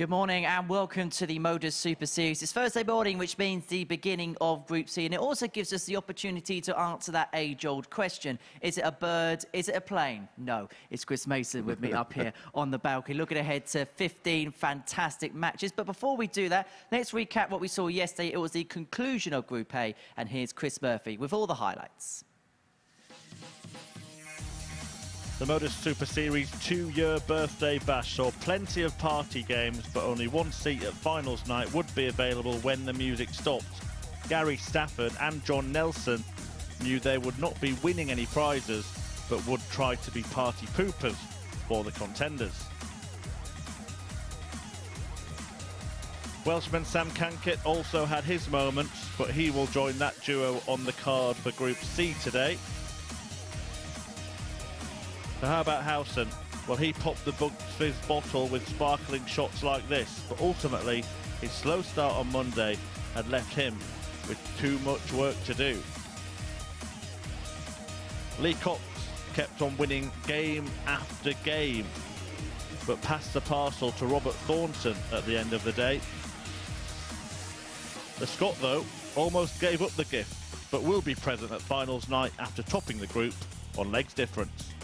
Good morning and welcome to the Modus Super Series. It's Thursday morning, which means the beginning of Group C, and it also gives us the opportunity to answer that age-old question. Is it a bird? Is it a plane? No, it's Chris Mason with me up here on the balcony, looking ahead to 15 fantastic matches. But before we do that, let's recap what we saw yesterday. It was the conclusion of Group A, and here's Chris Murphy with all the highlights. The Modus Super Series two-year birthday bash saw plenty of party games, but only one seat at finals night would be available when the music stopped. Gary Stafford and John Nelson knew they would not be winning any prizes, but would try to be party poopers for the contenders. Welshman Sam Cankett also had his moments, but he will join that duo on the card for Group C today. So how about Howson? Well, he popped the Bucks Fizz bottle with sparkling shots like this, but ultimately, his slow start on Monday had left him with too much work to do. Lee Cox kept on winning game after game, but passed the parcel to Robert Thornton at the end of the day. The Scot, though, almost gave up the gift, but will be present at finals night after topping the group on legs difference.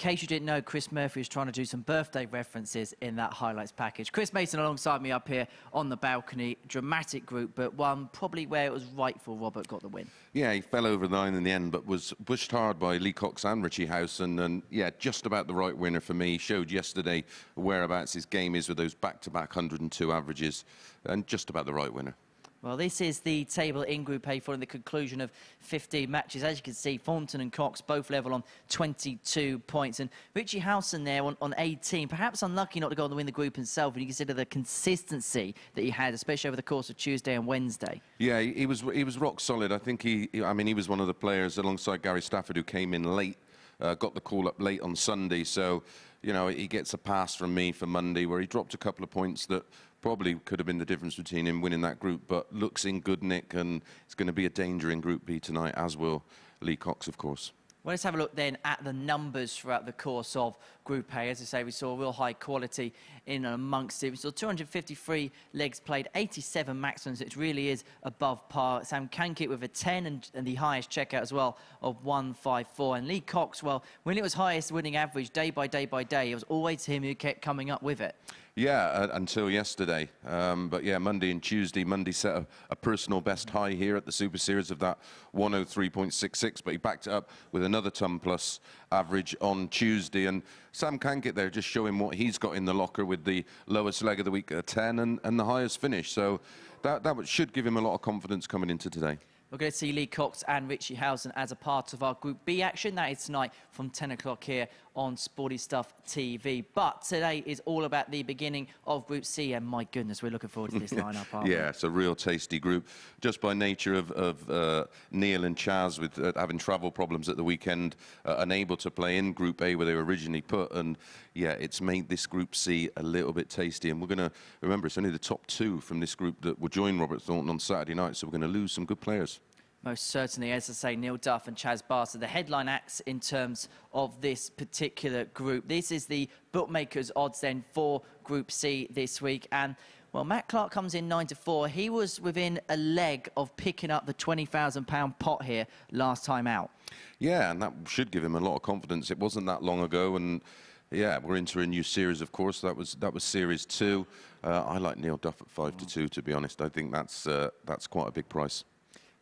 Case you didn't know, Chris Murphy was trying to do some birthday references in that highlights package. Chris Mason alongside me up here on the balcony. Dramatic group, but one probably where it was rightful Robert got the win. Yeah, he fell over the line in the end, but was pushed hard by Lee Cox and Richie Howson. And yeah, just about the right winner for me. Showed yesterday whereabouts his game is with those back-to-back -back 102 averages and just about the right winner. Well, this is the table in Group A following the conclusion of 15 matches. As you can see, Thornton and Cox both level on 22 points. And Richie Howson there on, on 18, perhaps unlucky not to go on to win the group himself when you consider the consistency that he had, especially over the course of Tuesday and Wednesday. Yeah, he, was, he was rock solid. I think he, I mean, he was one of the players alongside Gary Stafford who came in late, uh, got the call up late on Sunday. So, you know, he gets a pass from me for Monday where he dropped a couple of points that probably could have been the difference between him winning that group, but looks in good nick and it's going to be a danger in Group B tonight, as will Lee Cox, of course. Well, let's have a look then at the numbers throughout the course of Group A. As I say, we saw real high quality in and amongst it. We saw 253 legs played, 87 maximums. It really is above par. Sam Cankett with a 10 and, and, the highest checkout as well of 154. And Lee Cox, well, when it was highest winning average day by day by day, it was always him who kept coming up with it. Yeah, uh, until yesterday. Um, but yeah, Monday and Tuesday. Monday set a, a, personal best high here at the Super Series of that 103.66, but he backed it up with another ton plus average on Tuesday. And Sam Cankett there just showing what he's got in the locker with the lowest leg of the week at 10 and, and the highest finish. So that, that should give him a lot of confidence coming into today. We're going to see Lee Cox and Richie Howson as a part of our Group B action. That is tonight from 10 o'clock here on Sporty Stuff TV. But today is all about the beginning of Group C, and my goodness, we're looking forward to this lineup, yeah, we? it's a real tasty group. Just by nature of, of uh, Neil and Chas with uh, having travel problems at the weekend, uh, unable to play in Group A where they were originally put. And yeah, it's made this Group C a little bit tasty. And we're going to remember it's only the top two from this group that will join Robert Thornton on Saturday night, so we're going to lose some good players. Most certainly, as I say, Neil Duff and Chas Barstow, the headline acts in terms of this particular group. This is the bookmakers' odds then for Group C this week. And, well, Matt Clark comes in 9 to 4. He was within a leg of picking up the £20,000 pot here last time out. Yeah, and that should give him a lot of confidence. It wasn't that long ago, and yeah, we're into a new series, of course. That was that was series two. Uh, I like Neil Duff at five to two. To be honest, I think that's uh, that's quite a big price.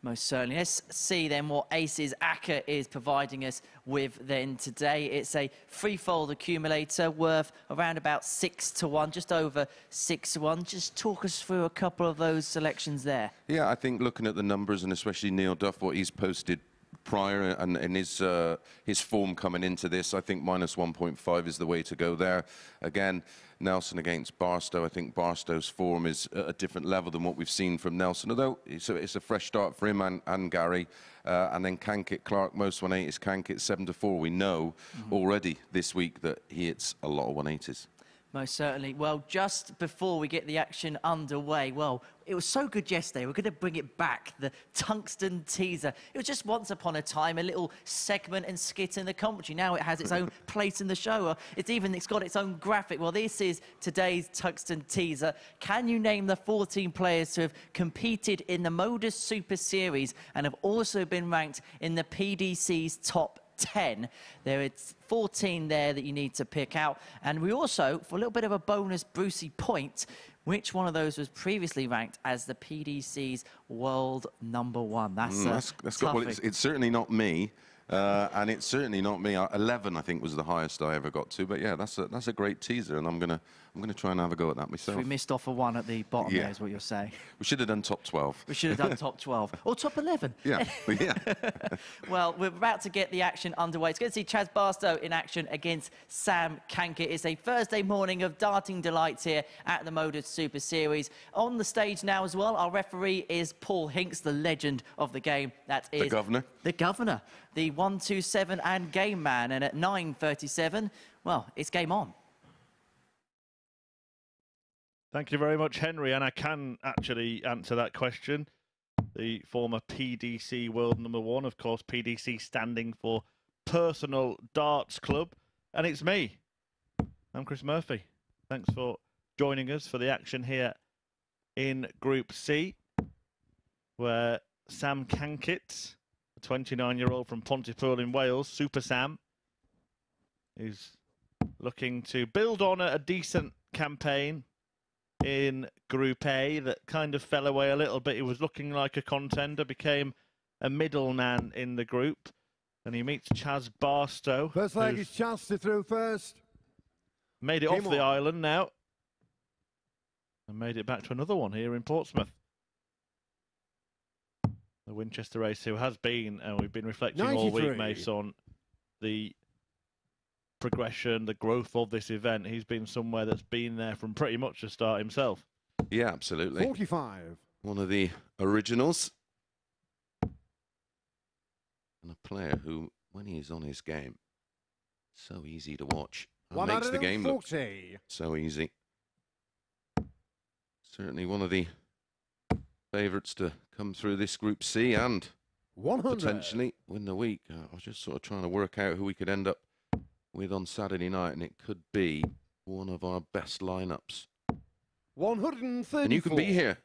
Most certainly. Let's see then what Aces Acker is providing us with then today. It's a threefold accumulator worth around about six to one, just over six to one. Just talk us through a couple of those selections there. Yeah, I think looking at the numbers and especially Neil Duff, what he's posted prior and, his uh, his form coming into this, I think minus 1.5 is the way to go there. Again, Nelson against Barstow. I think Barstow's form is at a different level than what we've seen from Nelson, although it's a, it's a fresh start for him and, and Gary. Uh, and then Cankett Clark, most 180s, Cankett 7 to 4. We know mm -hmm. already this week that he hits a lot of 180s. Most certainly. Well, just before we get the action underway, well, it was so good yesterday. We're going to bring it back. The tungsten teaser. It was just once upon a time a little segment and skit in the commentary. Now it has its own place in the show. It's even it's got its own graphic. Well, this is today's tungsten teaser. Can you name the 14 players who have competed in the Modus Super Series and have also been ranked in the PDC's top 10. There is 14 there that you need to pick out. And we also, for a little bit of a bonus Brucey point, which one of those was previously ranked as the PDC's world number one? That's, Mm, that's, that's good. Well, it's, it's certainly not me. Uh, and it's certainly not me. Uh, 11, I think, was the highest I ever got to. But yeah, that's a, that's a great teaser, and I'm gonna I'm gonna try and have a go at that myself. we missed off a one at the bottom Yeah. there, is what you're saying. We should have done top 12. We should have done top 12 or top 11. Yeah, yeah. Well, we're about to get the action underway. It's going to see Chas Barstow in action against Sam Cankett. It's a Thursday morning of darting delights here at the Modus Super Series. On the stage now as well, our referee is Paul Hinks, the legend of the game. That is The governor. The governor, the 127 and game man. And at 9.37, well, it's game on. Thank you very much, Henry. And I can actually answer that question. The former PDC world number one, of course, PDC standing for Personal Darts Club. And it's me. I'm Chris Murphy. Thanks for joining us for the action here in Group C, where Sam Cankett, a 29 year old from Pontypool in Wales, Super Sam, is looking to build on a, a decent campaign in Group A that kind of fell away a little bit. He was looking like a contender, became a middleman in the group, and he meets Chas Barstow, First leg is chance to through first. made it off the island now, and made it back to another one here in Portsmouth. The Winchester race, who has been, and we've been reflecting all week, 93. Mace, on the progression, the growth of this event. He's been somewhere that's been there from pretty much the start himself. Yeah, absolutely. 45. One of the originals. And a player who, when he's on his game, so easy to watch. And makes the game look 140. so easy. Certainly one of the favourites to come through this Group C and 100. potentially win the week. Uh, I was just sort of trying to work out who we could end up with on Saturday night, and it could be one of our best lineups. 134. And you can be here.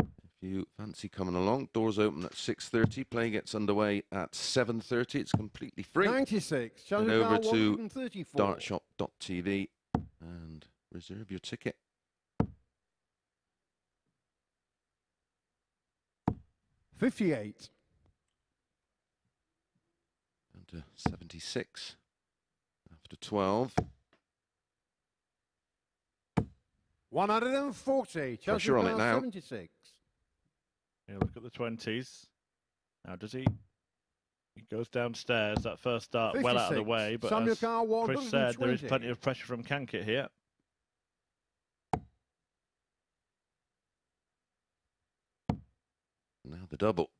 If you fancy coming along, doors open at 6.30. Play gets underway at 7.30. It's completely free. 96. Head Challenge over to dartshop.tv and reserve your ticket. Fifty-eight. Down to 76 after 12. 140. Challenge Pressure on it now. 76. Yeah, look at the twenties. Now does he? He goes downstairs. That first start well out of the way, but Samuel as Carr, Chris said, there is plenty of pressure from Cankett here. Now the double.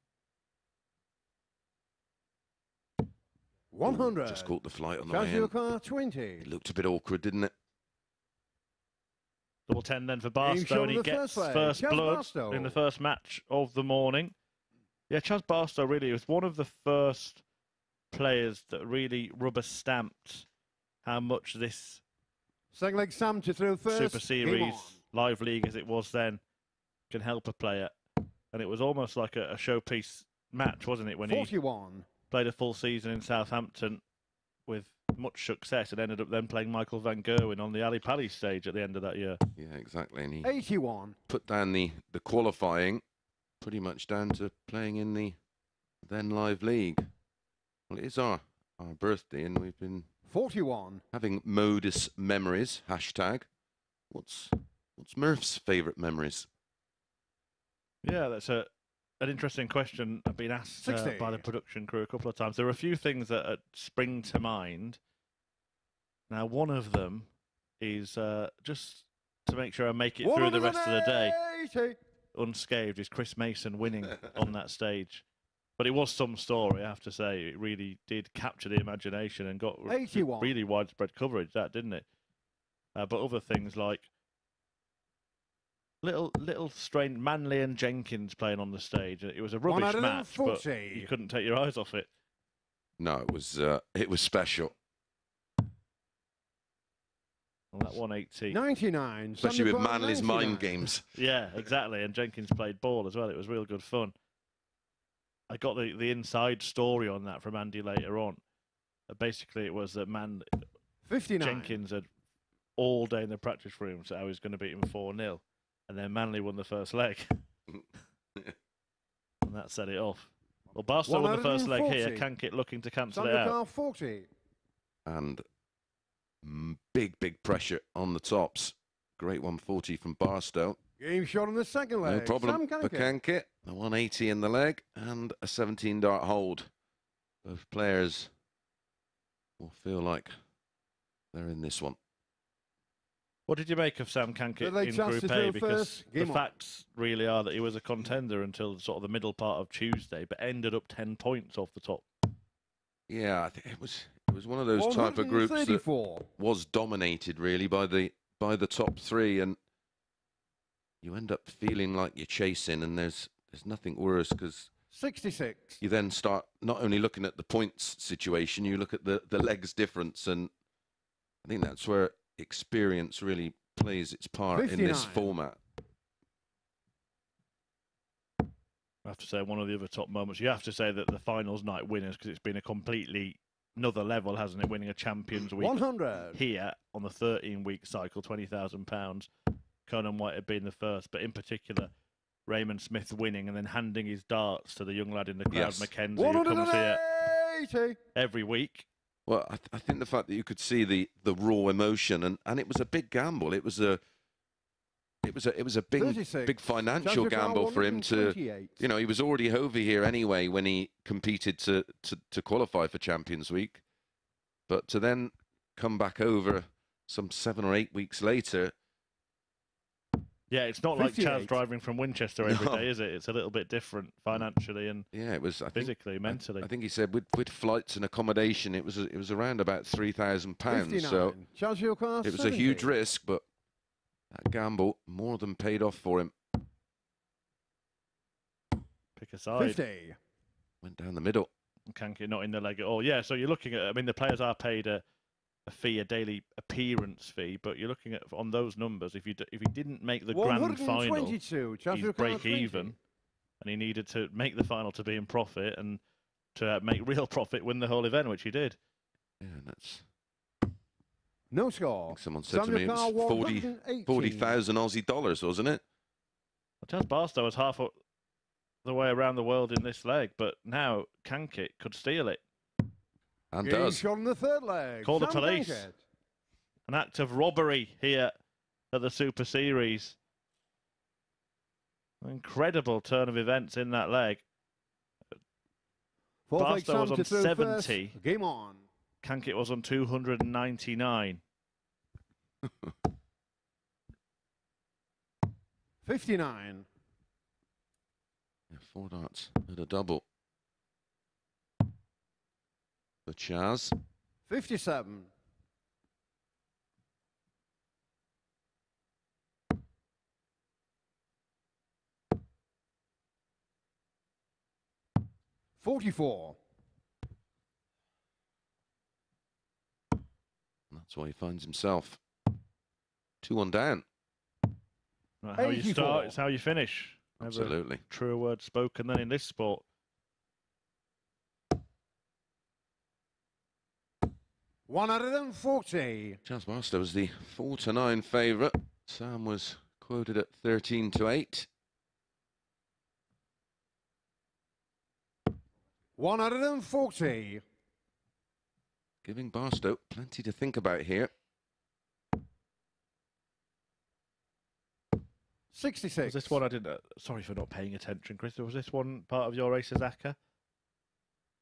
100. Just caught the flight on the way in. car 20. It looked a bit awkward, didn't it? Double ten then for Aim Barstow, and he the gets first first, blood Barstow. in the first match of the morning. Yeah, Chas Barstow really was one of the first players that really rubber stamped how much this Second leg Sam to throw first. Super Series live league as it was then can help a player. And it was almost like a, a showpiece match, wasn't it, when he 41. Played a full season in Southampton with much success and ended up then playing Michael Van Gerwen on the Ali Pali stage at the end of that year. Yeah, exactly. And he 81. put down the, the qualifying pretty much down to playing in the then live league. Well, it is our, our birthday, and we've been 41. having modus memories hashtag. What's what's Murph's favourite memories? Yeah, that's a an interesting question. I've been asked uh, by the production crew a couple of times. There are a few things that uh, spring to mind. Now, one of them is uh, just to make sure I make it through the rest of the day unscathed. Is Chris Mason winning on that stage? But it was some story, I have to say. It really did capture the imagination and got 81. really widespread coverage. That didn't it? Uh, but other things like Little, little strange. Manley and Jenkins playing on the stage. It was a rubbish match, but you couldn't take your eyes off it. No, it was uh, it was special, On that 180. 99. especially with Sandergaard, Manley's 99. mind games. Yeah, exactly. And Jenkins played ball as well. It was real good fun. I got the, the inside story on that from Andy later on. Uh, basically, it was that Man 59. Jenkins had all day in the practice room said I was going to beat him 4 0. And then Manley won the first leg. and that set it off. Well, Barstow won the first leg here. Cankett looking to cancel it out. Sandergaard 40. and mm, big, big pressure on the tops. Great 140 from Barstow. Game shot on the second leg. No problem Sam for Cankett. Cankett. A 180 in the leg and a 17 dart hold. Both players will feel like they're in this one. What did you make of Sam Cankett in Group A? Because the on. facts really are that he was a contender until sort of the middle part of Tuesday, but ended up 10 points off the top. Yeah, I think it was it was one of those type of groups that was dominated really by the by the top three, and you end up feeling like you're chasing, and there's there's nothing worse because 66. you then start not only looking at the points situation, you look at the the legs difference, and I think that's where experience really plays its part in this format. I have to say, one of the other top moments, you have to say that the finals night winners, because it's been a completely another level, hasn't it? Winning a Champions Week 100. here on the 13 week cycle, £20,000. Conan White had been the first, but in particular, Raymond Smith winning and then handing his darts to the young lad in the crowd, Yes. Mackenzie, who comes here every week. Well, I, th- I think the fact that you could see the, the raw emotion and, and it was a big gamble. It was a it was a it was a big 36. big financial Sandergaard gamble for him to you know he was already over here anyway when he competed to, to, to qualify for Champions Week, but to then come back over some seven or eight weeks later, Yeah, it's not like Chas driving from Winchester every day, No. is it? It's a little bit different financially and yeah, it was I physically, I- mentally. I, think he said with, with flights and accommodation, it was it was around about three thousand pounds. 59. So Chas Car it was a huge risk, but that gamble more than paid off for him. Pick a side. 50. Went down the middle. Cankett not get not in the leg at all. Yeah, so you're looking at. I mean, the players are paid a, a fee, a daily appearance fee, but you're looking at on those numbers. If you d- if he didn't make the grand final, 122. Chas he's Car break even, and he needed to make the final to be in profit and to uh, make real profit, win the whole event, which he did. Yeah, and that's No score. someone said to Samuel me it was Carr, 40 118. 40,000 Aussie dollars, wasn't it? Well, Chas Barstow was half o- the way around the world in this leg, but now Cankett could steal it. And Game does. shot on the third leg. Call the police. Cankett. An act of robbery here at the Super Series. Incredible turn of events in that leg. Fourth leg, Barstow was on 70. First. Game on. Cankett was on 299. 59. Yeah, four darts and a double. The Chas. 57. Forty-four. That's why he finds himself. Two on down. Right, how you start, it's how you finish. Never Absolutely. truer word spoken than in this sport. One hundred and forty. Chas Barstow was the four to nine favourite. Sam was quoted at 13 to 8. One hundred and forty. Giving Barstow plenty to think about here. Sixty-six. Was this one I didn't? Uh, sorry for not paying attention, Chris. Was this one part of your race, Azaka?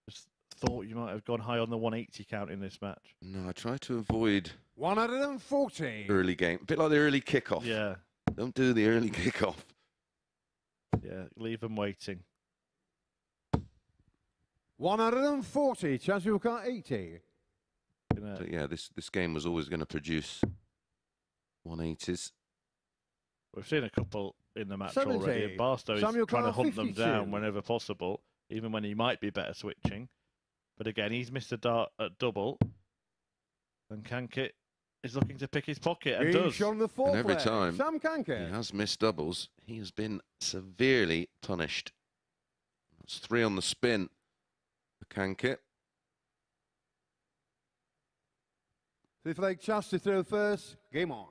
Just thought you might have gone high on the 180 count in this match. No, I try to avoid One hundred and forty. early game. A bit like the early kickoff. Yeah, Don't do the early kickoff. yeah. Leave them waiting. One hundred and forty. Chazuka eighty. Gonna- But yeah, this, this game was always going to produce 180s. We've seen a couple in the match already. 70. And Barstow Samuel is trying to Carr, hunt them down whenever possible, even when he might be better switching. But again, he's missed a dart at double. And Cankett is looking to pick his pocket and Green does. shot on the fourth And every leg. time Sam He has missed doubles. He has been severely punished. That's three on the spin for Cankett. Fifth leg chance to throw first. Game on.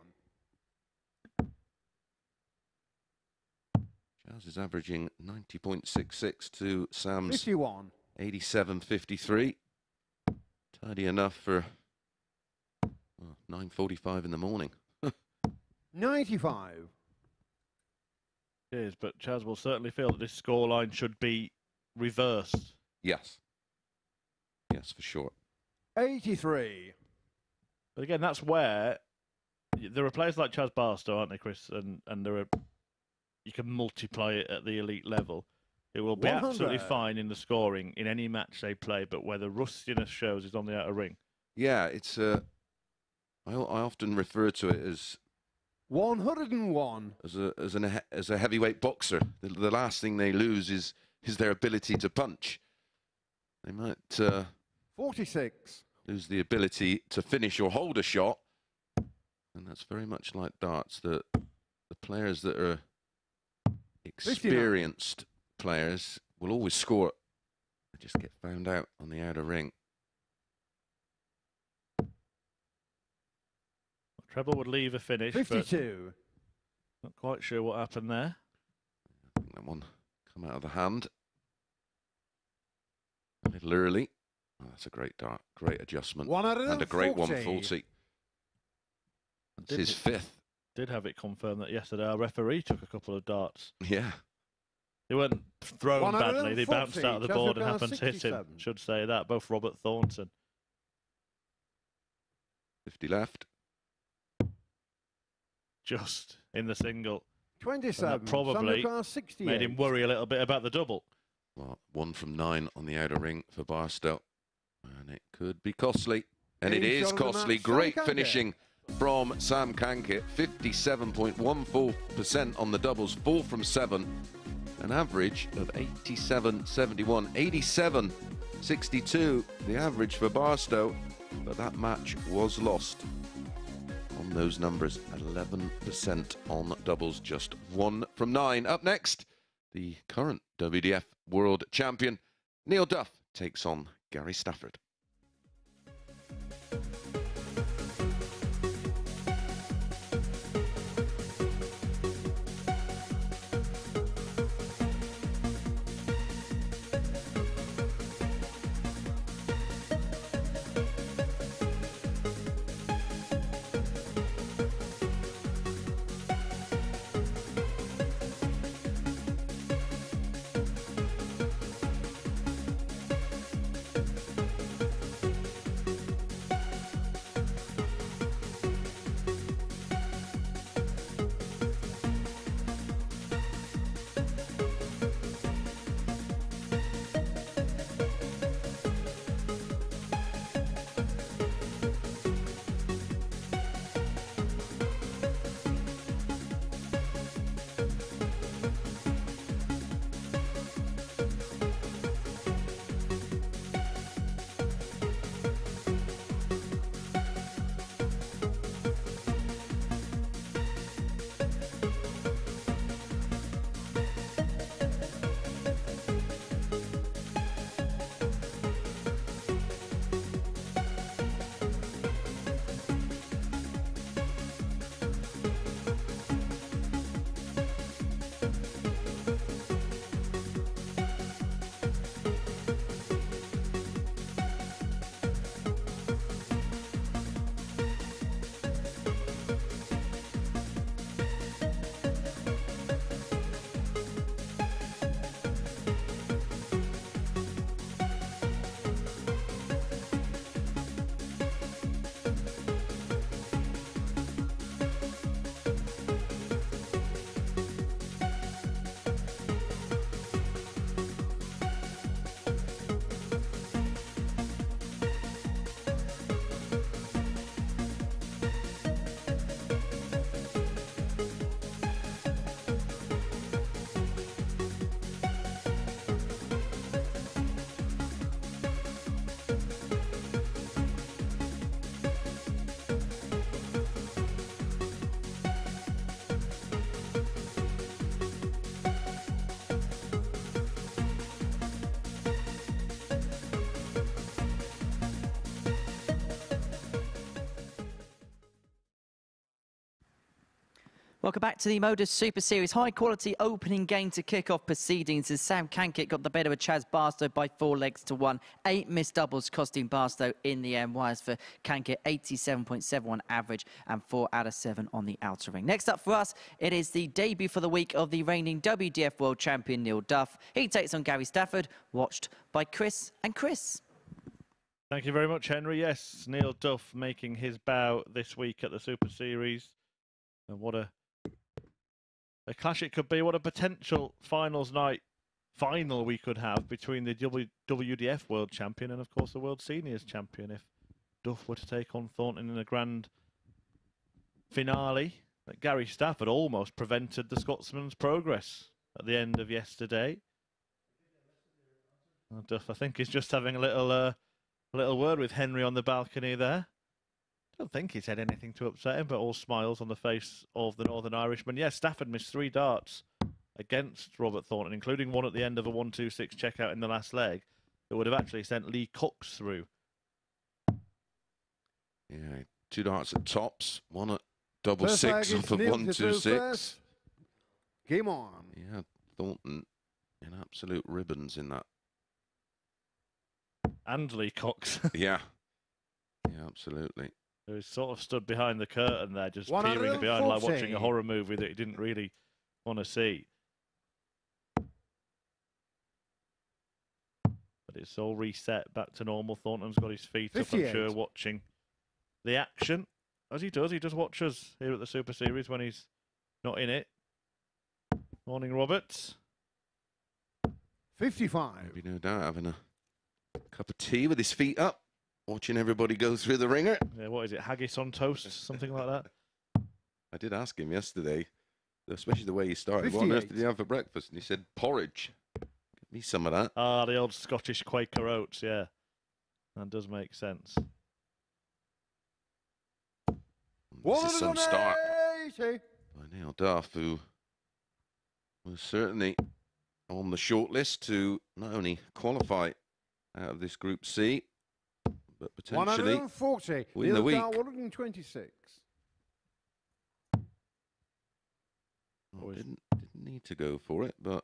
Chas is averaging 90.66 to Sam's 51. 87.53. Tidy enough for well, 9.45 in the morning. 95. It is, but Chas will certainly feel that this scoreline should be reversed. Yes. Yes, for sure. 83. But again, that's where there are players like Chas Barstow, aren't there, Chris? And and there are you can multiply it at the elite level. It will be absolutely fine in the scoring in any match they play, but where the rustiness shows is on the outer ring. Yeah, it's uh, I, I often refer to it as 101. as a as an as a heavyweight boxer. The, the last thing they lose is is their ability to punch. They might uh, 46. lose the ability to finish or hold a shot, and that's very much like darts. The the players that are experienced players will always score. They just get found out on the outer ring. Treble would leave a finish, but 52. not quite sure what happened there. I think that one come out of the hand a little early. Oh, that's a great dart, great adjustment, and a great one 140. forty. That's Did his fifth. Did have it confirmed that yesterday our referee took a couple of darts. Yeah, They weren't thrown badly, they bounced out of the board and Cheswick happened to hit him. 67. Should say that. Both Robert Thornton. fifty left. just in the single. 27. probably Samuel Carr, 68. Made him worry a little bit about the double. Well, one from nine on the outer ring for Barstow, and it could be costly, and it Game is shot of the costly. Great finishing from Sam Cankett, 57.14% on the doubles, four from seven, an average of 87.71, 87.62, the average for Barstow, but that match was lost on those numbers 11% on doubles, just one from nine. Up next, the current WDF world champion, Neil Duff, takes on Gary Stafford. Back to the Modus Super Series. High quality opening game to kick off proceedings as Sam Cankett got the better of Chas Barstow by four legs to one. Eight missed doubles costing Barstow in the end. Wires for Cankett 87.71 average and four out of seven on the outer ring. Next up for us, it is the debut for the week of the reigning WDF World Champion Neil Duff. He takes on Gary Stafford, watched by Chris and Chris. Thank you very much, Henry. Yes, Neil Duff making his bow this week at the Super Series. And what a a clash it could be. What a potential finals night final we could have between the w- WDF World Champion and, of course, the World Seniors Champion if Duff were to take on Thornton in a grand finale. That Gary Stafford almost prevented the Scotsman's progress at the end of yesterday. Oh, Duff, I think, is just having a little, uh, a little word with Henry on the balcony there. I don't think he said anything to upset him, but all smiles on the face of the Northern Irishman. Yes, Stafford missed three darts against Robert Thornton, including one at the end of a 1 2 6 checkout in the last leg that would have actually sent Lee Cox through. Yeah, two darts at tops, one at double First six leg off is of 1 2 6. first. Game on. Yeah, Thornton in absolute ribbons in that. And Lee Cox, Yeah, yeah, absolutely. Who sort of stood behind the curtain there, just peering behind like watching a horror movie that he didn't really want to see. But it's all reset back to normal. Thornton's got his feet up, I'm sure, watching the action. As he does, he does watch us here at the Super Series when he's not in it. Morning, Roberts. 55. Maybe no doubt having a cup of tea with his feet up, watching everybody go through the ringer. Yeah, what is it? Haggis on toast, something like that. I did ask him yesterday, especially the way he started. What on earth did he have for breakfast? And he said porridge. Give me some of that. Ah, the old Scottish Quaker oats. Yeah, that does make sense. This is some start 180. by Neil Duff, who was certainly on the short list to not only qualify out of this Group C, but potentially 140. win Neil the week. Dow, 126. well, didn't didn't need to go for it, but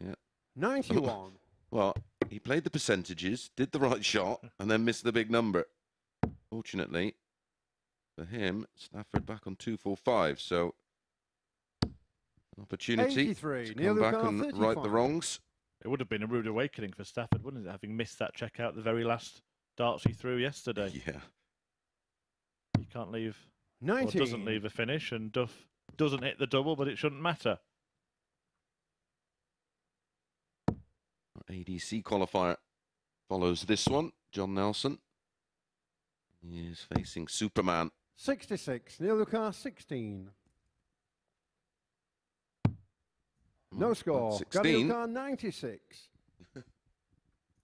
yeah. 91. Well, he played the percentages, did the right shot, and then missed the big number. Fortunately for him, Stafford back on 245. So, an opportunity to come back and right the 35. wrongs. It would have been a rude awakening for Stafford, wouldn't it, having missed that check out the very last darts he threw yesterday. Yeah. He can't leave, or 19. doesn't leave a finish, and Duff doesn't hit the double, but it shouldn't matter. Our ADC qualifier follows this one. John Nelson. He is facing Superman. 66. Neil Lucas, 16. No score. 16. Gary 96.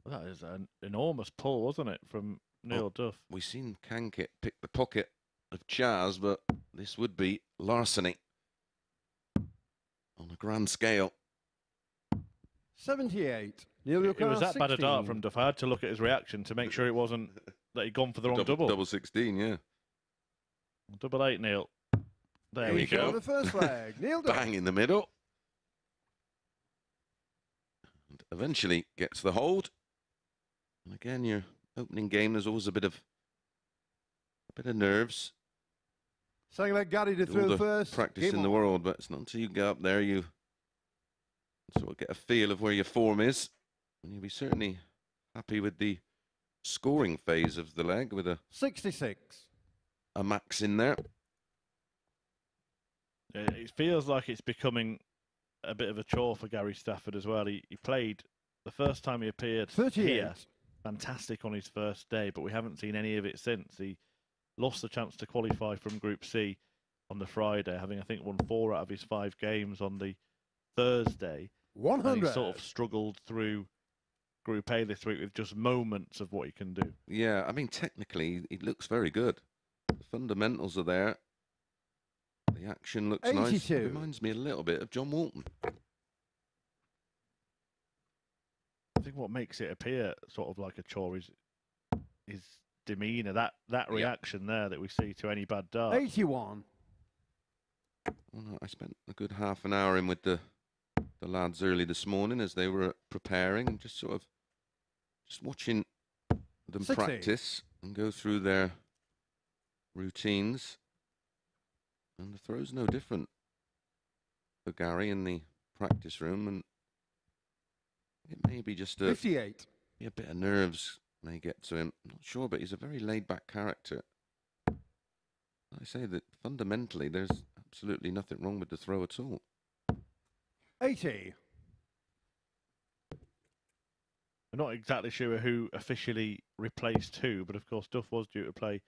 That is an enormous pull, wasn't it, from Neil Duff? We've seen Cankett pick the pocket of Chas, but this would be larceny on a grand scale. 78. Neil It Lucar, was that bad a dart from Duff. I had to look at his reaction to make sure it wasn't that he'd gone for the wrong double. Double 16, yeah. Double eight, Neil. There There we go. go. The first leg. Neil Duff. Bang in the middle. And eventually gets the hold. And again, your opening game, there's always a bit of a bit of nerves. Second leg, Gary to all throw the first. practice Game in the world, but it's not until you get up there you sort of get a feel of where your form is. And you'll be certainly happy with the scoring phase of the leg with a, 66. a max in there. Uh, It feels like it's becoming a bit of a chore for Gary Stafford as well. He, he played the first time he appeared 38. here, fantastic on his first day, but we haven't seen any of it since. He lost the chance to qualify from Group C on the Friday, having I think won four out of his five games on the Thursday. And 100. he sort of struggled through Group A this week with just moments of what he can do. Yeah, I mean, technically, he looks very good. The fundamentals are there. The action looks nice. 82. Reminds me a little bit of John Walton. I think what makes it appear sort of like a chore is his demeanour, that that Yeah. reaction there that we see to any bad dart. 81. Well, no, I spent a good half an hour in with the the lads early this morning as they were preparing and just sort of just watching them 60. practice and go through their routines. And the throw's no different for Gary in the practice room, and it may be just a, 58. a bit of nerves may get to him. I'm not sure, but he's a very laid-back character. I say that fundamentally, there's absolutely nothing wrong with the throw at all. 80. We're not exactly sure who officially replaced who, but of course Duff was due to play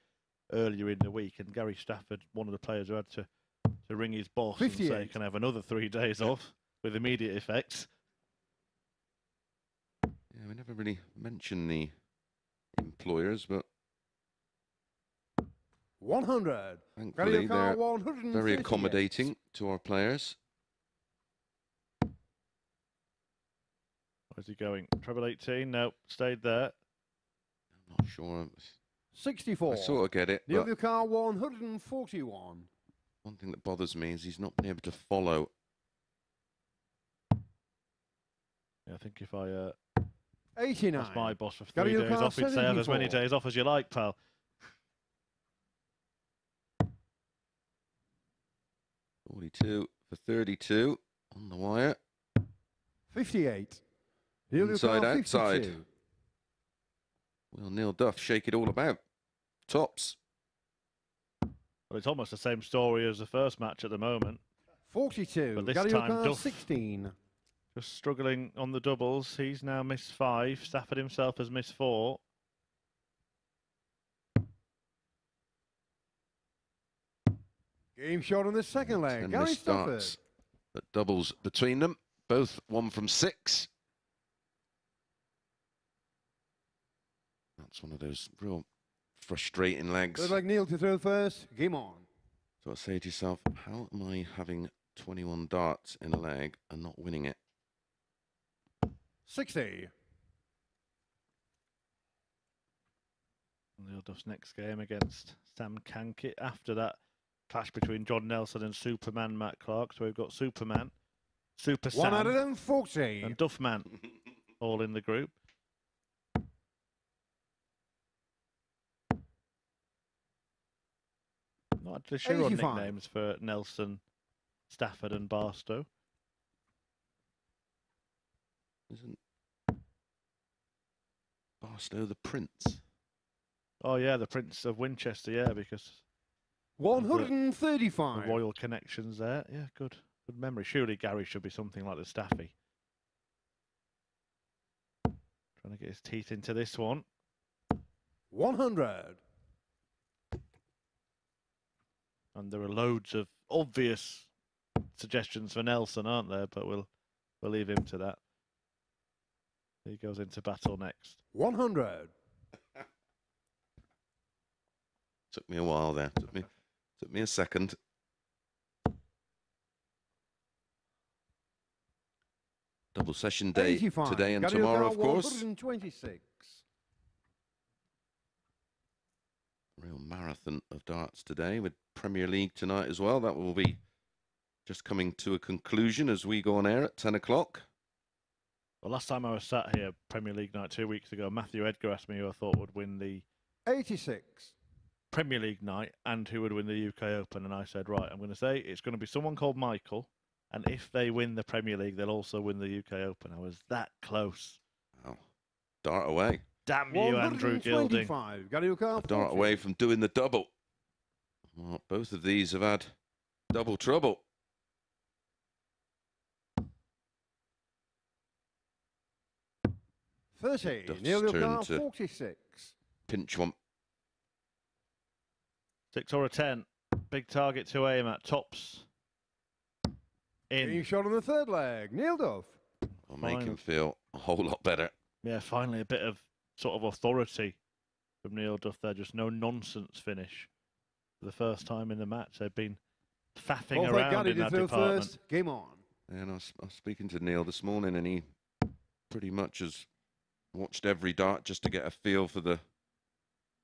earlier in the week, and Gary Stafford, one of the players who had to, to ring his boss and say, 58. "Can I have another three days off with immediate effects?" Yeah, we never really mention the employers, but 100. thankfully they're O'Carr, 138. very accommodating to our players. Where's he going? Treble 18? No, stayed there. I'm not sure. 64. I sort of get it, Neil but Bucar, 141. one thing that bothers me is he's not been able to follow. Yeah, I think if I uh, 89. asked my boss for Gary three days off, he'd say have as many days off as you like, pal. Forty-two for thirty-two on the wire. 58. Neil Inside, Bucar, outside. 52. Will Neil Duff shake it all about? Tops. Well, it's almost the same story as the first match at the moment. 42. But this Gary time Duff. 16. Just struggling on the doubles. He's now missed five. Stafford himself has missed four. Game shot on the second leg. Ten Gary Stafford. starts. That doubles between them. Both one from six. That's one of those real frustrating legs. Good like Neil to throw first. Game on. So I say to yourself, how am I having 21 darts in a leg and not winning it? 60. Neil Duff's next game against Sam Cankett. After that clash between John Nelson and Superman Matt Clark. So we've got Superman, Super Sam, 140. and Duffman all in the group. Not actually sure on 85. nicknames for Nelson, Stafford, and Barstow. Isn't Barstow the Prince? Oh yeah, the Prince of Winchester. Yeah, because 135. royal connections there. Yeah, good, good memory. Surely Gary should be something like the Staffy. Trying to get his teeth into this one. 100. And there are loads of obvious suggestions for Nelson, aren't there? But we'll we'll leave him to that. He goes into battle next. 100. Took me a while there. Took me, took me a second. Double session day today and Gary tomorrow, of course. 126. Real marathon of darts today with Premier League tonight as well. That will be just coming to a conclusion as we go on air at 10 o'clock. Well, last time I was sat here, Premier League night two weeks ago, Matthew Edgar asked me who I thought would win the 86. Premier League night and who would win the UK Open, and I said, right, I'm going to say it's going to be someone called Michael, and if they win the Premier League, they'll also win the UK Open. I was that close. Wow. Dart away. Damn you, Andrew Gilding. 125. Gary O'Carr, A dart away from doing the double. Well, both of these have had double trouble. Thirty. Neil turn O'Carr, to- 46. Pinch one. Six or a ten. Big target to aim at. Tops. Game In. shot on the third leg. Neil Duff. will make Fine. him feel a whole lot better. Yeah, finally a bit of sort of authority from Neil Duff there. Just no nonsense finish. For the first time in the match, they've been faffing oh, Both like around Gary in to that throw department. first. Game on. And I was, I was speaking to Neil this morning, and he pretty much has watched every dart just to get a feel for the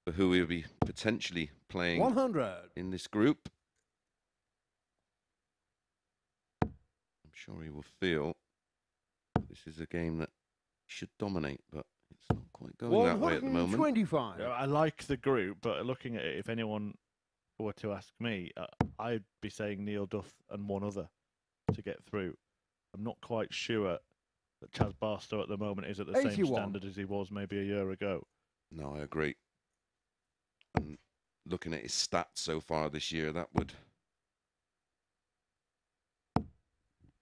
for who he'll be potentially playing 100. in this group. I'm sure he will feel this is a game that should dominate, but it's not quite going that way at the moment. 125. I like the group, but looking at it, if anyone were to ask me, uh, I'd be saying Neil Duff and one other to get through. I'm not quite sure that Chas Barstow at the moment is at the same 81. standard as he was maybe a year ago. No, I agree. And looking at his stats so far this year, that would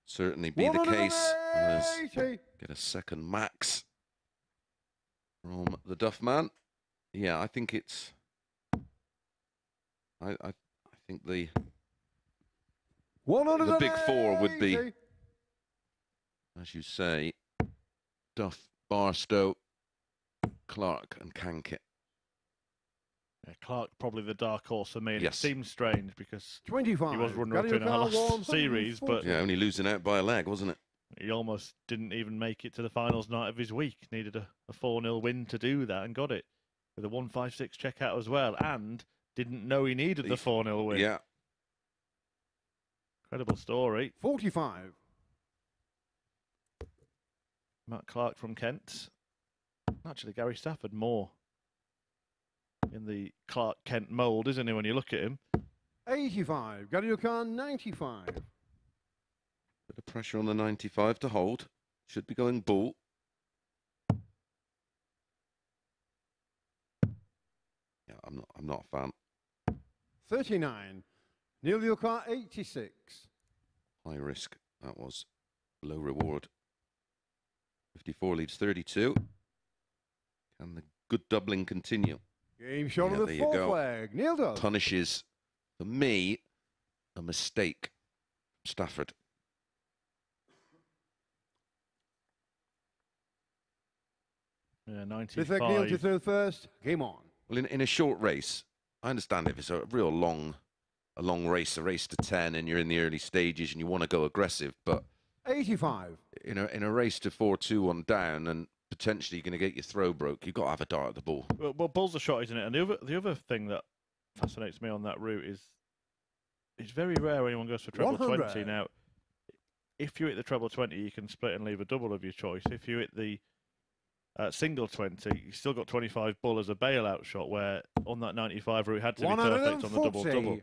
certainly be the case. As 180. get a second max from the Duff man. Yeah, I think it's. I I, I think the One out of The big four would be- as you say, Duff, Barstow, Clark, and Cankett. Yeah, Clark probably the dark horse for me. And Yes. it seems strange because 25. he was running up in our last series, but Yeah, only losing out by a leg, wasn't it? He almost didn't even make it to the finals night of his week. Needed a, a 4 0 win to do that and got it with a 156 checkout as well. And didn't know he needed the 4 0 win. Yeah, Incredible story. 45. Matt Clark from Kent. Actually, Gary Stafford more in the Clark Kent mould, isn't he, when you look at him? 85. Gary O'Connell, 95. Pressure on the 95 to hold. Should be going bull. Yeah, I'm not. I'm not a fan. 39. Neil Yukar, 86. High risk. That was low reward. 54 leads 32. Can the good doubling continue? Game shot Yeah, of there the you fourth go. flag. Neil does. Punishes, for me, a mistake. Stafford. Yeah, Fifth flag, Neil to 95. throw first. Game on. Well, in, in a short race, I understand if it's a real long, a long race, a race to 10, and you're in the early stages and you want to go aggressive, but 85. in a, in a race to 4 2 on down and potentially you're going to get your throw broke, you've got to have a dart at the ball. Well, well, bull's a shot, isn't it? And the other, the other thing that fascinates me on that route is it's very rare anyone goes for treble 20. Now, if you hit the treble 20, you can split and leave a double of your choice. If you hit the uh, single 20, you still got 25 bull as a bailout shot, where on that 95 route, it had to be perfect on the double double.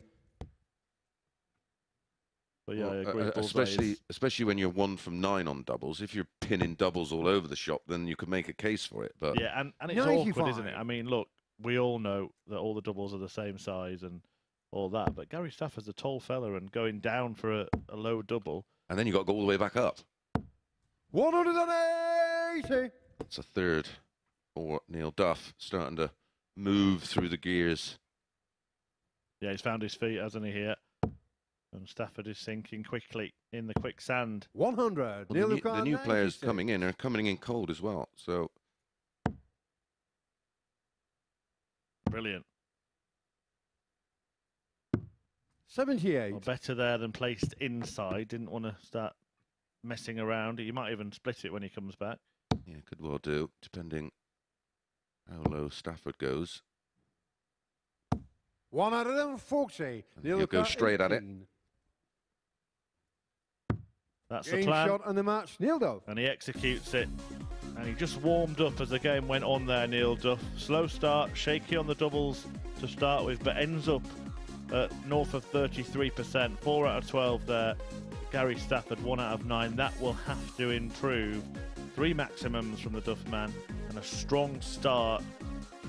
But yeah, I Well, agree. uh, especially is- especially when you're one from nine on doubles. If you're pinning doubles all over the shop, then you could make a case for it. But Yeah, and, and it's awkward, isn't it? I mean, look, we all know that all the doubles are the same size and all that, but Gary Stafford's a tall fella and going down for a, a low double. and then you got to go all the way back up. 180. It's a third or Neil Duff, starting to move through the gears. Yeah, he's found his feet, hasn't he, here? And Stafford is sinking quickly in the quicksand. 100. Well, the, Neil new, the new players 96. coming in are coming in cold as well. So Brilliant. 78. Well, better there than placed inside. Didn't want to start messing around. He might even split it when he comes back. Yeah, could well do, depending how low Stafford goes. 140. And Neil he'll go Yukar, straight at it. 18. That's the Game plan. shot and the match. Neil Duff. and he executes it. And he just warmed up as the game went on there, Neil Duff. Slow start, shaky on the doubles to start with, but ends up at north of 33%. 4 out of 12 there. Gary Stafford, 1 out of 9. That will have to improve. Three maximums from the Duff man and a strong start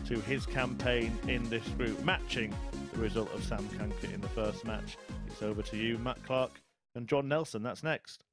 to his campaign in this group, matching the result of Sam Cankett in the first match. It's over to you, Matt Clark and John Nelson. That's next.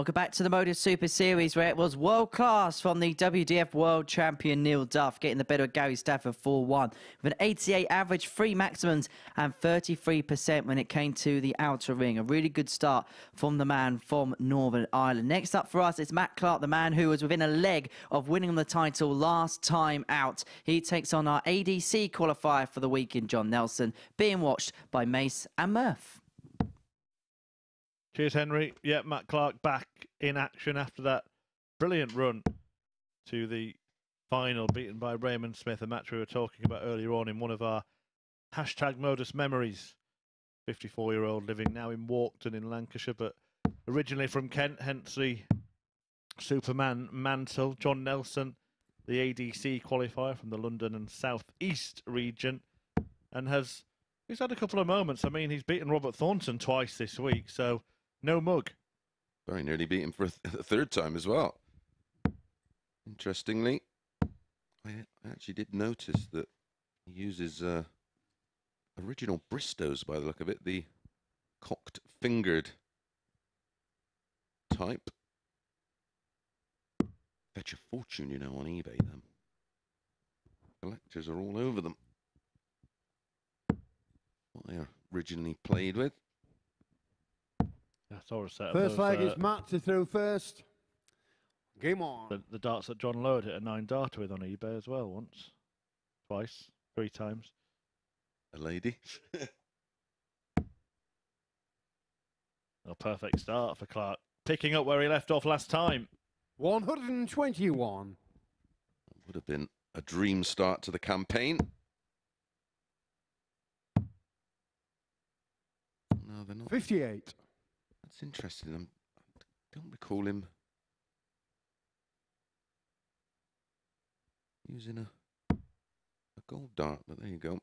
Welcome back to the Modus Super Series, where it was world class from the WDF World Champion Neil Duff, getting the better of Gary Stafford 4 1 with an 88 average, three maximums, and 33% when it came to the outer ring. A really good start from the man from Northern Ireland. Next up for us is Matt Clark, the man who was within a leg of winning the title last time out. He takes on our ADC qualifier for the weekend, John Nelson, being watched by Mace and Murph. Cheers, Henry. Yeah, Matt Clark back in action after that brilliant run to the final, beaten by Raymond Smith, a match we were talking about earlier on in one of our hashtag modus memories. 54 year old living now in Walkden in Lancashire, but originally from Kent, hence the Superman mantle. John Nelson, the ADC qualifier from the London and South East region, and has he's had a couple of moments. I mean, he's beaten Robert Thornton twice this week, so no mug. Very nearly beat him for a, th- a third time as well. Interestingly, I, actually did notice that he uses uh, original Bristow's by the look of it, the cocked fingered type. Fetch a fortune, you know, on eBay. Them collectors are all over them. What they originally played with. Yeah, I saw a set of First those, flag uh, is Matt to throw first. Game on. the, the darts that John Lowe hit a nine darter with on eBay as well once, twice, three times. A lady. A perfect start for Clark, picking up where he left off last time. 121. Would have been a dream start to the campaign. No, they're not. 58. That's interesting. I'm, I don't recall him using a a gold dart, but there you go.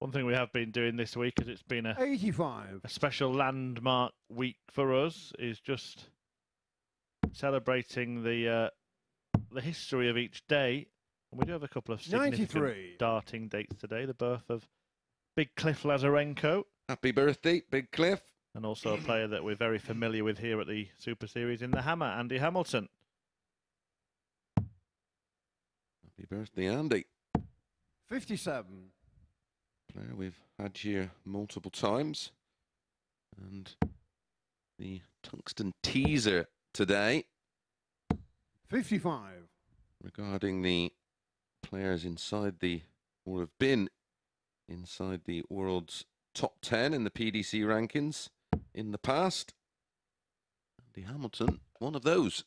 One thing we have been doing this week, as it's been a, 85. a special landmark week for us, is just celebrating the uh, the history of each day. And we do have a couple of significant 93. darting dates today. The birth of Big Cliff Lazarenko, Happy birthday, Big Cliff. And also a player that we're very familiar with here at the Super Series in the Hammer, Andy Hamilton. Happy birthday, Andy. 57. Player we've had here multiple times. And the tungsten teaser today 55. regarding the players inside the, or have been inside the world's top 10 in the PDC rankings in the past. Andy Hamilton, one of those.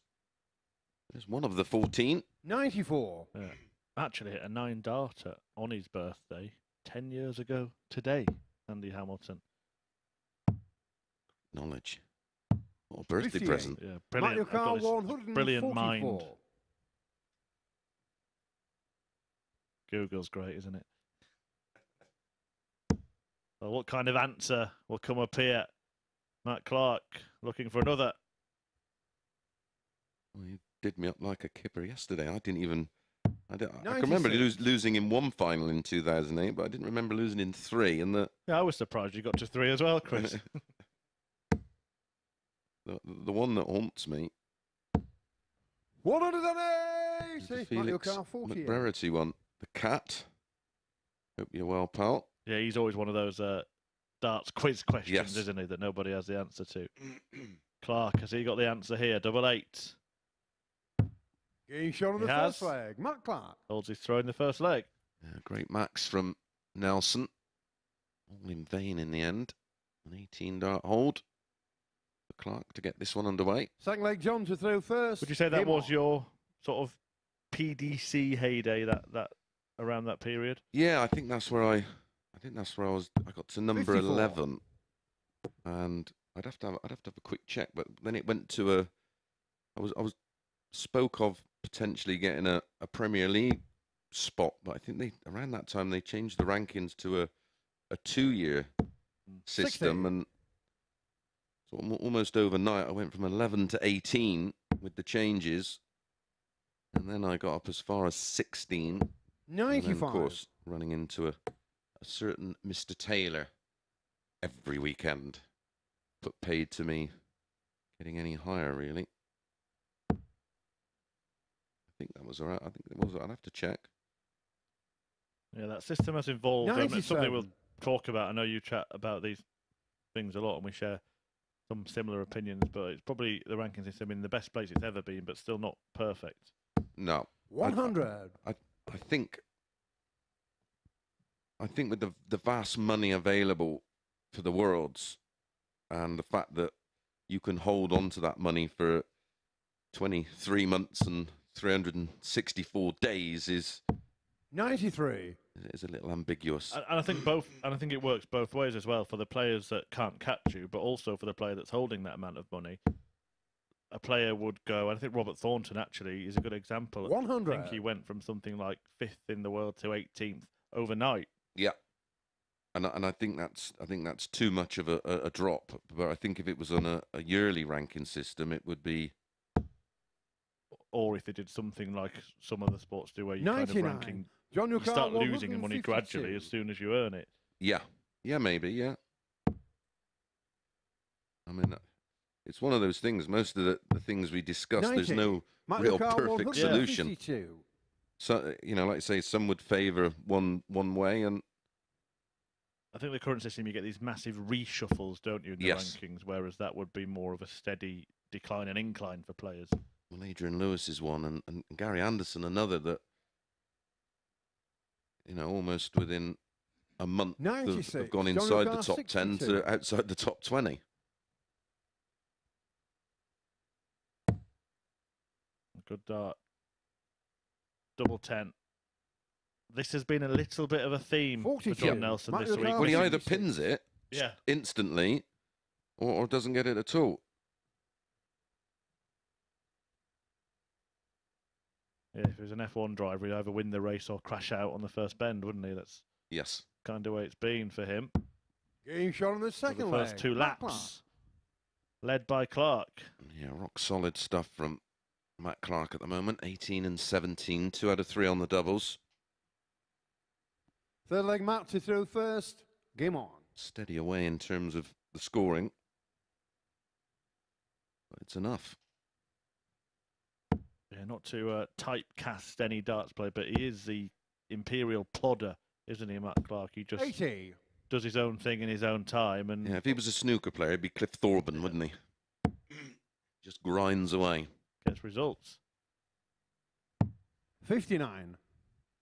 There's one of the 14. 94. Yeah. Actually hit a nine darter on his birthday 10 years ago today, Andy Hamilton. Knowledge. What a birthday 58. present. Yeah, brilliant. I've Kart 144. brilliant mind. Google's great, isn't it? Well, what kind of answer will come up here? Matt Clark looking for another. Well, he did me up like a kipper yesterday. I didn't even. I, don't, I can remember 96. lose, losing in one final in 2008, but I didn't remember losing in three. And the, Yeah, I was surprised you got to three as well, Chris. the the one that haunts me, is 180. the Mario Felix Kart 48. McBrarity one. The cat. Hope you're well, pal. yeah, he's always one of those uh, darts quiz questions, Yes. isn't he, that nobody has the answer to. Clark, has he got the answer here? Double eight. Game shot on He the first leg. flag. Matt Clark. Holds his throw in the first leg. Yeah, great max from Nelson. All in vain in the end. An 18 dart hold for Clark to get this one underway. Second leg, John to throw first. Would you say that Game was on. your sort of PDC heyday that that around that period? Yeah, I think that's where I. I think that's where I was. I got to number 54. 11, and I'd have to have. I'd have to have a quick check, but then it went to a. I was. I was spoke of potentially getting a, a Premier League spot, but I think they around that time they changed the rankings to a a two year mm. system, 16. and so almost overnight I went from 11 to 18 with the changes, and then I got up as far as 16. And then, 95. of course, running into a certain Mr. Taylor every weekend, but paid to me getting any higher, really. I think that was all right. I think it was. I'll have to check. Yeah, that system has evolved. Um, it's something we'll talk about. I know you chat about these things a lot, and we share some similar opinions. But it's probably the ranking system in the best place it's ever been, but still not perfect. No, 100. I I think I think with the the vast money available for the worlds and the fact that you can hold on to that money for 23 months and 364 days is 93. is a little ambiguous. And, and I think both, and I think it works both ways as well for the players that can't catch you, but also for the player that's holding that amount of money. A player would go. and I think Robert Thornton actually is a good example. 100 I think he went from something like fifth in the world to 18th overnight. Yeah. And I, and I think that's I think that's too much of a, a, a drop. But I think if it was on a, a yearly ranking system, it would be Or if they did something like some other sports do, where you kind of ranking, John you start losing the money gradually as soon as you earn it. yeah, yeah, maybe, yeah. I mean, uh, it's one of those things. Most of the, the things we discuss, there's no Matt real Lucar, perfect solution. 152. So uh, you know, like I say, some would favour one one way, and I think the current system, you get these massive reshuffles, don't you, in the Yes. rankings, whereas that would be more of a steady decline and incline for players. well, Adrian Lewis is one, and, and Gary Anderson another that you know almost within a month have, have gone inside the Lucar, top ten to outside the top twenty. Good dart. Double ten. This has been a little bit of a theme for John Nelson Matt this week. Well, he either pins it Yeah, instantly, or, or doesn't get it at all. yeah. If he was an F1 driver, he'd either win the race or crash out on the first bend, wouldn't he? That's Yes. kind of way it's been for him. Game shot on the for second the first leg. two Matt Clark. laps, led by Clark. Yeah, rock solid stuff from Matt Clark at the moment. 18 and 17, two out of three on the doubles. Third leg, Matt to throw first. Game on. Steady away in terms of the scoring. But it's enough. Yeah, not to uh, typecast any darts player, but he is the imperial plodder, isn't he, Matt Clark? He just 80. does his own thing in his own time, and Yeah, if he was a snooker player, he'd be Cliff Thorburn, wouldn't he? Just grinds away. Gets results. 59.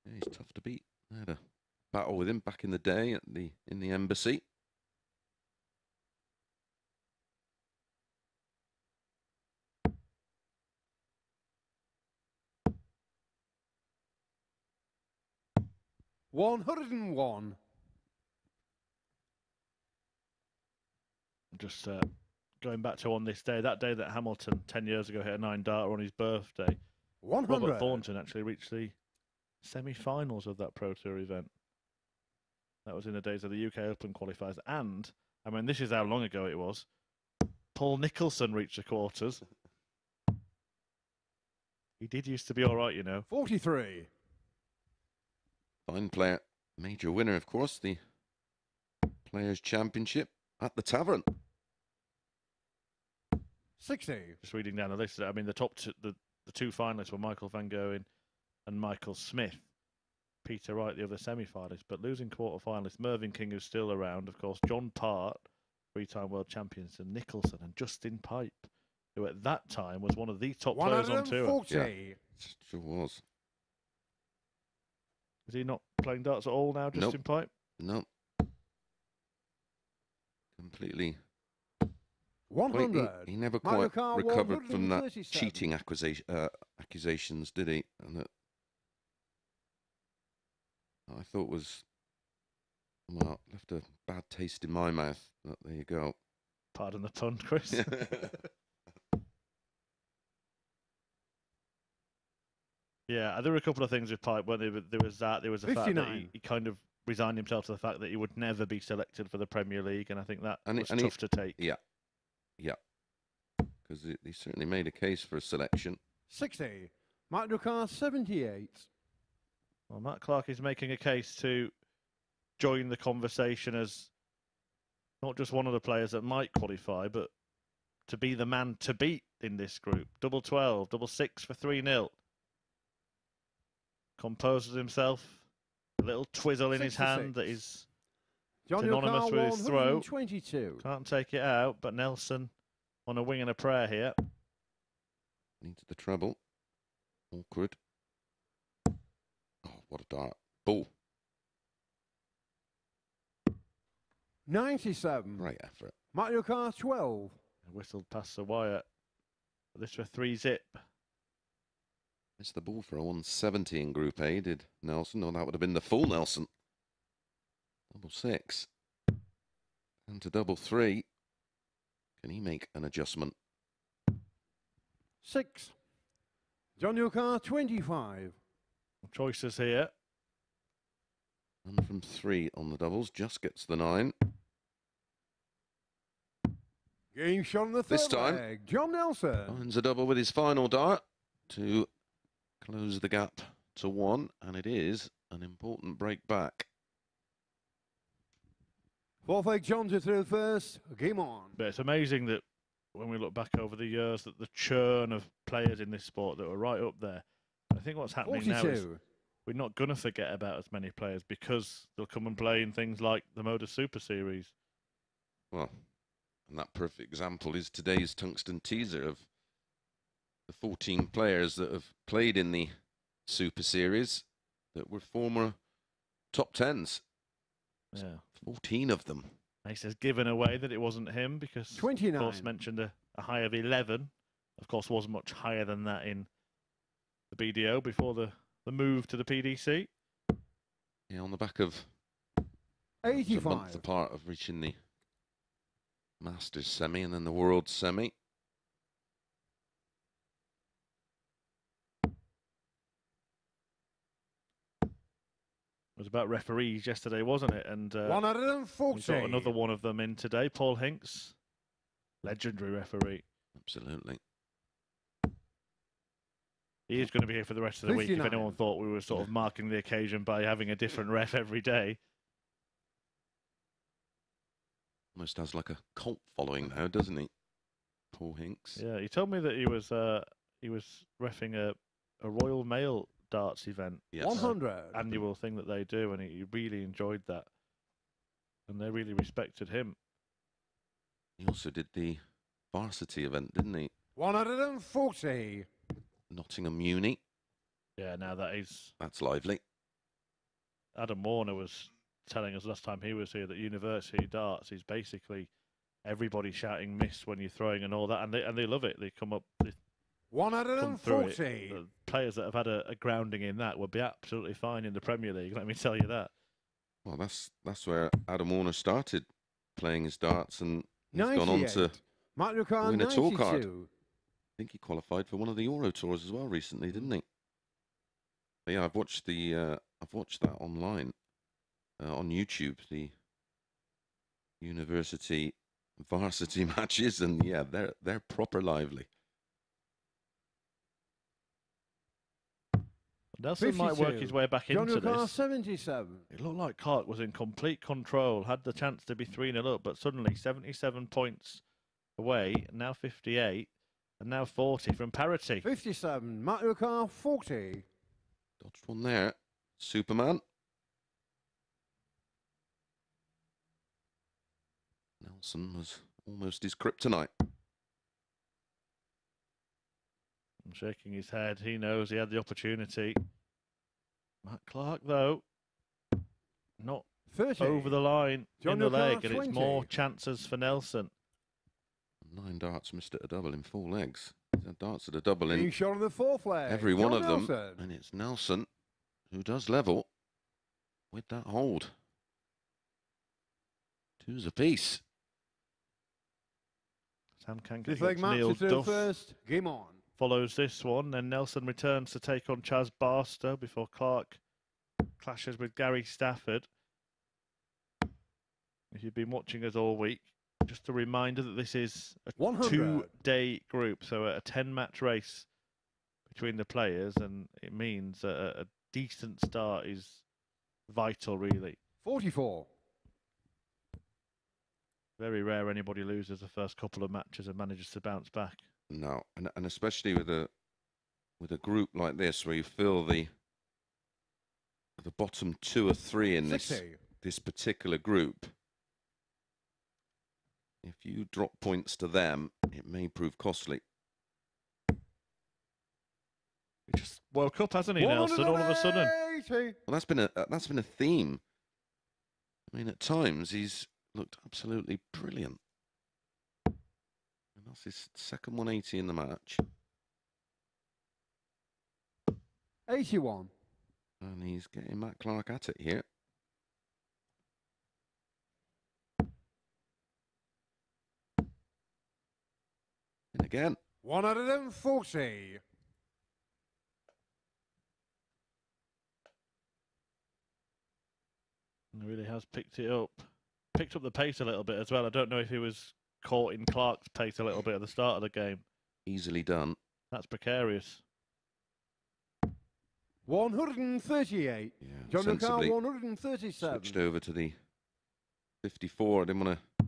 Yeah, he's tough to beat. I had a battle with him back in the day at the in the embassy. One hundred and one. Just uh, going back to on this day, that day that Hamilton ten years ago hit a nine darter on his birthday. One Robert. Thornton actually reached the semi-finals of that Pro Tour event. That was in the days of the UK Open qualifiers, and I mean, this is how long ago it was. Paul Nicholson reached the quarters. He did used to be all right, you know. Forty-three. Fine player, major winner, of course, the Players' Championship at the Tavern. Sixty. Just reading down the list, I mean, the top two, the the two finalists were Michael van Gerwen and Michael Smith. Peter Wright, the other semi-finalist, but losing quarter-finalist Mervyn King, who's still around, of course. John Part, three-time world champions, and Nicholson and Justin Pipe, who at that time was one of the top players on and tour. forty. Sure was. Is he not playing darts at all now, Nope. Justin Pipe? No. Completely. One Well, he- hundred. he, he never Mario quite Kart, recovered from that cheating accusation, uh, accusations, did he? And that I thought was well left a bad taste in my mouth. But there you go. Pardon the pun, Chris. Yeah, there were a couple of things with Pipe. When there, there was that, there was the fact that he, he kind of resigned himself to the fact that he would never be selected for the Premier League, and I think that And he- was and he- tough to take. yeah, yeah. Because he, he certainly made a case for a selection. Sixty. Matt Ducar, seventy-eight. Well, Matt Clark is making a case to join the conversation as not just one of the players that might qualify, but to be the man to beat in this group. Double 12, double six for 3 0. Composes himself, a little twizzle in his hand that 66. is John anonymous with his throw. 122. can't take it out, but Nelson on a wing and a prayer here. Needs the treble. Awkward. Oh, what a dart. Ball. 97. Great effort. Mario Kart 12. Whistled past the wire. But this for three zip. Missed the ball for a 170 in Group A, did Nelson? Oh, that would have been the full Nelson. Double six. And to double three. Can he make an adjustment? 6. John O'Carr 25. Choices here. One from three on the doubles, just gets the nine. Game shot on the third This time- leg. John Nelson. Finds a double with his final dart to close the gap to one, and it is an important break back. Fourth leg, John to through first. Game on. But it's amazing that when we look back over the years, that the churn of players in this sport that were right up there. I think what's happening now is we're not going to forget about as many players because they'll come and play in things like the Modus Super Series. Well, and that perfect example is today's tungsten teaser of the 14 players that have played in the Super Series that were former top tens. Yeah. 14 of them. He says given away that it wasn't him because, of course, 29. mentioned a, a high of 11. Of course, was much higher than that in the BDO before the, the move to the PDC. Yeah, on the back of a month 85. apart of reaching the Masters semi and then the World semi. Was about referees yesterday, wasn't it? And uh, we 140. got another one of them in today, Paul Hinks, legendary referee. Absolutely. He is going to be here for the rest of the week. If anyone thought we were sort of marking the occasion by having a different ref every day, Almost has like a cult following now, doesn't he? Paul Hinks. yeah, he told me that he was uh, he was refing a, a Royal Mail darts event Yes. 100. annual thing that they do, and he really enjoyed that, and they really respected him. He also did the varsity event, didn't he? 140. Nottingham Uni. Yeah, now that is. That's lively. Adam Warner was telling us last time he was here that university darts is basically everybody shouting miss when you're throwing and all that, and they and they love it. They come up, they come through it. 140. The players that have had a, a grounding in that would be absolutely fine in the Premier League. Let me tell you that. Well, that's that's where Adam Warner started playing his darts, and he's gone on to. Mario Kart win a tour card. I think he qualified for one of the Euro tours as well recently, didn't he? But yeah, I've watched the. Uh, I've watched that online, uh, on YouTube. The university varsity matches, and yeah, they're they're proper lively. Nelson might work his way back John into O'Carr this. 77. It looked like Clark was in complete control, had the chance to be 3 0 up, but suddenly 77 points away, now 58, and now 40 from parity. 57. Mario Kart 40. Dodged one there. Superman. Nelson was almost his kryptonite. And shaking his head, he knows he had the opportunity. Matt Clark, though, not 30. over the line John in the O'Connor, leg, and it's more chances for Nelson. Nine darts missed at a double in four legs. He's had darts at a double Being in shot on the fourth leg. every one John of them. And it's Nelson who does level with that hold. Two's apiece. Sam Kank Fifth leg against match Neil Duff first. Game on. Follows this one. Then Nelson returns to take on Chas Barstow before Clark clashes with Gary Stafford. If you've been watching us all week, just a reminder that this is a 100. two-day group, so a ten-match race between the players, and it means a, a decent start is vital, really. 44. Very rare anybody loses the first couple of matches and manages to bounce back. No, and, and especially with a with a group like this where you feel the the bottom two or three in this this particular group. If you drop points to them, it may prove costly. He just woke up, hasn't he, Nelson? All of a sudden. Well, that's been a that's been a theme. I mean, at times he's looked absolutely brilliant. And that's his second 180 in the match, 81. and he's getting Matt Clark at it here. And again, 140. He really has picked it up. Picked up the pace a little bit as well. I don't know if he was caught in Clark's pace a little bit at the start of the game. easily done. That's precarious. 138. Yeah, John Lucar, 137. switched over to the 54. I didn't want to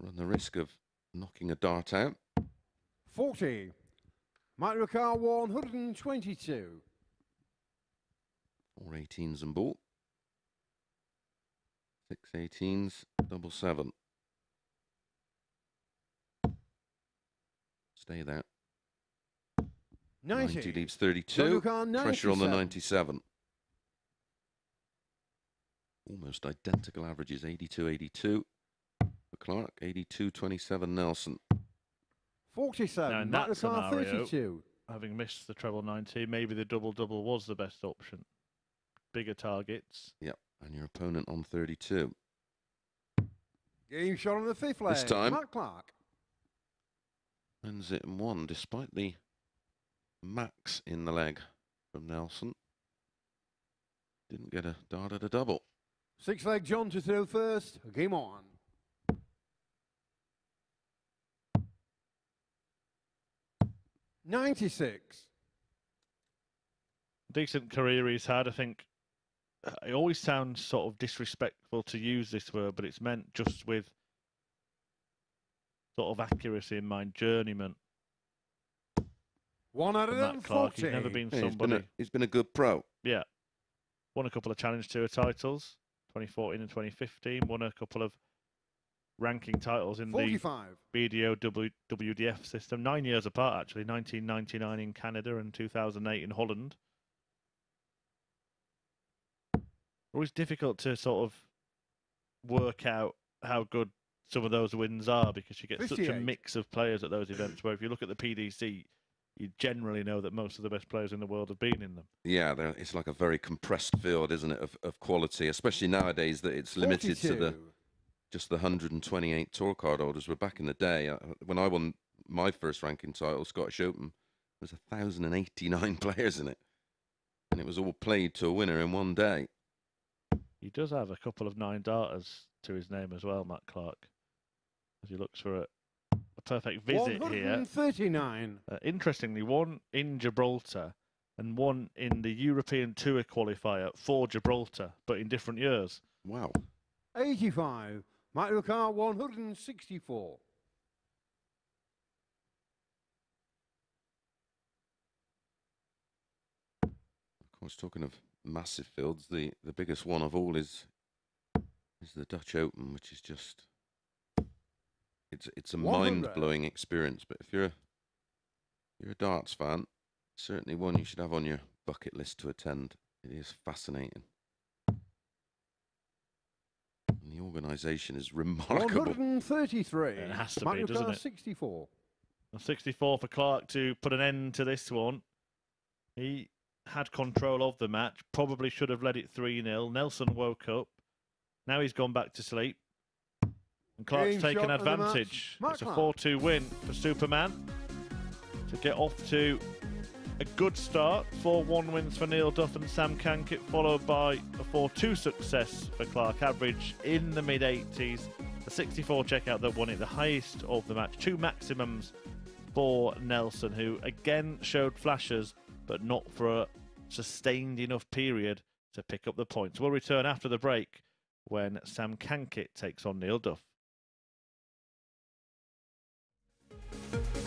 run the risk of knocking a dart out. 40. Mike Ricard, 122. Four 18s and ball. Six 18s, double seven. Stay there. 90. 90 leaves John 32. Lucar, Pressure on the 97. 97. Almost identical averages 82 82 for Clark, 82 27 Nelson. 47. Now, in that scenario- 32. Having missed the treble 90, maybe the double double was the best option. Bigger targets. Yep, and your opponent on 32. Game shot on the fifth leg. This time- Matt Clark. Wins it in one, despite the max in the leg from Nelson. Didn't get a dart at a double. Six leg John to throw first. Game on. Ninety-six. Decent career he's had. I think uh, it always sounds sort of disrespectful to use this word, but it's meant just with sort of accuracy in mind. Journeyman. One out of them. Clark. He's never been somebody. Yeah, he's, been a, he's been a good pro. Yeah. Won a couple of Challenge Tour titles, 2014 and 2015. Won a couple of ranking titles in the BDO W- WDF system. Nine years apart, actually. 1999 in Canada and 2008 in Holland. Always difficult to sort of work out how good some of those wins are because you get such a mix of players at those events. Where if you look at the PDC, you generally know that most of the best players in the world have been in them. Yeah, it's like a very compressed field, isn't it, of, of quality, especially nowadays that it's limited to the just the 128 tour card holders. Were back in the day uh, when I won my first ranking title, Scottish Open, there was 1,089 players in it, and it was all played to a winner in one day. He does have a couple of nine darters to his name as well, Matt Clark, as he looks for a, a perfect visit here. 139. Uh, interestingly, one in Gibraltar and one in the European Tour qualifier for Gibraltar, but in different years. Wow. 85. Mike Ricard, 164. Of course, talking of massive fields, the, the biggest one of all is is the Dutch Open, which is just it's it's a mind blowing experience. But if you're a, you're a darts fan, certainly one you should have on your bucket list to attend. It is fascinating. And the organisation is remarkable. 133. It has to Mike be, doesn't it? 64. And 64 for Clark to put an end to this one. He had control of the match, probably should have led it 3 0. Nelson woke up. Now he's gone back to sleep. And Clark's taken shot of the match, advantage. It's a 4 2 win for Superman to get off to a good start. 4 1 wins for Neil Duff and Sam Cankett, followed by a 4 2 success for Clark. Average in the mid 80s. The 64 checkout that won it, the highest of the match. Two maximums for Nelson, who again showed flashes, but not for a sustained enough period to pick up the points. We'll return after the break when Sam Cankett takes on Neil Duff. Thank you.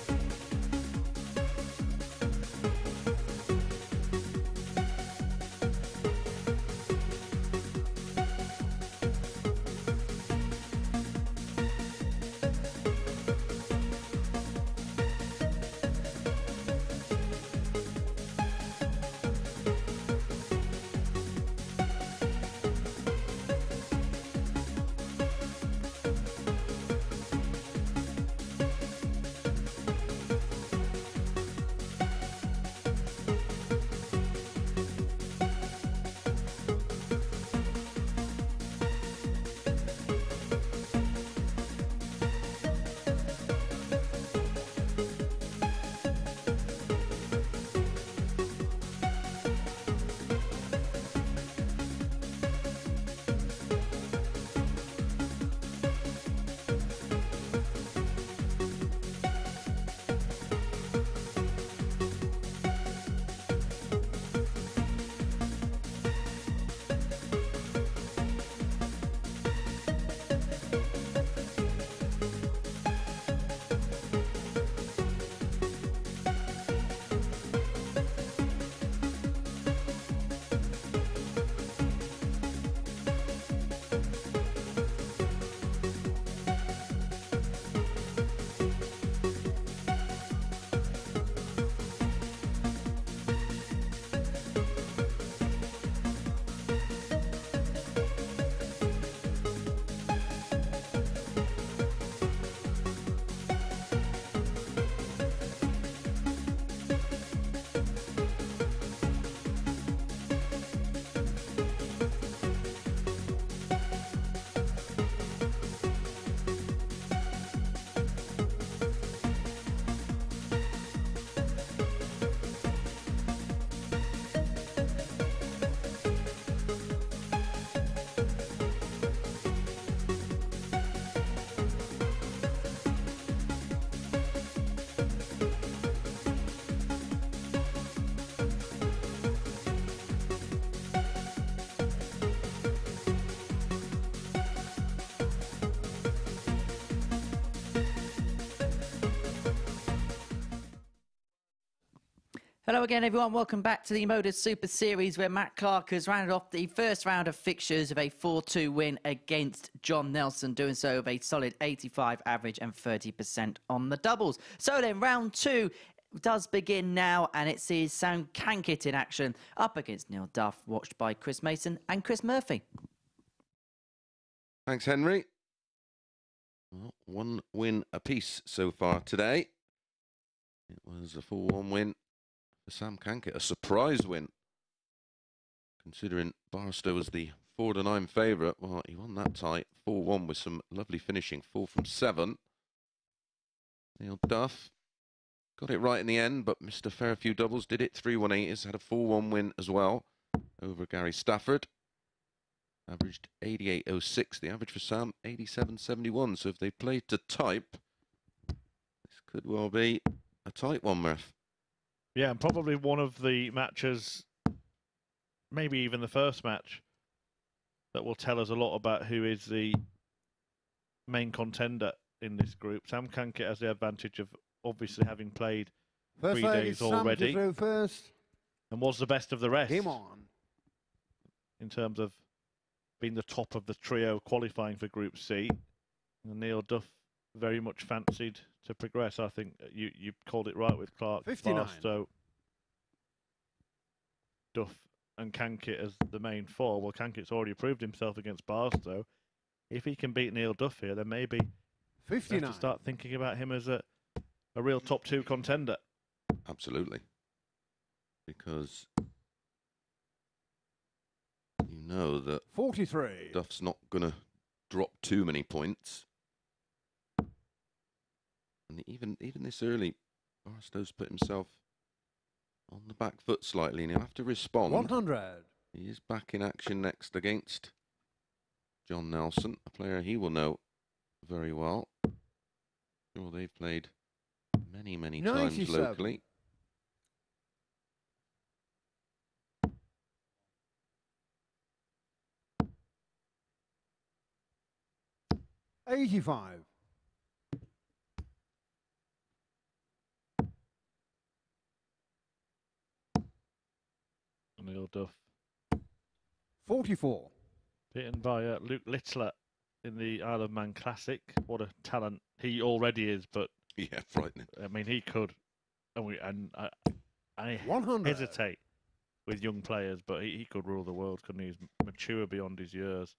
Hello again, everyone. Welcome back to the Modus Super Series, where Matt Clark has rounded off the first round of fixtures of a 4 2 win against John Nelson, doing so with a solid 85 average and 30% on the doubles. So then, round two does begin now, and it sees Sam Cankett in action up against Neil Duff, watched by Chris Mason and Chris Murphy. Thanks, Henry. Well, one win apiece so far today. It was a 4 1 win for Sam Cankett, a surprise win. Considering Barstow was the 4 to 9 favourite, well, he won that tight 4 1 with some lovely finishing, 4 from 7. Neil Duff got it right in the end, but Mr. Fairview Doubles did it 3 1 8. He's had a 4 1 win as well over Gary Stafford. Averaged 88.06. The average for Sam, 87.71. So if they play to type, this could well be a tight one, Murph. Yeah, and probably one of the matches, maybe even the first match, that will tell us a lot about who is the main contender in this group. Sam Cankett has the advantage of obviously having played First three days already first. and was the best of the rest Him on. in terms of being the top of the trio qualifying for Group C. And Neil Duff very much fancied to progress. I think uh, you you called it right with Clark 59. Barstow, Duff and Cankett as the main four. Well, Cankett's already proved himself against Barstow. If he can beat Neil Duff here, then maybe we have to start thinking about him as a a real top two contender. Absolutely. Because you know that 43. Duff's not going to drop too many points. And even even this early, Barstow's put himself on the back foot slightly, and he'll have to respond. 100. He is back in action next against John Nelson, a player he will know very well. Sure, they've played many, many times locally. 85. Neil Duff. 44. Beaten by uh, Luke Littler in the Isle of Man Classic. What a talent he already is, but Yeah, frightening. I mean he could, and we and I, I 100. hesitate with young players, but he, he could rule the world, couldn't he? He's mature beyond his years.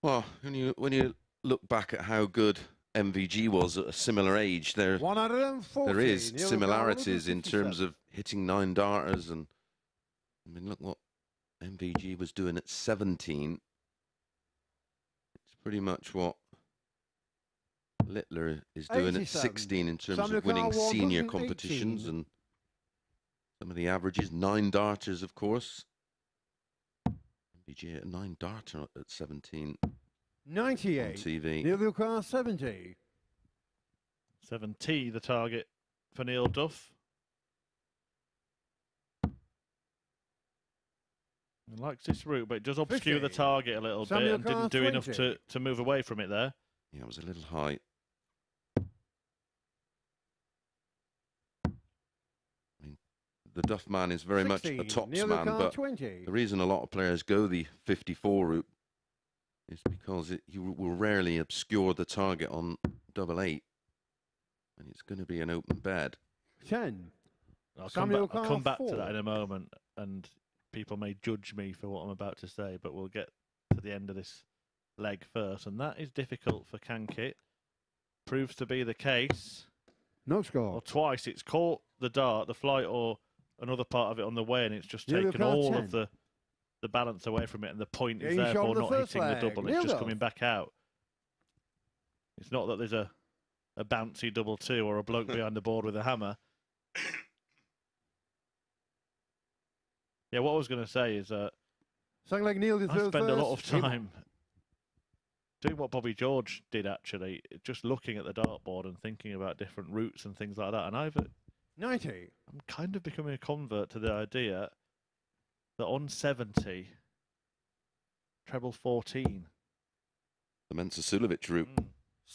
Well, when you when you look back at how good MVG was at a similar age, there there is similarities in terms of hitting nine darters, and I mean, look what MVG was doing at 17. It's pretty much what Littler is doing at 16 in terms Samuel of winning Carr, senior 118. competitions and some of the averages. Nine darters, of course. MVG at nine darter at 17 on 98. TV. Neil Lucar 70. 7T, the target for Neil Duff. He likes this route, but it does obscure the target a little Samuel bit and Carr, didn't do enough to, to move away from it there. Yeah, it was a little high. I mean, the Duff man is very much a tops Neil man, but 20. the reason a lot of players go the 54 route is because it, you will rarely obscure the target on double eight, and it's going to be an open bed. 10. I'll come, Samuel back, I'll come back to that in a moment, and people may judge me for what I'm about to say, but we'll get to the end of this leg first, and that is difficult for Cankett. Proves to be the case. No score. Or twice it's caught the dart, the flight, or another part of it on the way, and it's just taken all 10. of the the balance away from it, and the point is Yeah, showed therefore the not hitting the leg. double. It's just Duff. coming back out. It's not that there's a a bouncy double two or a bloke behind the board with a hammer. Yeah, what I was going to say is that Second leg, Neil did I throw spend a lot of first. Game time doing what Bobby George did actually, just looking at the dartboard and thinking about different routes and things like that. And I've 90. I'm kind of becoming a convert to the idea that on 70, treble 14. The Mensur Suljovic route. Mm.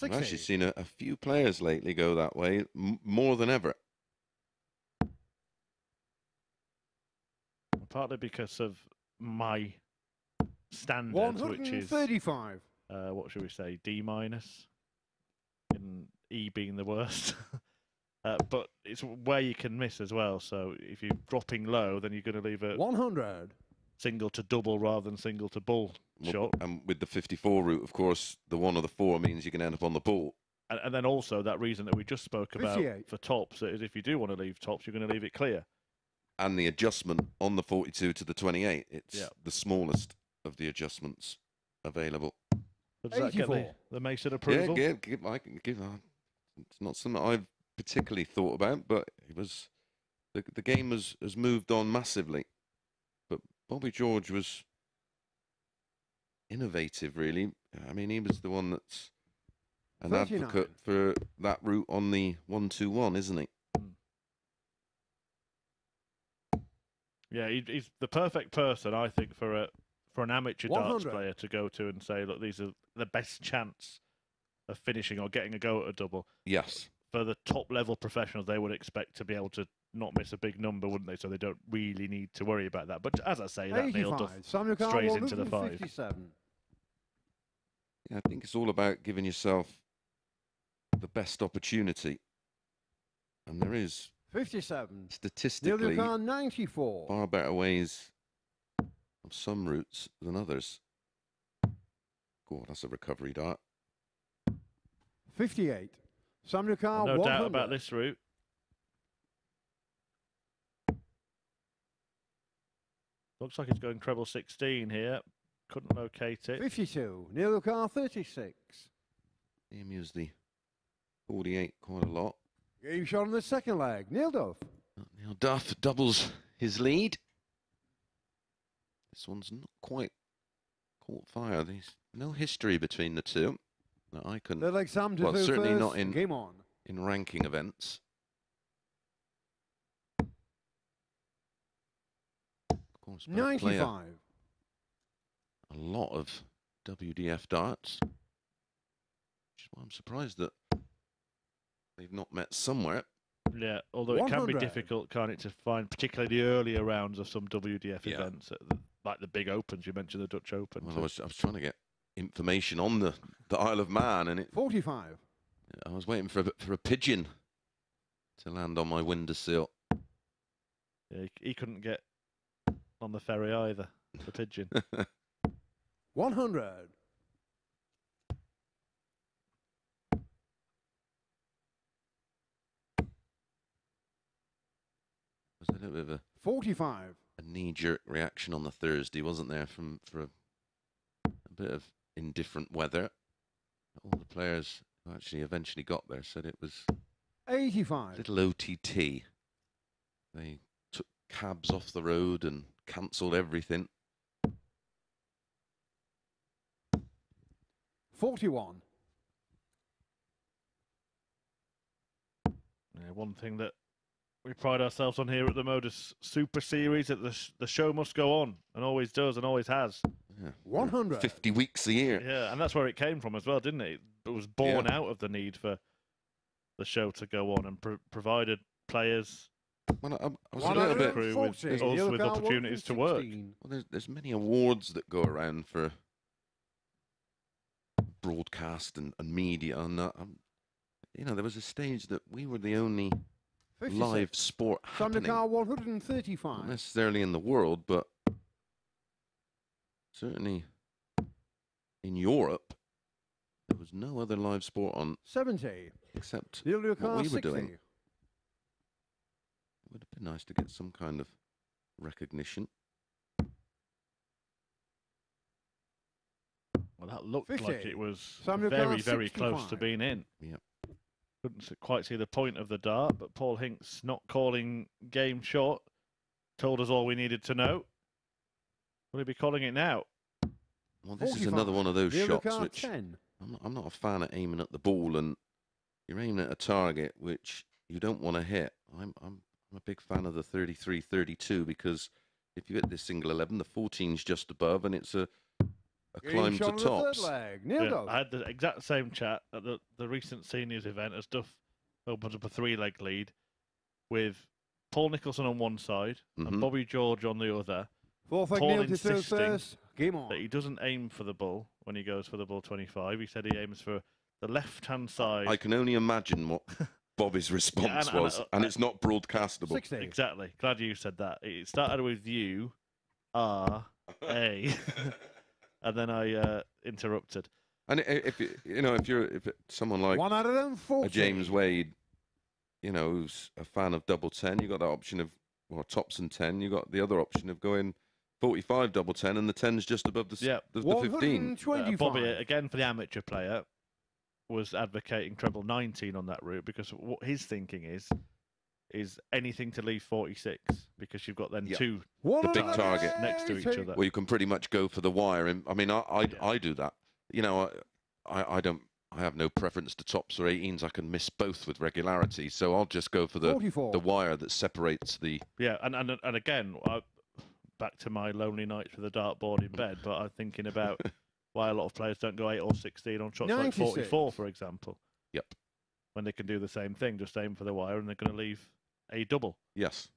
I've actually seen a, a few players lately go that way, m- more than ever. Partly because of my standards, which is 135. uh, what should we say, D minus, in E being the worst. uh, but it's where you can miss as well. So if you're dropping low, then you're going to leave a 100. single to double rather than single to bull Well, shot. And with the 54 route, of course, the one or the four means you can end up on the ball. And, and then also that reason that we just spoke about 58. for tops is if you do want to leave tops, you're going to leave it clear. And the adjustment on the 42 to the 28, it's Yeah. the smallest of the adjustments available. But does that get the, 84. the Mason approval? Yeah, give, give, I can give. Uh, it's not something I've particularly thought about, but it was the the game has has moved on massively. But Bobby George was innovative, really. I mean, he was the one that's an 39. advocate for that route on the one two one, isn't he? Yeah, he, he's the perfect person, I think, for a for an amateur darts player to go to and say, look, these are the best chance of finishing or getting a go at a double. Yes. For the top level professionals, they would expect to be able to not miss a big number, wouldn't they? So they don't really need to worry about that. But as I say, that Neil 85. Duff Samuel strays into the five. 157. Yeah, I think it's all about giving yourself the best opportunity, and there is 57. Neil statistically Lucar, 94. far better ways of some routes than others. God, that's a recovery dart. 58. Samuel Carr, no 100. doubt about this route. Looks like it's going treble 16 here. Couldn't locate it. 52. Neil Lucar, 36. He use the 48 quite a lot. Game shot on the second leg. Neil Duff. Now Duff doubles his lead. This one's not quite caught fire. There's no history between the two that I can Third leg, Sam Well, certainly first. not in- Game on. in ranking events. Of course, both play a, 95. a lot of WDF darts. Which is why I'm surprised that they've not met somewhere. Yeah, although it can be 100. difficult, can't it, to find particularly the earlier rounds of some WDF Yeah. events, at the, like the big opens. You mentioned the Dutch Open. Well, I was, I was trying to get information on the, the Isle of Man, and it, 45. I was waiting for a, for a pigeon to land on my windowsill. yeah, he, he couldn't get on the ferry either. The pigeon. 100. Was a little bit of a, 45. a knee-jerk reaction on the Thursday, wasn't there, from for a, a bit of indifferent weather. All the players who actually eventually got there said it was 85. little OTT. They took cabs off the road and cancelled everything. 41. Yeah, one thing that we pride ourselves on here at the Modus Super Series that the sh- the show must go on and always does and always has. Yeah, 100. 50 weeks a year. Yeah, and that's where it came from as well, didn't it? It was born out of the need for the show to go on and pro- provided players. Well, I, I was a little bit. crew with- 140. us with opportunities to work. Well, there's, there's many awards that go around for broadcast and, and media, and uh, um, you know there was a stage that we were the only 56. Live sport Sam happening, Dakar, not 135. necessarily in the world, but certainly in Europe. There was no other live sport on 70. except Yellow what card, we were 60. doing. It would have been nice to get some kind of recognition. Well, that looked like it was Samuel very, very close to being in. Yep. Couldn't quite see the point of the dart, but Paul Hinks not calling game short told us all we needed to know. Will he be calling it now? Well, this is another one of those Yellow shots which 10. I'm not, I'm not a fan of aiming at the ball, and you're aiming at a target which you don't want to hit. I'm, I'm, I'm a big fan of the 33 32 because if you hit this single 11, the 14's just above, and it's a, a climb to on the third tops. Neil Yeah, I had the exact same chat at the, the recent seniors event as Duff opens up a three leg lead with Paul Nicholson on one side Mhm. and Bobby George on the other. Fourth leg, Paul Neil insisting first. Game That he doesn't aim for the bull when he goes for the bull 25. He said he aims for the left hand side. I can only imagine what Bobby's response and, uh, was, uh, and uh, it's not broadcastable. 60. Exactly. Glad you said that. It started with you, R, A, and then I uh, interrupted. And if you, you know, if you're if someone like One out of them, 40. a James Wade, you know, who's a fan of double ten, you got that option of well tops and ten. You got the other option of going forty-five double ten, and the ten's just above the Yeah. the, the fifteen. Uh, Bobby, again for the amateur player, was advocating treble 19 on that route because what his thinking is is anything to leave 46 because you've got then Yeah. two. One big target next to each other. Well, you can pretty much go for the wire. And I mean, I I, Yeah. I do that. You know, I, I I don't. I have no preference to tops or 18s. I can miss both with regularity, so I'll just go for the 44. the wire that separates the. Yeah, and and and again, I, back to my lonely nights with a dartboard in bed, but I'm thinking about why a lot of players don't go 8 or 16 on shots like 44, for example. Yep. When they can do the same thing, just aim for the wire and they're going to leave a double. Yes.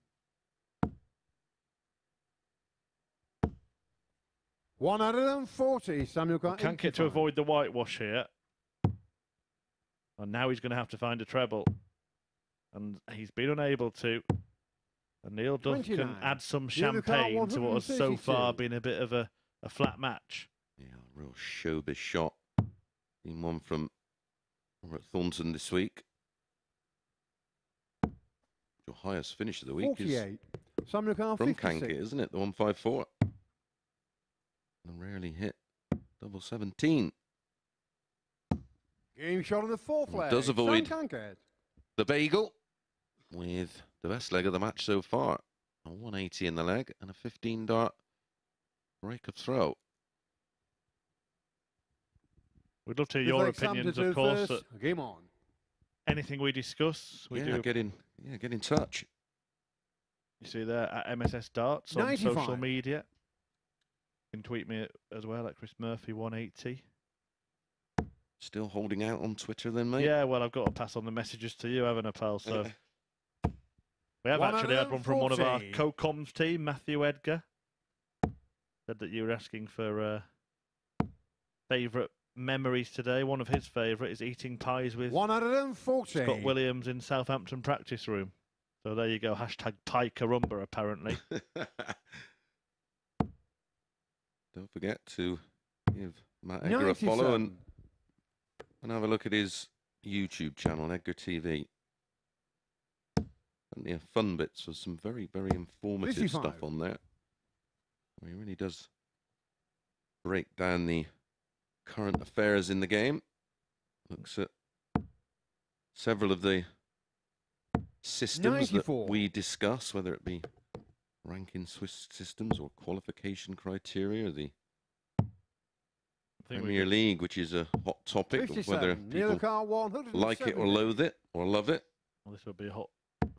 One hundred and forty. out of them, 40. Samuel Cankett to avoid the whitewash here. And now he's going to have to find a treble. And he's been unable to. And Neil Duff can add some Neil Duff out champagne to what has so far been a bit of a, a flat match. Yeah, real showbiz shot. Seen one from Robert Thornton this week. Your highest finish of the week is 48. Samuel Carr, from 56. Cankett, isn't it? The 154. And rarely hit double 17. Game shot on the fourth leg. does Sam avoid- The bagel with the best leg of the match so far. A 180 in the leg and a 15 dart break of throw. We'd love to hear your leg, Sam to opinions, of course. Game on. anything we discuss, we yeah, do. get in. Yeah, get in touch. You see there at MSS Darts on social media. You can tweet me as well at Chris Murphy 180. still holding out on Twitter then, mate? Yeah, well, I've got to pass on the messages to you, haven't I, pal? So we have actually had one from one of our co-coms team, Matthew Edgar. Said that you were asking for uh, favourite memories today. One of his favourite is eating pies with 140. Scott Williams in Southampton practice room. So there you go. Hashtag pie carumba, apparently. Don't forget to give Matt Edgar a follow and, and have a look at his YouTube channel, Edgar TV. Plenty of fun bits with some very, very informative stuff on there. He really does break down the current affairs in the game. Looks at several of the systems 94. that we discuss, whether it be ranking Swiss systems or qualification criteria, the I think we Premier League, which is a hot topic, whether 57. People Carr 170. like it or loathe it or love it. Well, this would be a hot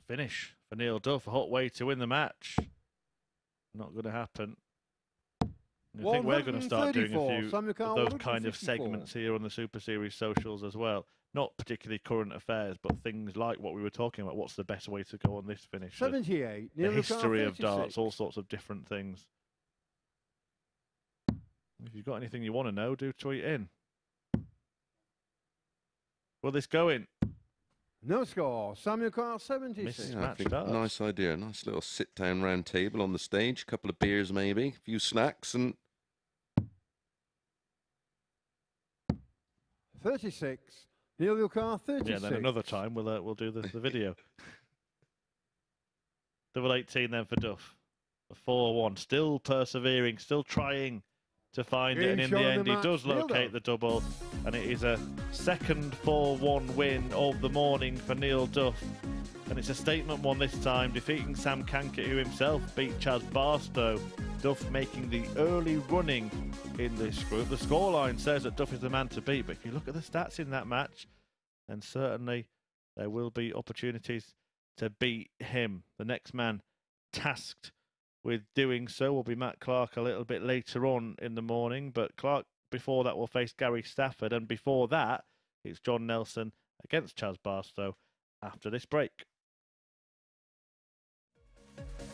finish for Neil Duff, a hot way to win the match. Not going to happen. I think we're going to start doing a few Samuel of those kind of segments here on the Super Series socials as well. Not particularly current affairs, but things like what we were talking about. What's the best way to go on this finish? 78. the Neil Carr, history of darts, all sorts of different things. If you've got anything you want to know, do tweet in. Will this go in? No score. Samuel Carr 76. Misses. Yeah, match nice idea. Nice little sit down round table on the stage, A couple of beers maybe, a few snacks, and 36. Neil Carr 36. Yeah, then another time we'll uh, we'll do the, the video. Double eighteen then for Duff. A four one, still persevering, still trying to find it, and in the end the he does locate the double, and it is a second four one win of the morning for Neil Duff, and it's a statement one this time, defeating Sam Cankett, who himself beat Chas Barstow. Duff making the early running in this group. The scoreline says that Duff is the man to beat, but if you look at the stats in that match, then certainly there will be opportunities to beat him. The next man tasked with doing so will be Matt Clark a little bit later on in the morning, but Clark before that will face Gary Stafford, and before that it's John Nelson against Chas Barstow after this break.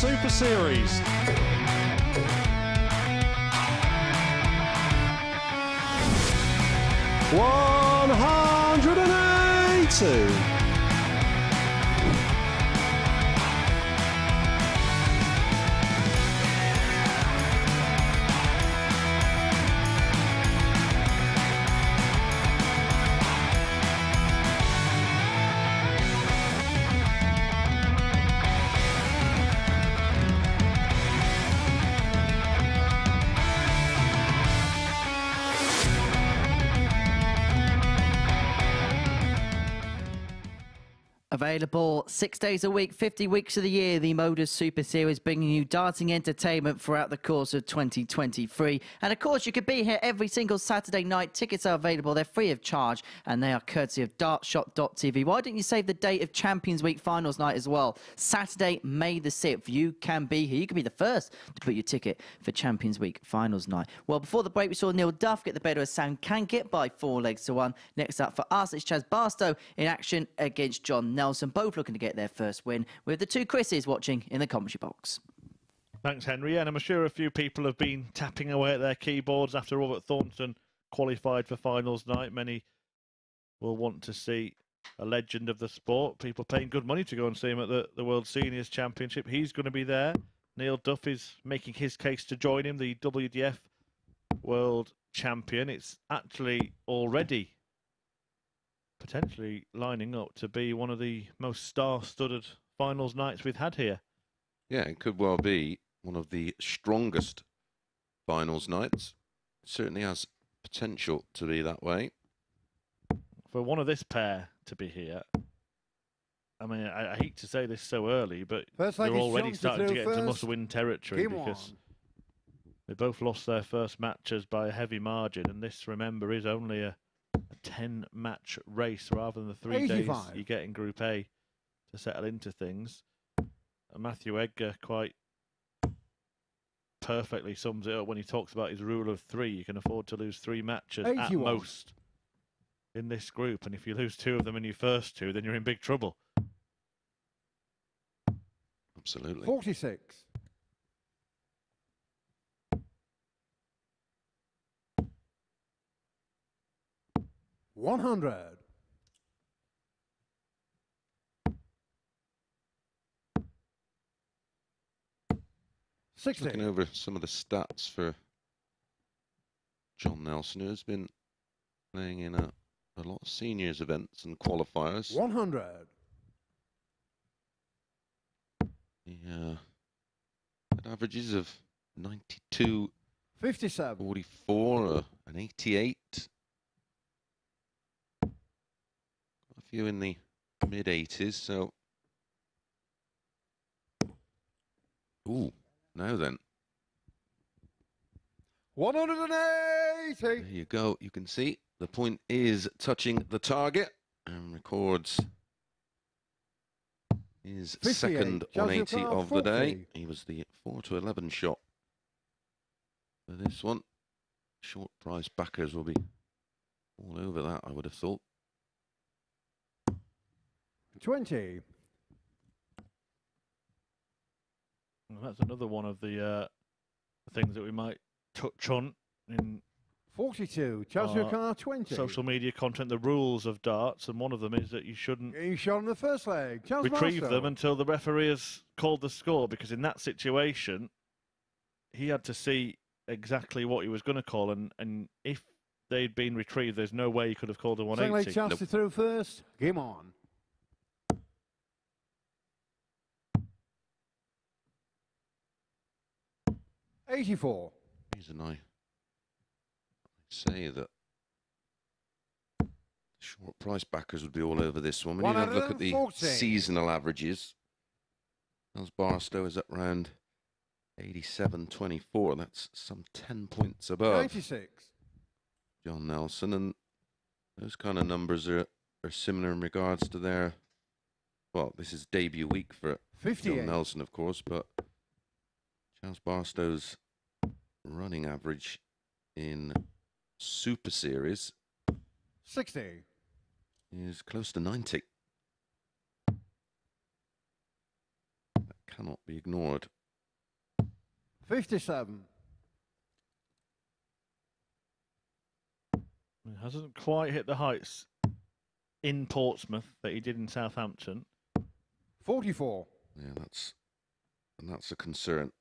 Super Series. Available six days a week, 50 weeks of the year, the Modus Super Series bringing you darting entertainment throughout the course of 2023. And of course, you could be here every single Saturday night. Tickets are available, they're free of charge, and they are courtesy of dartshop.tv. Why don't you save the date of Champions Week finals night as well? Saturday, May the 6th. You can be here. You can be the first to put your ticket for Champions Week finals night. Well, before the break, we saw Neil Duff get the better of Sam Cankett by four legs to one. Next up for us, it's Chas Barstow in action against John Nelson, both looking to get their first win, with the two Chris's watching in the commentary box. Thanks, Henry. And I'm sure a few people have been tapping away at their keyboards after Robert Thornton qualified for finals night. Many will want to see a legend of the sport. People paying good money to go and see him at the, the World Seniors Championship. He's going to be there. Neil Duff is making his case to join him, the WDF World Champion. It's actually already potentially lining up to be one of the most star-studded finals nights we've had here. Yeah, it could well be one of the strongest finals nights. certainly has potential to be that way. For one of this pair to be here, I mean, I, I hate to say this so early, but First they're already starting to through get into first. must-win territory Game because on. they both lost their first matches by a heavy margin, and this, remember, is only a, a 10-match race rather than the three days you get in Group A to settle into things. And Matthew Edgar quite perfectly sums it up when he talks about his rule of three. You can afford to lose three matches at most in this group, and if you lose two of them in your first two, then you're in big trouble. Absolutely. 46. One hundred. Sixty. Looking over some of the stats for John Nelson, who's been playing in a, a lot of seniors events and qualifiers. One hundred. He uh, had averages of 92, Fifty-seven. 44, uh, and 88. A few in the mid 80s, so. Ooh, now then. 180! There you go. You can see the point is touching the target and records his 58, second Joseph 180 Carr, of the day. He was the 4 to 11 shot for this one. Short price backers will be all over that, I would have thought. Twenty. Well, that's another one of the uh, things that we might touch on in Forty-two. Chelsea Uh, car twenty. social media content, the rules of darts, and one of them is that you shouldn't You shot on the first leg. Charles retrieve Barstow. them until the referee has called the score, because in that situation, he had to see exactly what he was going to call, and, and if they'd been retrieved, there's no way he could have called a 180. Second leg 180. Chelsea through first. Game on. Eighty-four. reason I, say that short price backers would be all over this one. When you have a look at the seasonal averages, Charles Barstow is up round 87.24. That's some 10 points above Ninety-six. John Nelson, and those kind of numbers are are similar in regards to their. Well, this is debut week for John Nelson, of course, but Charles Barstow's running average in Super Series Sixty. is close to 90. That cannot be ignored. 57. He hasn't quite hit the heights in Portsmouth that he did in Southampton. 44. Yeah, that's and that's a concern.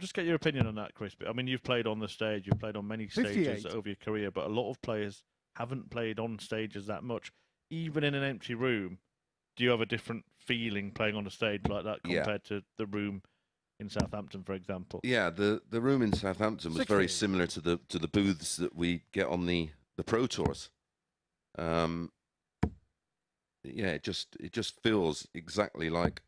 I'll just get your opinion on that, Chris. But I mean, you've played on the stage, you've played on many stages 58. over your career, but a lot of players haven't played on stages that much. Even in an empty room, do you have a different feeling playing on a stage like that Yeah. compared to the room in Southampton, for example? Yeah, the, the room in Southampton was very similar to the to the booths that we get on the, the Pro Tours. Um, yeah, it just it just feels exactly like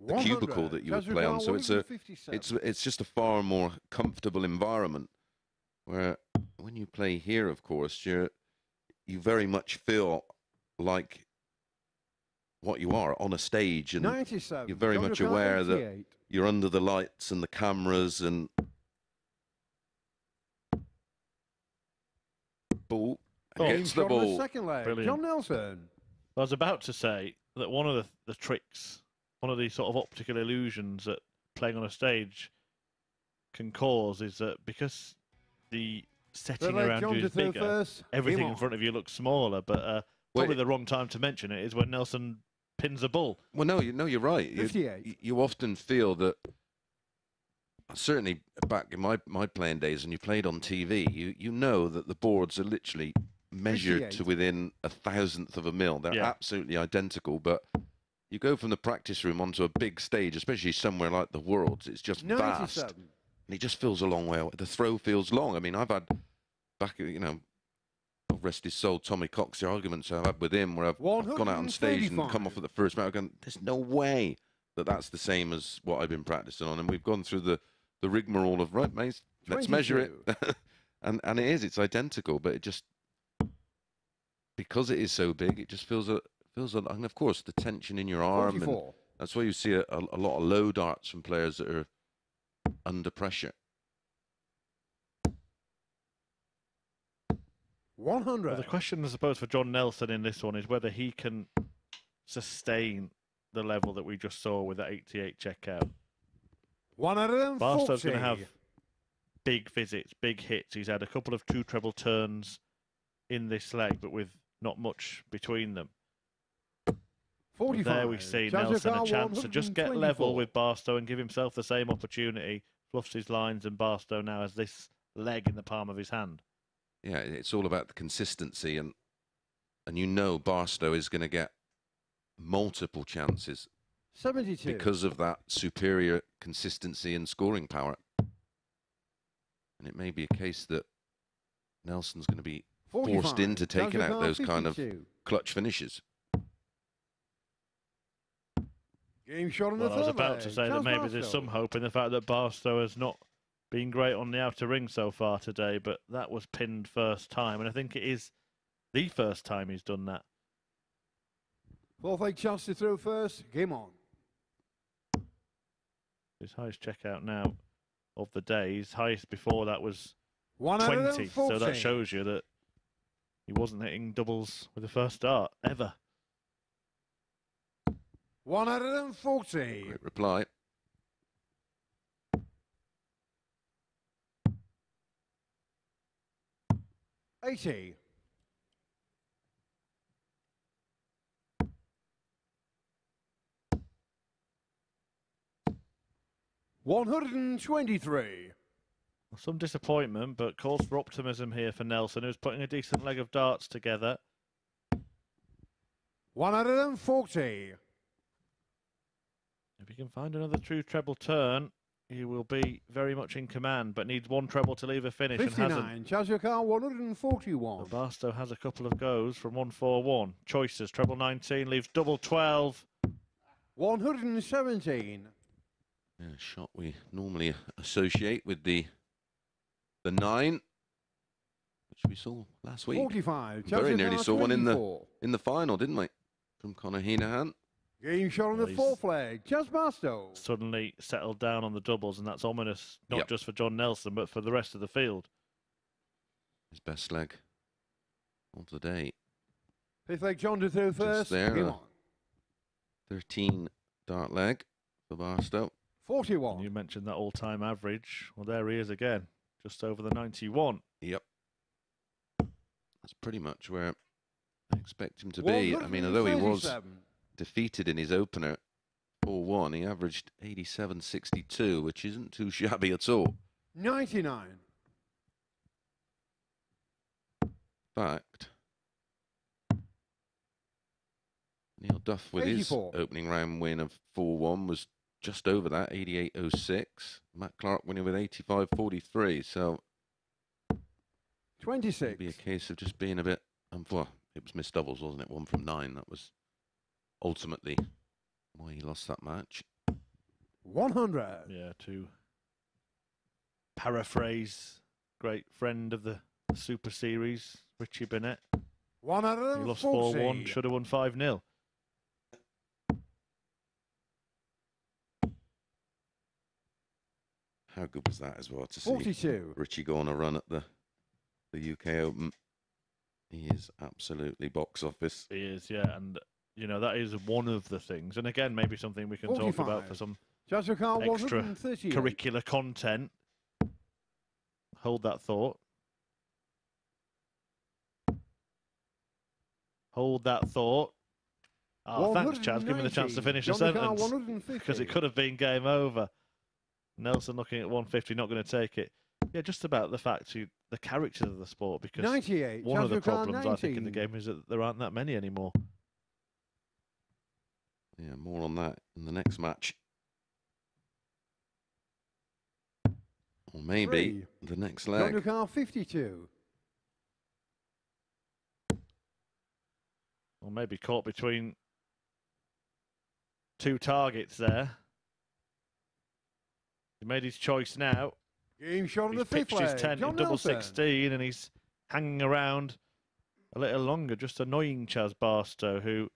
the cubicle that you would play on. So it's a it's it's just a far more comfortable environment. Where when you play here, of course, you you very much feel like what you are on a stage, and you're very much aware that you're under the lights and the cameras and ball Oh. gets the Shot on ball. second leg. Brilliant. John Nelson. I was about to say that one of the, the tricks, one of the sort of optical illusions that playing on a stage can cause is that because the setting Third leg, around John you is bigger, first. everything in front of you looks smaller. But uh, Wait. probably the wrong time to mention it is when Nelson pins a ball. Well, no, you no, you're right. You, 58. you- you often feel that. Certainly, back in my, my playing days, and you played on TV, you, you know that the boards are literally measured to within a thousandth of a mil. They're Yeah. absolutely identical, but you go from the practice room onto a big stage, especially somewhere like the Worlds. It's just vast. 97. and it just feels a long way away. The throw feels long. I mean, I've had back, you know, rest his soul, Tommy Cox, the arguments I've had with him where I've, I've gone out on stage and come off at the first round, going, there's no way that that's the same as what I've been practicing on. And we've gone through the, the rigmarole of, right, mate, let's measure it. and, and it is, it's identical, but it just, because it is so big, it just feels a, feels a, and of course, the tension in your arm. And that's why you see a, a, a lot of low darts from players that are under pressure. 100. Well, the question, I suppose, for John Nelson in this one is whether he can sustain the level that we just saw with that 88 checkout. 140. Barstow's going to have big visits, big hits. He's had a couple of two treble turns in this leg, but with not much between them. But 45. there we see Chaz Nelson a chance to just get level with Barstow and give himself the same opportunity. Fluffs his lines, and Barstow now has this leg in the palm of his hand. Yeah, it's all about the consistency, and and you know Barstow is going to get multiple chances 72. because of that superior consistency and scoring power. And it may be a case that Nelson's going to be 45. forced into taking out Rukar, those kind of clutch finishes. Game shot on Well, the I was about to say that Chas maybe there's some hope in the fact that Barstow has not been great on the outer ring so far today, but that was pinned first time, and I think it is the first time he's done that. Fourth leg chance to throw first. Game on. His highest checkout now of the day. His highest before that was 20, so that shows you that he wasn't hitting doubles with the first start ever. 140. Great reply. Eighty. One hundred and twenty-three. Some disappointment, but calls for optimism here for Nelson, who's putting a decent leg of darts together. One hundred and forty. If he can find another true treble turn, he will be very much in command, but needs one treble to leave a finish and hasn't. Fifty-nine. Chazukar one hundred and forty-one. But Barstow has a couple of goes from 141. Choices, treble 19, leaves double 12. One hundred and seventeen. Yeah, a shot we normally associate with the the nine, which we saw last week Forty-five. Very nearly Chazukar saw one in the- in the final, didn't we? From Conor Heneghan. Game shot on Well, the he's- fourth leg. Chas Barstow. Suddenly settled down on the doubles, and that's ominous, not Yep. just for John Nelson, but for the rest of the field. His best leg of the day. Fifth leg John to throw first. there, Game uh, on. 13 dart leg for Barstow. And 41. you mentioned that all-time average. Well, there he is again, just over the 91. Yep. That's pretty much where I expect him to be. I mean, although he was 137. Defeated in his opener 4 1, he averaged 87.62, which isn't too shabby at all. 99. fact, Neil Duff with his opening round win of 4 1 was just over that, 88.06. Matt Clark winning with 85.43. So 26. it'd be a case of just being a bit. Um, well, it was missed doubles, wasn't it? One from nine. That was ultimately why he lost that match. 100. Yeah, to paraphrase great friend of the Super Series, Richie Burnett. He 140. lost 4 1, should have won 5 0. How good was that as well to see 42. Richie go on a run at the the UK Open? He is absolutely box office. He is, yeah, and you know that is one of the things. And again, maybe something we can talk about for some Extra curricular content. Hold that thought. Hold that thought. Oh, thanks, Chas. Give me the chance to 119. finish the Johnny sentence because it could have been game over. Nelson looking at 150, not going to take it. Yeah, just about the fact you, the characters of the sport because 98. one of the problems I think in the game is that there aren't that many anymore. Yeah, more on that in the next match. Or maybe Three. the next Johnny leg. Car 52. Or maybe caught between two targets there. He made his choice now. Game shot on the fifth pitched his 10 John in double Nelson. 16 and he's hanging around a little longer, just annoying Chas Barstow, who,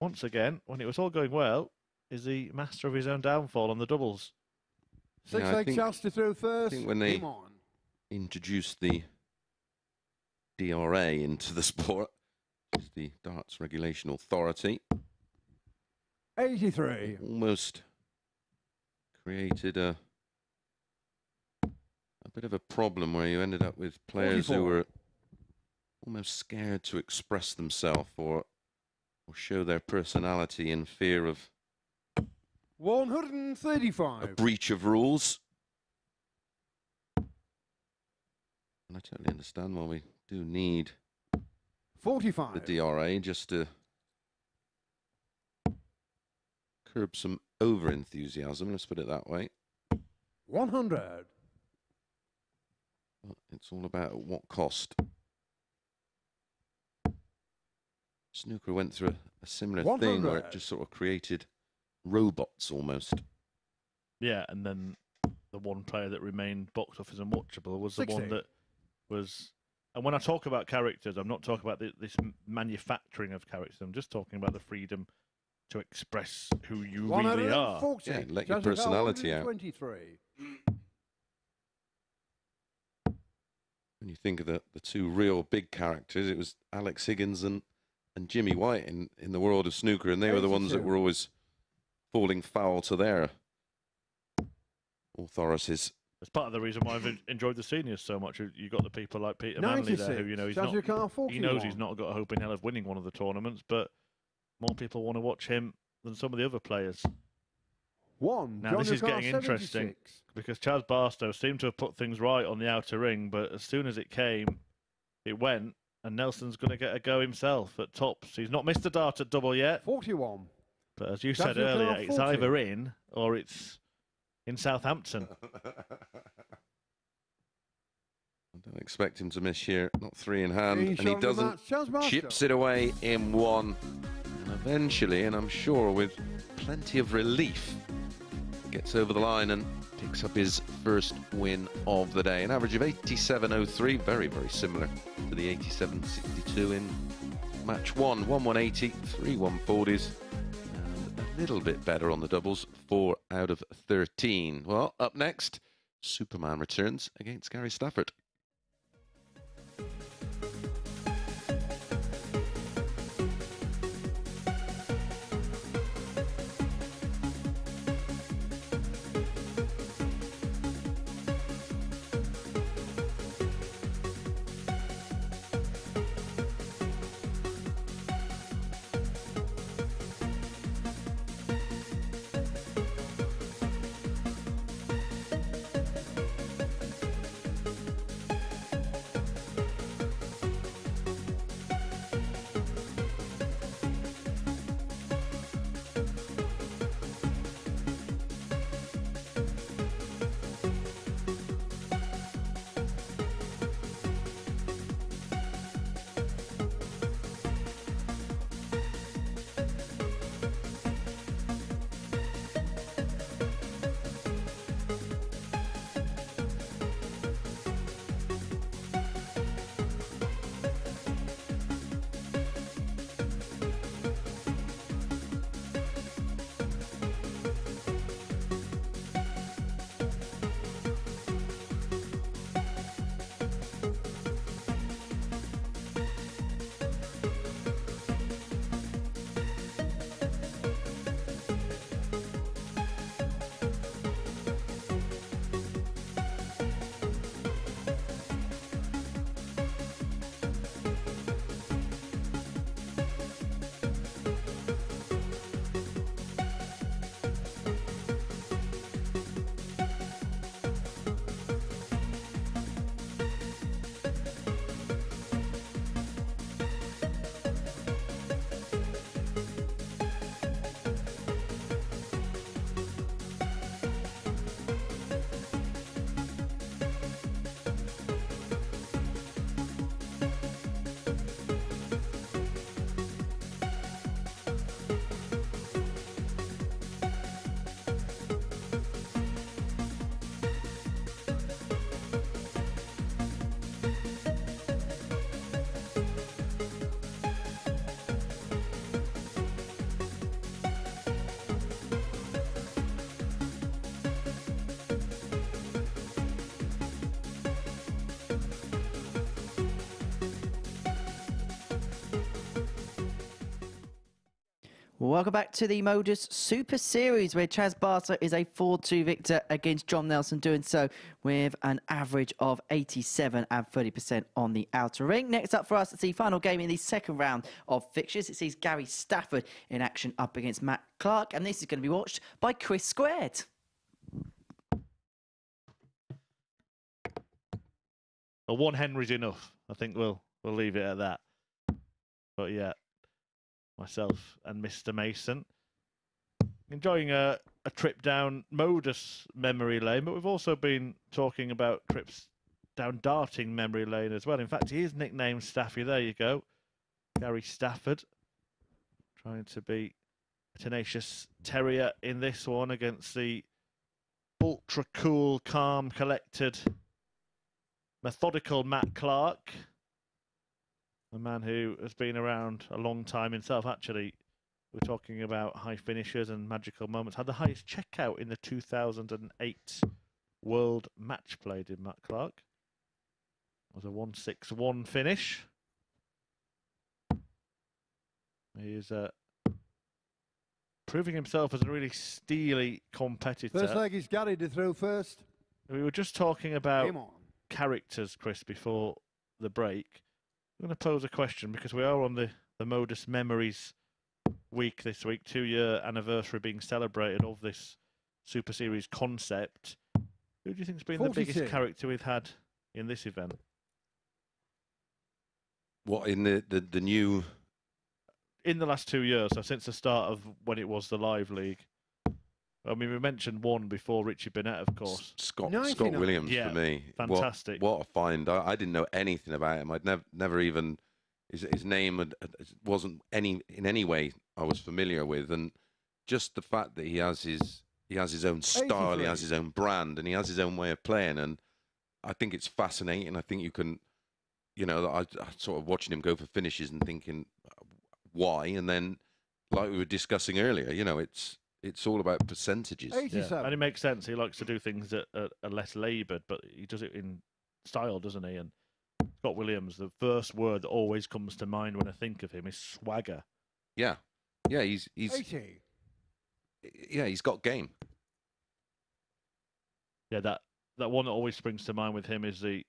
once again, when it was all going well, is the master of his own downfall on the doubles. Six Yeah, I leg think- chance to throw first. think when they- Game on. Introduced the DRA into the sport, which is the Darts Regulation Authority. 83. Almost created a a bit of a problem where you ended up with players who were almost scared to express themselves or or show their personality in fear of 135. a 135. breach of rules. And I totally understand why we do need 45. the DRA just to curb some over enthusiasm, let's put it that way. 100. But It's all about at what cost. Snooker went through a, a similar thing where it just sort of created robots almost. Yeah, and then the one player that remained box office unwatchable was the one that was. And when I talk about characters, I'm not talking about the, this manufacturing of characters. I'm just talking about the freedom to express who you really are. 140. Yeah, let your personality out. 123. When you think of the, the two real big characters, it was Alex Higgins and, and Jimmy White in, in the world of snooker, and they were the ones that were always falling foul to their authorities. It's part of the reason why I've enjoyed the seniors so much. You you got the people like Peter Manley there, who you know he's Jazz not. He knows he's not got a hope in hell of winning one of the tournaments, but more people want to watch him than some of the other players. One. Now, John this is Car, getting interesting. 76. because Chas Barstow seemed to have put things right on the outer ring, but as soon as it came, it went, and Nelson's going to get a go himself at tops. He's not missed a dart at double yet, 41. but as you That's said earlier, it's either in or it's in Southampton. I don't expect him to miss here. Not three in hand, Green and he doesn't. match, Chips it away in one, and eventually, and I'm sure with plenty of relief, gets over the line and picks up his first win of the day. An average of 87.03, very very similar to the 87.62 in match one. 1 180, three 140s, and a little bit better on the doubles. Four out of 13. Well, up next, Superman returns against Gary Stafford. To the Modus Super Series, where Chas Barstow is a 4 2 victor against John Nelson, doing so with an average of 87 and 30% on the outer ring. Next up for us, it's the final game in the second round of fixtures. It sees Gary Stafford in action up against Matt Clark, and this is going to be watched by Chris Squared. Well, one Henry's enough. I think we'll we'll leave it at that. But yeah, myself and Mr. Mason enjoying a, a trip down Modus memory lane, but we've also been talking about trips down darting memory lane as well. In fact, he is nicknamed Staffy. There you go, Gary Stafford, trying to be a tenacious terrier in this one against the ultra cool, calm, collected methodical Matt Clark, a man who has been around a long time himself. Actually, we're talking about high finishers and magical moments. Had the highest checkout in the 2008 World Match Play, did Matt Clark. It was a 161 finish. He is uh, proving himself as a really steely competitor. First leg is Gary to throw first. We were just talking about characters, Chris, before the break. I'm going to pose a question because we are on the, the Modus Memories week this week, two year anniversary being celebrated of this Super Series concept. Who do you think's been the biggest character we've had in this event? What in the, the, the new In the last two years, so since the start of when it was the live league. I mean, we mentioned one before Richie Burnett, of course. S- Scott 99. Scott Williams Yeah, for me? What- fantastic. What, a find! I, I didn't know anything about him. I'd never never even his his name had, had- wasn't any in any way I was familiar with, and just the fact that he has his he has his own style, he has his own brand, and he has his own way of playing, and I think it's fascinating. I think you can, you know, I, I sort of watching him go for finishes and thinking why, and then like we were discussing earlier, you know, it's it's all about percentages. Yeah, and it makes sense. He likes to do things that are, are less laboured, but he does it in style, doesn't he? And Scott Williams, the first word that always comes to mind when I think of him is swagger. Yeah, yeah, he's he's 80. yeah, he's got game. Yeah, that that one that always springs to mind with him is the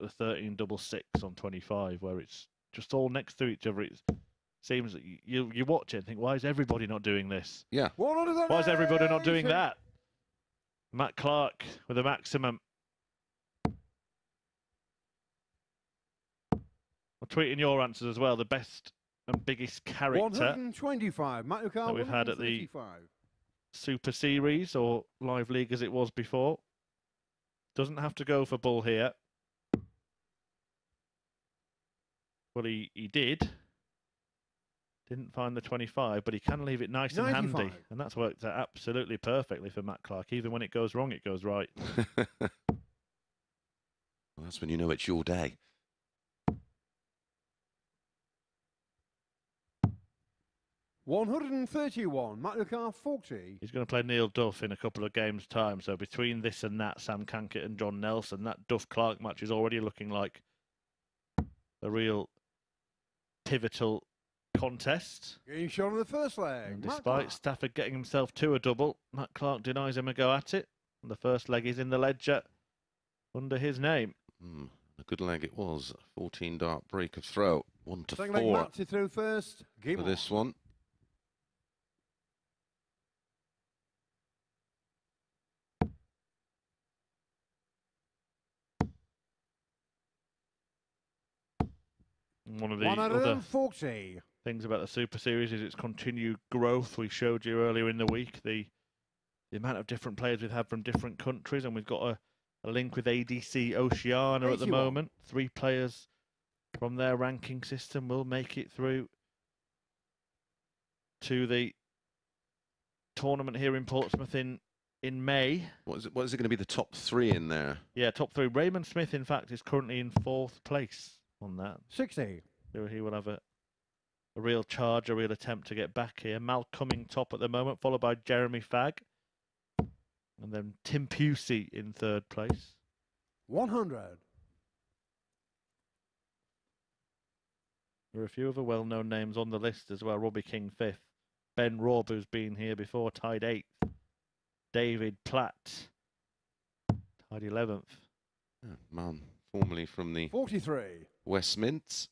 the thirteen double six on twenty five, where it's just all next to each other. It seems you, you you watch it and think, why is everybody not doing this? Yeah, 180. Why is everybody not doing that? Matt Clark with a maximum. I'm tweeting your answers as well. The best and biggest character 125. Matt Lucar, that we've had at the- Super Series or Live League as it was before. Doesn't have to go for Bull here. Well, he, he did. Didn't find the 25, but he can leave it nice and handy. And that's worked out absolutely perfectly for Matt Clark. Even when it goes wrong, it goes right. well, that's when you know it's your day. One hundred and thirty-one. Matt Lucar, 40. He's going to play Neil Duff in a couple of games' time. So between this and that, Sam Cankett and John Nelson, that Duff Clark match is already looking like a real pivotal contest. Getting shown in the first leg. And despite Clark. Stafford getting himself to a double, Matt Clark denies him a go at it. And the first leg is in the ledger under his name. Hmm, a good leg it was. 14 dart break of throw. One to Second leg, four Matt to throw first. Game for on. this one. One of the other 140. Things about the Super Series is its continued growth. We showed you earlier in the week the the amount of different players we've had from different countries, and we've got a, a link with ADC Oceania at the 81. moment. Three players from their ranking system will make it through to the tournament here in Portsmouth in in May. What is it? What is it going to be? The top three in there? Yeah, top three. Raymond Smith, in fact, is currently in fourth place on that. 60. So he will have a, a real charge, a real attempt to get back here. Mal Cuming top at the moment, followed by Jeremy Fagg. And then Tim Pusey in third place. 100. There are a few other well known names on the list as well. Robbie King fifth. Ben Robb, who's been here before, tied eighth. David Platt tied 11th. Yeah, man, formerly from the 43. West Mints.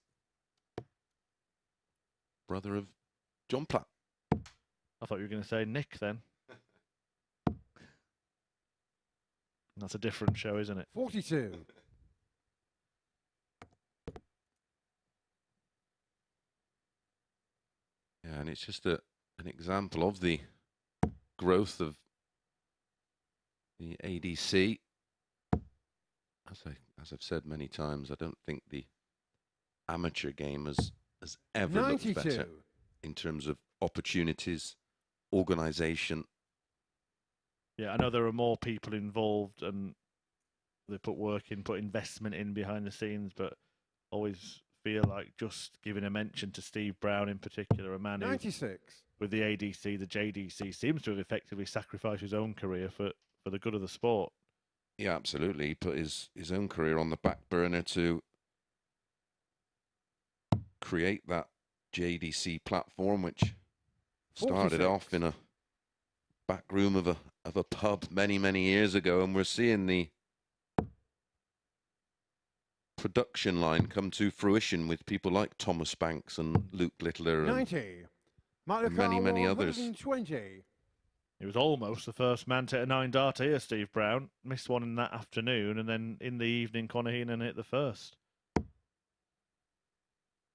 Brother of John Platt. I thought you were going to say Nick then. That's a different show, isn't it? 42. Yeah, and it's just a, an example of the growth of the ADC. As, I, as I've said many times, I don't think the amateur game has, has ever looked better in terms of opportunities, organisation. Yeah, I know there are more people involved and they put work in, put investment in behind the scenes, but always feel like just giving a mention to Steve Brown in particular, a man who, 96. with the ADC, the JDC, seems to have effectively sacrificed his own career for, for the good of the sport. Yeah, absolutely. He put his, his own career on the back burner to create that JDC platform, which started 46. off in a back room of a of a pub many many years ago, and we're seeing the production line come to fruition with people like Thomas Banks and Luke Littler and 90. Mark and many, many others. 120. He was almost the first man to hit a nine dart here, Steve Brown. Missed one in that afternoon, and then in the evening, Conor Heneghan hit the first.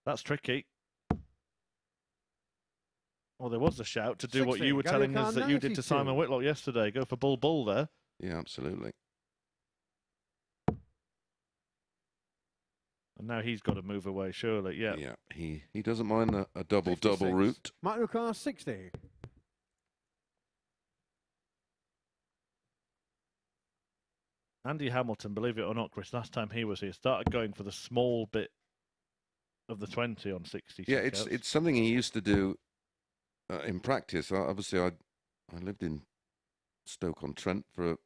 That's tricky. Well, there was a shout to do what 60, you were Gary telling us Khan, that you did to Simon Whitlock yesterday. Go for Bull Bull there. yeah, absolutely. And now he's got to move away, surely. Yeah. Yeah, he he doesn't mind a, a double 56. double route. Mark Lucar, 60. Andy Hamilton, believe it or not, Chris, last time he was here, started going for the small bit of the 20 on 60. Yeah, it's it's something he used to do uh, in practice. Uh, obviously, I I lived in Stoke on Trent for a,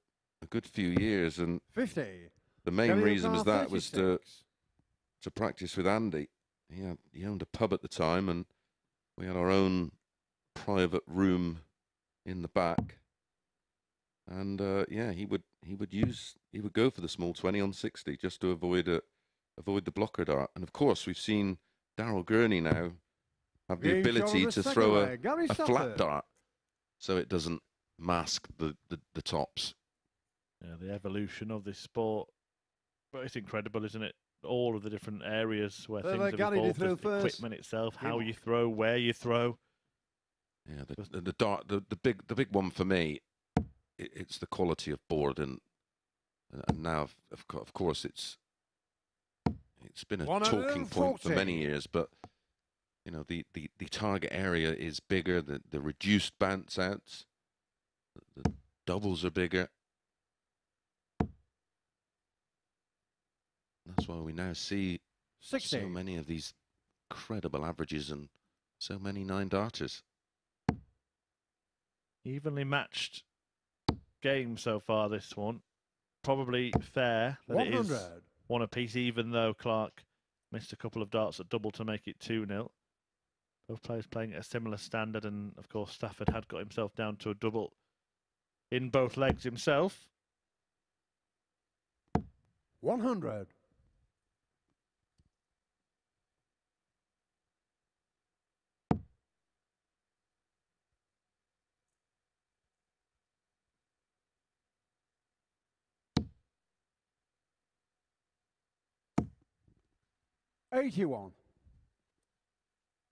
a good few years, and 50. the main Gary reason was that was to to practice with Andy. He had, he owned a pub at the time, and we had our own private room in the back. And uh, yeah, he would he would use he would go for the small twenty on sixty just to avoid a avoid the blocker dart. And of course, we've seen Daryl Gurney now have the Game ability the to throw a, a flat dart, so it doesn't mask the, the, the tops. Yeah, the evolution of this sport. But it's incredible, isn't it? All of the different areas where Well, things like have evolved, throw the first. equipment itself, how on. you throw, where you throw. Yeah, the, the, the dart, the, the big, the big one for me, it, it's the quality of board, and and now, of, of of course, it's it's been a talking point for many years. But you know, the, the, the target area is bigger. The the reduced bounce outs, the, the doubles are bigger. That's why we now see 60. so many of these incredible averages and so many nine darters. Evenly matched game so far, this one. Probably fair that it is 100. One apiece, even though Clark missed a couple of darts at double to make it 2 0. Both players playing at a similar standard, and of course, Stafford had got himself down to a double in both legs himself. 100. Eighty-one.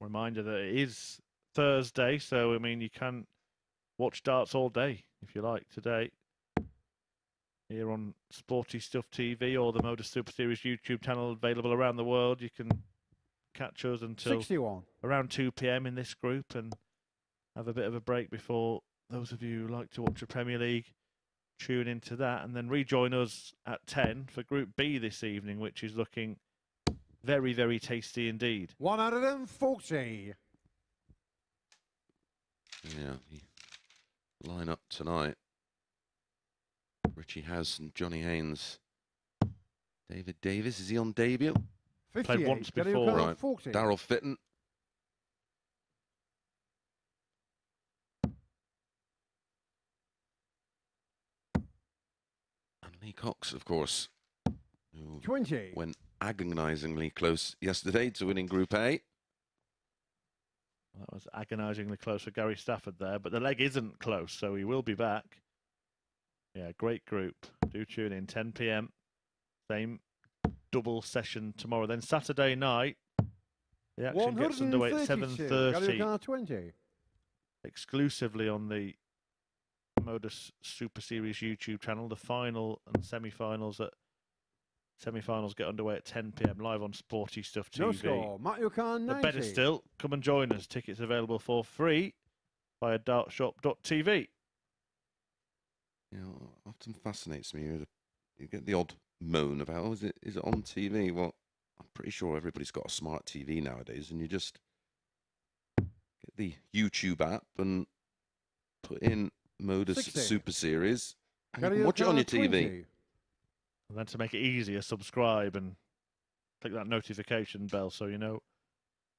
Reminder that it is Thursday, so I mean, you can watch darts all day if you like today. Here on Sporty Stuff TV or the Modus Super Series YouTube channel available around the world, you can catch us until Sixty-one. around 2 p.m. in this group and have a bit of a break before those of you who like to watch the Premier League tune into that and then rejoin us at 10 for Group B this evening, which is looking very, very tasty indeed. 140. Yeah, the line up tonight. Richie Howson and Johnny Haynes. David Davis, is he on debut? Played once before. Right. Darryl Fitton. And Lee Cox, of course. 20. Went agonisingly close yesterday to winning Group A. That was agonisingly close for Gary Stafford there, but the leg isn't close, so he will be back. Yeah, great group. Do tune in 10 p.m. Same double session tomorrow. Then Saturday night, the action gets underway at 7:30 exclusively on the Modus Super Series YouTube channel. The final and semi-finals at semi-finals get underway at 10 p.m. live on Sporty Stuff TV. No score. Mario Kart 90. The better still, come and join us. Tickets available for free via dartshop.tv. You know, often fascinates me. You you get the odd moan about, oh, is it is it on TV? Well, I'm pretty sure everybody's got a smart TV nowadays, and you just get the YouTube app and put in Modus 60. Super Series, and you can watch it on your TV. 20. And then to make it easier, subscribe and click that notification bell so you know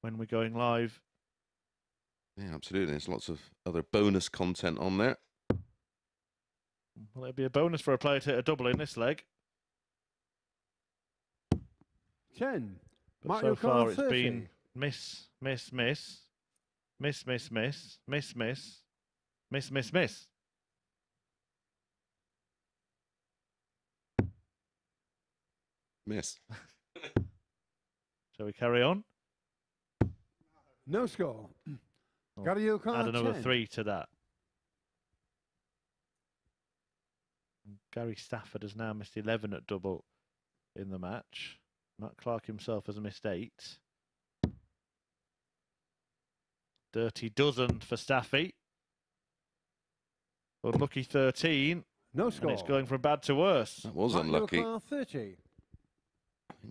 when we're going live. Yeah, absolutely. There's lots of other bonus content on there. Well, it'd be a bonus for a player to hit a double in this leg. 10. But Mario so far Kart it's 30. been miss, miss, miss, miss, miss, miss, miss, miss, miss, miss, miss. Miss. Shall we carry on? No score. Oh, Mario Kart Add another 10. three to that. Gary Stafford has now missed 11 at double in the match. Matt Clark himself has missed eight. Dirty dozen for Staffy. Unlucky 13, No and score. it's going from bad to worse. That was Mario unlucky. Kart 30.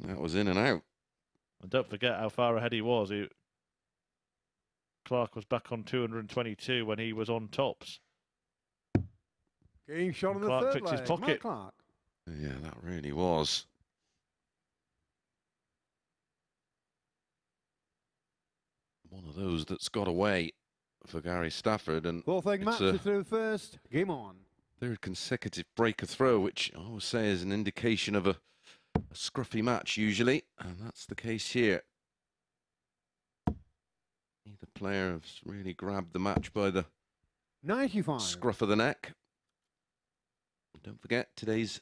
I think that was in and out. And don't forget how far ahead he was. He, Clark was back on 222 when he was on tops. Game shot in the Clark third flicks his leg. Matt pocket. Clark. Yeah, that really was. One of those that's got away for Gary Stafford and Fourth leg It's match a- is through first. Game on. third consecutive break of throw, which I always say is an indication of a, a scruffy match usually, and that's the case here. Neither player has really grabbed the match by the 95. scruff of the neck. Don't forget today's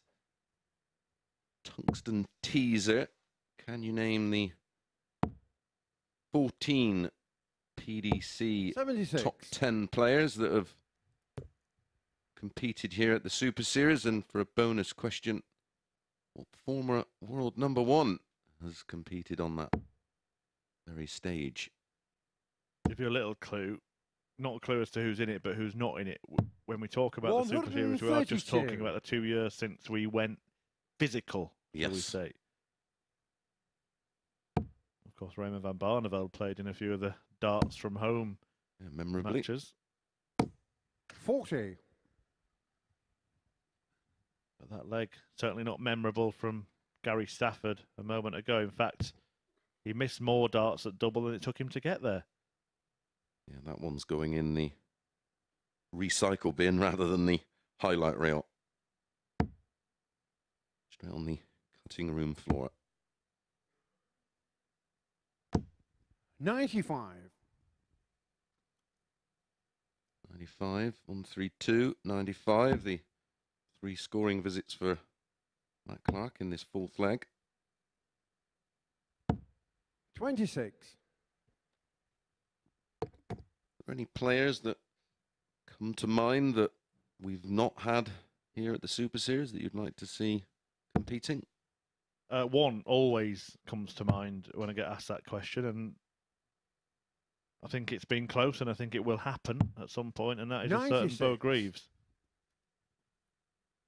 tungsten teaser. Can you name the 14 PDC 76. top 10 players that have competed here at the Super Series? And for a bonus question, former world number one has competed on that very stage? Give you a little clue. Not a clue as to who's in it, but who's not in it. When we talk about the Super Series, we are just talking about the two years since we went physical, shall we Yes. say. Of course, Raymond van Barneveld played in a few of the darts from home Yeah, memorably. matches. 40. But that leg certainly not memorable from Gary Stafford a moment ago. In fact, he missed more darts at double than it took him to get there. Yeah, that one's going in the recycle bin rather than the highlight reel. Straight on the cutting room floor. 95. 95, 132, 95. The three scoring visits for Matt Clark in this fourth leg. 26. Are there any players that come to mind that we've not had here at the Super Series that you'd like to see competing? Uh, one always comes to mind when I get asked that question, and I think it's been close, and I think it will happen at some point, and that is a certain Bo Greaves,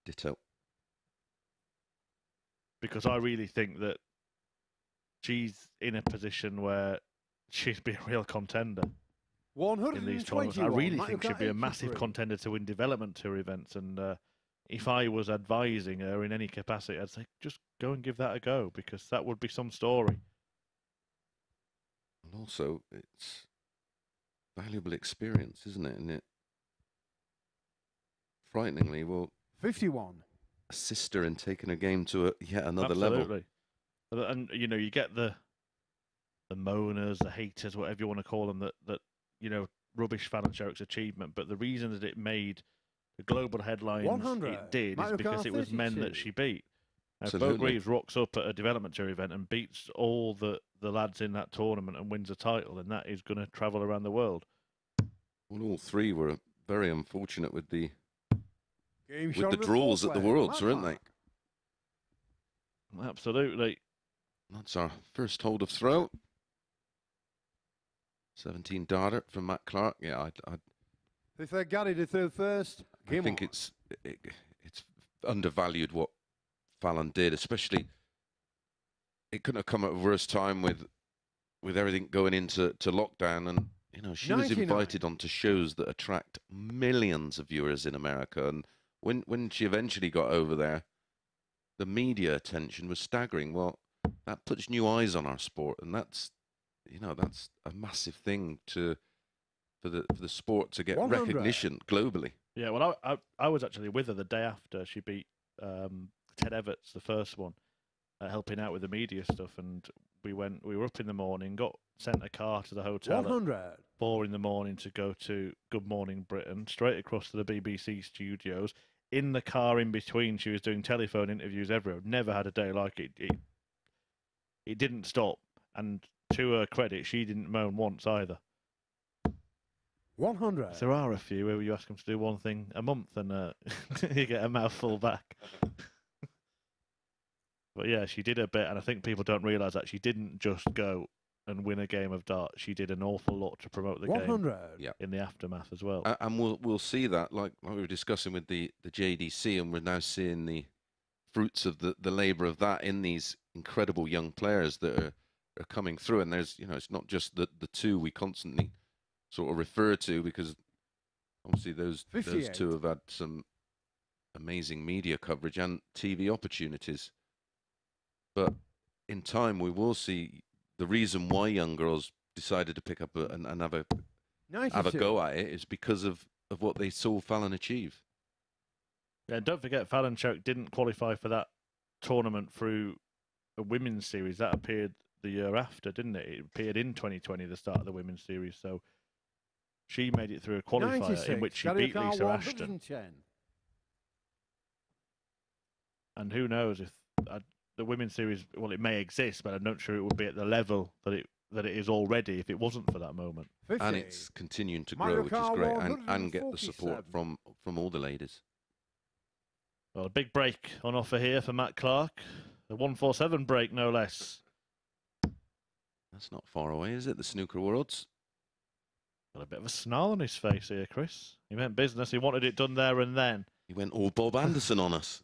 Ditto. because I really think that she's in a position where she'd be a real contender in these tournaments. I really think she'd be a massive contender to win development tour events, and uh, if I was advising her in any capacity, I'd say just go and give that a go because that would be some story. And also, it's valuable experience, isn't it? And it frighteningly will 51. assist her in taking a game to a, yet another level. Absolutely. But- And you know, you get the the moaners, the haters, whatever you want to call them, that that you know rubbish fan Fallon Sherrock's achievement. But the reason that it made the global headlines 100. it did is because Kart it was men that she beat. Now, if Bo Absolutely. Greaves rocks up at a development tour event and beats all the, the lads in that tournament and wins a title, then that is going to travel around the world. Well, all three were very unfortunate with the Game with the of draws at the. Worlds, weren't they? Absolutely. That's our first hold of throw. 17 darter from Matt Clark. Yeah, I, I, If they got it to third first, I think on. it's it, it's undervalued what Fallon did, especially. It couldn't have come at a worse time with with everything going into to lockdown, and you know she was 99. invited onto shows that attract millions of viewers in America, and when when she eventually got over there, the media attention was staggering. Well, that puts new eyes on our sport, and that's you know that's a massive thing to for the for the sport to get 100. recognition globally. Yeah, well, I, I I was actually with her the day after she beat um, Ted Evetts, the first one, uh, helping out with the media stuff, and we went. We were up in the morning, got sent a car to the hotel at 100. four in the morning to go to Good Morning Britain, straight across to the BBC studios. In the car, in between, she was doing telephone interviews everywhere. Never had a day like it. It, it didn't stop, and to her credit, she didn't moan once either. 100. There are a few where you ask them to do one thing a month and uh, you get a mouthful back. but yeah, she did a bit, and I think people don't realise that she didn't just go and win a game of darts. She did an awful lot to promote the game Yeah. in the aftermath as well. A- and we'll we'll see that like, like we were discussing with the the JDC, and we're now seeing the fruits of the the labour of that in these incredible young players that are are coming through. And there's you know it's not just the the two we constantly sort of refer to because obviously those those two have had some amazing media coverage and TV opportunities. But in time, we will see the reason why young girls decided to pick up a, and, and have a 92. have a go at it is because of, of what they saw Fallon achieve. Yeah, and don't forget, Fallon Choke didn't qualify for that tournament through a women's series. That appeared the year after, didn't it? It appeared in 2020, the start of the women's series. So she made it through a qualifier 96. in which she Gary beat Lisa Ashton. And who knows if uh, the women's series, well, it may exist, but I'm not sure it would be at the level that it that it is already if it wasn't for that moment. 50. And it's continuing to grow, which is great, and, and get the support from from all the ladies. Well, a big break on offer here for Matt Clark. The 147 break, no less. That's not far away, is it? The snooker worlds. Got a bit of a snarl on his face here, Chris. He meant business. He wanted it done there and then. He went all Bob Anderson on us.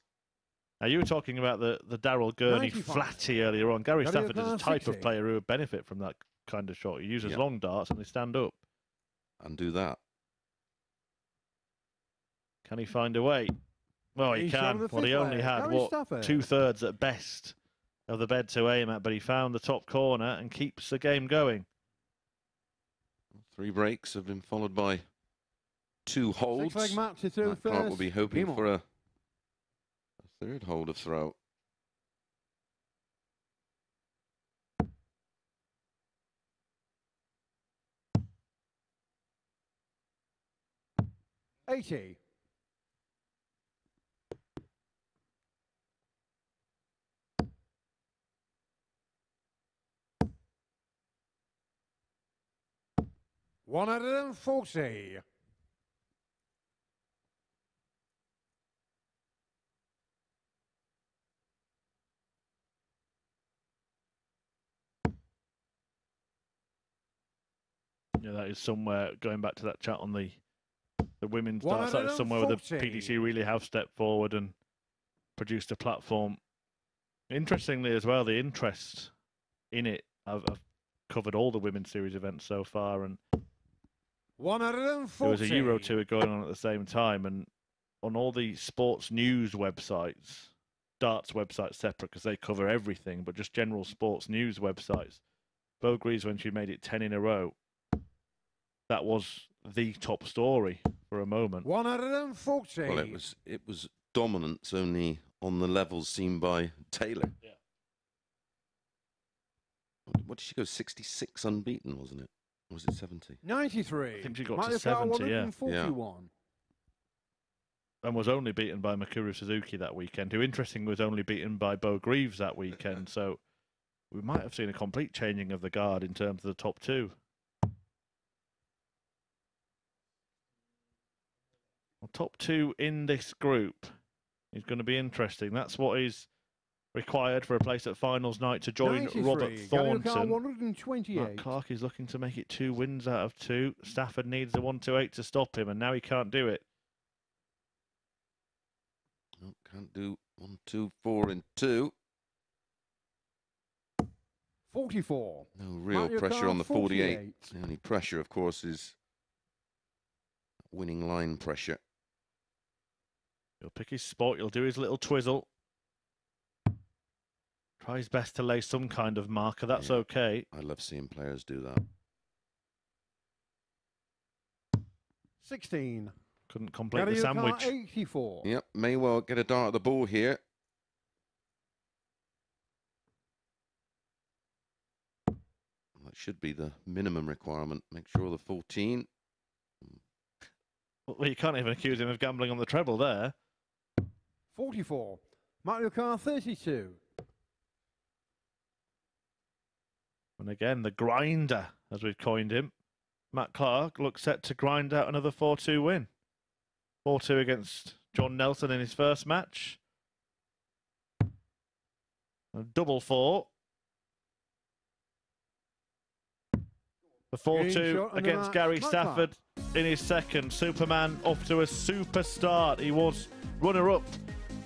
Now, you were talking about the, the Daryl Gurney 95. flatty earlier on. Gary Gary Stafford is a type 60. of player who would benefit from that kind of shot. He uses Yeah. long darts and they stand up. and do that. Can he find a way? Well, he He's on can. the Well, he only way. had, Gary what, Stafford. two thirds at best of the bed to aim at, but he found the top corner and keeps the game going. Three breaks have been followed by two holds. Six leg match to third Matt Clark will be hoping for a, a third hold of throw. Eighty. One hundred and forty. Yeah, that is somewhere going back to that chat on the the women's darts. That is somewhere where the PDC really have stepped forward and produced a platform. Interestingly, as well, the interest in it. I've, I've covered all the women's series events so far, and One hundred and there was a Euro tour going on at the same time, and on all the sports news websites, darts websites separate because they cover everything, but just general sports news websites. Bo Greaves when she made it ten in a row. That was the top story for a moment. One hundred and forty. Well, it was it was dominance only on the levels seen by Taylor. Yeah. What- What did she go? 66 unbeaten, wasn't it? Or was it 70? 93. I think she got to 70, yeah. 141. and was only beaten by Mikuru Suzuki that weekend, who interesting was only beaten by Bo Greaves that weekend. So we might have seen a complete changing of the guard in terms of the top two. Top two in this group is going to be interesting. That's what is required for a place at finals night to join Robert Mario Thornton. Mark 128. Clark is looking to make it two wins out of two. Stafford needs the 128 to stop him, and now he can't do it. No, can't do one, two, four, and two. 44. No real Mario pressure Kart on the 48. 48. The only pressure, of course, is winning line pressure. He'll pick his spot, he'll do his little twizzle. Try his best to lay some kind of marker, that's Yeah. okay. I love seeing players do that. 16. Couldn't complete Mario the sandwich. 84. Yep, may well get a dart at the ball here. That should be the minimum requirement. Make sure the 14. Well, you can't even accuse him of gambling on the treble there. 44. Mario Kart 32. And again, the grinder, as we've coined him. Matt Clark looks set to grind out another 4 2 win. 4 2 against John Nelson in his first match. A double four. The 4 2 against Gary Stafford in his second. Superman off to a super start. He was runner up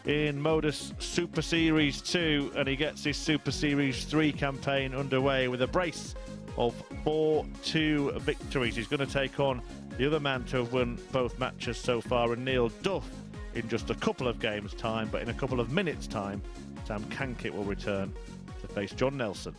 in Modus Super Series 2, and he gets his Super Series 3 campaign underway with a brace of 4 2 victories. He's going to take on the other man to have won both matches so far, and Neil Duff in just a couple of games' time, but in a couple of minutes' time, Sam Cankett will return to face John Nelson.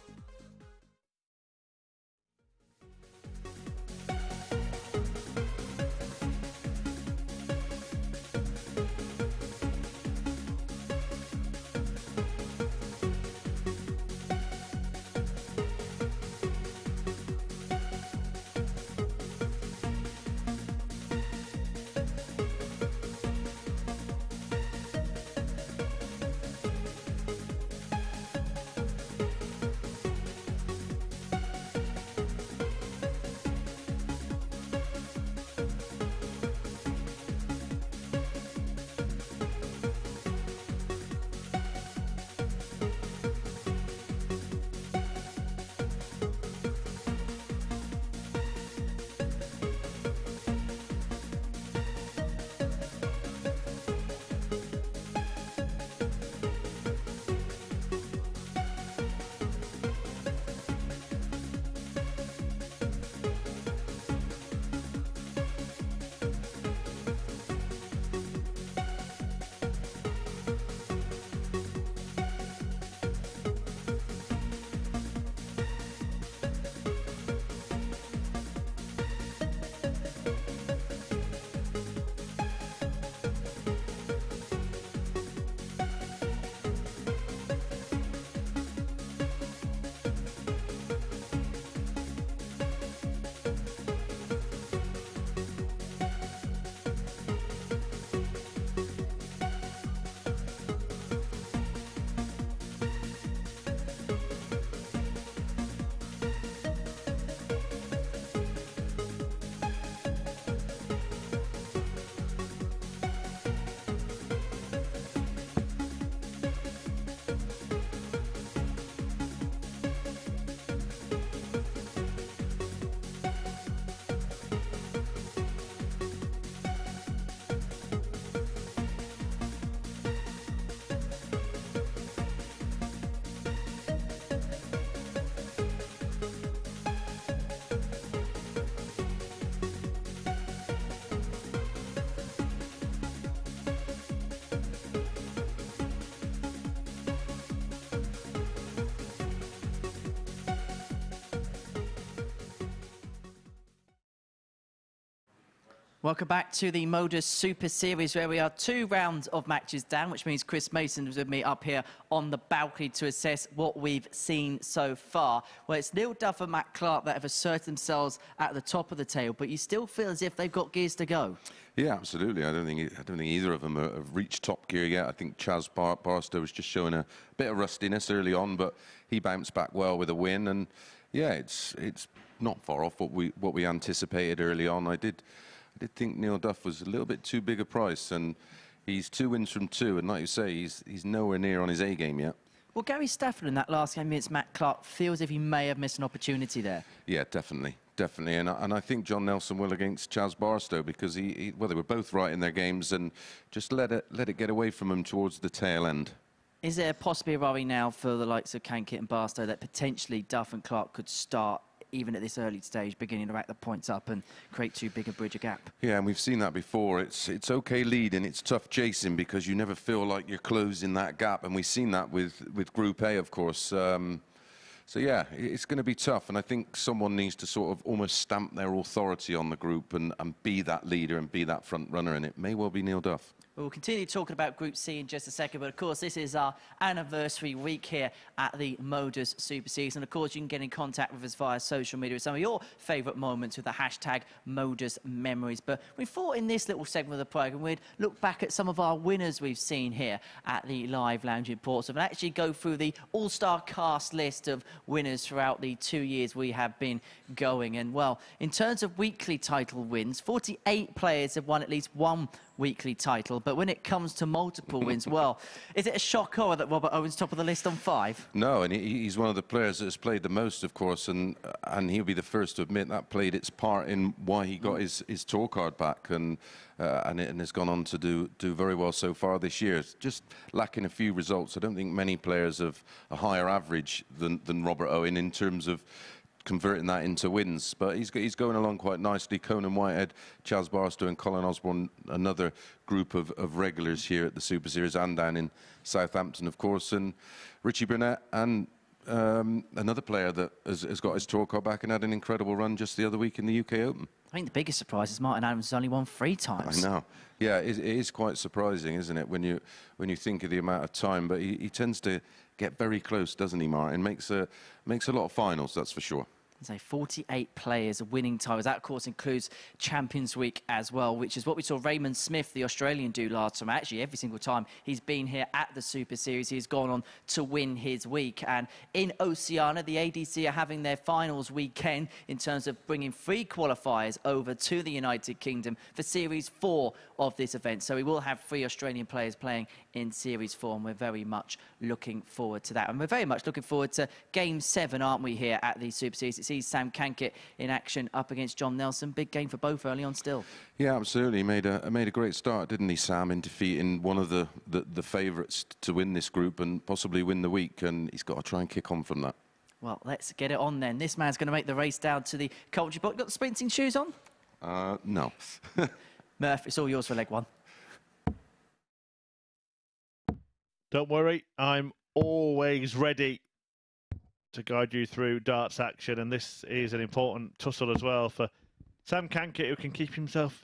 Welcome back to the Modus Super Series, where we are two rounds of matches down, which means Chris Mason is with me up here on the balcony to assess what we've seen so far. Well, it's Neil Duff and Matt Clark that have asserted themselves at the top of the table, but you still feel as if they've got gears to go. Yeah, absolutely. I don't think I don't think either of them have reached top gear yet. I think Chas Bar- Barstow was just showing a bit of rustiness early on, but he bounced back well with a win. And yeah, it's it's not far off what we what we anticipated early on. I did I did think Neil Duff was a little bit too big a price, and he's two wins from two, and like you say, he's he's nowhere near on his A game yet. Well, Gary Stafford in that last game against Matt Clark feels as if he may have missed an opportunity there. Yeah, definitely, definitely, and I, and I think John Nelson will against Chas Barstow because he, he well they were both right in their games and just let it let it get away from him towards the tail end. Is there possibly a worry now for the likes of Cankett and Barstow that potentially Duff and Clark could start even at this early stage, beginning to rack the points up and create too big a bridge a gap. Yeah, and we've seen that before. It's it's okay leading, it's tough chasing because you never feel like you're closing that gap, and we've seen that with with Group A, of course. Um, so yeah, it's going to be tough, and I think someone needs to sort of almost stamp their authority on the group and, and be that leader and be that front runner, and it may well be Neil Duff. We'll continue talking about Group C in just a second, but of course, this is our anniversary week here at the Modus Super Series. And of course, you can get in contact with us via social media with some of your favourite moments with the hashtag Modus Memories. But we thought in this little segment of the programme, we'd look back at some of our winners we've seen here at the Live Lounge in Portsmouth and actually go through the all star cast list of winners throughout the two years we have been going. And well, in terms of weekly title wins, 48 players have won at least one weekly title. But when it comes to multiple wins, well, is it a shock horror that Robert Owen's top of the list on five? No, and he, he's one of the players that has played the most, of course, and and he'll be the first to admit that played its part in why he got his, his tour card back, and uh, and, it, and has gone on to do do very well so far this year. It's just lacking a few results. I don't think many players have a higher average than than Robert Owen in terms of converting that into wins. But he's he's going along quite nicely. Conan Whitehead, Chas Barstow, and Colin Osborne, another group of, of regulars here at the Super Series and down in Southampton, of course, and Richie Burnett and. Um, another player that has, has, got his tour card back and had an incredible run just the other week in the UK Open. I think the biggest surprise is Martin Adams has only won three times. I know. Yeah, it, it is quite surprising, isn't it, when you when you think of the amount of time? But he, he tends to get very close, doesn't he, Martin? Makes a makes a lot of finals, that's for sure say 48 players winning titles. That, of course, includes Champions Week as well, which is what we saw Raymond Smith, the Australian, do last time. Actually, every single time he's been here at the Super Series, he's gone on to win his week. And in Oceania, the ADC are having their finals weekend in terms of bringing three qualifiers over to the United Kingdom for Series 4 of this event. So we will have three Australian players playing in Series 4, and we're very much looking forward to that. And we're very much looking forward to Game 7, aren't we, here at the Super Series? It sees Sam Cankett in action up against John Nelson. Big game for both early on still. Yeah, absolutely. He made a, made a great start, didn't he, Sam, in defeating one of the, the, the favourites to win this group and possibly win the week, and he's got to try and kick on from that. Well, let's get it on then. This man's going to make the race down to the Coventry Park. Got the sprinting shoes on? Uh, no. Murph, it's all yours for leg one. Don't worry, I'm always ready to guide you through darts action, and this is an important tussle as well for Sam Cankett, who can keep himself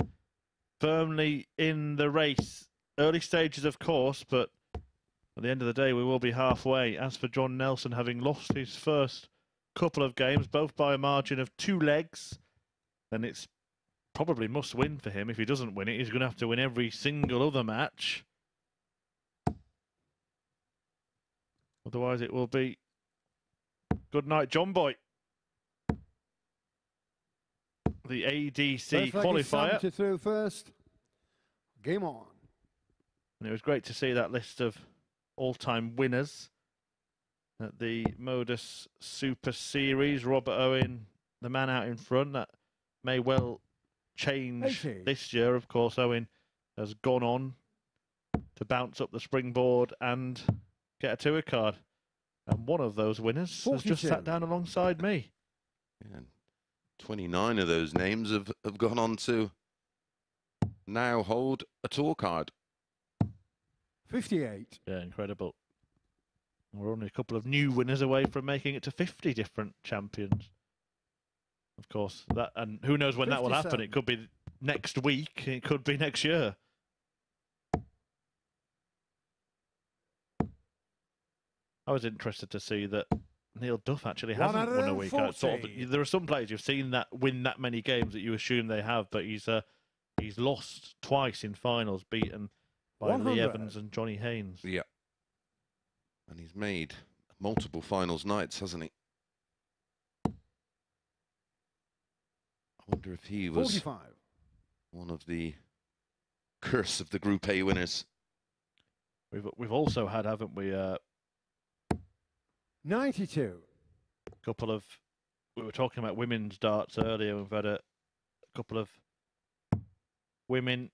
firmly in the race. Early stages, of course, but at the end of the day, we will be halfway. As for John Nelson, having lost his first couple of games, both by a margin of two legs, then it's probably must win for him. If he doesn't win it, he's going to have to win every single other match. Otherwise, it will be good night, John Boy. The ADC qualifier. To through first. Game on. And it was great to see that list of all-time winners at the Modus Super Series. Robert Owen, the man out in front. That may well change 80. this year. Of course, Owen has gone on to bounce up the springboard and get a tour card. And one of those winners 42. has just sat down alongside me. Yeah, 29 of those names have, have gone on to now hold a tour card. 58. Yeah, incredible. We're only a couple of new winners away from making it to 50 different champions. Of course, that and who knows when 57. that will happen? It could be next week. It could be next year. I was interested to see that Neil Duff actually hasn't won a week. out. Sort of, there are some players you've seen that win that many games that you assume they have, but he's uh, he's lost twice in finals, beaten by Lee Evans and Johnny Haynes. Yeah. And he's made multiple finals nights, hasn't he? I wonder if he was 45. one of the curse of the Group A winners. We've we've also had, haven't we, a 92. A couple of we were talking about women's darts earlier. We've had a, a couple of women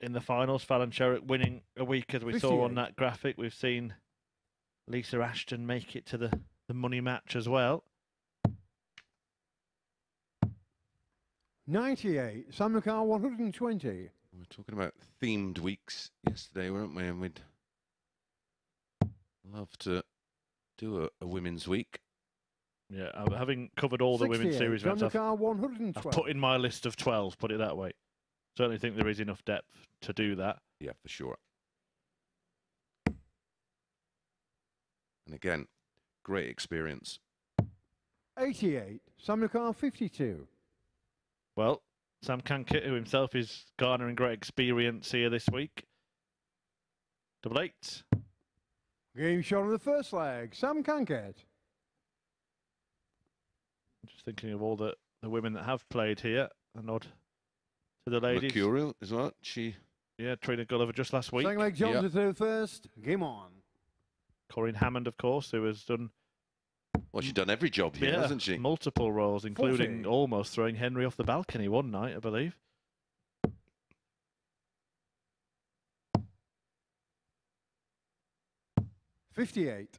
in the finals. Fallon Sherrock winning a week, as we saw on that graphic. We've seen Lisa Ashton make it to the, the money match as well. 98. Samukar 120. We were talking about themed weeks yesterday, weren't we? And we'd love to do a, a women's week. Yeah, uh, having covered all the women's series events, I've, I've put in my list of 12, put it that way. Certainly think there is enough depth to do that. Yeah, for sure. And again, great experience. 88. Sam Samukar 52. Well, Sam Cankett, who himself is garnering great experience here this week. Double eight. Game shot on the first leg. Sam Cankett. Just thinking of all the, the women that have played here. A nod to the ladies. Mercurial is well. She Yeah, Trina Gulliver just last week. Second leg Johnson to the first. Game on. Corinne Hammond, of course, who has done well, she's done every job here, hasn't she? multiple roles, including 40. almost throwing Henry off the balcony one night, I believe. Fifty-eight.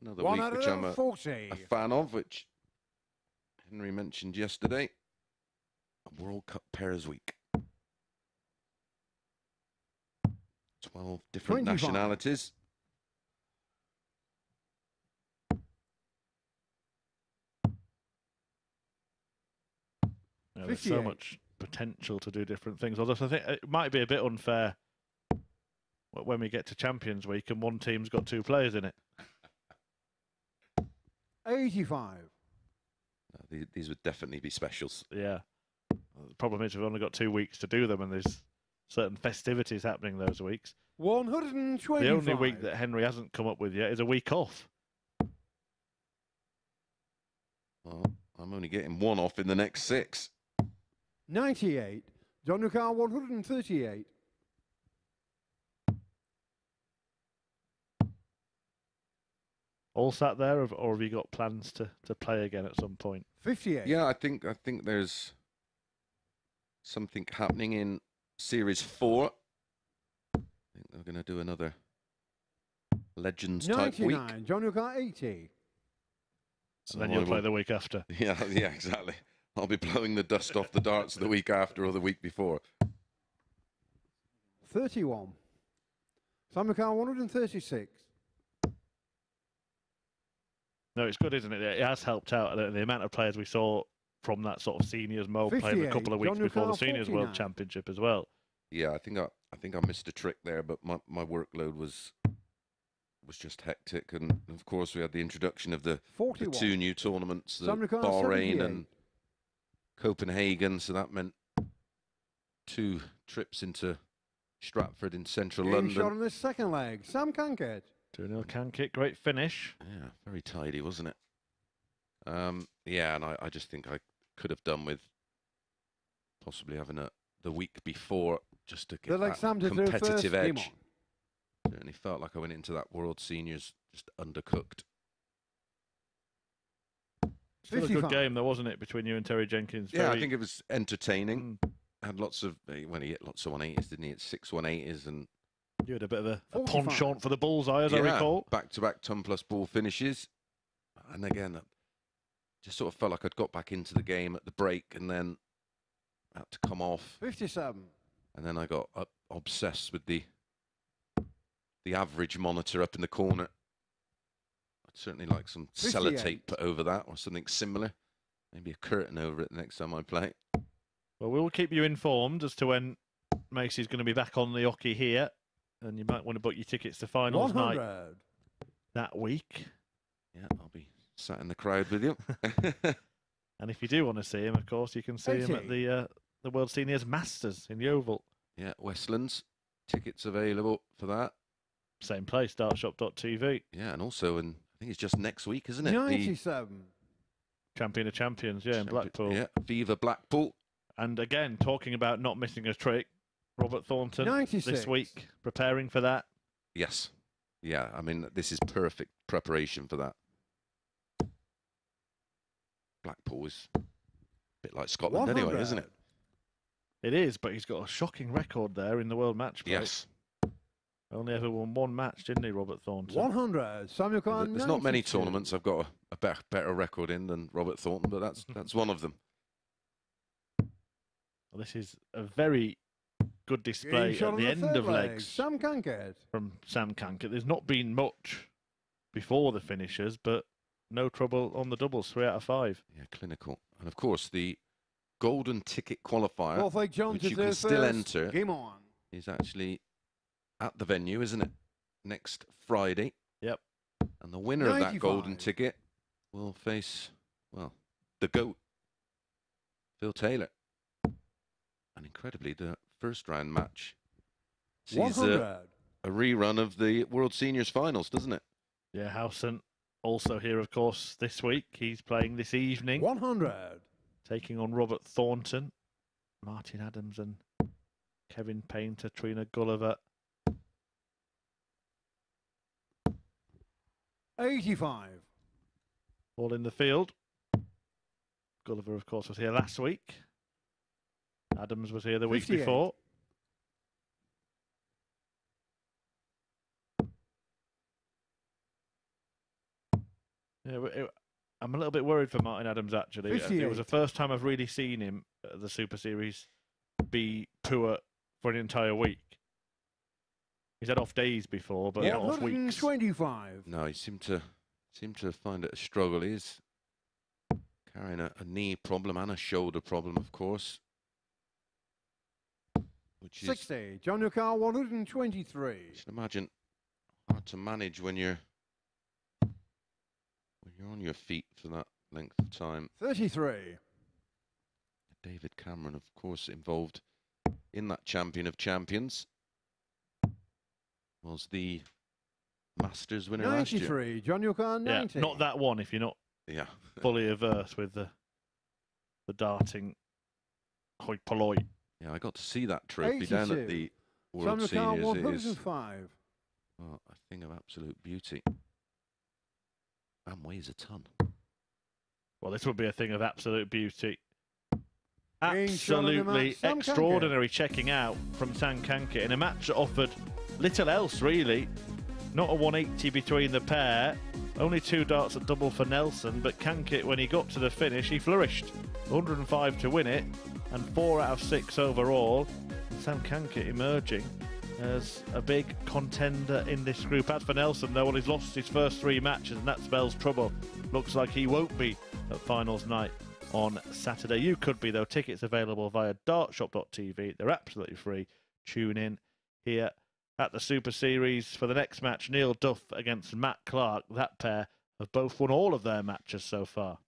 Another week which I'm a, a fan of, which Henry mentioned yesterday. A World Cup pairs week. 12 different 25. nationalities. Yeah, there's so much potential to do different things. Although I think it might be a bit unfair when we get to Champions Week and one team's got two players in it. Eighty-five. Uh, the- these would definitely be specials. Yeah. The problem is we've only got two weeks to do them, and there's certain festivities happening those weeks. One hundred and twenty-five. The only week that Henry hasn't come up with yet is a week off. Well, I'm only getting one off in the next six. Ninety-eight. John Donukar one hundred and thirty-eight. All sat there, or or have you got plans to, to play again at some point? Fifty-eight. Yeah, I think I think there's something happening in series four. I think they're going to do another Legends type week. Ninety-nine. Donukar eighty. And then you'll play the week after. Yeah, yeah, exactly. I'll be blowing the dust off the darts the week after or the week before. Thirty-one. Samukar one hundred and thirty-six. No, it's good, isn't it? It has helped out the, the amount of players we saw from that sort of seniors mode playing a couple of weeks John before the Lucar, seniors world championship as well. Yeah, I think I, I think I missed a trick there, but my, my workload was was just hectic, and of course we had the introduction of the, the two new tournaments, the Samukar Bahrain and Copenhagen. So that meant two trips into Stratford in central Game shot London. on the second leg. Sam Cankett. 2 0 Cankett, great finish. Yeah, very tidy, wasn't it? Um, yeah, and I, I just think I could have done with possibly having a the week before just to The get leg that Sam the competitive edge. on. Certainly felt like I went into that World Seniors just undercooked. Still a good game, though, wasn't it, between you and Terry Jenkins? Yeah, I think it was entertaining. Mm, Had lots of well, he hit lots of 180s, didn't he? It's six 180s and you had a bit of a, a penchant for the bullseye, as I recall. back to back ton plus ball finishes. And again, uh, just sort of felt like I'd got back into the game at the break and then had to come off. 57. And then I got obsessed with the the average monitor up in the corner. Certainly like some sellotape put over that or something similar. Maybe a curtain over it the next time I play. Well, we'll keep you informed as to when Macy's going to be back on the oche here, and you might want to book your tickets to finals night 100. that week. Yeah, I'll be sat in the crowd with you. And if you do want to see him, of course, you can see him at the uh, the World Seniors Masters in Yeovil. yeah, Westlands. Tickets available for that. Same place, dartshop.tv. Yeah, and also, and I think it's just next week, isn't it? The 97. Champion of Champions, yeah, in Blackpool. Yeah, Viva Blackpool. And again, talking about not missing a trick, Robert Thornton 96. this week preparing for that. Yes. Yeah, I mean, this is perfect preparation for that. Blackpool is a bit like Scotland anyway, isn't it? It is, but he's got a shocking record there in the World Match Play. Yes. Only ever won one match, didn't he, Robert Thornton? 100. Samuel Th- Khan. There's not many tournaments I've got a, a better, better record in than Robert Thornton, but that's that's one of them. Well, this is a very good display at on the end of leg. legs Sam Cankett. from Sam Cankett. There's not been much before the finishers, but no trouble on the doubles, three out of five. Yeah, clinical. And of course, the golden ticket qualifier Fourth leg John which you can still first. enter. Game on. is actually at the venue, isn't it? Next Friday. Yep. And the winner of that golden ticket will face, well, the GOAT, Phil Taylor. And incredibly, the first round match sees 100. a, a rerun of the World Seniors finals, doesn't it? Yeah, Howson also here, of course, this week. He's playing this evening, 100. taking on Robert Thornton, Martin Adams, and Kevin Painter, Trina Gulliver. 85. all in the field. Gulliver, of course, was here last week. Adams was here the week before. Yeah, it- I'm a little bit worried for Martin Adams actually. It- It was the first time I've really seen him at the Super Series be poor for an entire week. He's had off days before, but not off weeks. 125. No, he seemed to seemed to find it a struggle. He's carrying a, a knee problem and a shoulder problem, of course. Which is 60. John Newcar 123. You should imagine hard to manage when you're when you're on your feet for that length of time. 33. David Cameron, of course, involved in that champion of champions. Was the Masters winner last year. 93. John Newcar Yeah, not that one if you're not Yeah. fully averse with the the darting hoi polloi. Yeah, I got to see that trophy down at 82. the World Samuel Khan Seniors. It is 105. well, a thing of absolute beauty. And weighs a ton. Well, this would be a thing of absolute beauty. Being shown in the match, Absolutely extraordinary checking out from Sam Cankett in a match that offered little else really. Not a 180 between the pair. Only two darts at double for Nelson, but Cankett, when he got to the finish, he flourished. 105 to win it, and four out of six overall. Sam Cankett emerging as a big contender in this group. As for Nelson, though, well, he's lost his first three matches, and that spells trouble. Looks like he won't be at finals night on Saturday. You could be, though. Tickets available via dartshop.tv. They're absolutely free. Tune in here at the Super Series for the next match. Neil Duff against Matt Clark. That pair have both won all of their matches so far.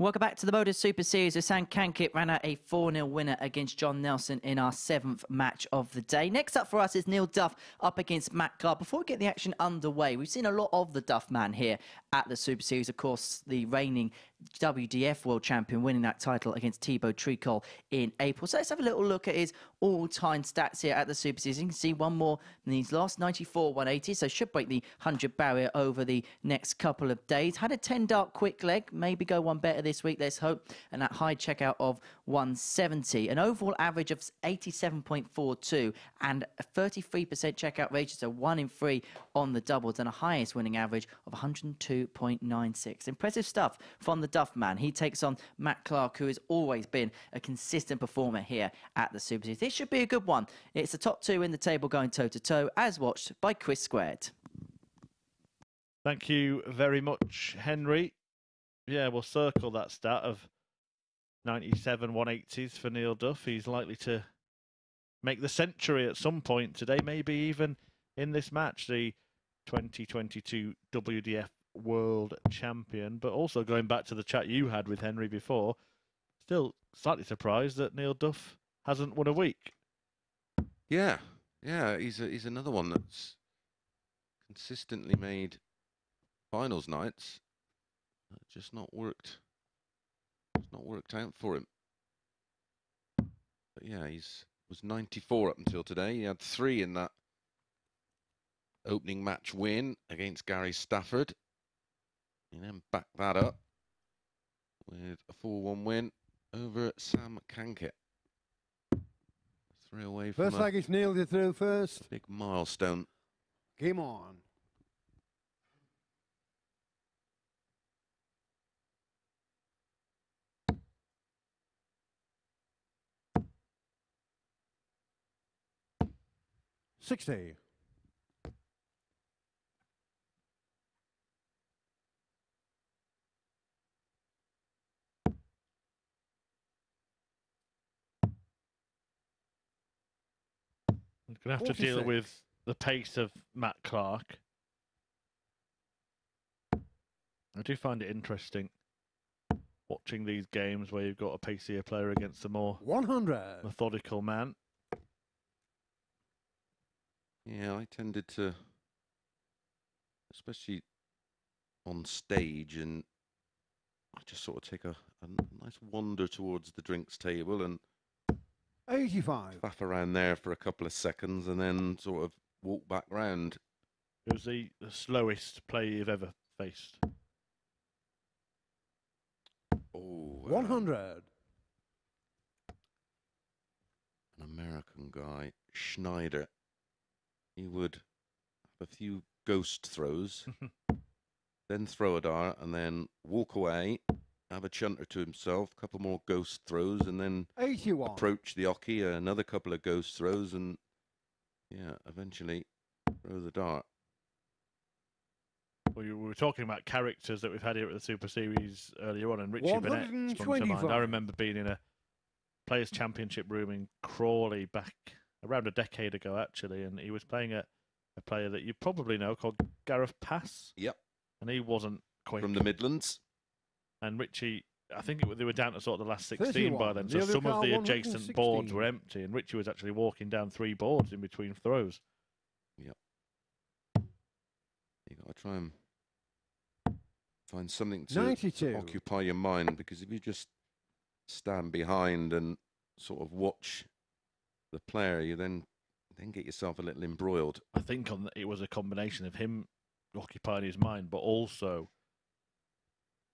Welcome back to the Modus Super Series. Sam Cankett ran out a 4 0 winner against John Nelson in our seventh match of the day. Next up for us is Neil Duff up against Matt Clark. Before we get the action underway, we've seen a lot of the Duff man here at the Super Series. Of course, the reigning WDF World Champion winning that title against Thibault Tricole in April. So let's have a little look at his all-time stats here at the Super Series. You can see one more in these last 94 180, so should break the 100 barrier over the next couple of days. Had a 10 dart quick leg, maybe go one better this week, let's hope. And that high checkout of 170. An overall average of 87.42 and a 33% checkout ratio, so one in three on the doubles, and a highest winning average of 102.96. Impressive stuff from the Duff man. He takes on Matt Clark, who has always been a consistent performer here at the Super Series. Should be a good one. It's the top two in the table going toe to toe, as watched by Chris Squared. Thank you very much, Henry. Yeah, we'll circle that stat of 97 180s for Neil Duff. He's likely to make the century at some point today, maybe even in this match, the 2022 WDF World Champion. But also going back to the chat you had with Henry before, still slightly surprised that Neil Duff hasn't won a week. Yeah, yeah, he's a, he's another one that's consistently made finals nights. Just not worked. It's not worked out for him. But yeah, he's was 94 up until today. He had three in that opening match win against Gary Stafford. And then backed that up with a 4-1 win over Sam Cankett. Three away from First leg is throw first. big milestone. Game on. Sixty. I'm going to have to deal 46. with the pace of Matt Clark. I do find it interesting watching these games where you've got a pacier player against a more One hundred. methodical man. Yeah, I tended to, especially on stage, and I just sort of take a nice wander towards the drinks table and Eighty-five. faff around there for a couple of seconds, and then sort of walk back round. It was the, the slowest play you've ever faced. Oh, One um, hundred. an American guy, Schneider. He would have a few ghost throws, then throw a dart, and then walk away, have a chunter to himself, a couple more ghost throws, and then Eighty-one. approach the oche, another couple of ghost throws, and yeah, eventually throw the dart. We we were talking about characters that we've had here at the Super Series earlier on, and Richie Burnett sprung to mind. I remember being in a Players' Championship room in Crawley back around a decade ago, actually, and he was playing a, a player that you probably know called Gareth Pass, Yep, and he wasn't quick. from the Midlands. And Richie, I think it, they were down to sort of the last 16 by then, so other some of the adjacent boards were empty, and Richie was actually walking down three boards in between throws. You got to try and find something to, to Ninety-two. occupy your mind because if you just stand behind and sort of watch the player, you then then get yourself a little embroiled. I think on the, it was a combination of him occupying his mind, but also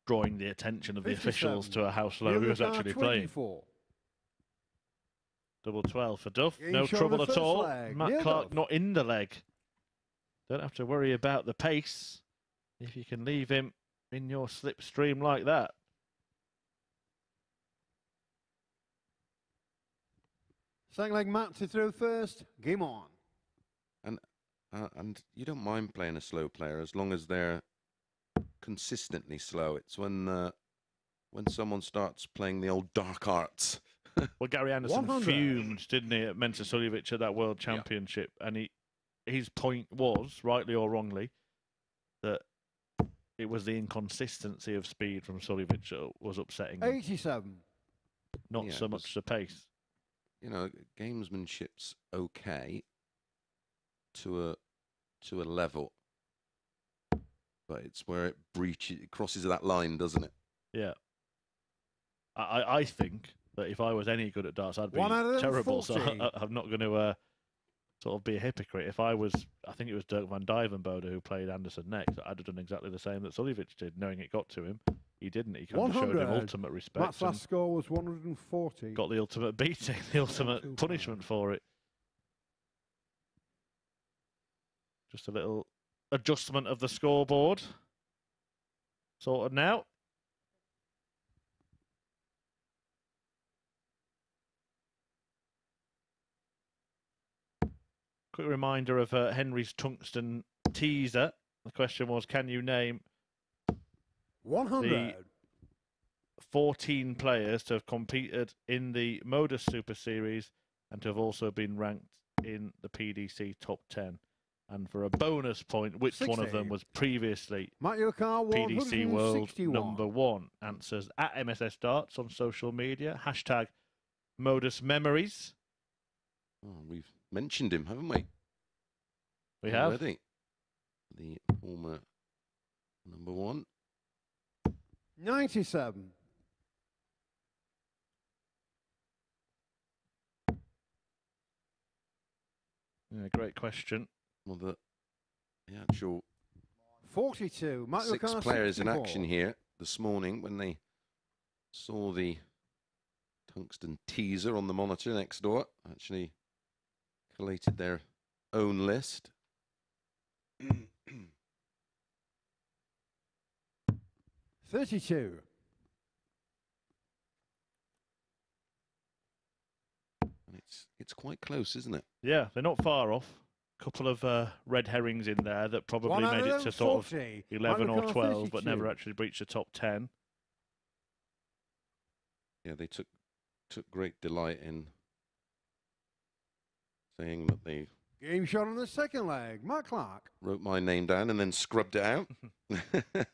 drawing the attention of the officials to a how The slow he other was car, actually playing. 24. Double 12 for Duff. Yeah, no trouble at all. leg. Matt Yeah, Clark Duff. not in the leg. Don't have to worry about the pace if you can leave him in your slipstream like that. Second leg Matt to throw first. Game on. Uh, and you don't mind playing a slow player as long as they're consistently slow. It's when uh, when someone starts playing the old dark arts. Well, Gary Anderson 100. fumed, didn't he, at Mensur Suljovic at that World Yeah. Championship, and he his point was, rightly or wrongly, that it was the inconsistency of speed from Suljovic that was upsetting him, 87. not Yeah, so much was- the pace. You know, gamesmanship's okay to a to a level, but it's where it breaches, it crosses that line, doesn't it? Yeah. I, I- I think that if I was any good at darts, I'd be One out of terrible. So I, I'm not going to uh, sort of be a hypocrite. If I was, I think it was Dirk van Duijvenbode who played Anderson next, I'd have done exactly the same that Suljovic did, knowing it got to him. He didn't. He kind of showed him ultimate respect and last score was 140. got the ultimate beating, the ultimate punishment for it. Just a little adjustment of the scoreboard. Sorted now. Quick reminder of uh, Henry's tungsten teaser. The question was, can you name 100. 14 players to have competed in the Modus Super Series and to have also been ranked in the PDC top 10. And for a bonus point, which one of them was previously Matthew Carr, PDC World number one? Answers at MSS Darts on social media. Hashtag Modus Memories. Oh, we've mentioned him, haven't we? We have. already. The former number one. 97. Yeah, great question. Well, the, the actual 42. Matthew six Carr, players in action here this morning when they saw the tungsten teaser on the monitor next door. Actually collated their own list. Thirty-two. And it's it's quite close, isn't it? Yeah, they're not far off. Couple of uh, red herrings in there that probably made it to sort of 11 or 12, but never actually breached the top 10. Yeah, they took took great delight in saying that they Game shot on the second leg. Matt Clark. wrote my name down and then scrubbed it out.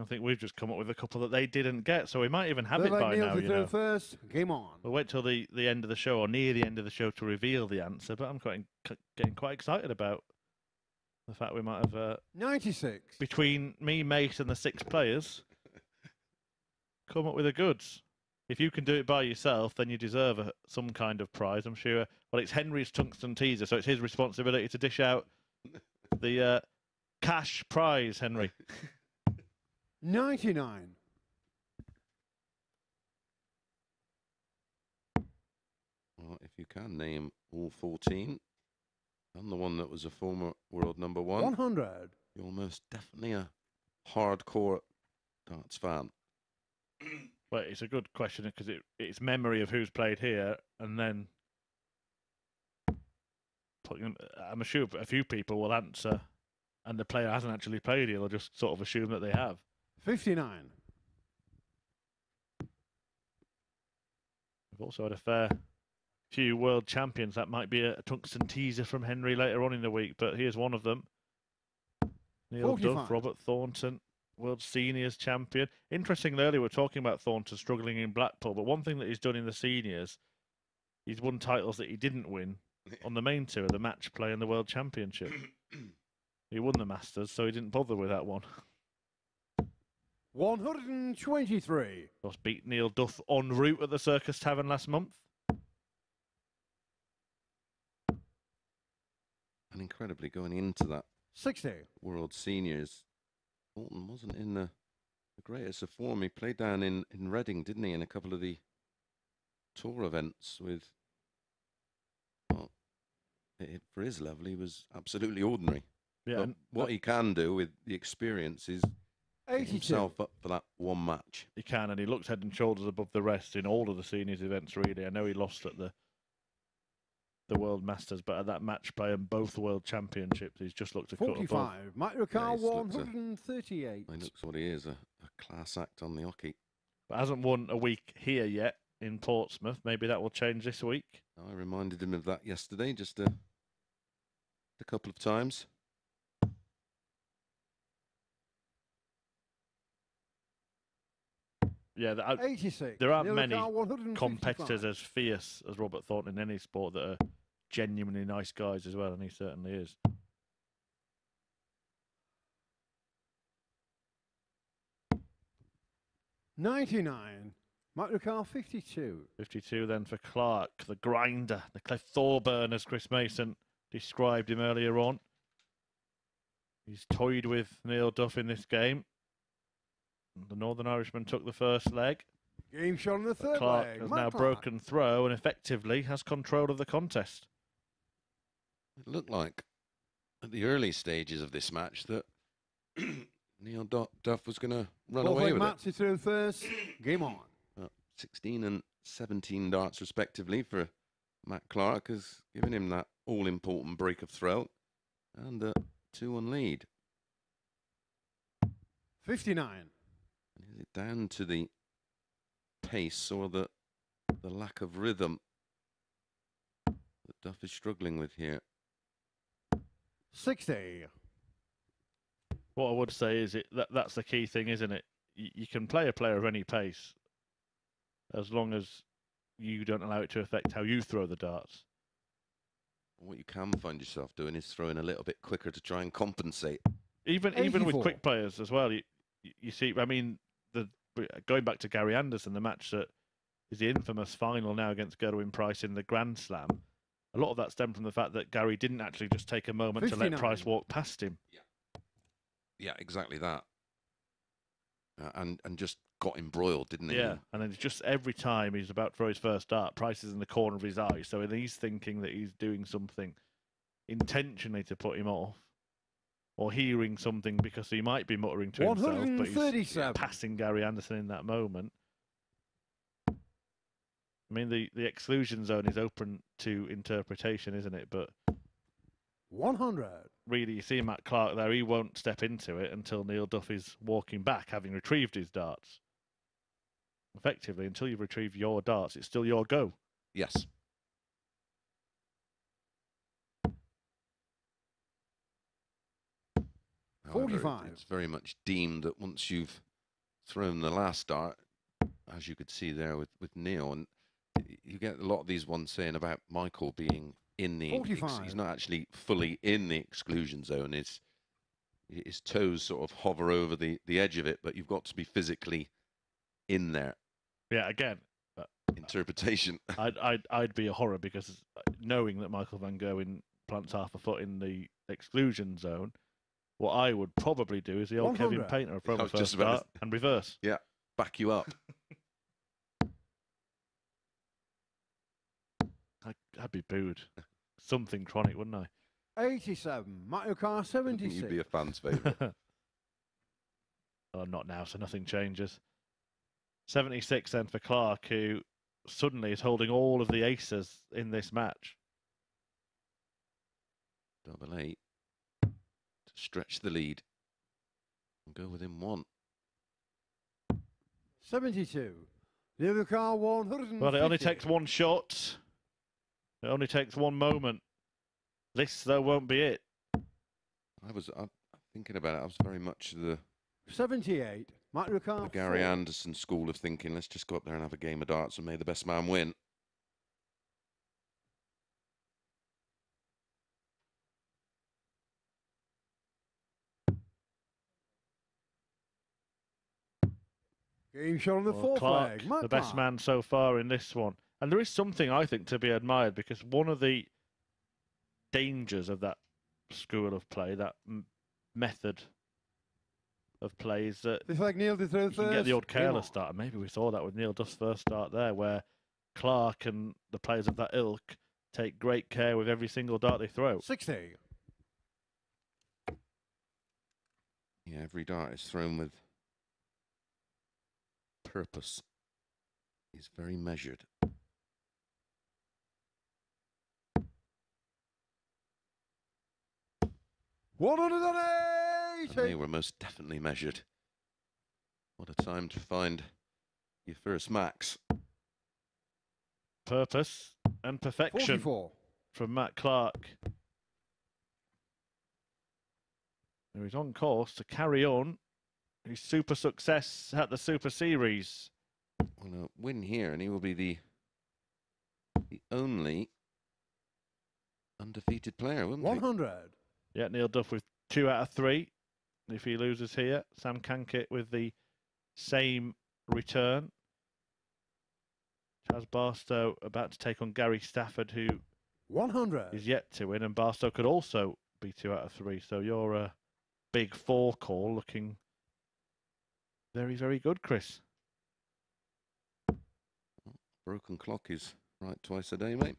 I think we've just come up with a couple that they didn't get, so we might even have it leg by now, you know. first. Game on. We'll wait till the, the end of the show or near the end of the show to reveal the answer, but I'm quite, getting quite excited about the fact we might have, uh, 96. between me, mate, and the six players, come up with the goods. If you can do it by yourself, then you deserve a, some kind of prize, I'm sure. Well, it's Henry's tungsten teaser, so it's his responsibility to dish out the uh, cash prize, Henry. 99. well, if you can name all 14, and the one that was a former world number one, 100. you're almost definitely a hardcore darts fan. But it's a good question because it, it's memory of who's played here, and then I'm sure a few people will answer, and the player hasn't actually played here. They'll just sort of assume that they have. 59. We've also had a fair few world champions. That might be a, a tungsten teaser from Henry later on in the week, but here's one of them. Neil Duff, Robert Thornton, world seniors champion. Interestingly, earlier we were talking about Thornton struggling in Blackpool, but one thing that he's done in the seniors, he's won titles that he didn't win on the main tour, the match play and the world championship. he won the Masters, so he didn't bother with that one. 123. Of course, beat Neil Duff en route at the Circus Tavern last month. And incredibly, going into that 60. World Seniors, Bolton wasn't in the, the greatest of form. He played down in, in Reading, didn't he, in a couple of the tour events with. Well, it, for his level, he was absolutely ordinary. Yeah, But what he can do with the experience is get 82. himself up for that one match. He can, and he looks head and shoulders above the rest in all of the seniors events. Really, I know he lost at the the World Masters, but at that match play and both World Championships, he's just looked a cut above. 45. Matt Ricard, he's looked a- 138. He looks what he is a, a class act on the oche. But hasn't won a week here yet in Portsmouth. Maybe that will change this week. I reminded him of that yesterday just to a couple of times. Yeah, the- I- 86. there aren't many competitors as fierce as Robert Thornton in any sport that are genuinely nice guys as well, and he certainly is. 99. Matt Ricard, 52. 52 then for Clark, the grinder, the Cliff Thorburn, as Chris Mason described him earlier on. He's toyed with Neil Duff in this game. The Northern Irishman took the first leg. Game shot on the but third Clark leg. has Matt now Clark. broken throw and effectively has control of the contest. It looked like at the early stages of this match that Neil Duff was going to run Both away leg with Matt to throw first. Game on. it. Uh, 16 and 17 darts respectively for Matt Clark has given him that all-important break of throw and a two-one lead. 59. And Is it down to the pace or the the lack of rhythm that Duff is struggling with here? 60. What I would say is it that that's the key thing, isn't it? You, you can play a player of any pace as long as you don't allow it to affect how you throw the darts. What you can find yourself doing is throwing a little bit quicker to try and compensate. Even even with quick players as well. You, you- you see, I mean, the going back to Gary Anderson, the match that is the infamous final now against Gerwyn Price in the Grand Slam. A lot of that stemmed from the fact that Gary didn't actually just take a moment to let Price walk past him. Yeah, yeah exactly that. Uh, and and just got embroiled, didn't he? Yeah, and then just every time he's about to throw his first dart, Price is in the corner of his eye. So he's thinking that he's doing something intentionally to put him off, or hearing something because he might be muttering to himself, but he's passing Gary Anderson in that moment. I mean, the, the exclusion zone is open to interpretation, isn't it? But 100. really, you see Matt Clark there, he won't step into it until Neil Duff is walking back, having retrieved his darts. Effectively, until you've retrieved your darts, it's still your go. Yes. However, it- 45. It's very much deemed that once you've thrown the last dart, as you could see there with, with Neil, and you get a lot of these ones saying about Michael being in the. ex- he's not actually fully in the exclusion zone. His, his toes sort of hover over the, the edge of it, but you've got to be physically in there. Yeah, again, Interpretation. I'd, I'd, I'd be a horror because uh, knowing that Michael van Gerwen plants half a foot in the exclusion zone, what I would probably do is the old Kevin Painter from I the just first to start and reverse. Yeah, back you up. I, I'd be booed. Something chronic, wouldn't I? 87. Matt Ricard, I think 76. you'd be a fan's favourite. well, I'm oh, not now, so nothing changes. 76 then for Clark, who suddenly is holding all of the aces in this match. Double eight to stretch the lead and go within one. 72. Neil car 150. Well, it only takes one shot. It only takes one moment. This, though, won't be it. I was I'm thinking about it. I was very much the, 78. Matt the Gary four. Anderson school of thinking. Let's just go up there and have a game of darts and may the best man win. Game shot on the Well, fourth Clark, leg. Matt the best Clark. man so far in this one. And there is something I think to be admired because one of the dangers of that school of play, that m- method of play, is that This leg Neil to throw you first. can get the odd Game careless on. start. And maybe we saw that with Neil Duff's first start there, where Clark and the players of that ilk take great care with every single dart they throw. 60. Yeah, every dart is thrown with purpose. is very measured. One hundred And and they were most definitely measured. What a time to find your first max. Purpose and perfection Forty-four. from Matt Clark. who is on course to carry on his super success at the Super Series. Well, a win here, and he will be the the only undefeated player, wouldn't he? 100. Yeah, Neil Duff with two out of three. If he loses here, Sam Cankett with the same return. Chas Barstow about to take on Gary Stafford, who 100. is yet to win, and Barstow could also be two out of three. So your uh, big four call looking very, very good, Chris. Broken clock is right twice a day, mate.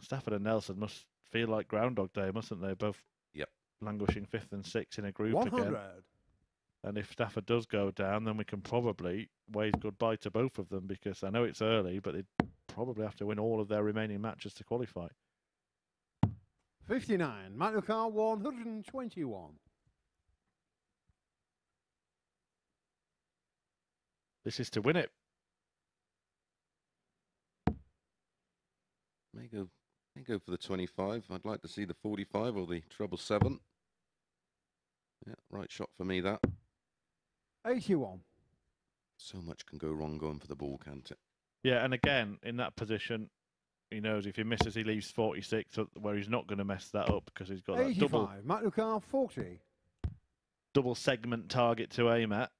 Stafford and Nelson must feel like Groundhog Day, mustn't they? Both Yep. languishing fifth and sixth in a group 100. again. And if Stafford does go down, then we can probably wave goodbye to both of them because I know it's early, but they'd probably have to win all of their remaining matches to qualify. 59. Michael Carr 121. This is to win it. May go, may go for the 25. I'd like to see the 45 or the treble seven. Yeah, right shot for me. That 81. so much can go wrong going for the ball, can't it? Yeah, and again, in that position, he knows if he misses, he leaves 46, where he's not going to mess that up because he's got that 85. double, Michael Carr 40. double segment target to aim at.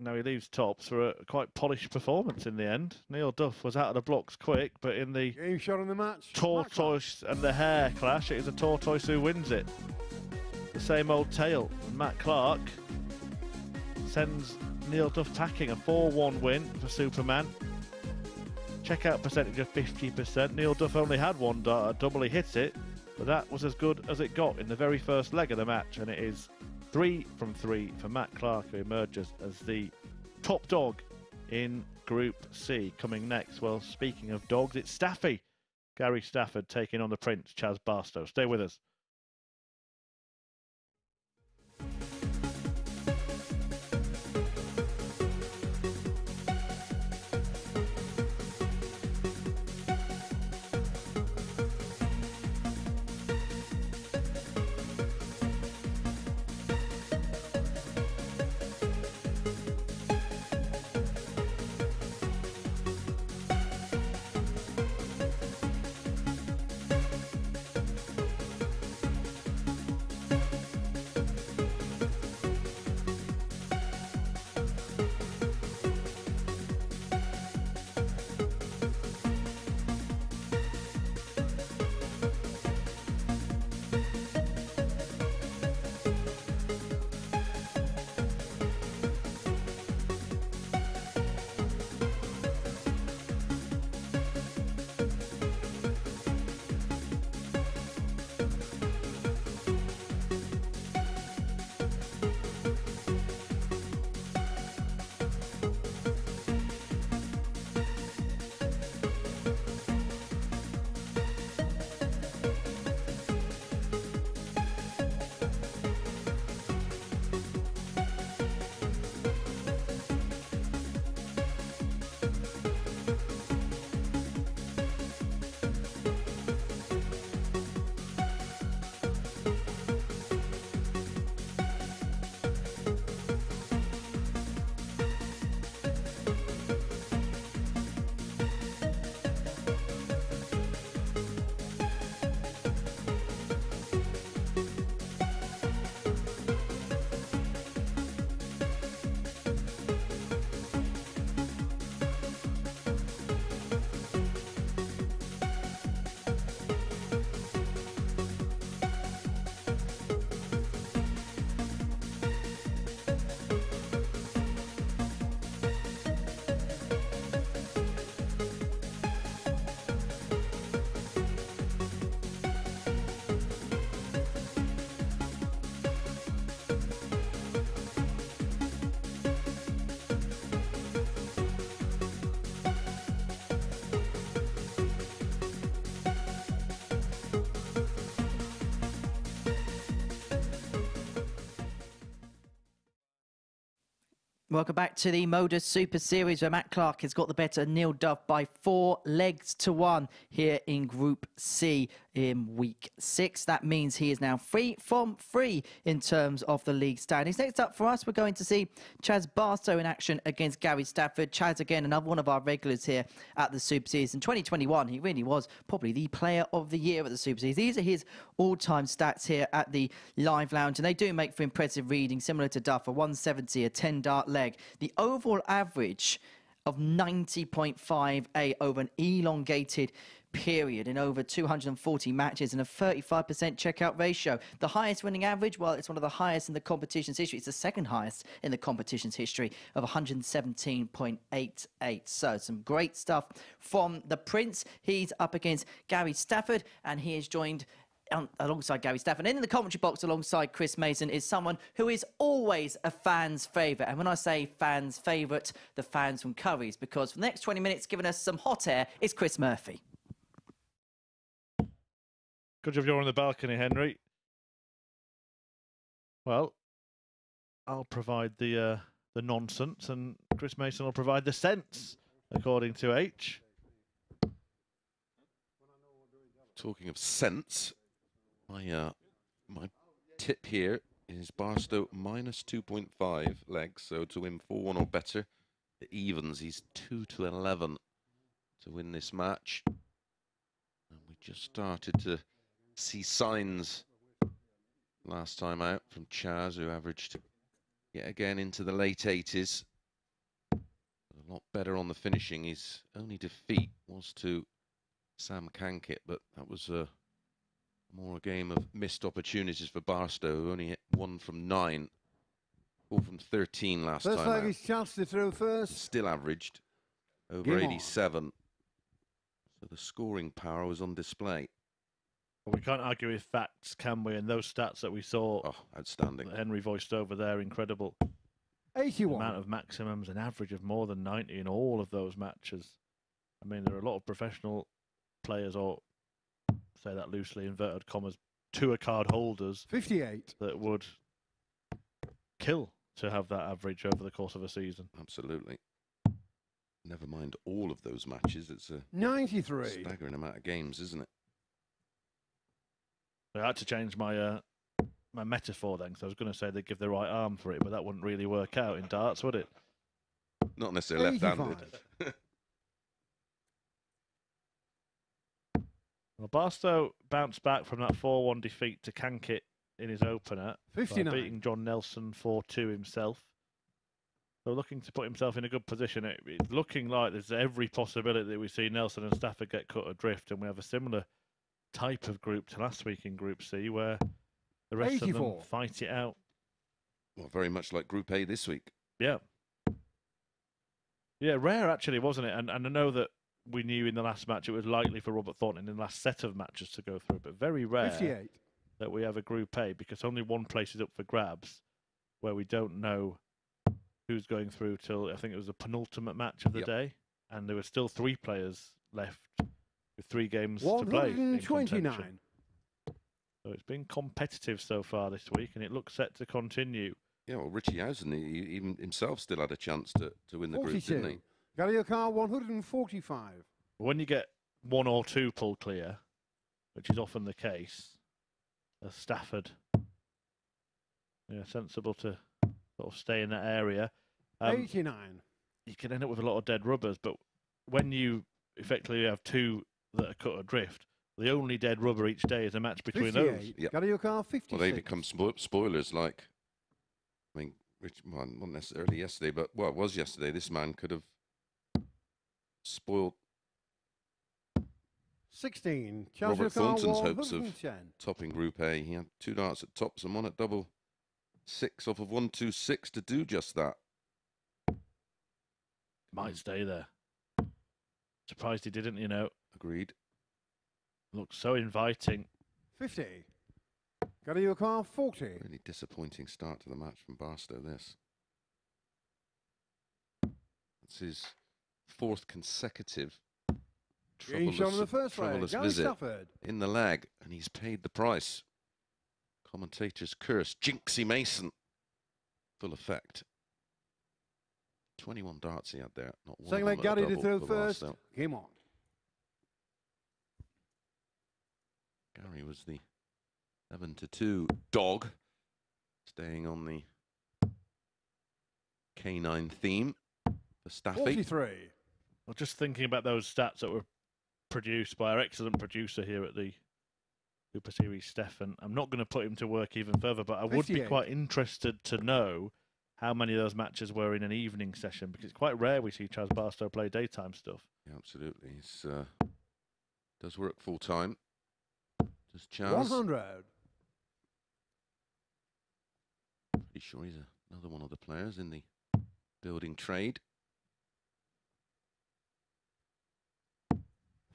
Now he leaves tops for a quite polished performance in the end. Neil Duff was out of the blocks quick, but in the Game shot in the match. Tortoise and the hare clash, it is a tortoise who wins it. The same old tale. And Matt Clark sends Neil Duff packing a 4 1 win for Superman. Checkout percentage of 50%. Neil Duff only had one dart, double he hit it, but that was as good as it got in the very first leg of the match, and it is three from three for Matt Clark, who emerges as the top dog in Group C. Coming next, well, speaking of dogs, it's Staffy. Gary Stafford taking on the Prince, Chas Barstow. Stay with us. To the Modus Super Series where Matt Clark has got the better Neil Duff by four legs to one here in Group C in week six. That means he is now free from free in terms of the league standings. Next up for us, we're going to see Chas Barstow in action against Gary Stafford. Chas, again, another one of our regulars here at the Super Series. In 2021, he really was probably the player of the year at the Super Series. These are his all time stats here at the Live Lounge, and they do make for impressive reading, similar to Duff, a 170, a 10 dart leg. The overall average of 90.58 over an elongated period in over 240 matches and a 35% checkout ratio. The highest winning average, well, it's one of the highest in the competition's history. It's the second highest in the competition's history of 117.88. So some great stuff from the Prince. He's up against Gary Stafford and he is joined alongside Gary Stafford. And in the commentary box alongside Chris Mason is someone who is always a fan's favourite. And when I say fan's favourite, the fans from Curry's, because for the next 20 minutes, giving us some hot air, is Chris Murphy. Good job you're on the balcony, Henry. Well, I'll provide the uh, the nonsense, and Chris Mason will provide the sense, according to H. Talking of sense, my uh, my tip here is Barstow minus 2.5 legs, so to win 4-1 or better. The evens, he's 2 to 11 to win this match. And we just started to see signs last time out from Chas, who averaged yet again into the late 80s. A lot better on the finishing. His only defeat was to Sam Cankett, but that was uh, more a game of missed opportunities for Barstow, who only hit one from nine, four from 13 last First time leg out. is Chance to throw first. Still averaged over Game on. 87. So the scoring power was on display. Well, we can't argue with facts, can we? And those stats that we saw Oh, outstanding. that Henry voiced over there, incredible. The 81. amount of maximums, an average of more than 90 in all of those matches. I mean, there are a lot of professional players, or say that loosely, inverted commas, tour card holders 58. that would kill to have that average over the course of a season. Absolutely. Never mind all of those matches. It's a 93. staggering amount of games, isn't it? I had to change my uh, my metaphor then, because I was going to say they give the right arm for it, but that wouldn't really work out in darts, would it? Not necessarily left-handed. Well, Barstow bounced back from that 4 1 defeat to Cankett in his opener by 59. beating John Nelson 4 2 himself. So, looking to put himself in a good position. It, it's looking like there's every possibility that we see Nelson and Stafford get cut adrift, and we have a similar type of group to last week in Group C where the rest of them fight it out. Well, very much like Group A this week. Yeah. Yeah, rare actually, wasn't it? And and I know that we knew in the last match it was likely for Robert Thornton in the last set of matches to go through, but very rare 58. that we have a Group A because only one place is up for grabs, where we don't know who's going through till I think it was the penultimate match of the Yep. day, and there were still three players left with three games to play. in contention. 129. So it's been competitive so far this week, and it looks set to continue. Yeah, well, Richie Howson, he, he even himself still had a chance to, to win the group, didn't he? Gary O'Carr 145. When you get one or two pull clear, which is often the case, as Stafford, yeah, sensible to sort of stay in that area. Um, 89. you can end up with a lot of dead rubbers, but when you effectively have two that are cut adrift, the only dead rubber each day is a match between those. 58. Yep. Gary O'Carr 56. Well, they become spo- spoilers like, I mean, Rich, well, not necessarily yesterday, but, well, it was yesterday. This man could have spoiled 16. Chance Robert Thornton's hopes of topping Group A. He had two darts at tops and one at double six off of one, two, six to do just that. Might stay there. Surprised he didn't, you know. Agreed. Looks so inviting. 50. Gary O'Carr 40. Really disappointing start to the match from Barstow, this. It's his fourth consecutive Green shot on the first leg. troublous Gary visit Stafford. in the leg, and he's paid the price. Commentator's curse. Jinxie Mason. Full effect. 21 darts he had there. Not one Second of leg, them at Gary to double throw for first. Barstow. Game on. Gary was the 7 to 2 dog, staying on the canine theme for Staffy. 43. Well, just thinking about those stats that were produced by our excellent producer here at the Super Series, Stefan. I'm not going to put him to work even further, but I would be quite interested to know how many of those matches were in an evening session because it's quite rare we see Charles Barstow play daytime stuff. Yeah, absolutely. He's uh, does work full time. Does Chas? 100. Pretty sure he's a, another one of the players in the building trade.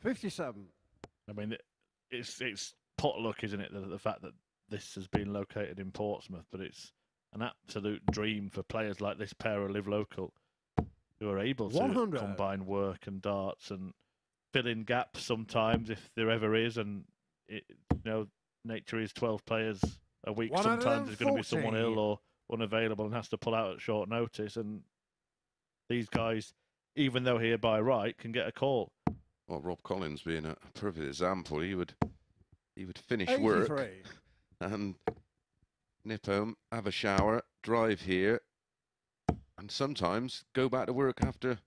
57. I mean, it, it's it's potluck, isn't it? The, the fact that this has been located in Portsmouth, but it's an absolute dream for players like this pair who live local, who are able to 100. combine work and darts and fill in gaps sometimes if there ever is. And it, you know, nature is twelve players a week. Sometimes there's going to be someone ill or unavailable and has to pull out at short notice. And these guys, even though here by right, can get a call. Well, Rob Collins being a perfect example, he would he would finish 83. work and nip home, have a shower, drive here, and sometimes go back to work after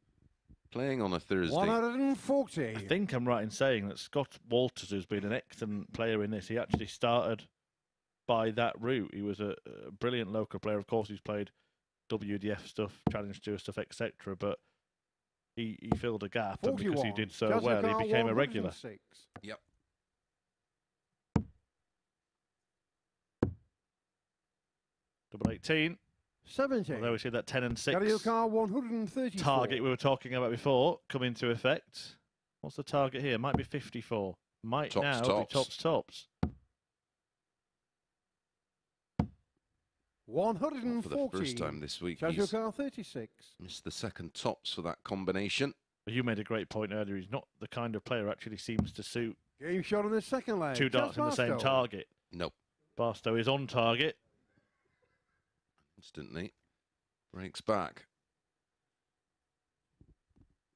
playing on a Thursday. 140. I think I'm right in saying that Scott Walters, who's been an excellent player in this, he actually started by that route. He was a, a brilliant local player. Of course, he's played WDF stuff, Challenge Tour stuff, etc. But he, he filled a gap, and because he did so Jazz well, he became a regular. 106. Yep. Double 18. 70. Although we see that 10 and 6 Gary Car 134. target we were talking about before come into effect. What's the target here? Might be 54. Might Tops, now tops. be tops, tops. 140. For the first time this week, Jazz he's Car 36. missed the second tops for that combination. You made a great point earlier. He's not the kind of player actually seems to suit Game shot on the second leg. two darts in the same target. Nope. Barstow is on target. Instantly breaks back.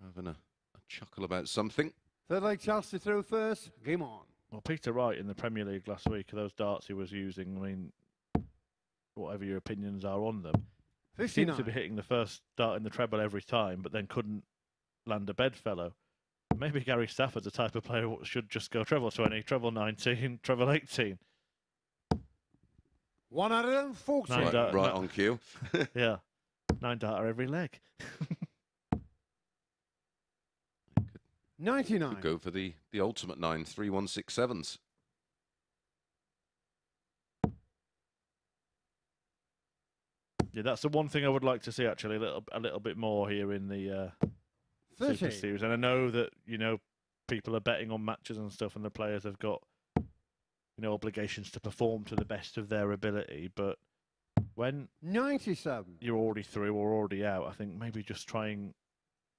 Having a, a chuckle about something. Third leg chance to throw first. Game on. Well, Peter Wright in the Premier League last week, those darts he was using, I mean, whatever your opinions are on them, he seems to be hitting the first dart in the treble every time, but then couldn't land a bedfellow. Maybe Gary Stafford's the type of player who should just go treble 20, treble 19, treble 18. 140. Nine Right, dart- right no- on cue. Yeah. Nine darter every leg. 99. Could go for the, the ultimate nine, three, one, six, sevens. Yeah, that's the one thing I would like to see actually a little a little bit more here in the uh, Super 30. Series. And I know that you know people are betting on matches and stuff, and the players have got you know obligations to perform to the best of their ability. But when 97. you're already through or already out, I think maybe just trying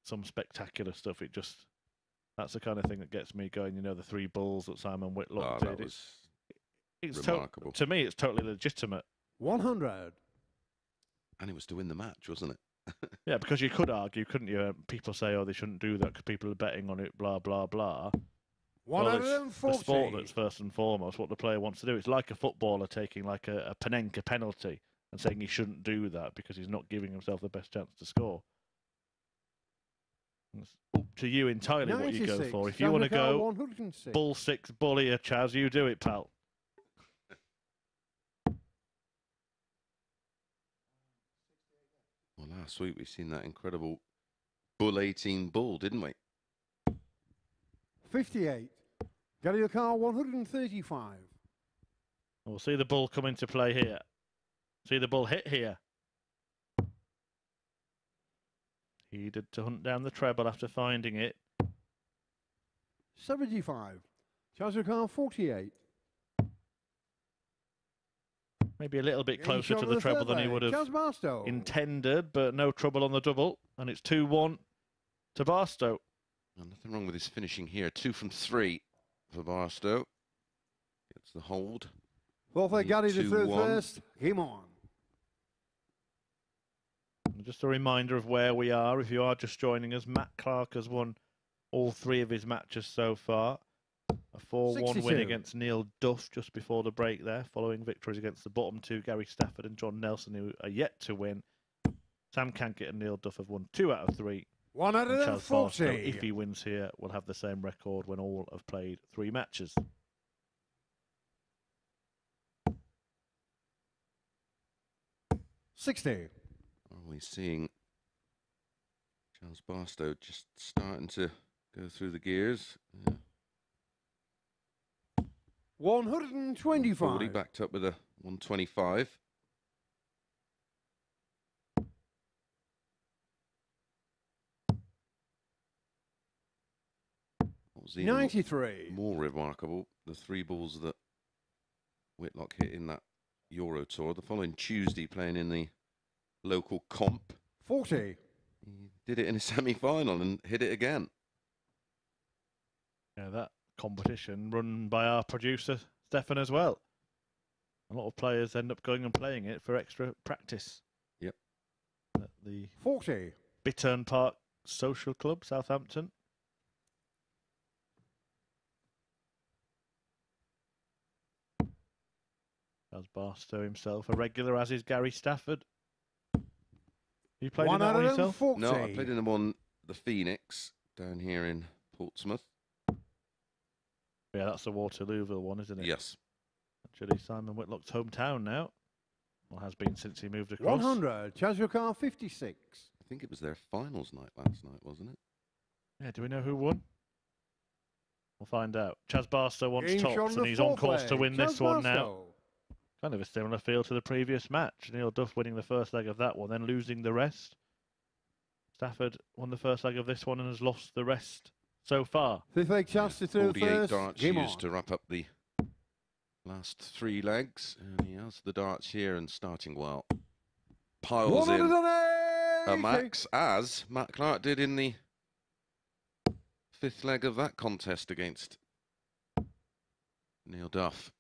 some spectacular stuff. It just that's the kind of thing that gets me going. You know, the three balls that Simon Whitlock Ah, did. that It's- was it's to- remarkable. to me, it's totally legitimate. 100. and it was to win the match, wasn't it? Yeah, because you could argue, couldn't you? Uh, People say, "Oh, they shouldn't do that because people are betting on it." Blah blah blah. Well, it's the sport that's first and foremost what the player wants to do. It's like a footballer taking like a, a Panenka penalty and saying he shouldn't do that because he's not giving himself the best chance to score. It's up to you entirely what you go for. If you want to go 106. bull six, bully a Chas, you do it, pal. Well, last week we've seen that incredible bull 18 bull, didn't we? 58. Gary Car 135. We'll see the ball come into play here. See the ball hit here. He did to hunt down the treble after finding it. 75. Jazz Car 48. Maybe a little bit Game closer to on the treble than he would have intended, but no trouble on the double. And it's 2 1 to Barstow. Nothing wrong with his finishing here. Two from three for Barstow. Gets the hold. Fourth leg Eight, Gary to two, throw one. first. Game on. Just a reminder of where we are. If you are just joining us, Matt Clark has won all three of his matches so far. A 4 1 win against Neil Duff just before the break there, following victories against the bottom two, Gary Stafford and John Nelson, who are yet to win. Sam Cankett and Neil Duff have won two out of three. And Chas Barstow, 140. if he wins here, will have the same record when all have played three matches. Sixty. Are we seeing Charles Barstow just starting to go through the gears? Yeah. 125. 40 backed up with a 125. What was even 93. more remarkable, the three balls that Whitlock hit in that Euro Tour. The following Tuesday, playing in the local comp, 40. he did it in a semi-final and hit it again. Yeah, that competition run by our producer Stefan as well. A lot of players end up going and playing it for extra practice. Yep. At the 40. Bitterne Park Social Club, Southampton. As Barstow himself, a regular, as is Gary Stafford. You played in that one yourself? 140. No, I played in the one, the Phoenix, down here in Portsmouth. Yeah, that's the Waterlooville one, isn't it? Yes. Actually, Simon Whitlock's hometown now. Well, has been since he moved across. 100. Chazukar 56. I think it was their finals night last night, wasn't it? Yeah, do we know who won? We'll find out. Chas Barstow wants Game shot tops, and he's on fourth course to leg. win this Chas one now. Barstow. Kind of a similar feel to the previous match. Neil Duff winning the first leg of that one, then losing the rest. Stafford won the first leg of this one and has lost the rest so far. Fifth leg chance to throw 48 first. darts Game used on. to wrap up the last three legs. And he has the darts here and starting well. Piles in 180. a max, as Matt Clark did in the fifth leg of that contest against Neil Duff.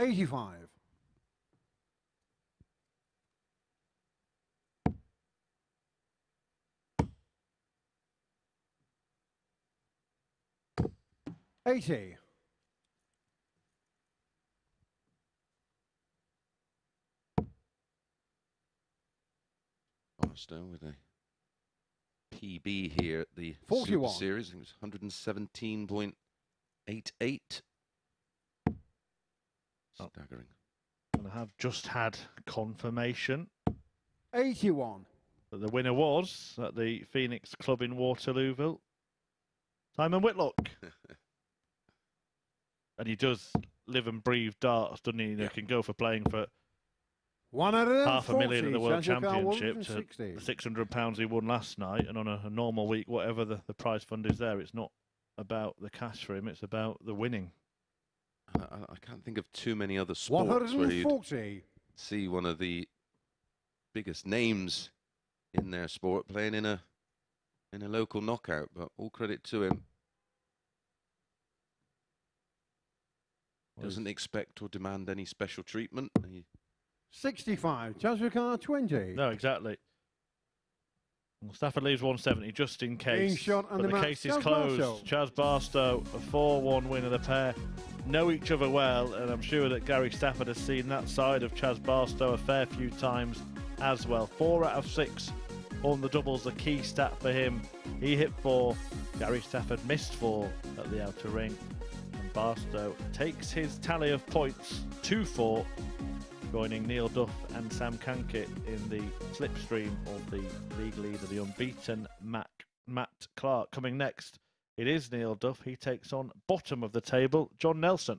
85. Eighty. Barstow with a PB here at the 41. Super Series. I think it was 117.88. Oh. Staggering. And I have just had confirmation Eighty-one. that the winner was at the Phoenix Club in Waterlooville. Simon Whitlock. and he does live and breathe darts, doesn't he? You know, Yeah. can go for playing for half a million at the World Championship to the six hundred pounds he won last night, and on a, a normal week, whatever the, the prize fund is there, it's not about the cash for him; it's about the winning. I, I- I can't think of too many other One sports where you'd see one of the biggest names in their sport playing in a in a local knockout. But all credit to him. Well, Doesn't expect or demand any special treatment. He 65. Chazukar 20. No, exactly. Well, Stafford leaves 170 just in case. shot and but the the case is Chas closed. Barstow. Chas Barstow, a 4 1 win of the pair, know each other well, and I'm sure that Gary Stafford has seen that side of Chas Barstow a fair few times as well. Four out of six on the doubles, a key stat for him. He hit four, Gary Stafford missed four at the outer ring, and Barstow takes his tally of points 2 4 joining Neil Duff and Sam Cankett in the slipstream of the league leader, the unbeaten Mac, Matt Clark. Coming next, it is Neil Duff. He takes on bottom of the table, John Nelson.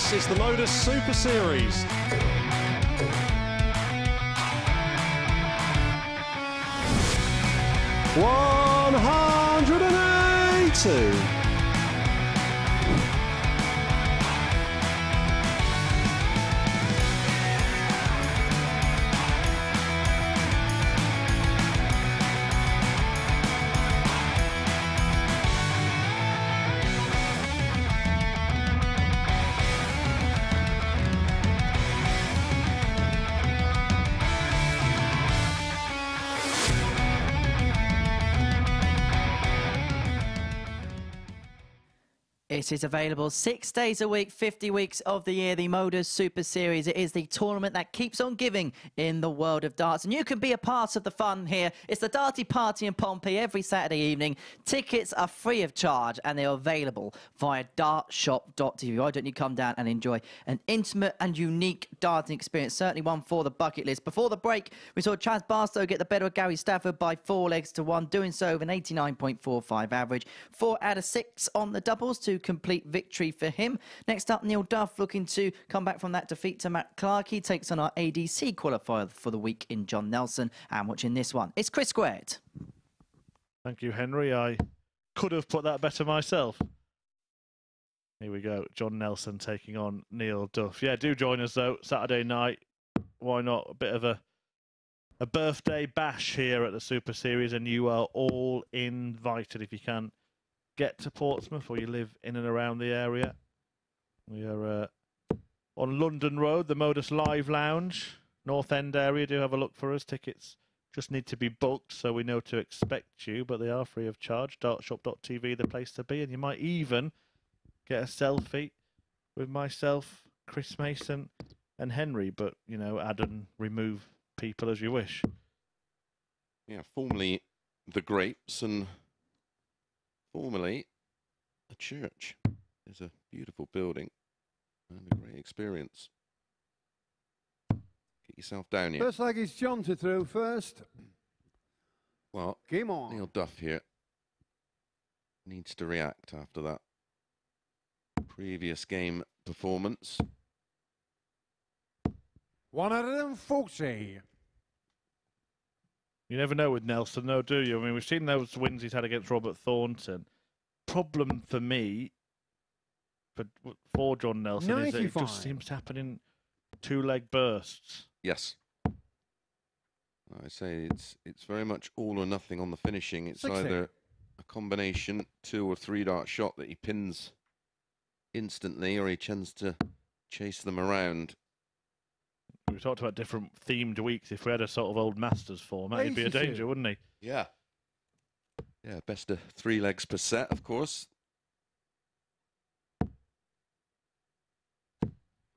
This is the Modus Super Series. One hundred and eighty. It is available six days a week, 50 weeks of the year. The Modus Super Series. It is the tournament that keeps on giving in the world of darts. And you can be a part of the fun here. It's the Darty Party in Pompey every Saturday evening. Tickets are free of charge and they're available via dartshop.tv. Why don't you come down and enjoy an intimate and unique darting experience? Certainly one for the bucket list. Before the break, we saw Chas Barstow get the better of Gary Stafford by four legs to one, doing so with an 89.45 average. Four out of six on the doubles to complete victory for him. Next up, Neil Duff looking to come back from that defeat to Matt Clark. He takes on our ADC qualifier for the week in John Nelson. And watching this one, it's Chris Squared. Thank you, Henry. I could have put that better myself. Here we go. John Nelson taking on Neil Duff. Yeah, do join us though. Saturday night. Why not? A bit of a a birthday bash here at the Super Series, and you are all invited if you can get to Portsmouth or you live in and around the area. We are uh, on London Road, the Modus Live Lounge, North End area. Do have a look for us. Tickets just need to be booked so we know to expect you, but they are free of charge. Dartshop.tv, the place to be, and you might even get a selfie with myself, Chris Mason, and Henry. But you know, add and remove people as you wish. Yeah, formerly the Grapes and formerly a church. It's a beautiful building and a great experience. Get yourself down here. First leg is John to throw first. Well, Game on. Neil Duff here needs to react after that previous game performance. 140. You never know with Nelson, though, do you? I mean, we've seen those wins he's had against Robert Thornton. Problem for me, for for John Nelson, is that it just seems to happen in two-leg bursts. Yes. I say it's it's very much all or nothing on the finishing. It's 60. either a combination two or three dart shot that he pins instantly, or he tends to chase them around. We talked about different themed weeks. If we had a sort of old Masters format, he'd be a danger, wouldn't he? Yeah. Yeah, best of three legs per set, of course.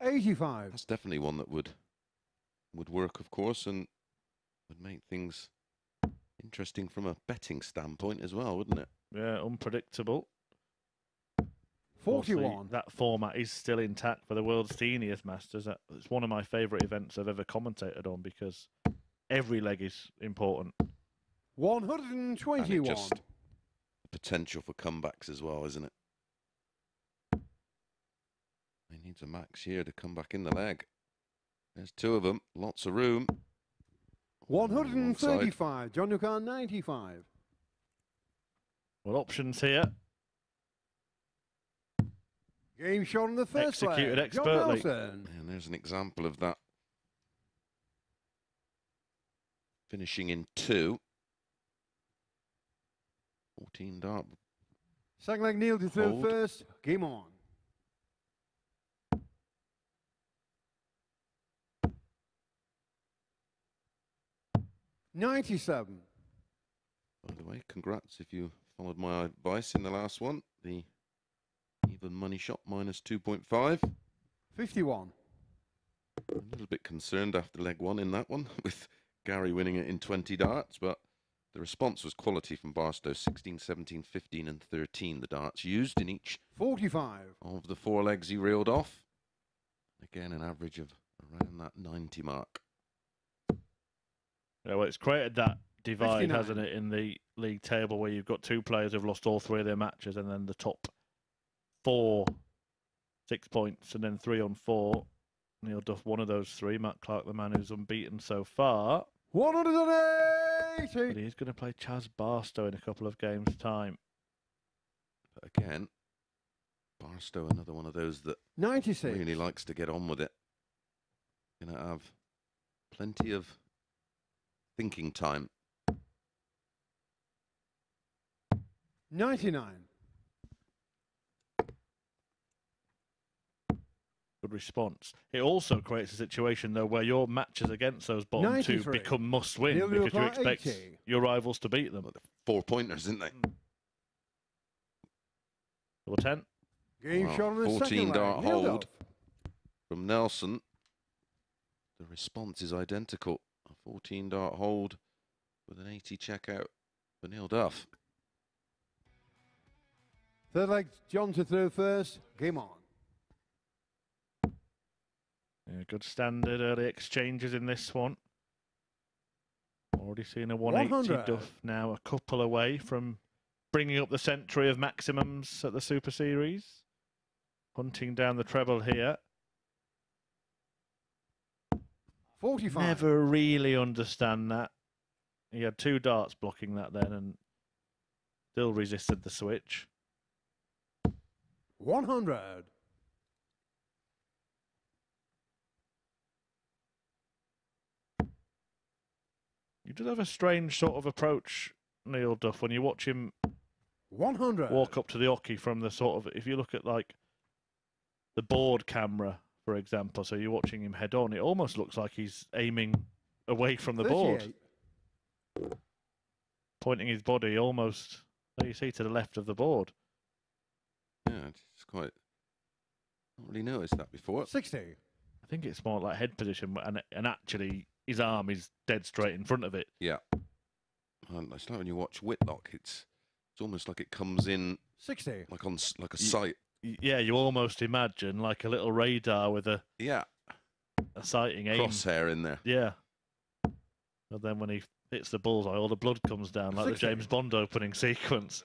85. That's definitely one that would would work, of course, and would make things interesting from a betting standpoint as well, wouldn't it? Yeah, unpredictable. Obviously, 41. That format is still intact for the world's teeniest Masters. It's one of my favourite events I've ever commentated on because every leg is important. And 121. just potential for comebacks as well, isn't it? He needs a max here to come back in the leg. There's two of them, lots of room. 135. John Newcar 95. Well, options here. Game shot on the first Executed leg. Expertly. Nelson. And there's an example of that. Finishing in two. 14 dart. Second leg Neil to throw first. Game on. Ninety-seven. By the way, congrats if you followed my advice in the last one. The even money shot minus 2.5. Fifty-one. A little bit concerned after leg one in that one with Gary winning it in 20 darts, but the response was quality from Barstow 16, 17, 15, and 13. The darts used in each Forty-five. of the four legs he reeled off. Again, an average of around that 90 mark. Yeah, well, it's created that divide, 59. hasn't it, in the league table where you've got two players who've lost all three of their matches, and then the top four six points, and then three on four. Neil Duff, one of those three. Matt Clark, the man who's unbeaten so far. But 180. he's going to play Chas Barstow in a couple of games' time. But again, Barstow, another one of those that 96. really likes to get on with it. Going to have plenty of thinking time. 99. Good response. It also creates a situation, though, where your matches against those bottom two become must win Neil because you expect 80. your rivals to beat them. Four pointers, isn't they? Hmm. Double 10. Game Wow, shot on the 14 second dart leg. Neil hold. Duff. From Nelson, the response is identical. A 14 dart hold with an 80 checkout for Neil Duff. Third leg, John to throw first. Game on. Yeah, good standard early exchanges in this one. Already seen a 180 100. Duff now, a couple away from bringing up the century of maximums at the Super Series. Hunting down the treble here. 45. Never really understand that. He had two darts blocking that then and still resisted the switch. 100. He does have a strange sort of approach, Neil Duff, when you watch him 100. walk up to the oche from the sort of if you look at like the board camera for example so you're watching him head on it almost looks like he's aiming away from the board pointing his body almost there you see to the left of the board Yeah, it's quite. Not really noticed that before. 60. i think it's more like head position and and actually his arm is dead straight in front of it Yeah. And it's like when you watch Whitlock, it's it's almost like it comes in 60. like on like a Ye- sight. Yeah you almost imagine like a little radar with a, Yeah, a sighting aim crosshair in there. yeah and then when he hits the bullseye all the blood comes down like the james bond opening sequence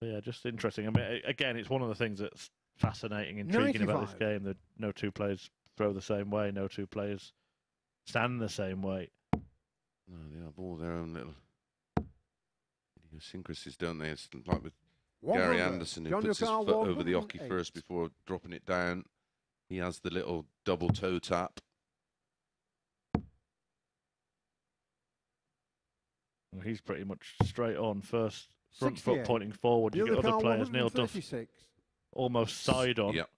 Yeah, just interesting. I mean, again, it's one of the things that's fascinating, intriguing about this game. That no two players throw the same way, no two players stand the same way. No, they have all their own little idiosyncrasies, don't they? It's like with 100. Gary Anderson, who John puts his foot over the oche 108. first before dropping it down. He has the little double toe tap. And He's pretty much straight on first front foot pointing forward. You get other players, Neil Duff 136. Almost side on. Yep,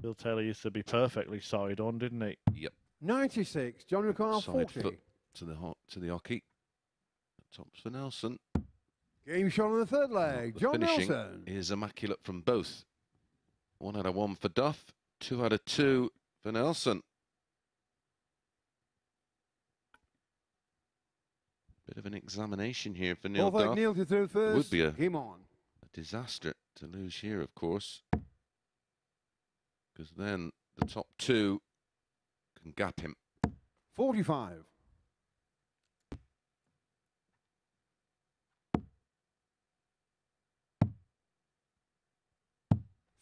Phil Taylor used to be perfectly side on, didn't he? yep. 96. John Lucar, Side 40. foot. To the ho- to the oche. Tops for Nelson. Game shot on the third leg. The John finishing Nelson. is immaculate from both. One out of one for Duff. Two out of two for Nelson. Bit of an examination here for Neil Fourth leg, Duff. Neil to throw first. be a- Game on. a disaster to lose here, of course, because then the top two can gap him. 45.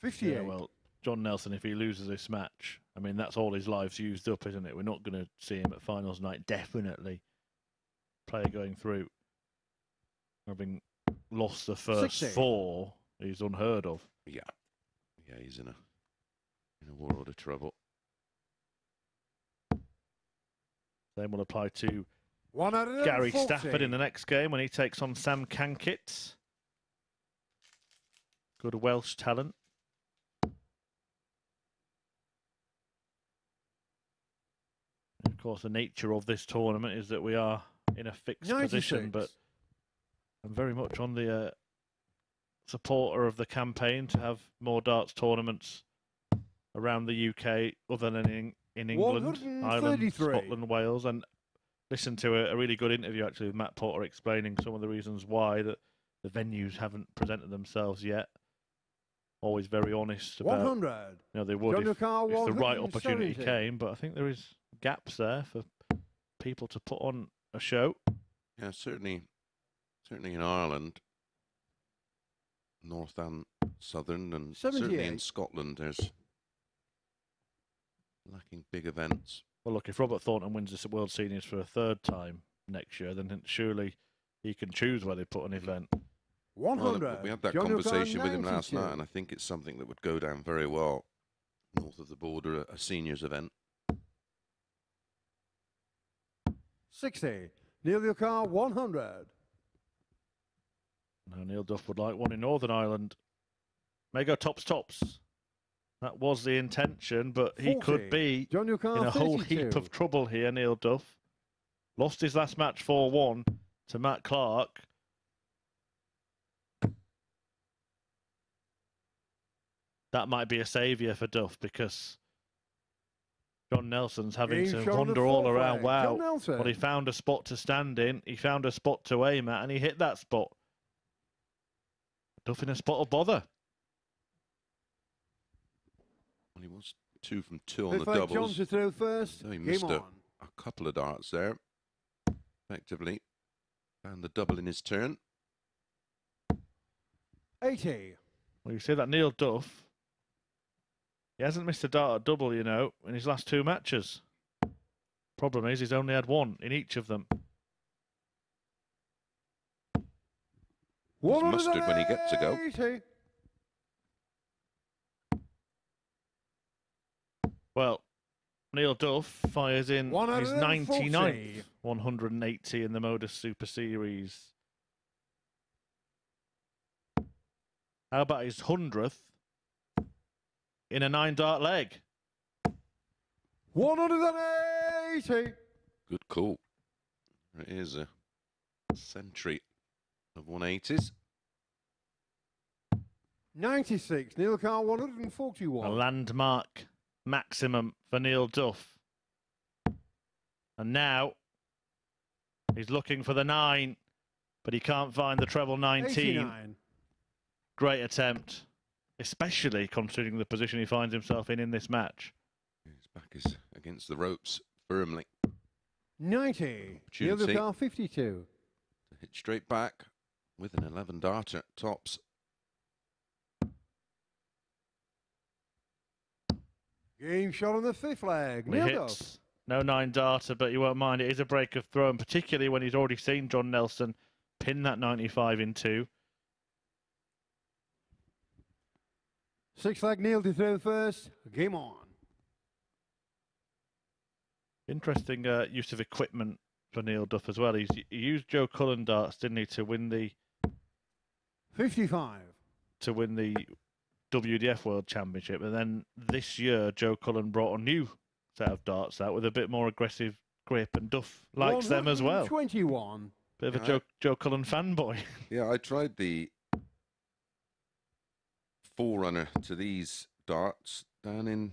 Fifty-eight. Yeah, well, John Nelson, if he loses this match, I mean, that's all his life's used up, isn't it? We're not going to see him at finals night, definitely. Player going through, having lost the first 60. four, he's unheard of. Yeah, yeah, he's in a in a world of trouble. Same will apply to One out of Gary Stafford in the next game when he takes on Sam Cankett. Good Welsh talent. Of course, the nature of this tournament is that we are in a fixed position, but I'm very much on the uh, supporter of the campaign to have more darts tournaments around the UK, other than in, in England, Ireland, Scotland, Wales, and listened to a, a really good interview actually with Matt Porter explaining some of the reasons why that the venues haven't presented themselves yet. Always very honest about 100. you know they would if, Lucar, if the right opportunity came, but I think there is gaps there for people to put on a show. Yeah, certainly, certainly in Ireland, north and southern, and certainly in Scotland, there's lacking big events. Well, look, if Robert Thornton wins this World Seniors for a third time next year, then surely he can choose where they put an mm-hmm. event. Well, 100. we had that John conversation with him last night, and I think it's something that would go down very well north of the border, a, a seniors event. 60. Neil your car 100. Now Neil Duff would like one in Northern Ireland. Mega tops tops. That was the intention, but he 40. could be John in a whole 32. heap of trouble here, Neil Duff. Lost his last match 4 1 to Matt Clark. That might be a saviour for Duff because John Nelson's having Game to wander all around. Wow. Well, he found a spot to stand in, he found a spot to aim at, and he hit that spot. Duff in a spot of bother. Well, he was two from two on the Fifth leg John doubles. to throw first. So he Game missed a, on. a couple of darts there. Effectively, And the double in his turn. 80. Well, you see that Neil Duff, he hasn't missed a dart at double, you know, in his last two matches. Problem is, he's only had one in each of them. He's mustard when he gets to go. 180. Well, Neil Duff fires in his 99th 180 in the Modus Super Series. How about his 100th in a nine dart leg? 180. Good call. It is a century of 180s. 96. Neil Carr 141. A landmark maximum for Neil Duff. And now he's looking for the nine, but he can't find the treble 19. 89. Great attempt, especially considering the position he finds himself in in this match. His back is against the ropes firmly. 90. Neil Opportunity. Carr 52. Hit straight back with an 11 darter tops. Game shot on the fifth leg. He Neil Duff. hits no nine darter, but you won't mind. It is a break of throw, and particularly when he's already seen John Nelson pin that 95 in two. Six leg Neil to throw first. Game on. Interesting uh, use of equipment for Neil Duff as well. He's, he used Joe Cullen darts, didn't he, to win the 55. to win the WDF World Championship, and then this year Joe Cullen brought a new set of darts out with a bit more aggressive grip, and Duff likes them as well. 21. Bit of Yeah, a I- Joe Joe Cullen fanboy. Yeah, I tried the forerunner to these darts down in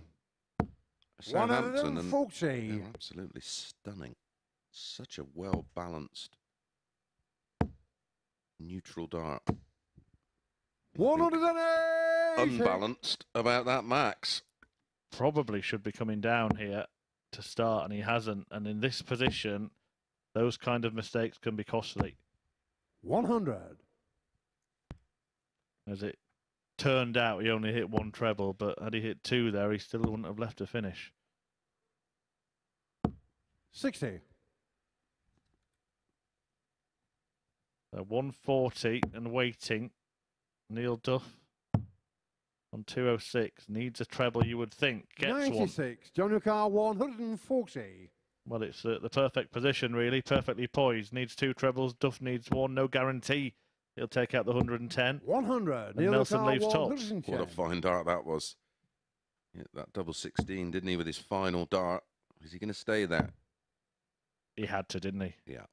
Southampton, and 140. they're absolutely stunning. Such a well balanced neutral dart. Nothing 180. unbalanced about that max. Probably should be coming down here to start, and he hasn't. And in this position, those kind of mistakes can be costly. 100. As it turned out, he only hit one treble, but had he hit two there, he still wouldn't have left to finish. 60. So 140 and waiting. Neil Duff on 206 needs a treble. You would think gets one. 96. John Carr 140. Well, it's uh, the perfect position, really. Perfectly poised. Needs two trebles. Duff needs one. No guarantee he'll take out the 110. 100. And Neil Nelson Carr leaves tops. What a fine dart that was. Hit that double 16, didn't he, with his final dart? Is he going to stay there? He had to, didn't he? Yeah.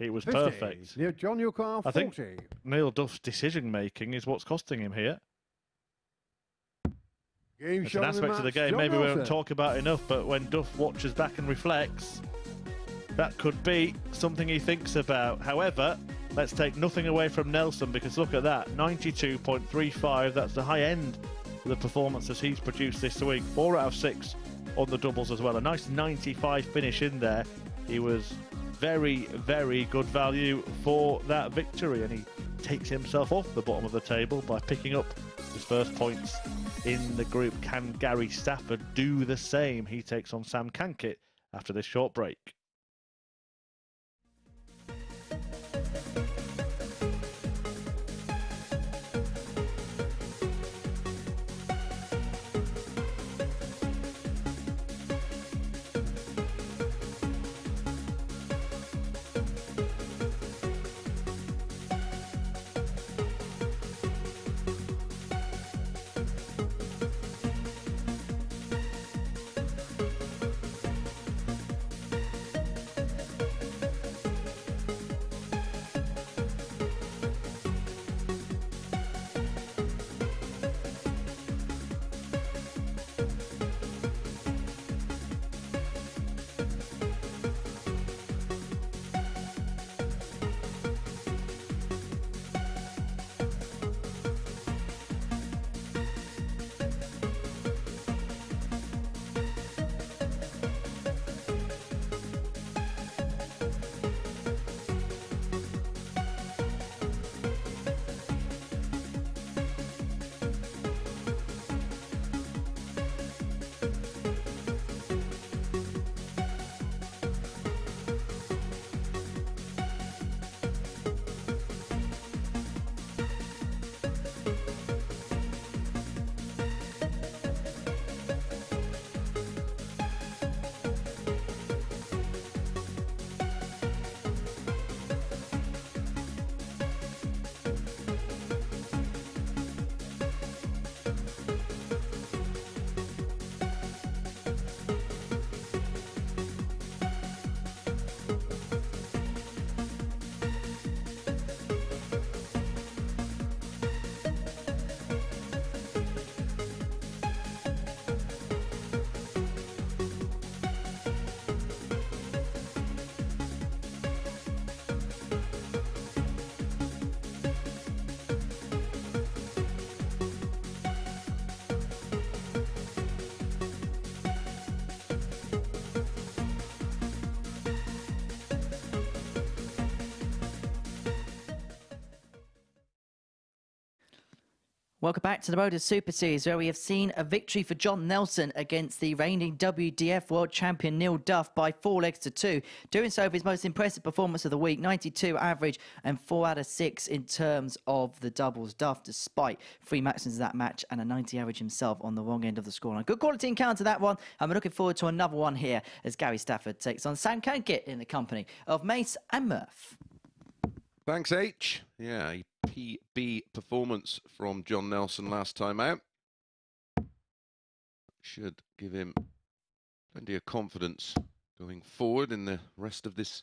It was 50. perfect. Neil John Carr 40. I think- Neil Duff's decision making is what's costing him here. Game It's an aspect of the game John maybe we don't talk about enough, but when Duff watches back and reflects, that could be something he thinks about. However, let's take nothing away from Nelson because look at that 92.35. That's the high end of the performances he's produced this week. Four out of six on the doubles as well. A nice 95 finish in there. He was very, very good value for that victory, and he takes himself off the bottom of the table by picking up his first points in the group. Can Gary Stafford do the same? He takes on Sam Cankett after this short break. Back to the Road to Super Series, where we have seen a victory for John Nelson against the reigning WDF World Champion Neil Duff by four legs to two. Doing so with his most impressive performance of the week, 92 average and four out of six in terms of the doubles. Duff, despite three maxims of that match and a 90 average himself on the wrong end of the scoreline. Good quality encounter that one, and we're looking forward to another one here as Gary Stafford takes on Sam Cankett in the company of Mace and Murph. Thanks, H. Yeah, a PB performance from John Nelson last time out. Should give him plenty of confidence going forward in the rest of this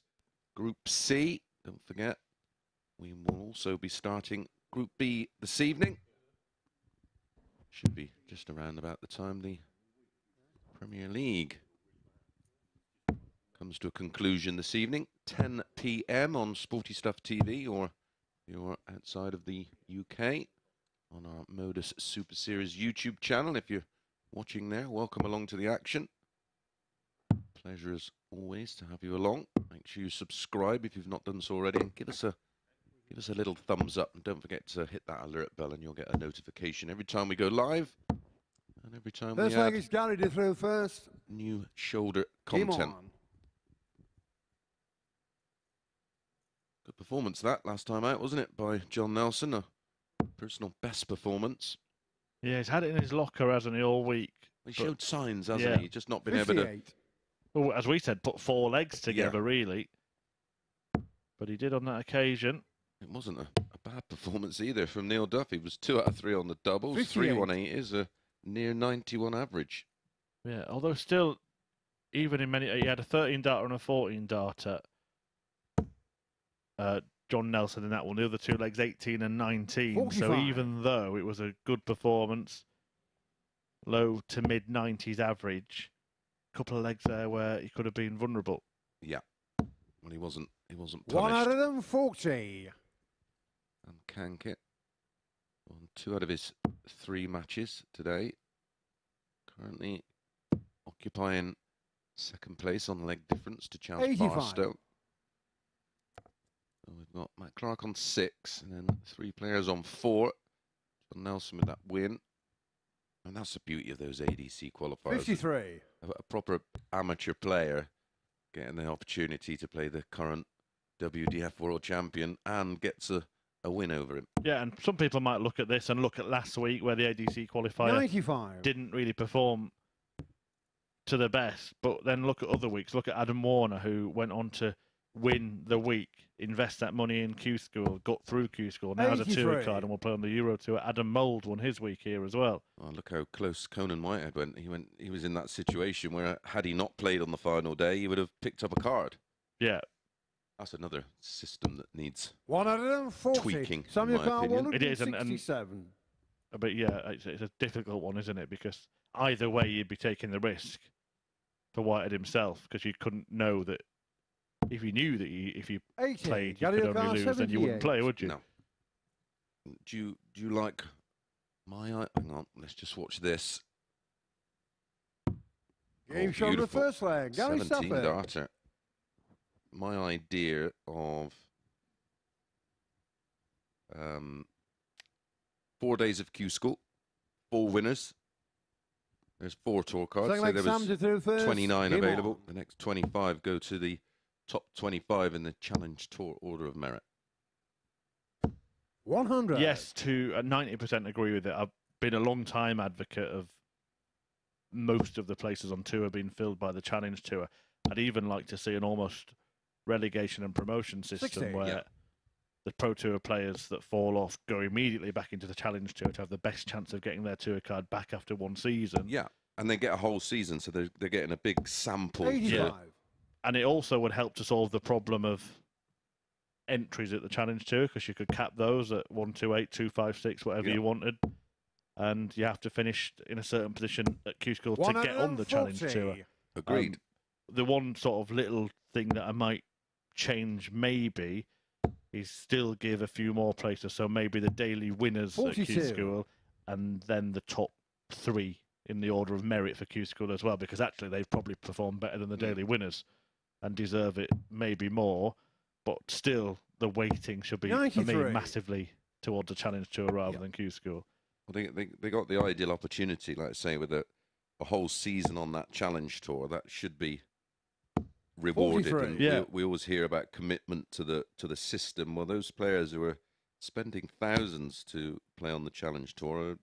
Group C. Don't forget, we will also be starting Group B this evening. Should be just around about the time the Premier League comes to a conclusion this evening, 10 p.m. on Sporty Stuff TV, or you're outside of the UK on our Modus Super Series YouTube channel. If you're watching there, welcome along to the action. Pleasure as always to have you along. Make sure you subscribe if you've not done so already, and give us a give us a little thumbs up, and don't forget to hit that alert bell, and you'll get a notification every time we go live. And every time First we add Gary to throw first. new shoulder content. Good performance that last time out, wasn't it, by John Nelson? A personal best performance. Yeah, he's had it in his locker, hasn't he, all week? He But- showed signs, hasn't Yeah. he? Just not been able to. Well, as we said, put four legs together, really. But he did on that occasion. It wasn't a, a bad performance either from Neil Duff. He was two out of three on the doubles. 58. Three one eight is a near ninety one average. Yeah, although still, even in many, he had a 13 darter and a 14 darter. Uh, John Nelson in that one. The other two legs, 18 and 19. So even though it was a good performance, low to mid 90s average, a couple of legs there where he could have been vulnerable. Yeah. Well, he wasn't. He wasn't One punished. out of them, 40. and Cankett on two out of his three matches today. Currently occupying second place on leg difference to Charles 85. Barstow. So we've got Matt Clark on six, and then three players on four. John Nelson with that win. And that's the beauty of those ADC qualifiers. 53. A, a proper amateur player getting the opportunity to play the current WDF world champion and gets a, a win over him. Yeah, and some people might look at this and look at last week where the ADC qualifier 95. didn't really perform to the best, but then look at other weeks. Look at Adam Warner, who went on to win the week, invest that money in Q School, got through Q School, now has a tour card and we'll play on the Euro Tour. Adam Mould won his week here as well. Oh, look how close Conan Whitehead went. He went. He was in that situation where, had he not played on the final day, he would have picked up a card. Yeah, That's another system that needs 140. tweaking, in Samuel my Carr, opinion. It is, and- and- uh, but yeah, it's, it's a difficult one, isn't it? Because either way, you'd be taking the risk for Whitehead himself because you couldn't know that if you knew that you, if you 80. played, you Gary could O'Carr, only lose, then you wouldn't play, would you? No. Do you do you like my? i- Hang on. Let's just watch this. Game Oh, shot in the first leg. Gary 17 Stafford. darter. My idea of um, four days of Q school, four winners. There's four tour cards. Second So leg, there was to through first. 29 available. on. The next 25 go to the top 25 in the Challenge Tour Order of Merit. 100. Yes, to uh, 90% agree with it. I've been a long time advocate of most of the places on tour being filled by the Challenge Tour. I'd even like to see an almost relegation and promotion system 60, where yeah. the Pro Tour players that fall off go immediately back into the Challenge Tour to have the best chance of getting their tour card back after one season. Yeah, and they get a whole season, so they're, they're getting a big sample. 85. And it also would help to solve the problem of entries at the challenge tour because you could cap those at 128 256 whatever Yeah. you wanted and you have to finish in a certain position at q school to get on the challenge tour 140. Agreed. Um, the one sort of little thing that i might change maybe is still give a few more places so maybe the daily winners at q school and then the top three in the order of merit for q school as well because actually they've probably performed better than the Mm. daily winners and deserve it maybe more but still the weighting should be for me 93. massively towards the challenge tour rather Yeah. than q school Well, they, they they got the ideal opportunity, like I say, with a, a whole season on that challenge tour. That should be rewarded. And Yeah. we, we always hear about commitment to the to the system. Well, those players who are spending thousands to play on the challenge tour are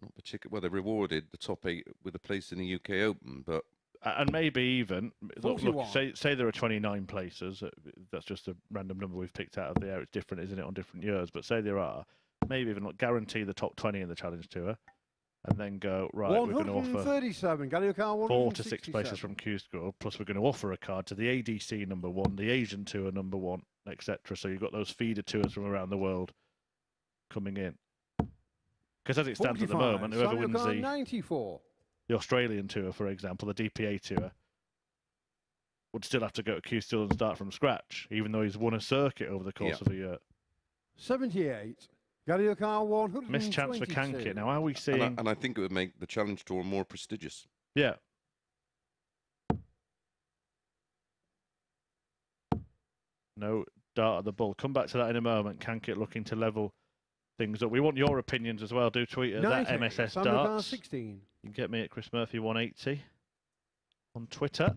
not particular. Well, they're rewarded the top eight with a place in the UK Open, but A- and maybe even look, look say say there are 29 places uh, that's just a random number we've picked out of the air. It's different isn't it on different years? But say there are maybe even like guarantee the top 20 in the challenge tour and then go right we're going to offer 137. Gary O'Carr, four to six places from q school plus we're going to offer a card to the adc number one the asian tour number one etc so you've got those feeder tours from around the world coming in. Because as it stands at the moment whoever Samuel wins the ninety-four. The Australian tour, for example, the DPA tour, would still have to go to Q School and start from scratch, even though he's won a circuit over the course Yeah. of a year. 78. Gary O'Carr, 122. Missed chance for Cankett. Now, are we and seeing? I, and I think it would make the challenge tour more prestigious. yeah. No dart at the bull. Come back to that in a moment. Cankett looking to level things up. We want your opinions as well. Do tweet us at 90. MSS Samuel Carr, Darts. 16. You can get me at Chris Murphy 180 on Twitter.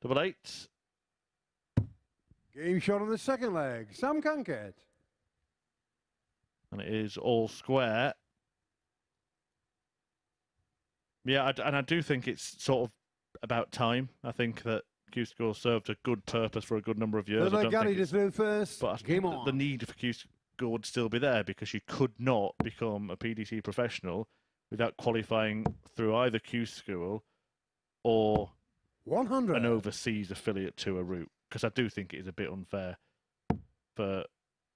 Double eight. Game shot on the second leg. Sam Cankett. and it is all square. Yeah, I d and I do think it's sort of about time. I think that Q School served a good purpose for a good number of years. Third I leg, don't Gary think to first. but Game think on. the need for Q School would still be there because you could not become a PDC professional without qualifying through either Q School or 100. an overseas affiliate to a route. Because I do think it is a bit unfair for,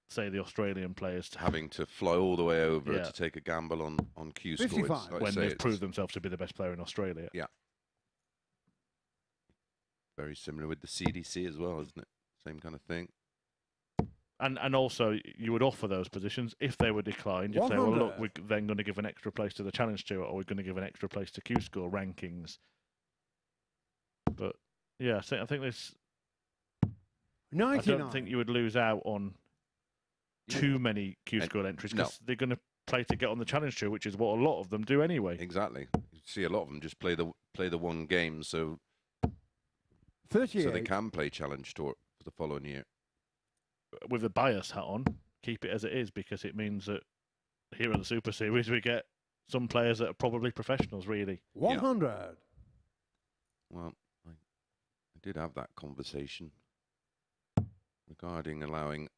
say, the Australian players to Having to fly all the way over Yeah. to take a gamble on on Q score. 55. Like when they've it's proved themselves to be the best player in Australia. Yeah. Very similar with the CDC as well, isn't it? Same kind of thing. And and also you would offer those positions if they were declined. You'd say, well, look, we're then going to give an extra place to the Challenge Tour, or we're going to give an extra place to Q School rankings. But yeah, I think I think this I don't think you would lose out on too many Q And- School entries no. because they're going to play to get on the challenge tour, which is what a lot of them do anyway. Exactly. You see a lot of them just play the play the one game, so 38. so they can play challenge tour for the following year. With a bias hat on, keep it as it is because it means that here in the Super Series we get some players that are probably professionals, really. 100. Well, I, I did have that conversation regarding allowing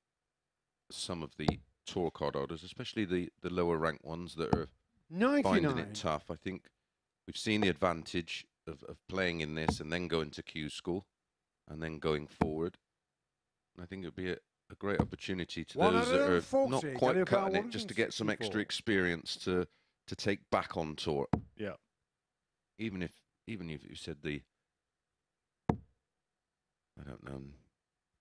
some of the tour card orders, especially the, the lower ranked ones that are 99. finding it tough. I think we've seen the advantage of, of playing in this and then going to Q school and then going forward. And I think it would be a, a great opportunity to those that are not quite cutting it just to get some extra experience to to take back on tour. Yeah. Even if even if you said the I don't know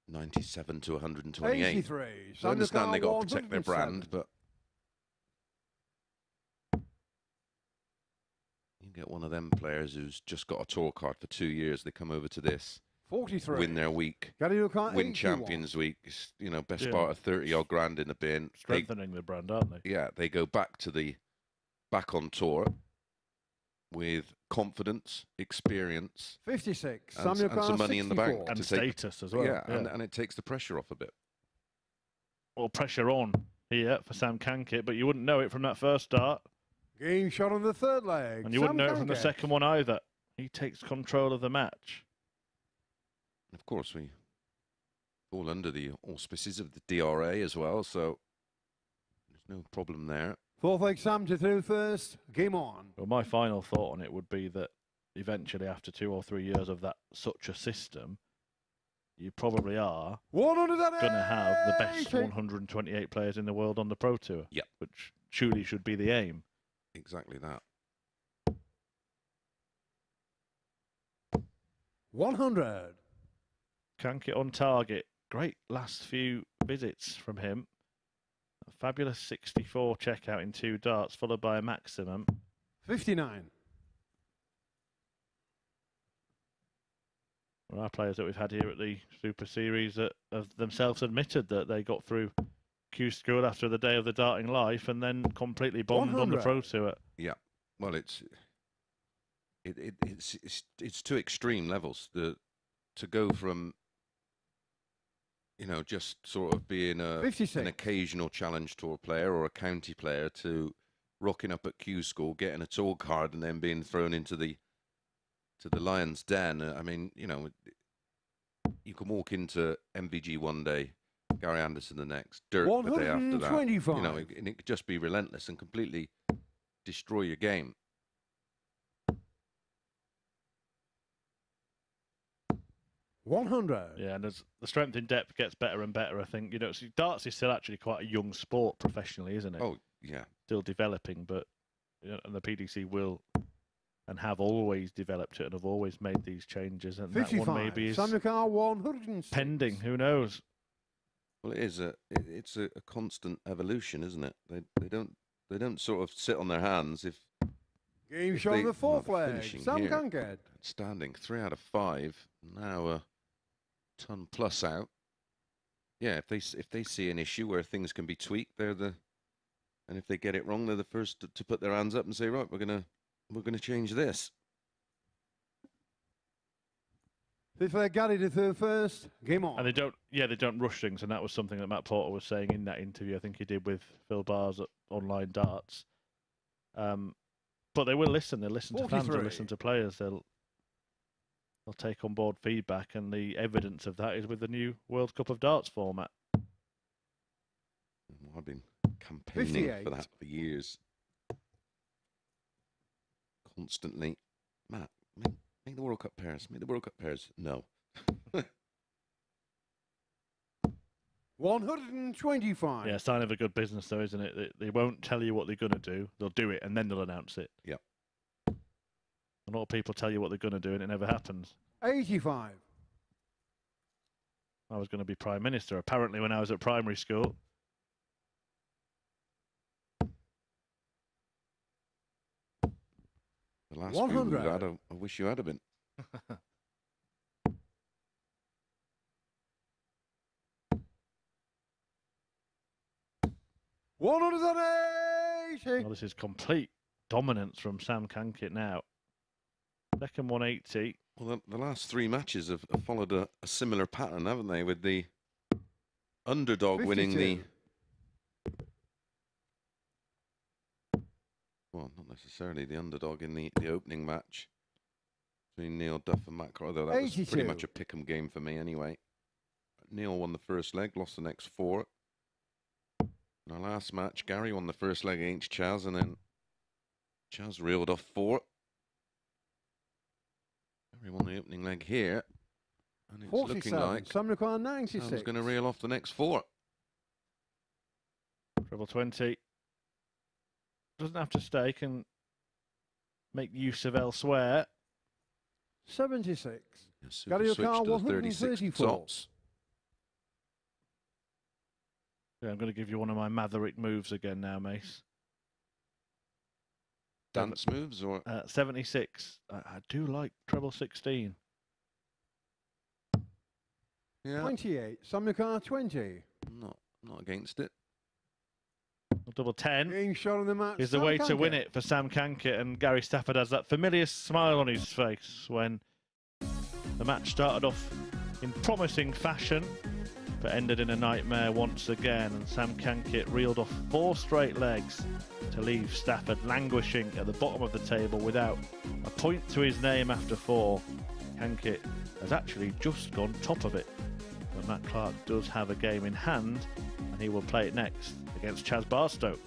97 to 128. 83. I understand they got to protect their brand, but you get one of them players who's just got a tour card for two years. They come over to this, 43. win their week, Gary O'Connor, win 81. Champions Week. You know, best Yeah. part of thirty odd grand in the bin. They, Strengthening the brand, aren't they? yeah, they go back to the back on tour with confidence, experience, 56. And- Samuel and some Carr, money in the bank. And to take- status as well. yeah, And, and it takes the pressure off a bit. or pressure on here for Sam Cankett, but you wouldn't know it from that first start, Game shot on the third leg. and you wouldn't Sam know it from the second one either. He takes control of the match. And of course, we fall under the auspices of the DRA as well, so there's no problem there. Fourth leg, Sam to through first. Game on. Well, my final thought on it would be that eventually, after two or three years of that such a system, you probably are going to have the best 128 players in the world on the Pro Tour. Yep. Which surely should be the aim. Exactly that. 100. Cankett on target. Great last few visits from him. A fabulous 64 checkout in two darts, followed by a maximum. 59. There are players that we've had here at the Super Series that have themselves admitted that they got through Q School after the day of the darting life and then completely bombed on the Pro Tour. Yeah. Well, it's it, it it's, it's it's two extreme levels. The to go from you know just sort of being a 56. an occasional challenge tour player or a county player to rocking up at Q school, getting a tour card, and then being thrown into the to the Lions' Den. Uh, I mean, you know, you can walk into MVG one day, Gary Anderson the next, Dirk the day after that. You know, and it could just be relentless and completely destroy your game. One hundred. Yeah, and as the strength in depth gets better and better, I think. You know, see, darts is still actually quite a young sport professionally, isn't it? Oh yeah, Still developing, but you know, and the PDC will and have always developed it and have always made these changes. And that one Fifty-five. maybe is Samuel Carr, one hundred and six. pending. Who knows? well it is a it, it's a, a constant evolution, isn't it? They they don't they don't sort of sit on their hands if Game if shot they- the fourth well, leg. finishing Sam here. Cankett. standing three out of five now a ton plus out. Yeah, if they if they see an issue where things can be tweaked, they're the and if they get it wrong, they're the first to, to put their hands up and say, right, we're gonna we're gonna change this. Fifth leg, Gary to third first. Game on. And they don't, yeah, they don't rush things, and that was something that Matt Porter was saying in that interview. I think he did with Phil Bars at Online Darts. Um, but they will listen. They'll listen to fans. They'll listen to players. They'll they'll take on board feedback, and the evidence of that is with the new World Cup of Darts format. I've been campaigning for that for years. Constantly, Matt, make, make the World Cup pairs. Make the World Cup pairs. No. One hundred and twenty-five. Yeah, sign of a good business, though, isn't it? They, they won't tell you what they're going to do. They'll do it, and then they'll announce it. Yep. A lot of people tell you what they're going to do and it never happens. 85. I was going to be Prime Minister, apparently, when I was at primary school. The last 100. I, wish you had been. One hundred and eighty. Well, this is complete dominance from Sam Cankett now. Second 180. Well, the, the last three matches have, have followed a, a similar pattern, haven't they? With the underdog winning the. Well, not necessarily the underdog in the, the opening match between Neil Duff and Matt Crow, although that was pretty much a pick 'em game for me anyway. Neil won the first leg, lost the next four. In our last match, Gary won the first leg against Chas, and then Chas reeled off four. Gary won the opening leg here, and it's looking 47. like Some require Sam's 96. going to reel off the next four. Treble 20. Doesn't have to stay, can make use of elsewhere. 76. Yeah, Super Gary switch O'Carr, 36 134. tops. Yeah, I'm going to give you one of my Maverick moves again now, Mace. Dance moves or Uh, 76. I, I do like treble 16. yeah, 28. Some require 20. Not not against it. Double 10 Being shot in the match. is the Sam way to win it for Sam Cankett, and Gary Stafford has that familiar smile on his face when the match started off in promising fashion, but ended in a nightmare once again. And Sam Cankett reeled off four straight legs to leave Stafford languishing at the bottom of the table without a point to his name after four. Cankett has actually just gone top of it. But Matt Clark does have a game in hand, and he will play it next against Chas Barstow.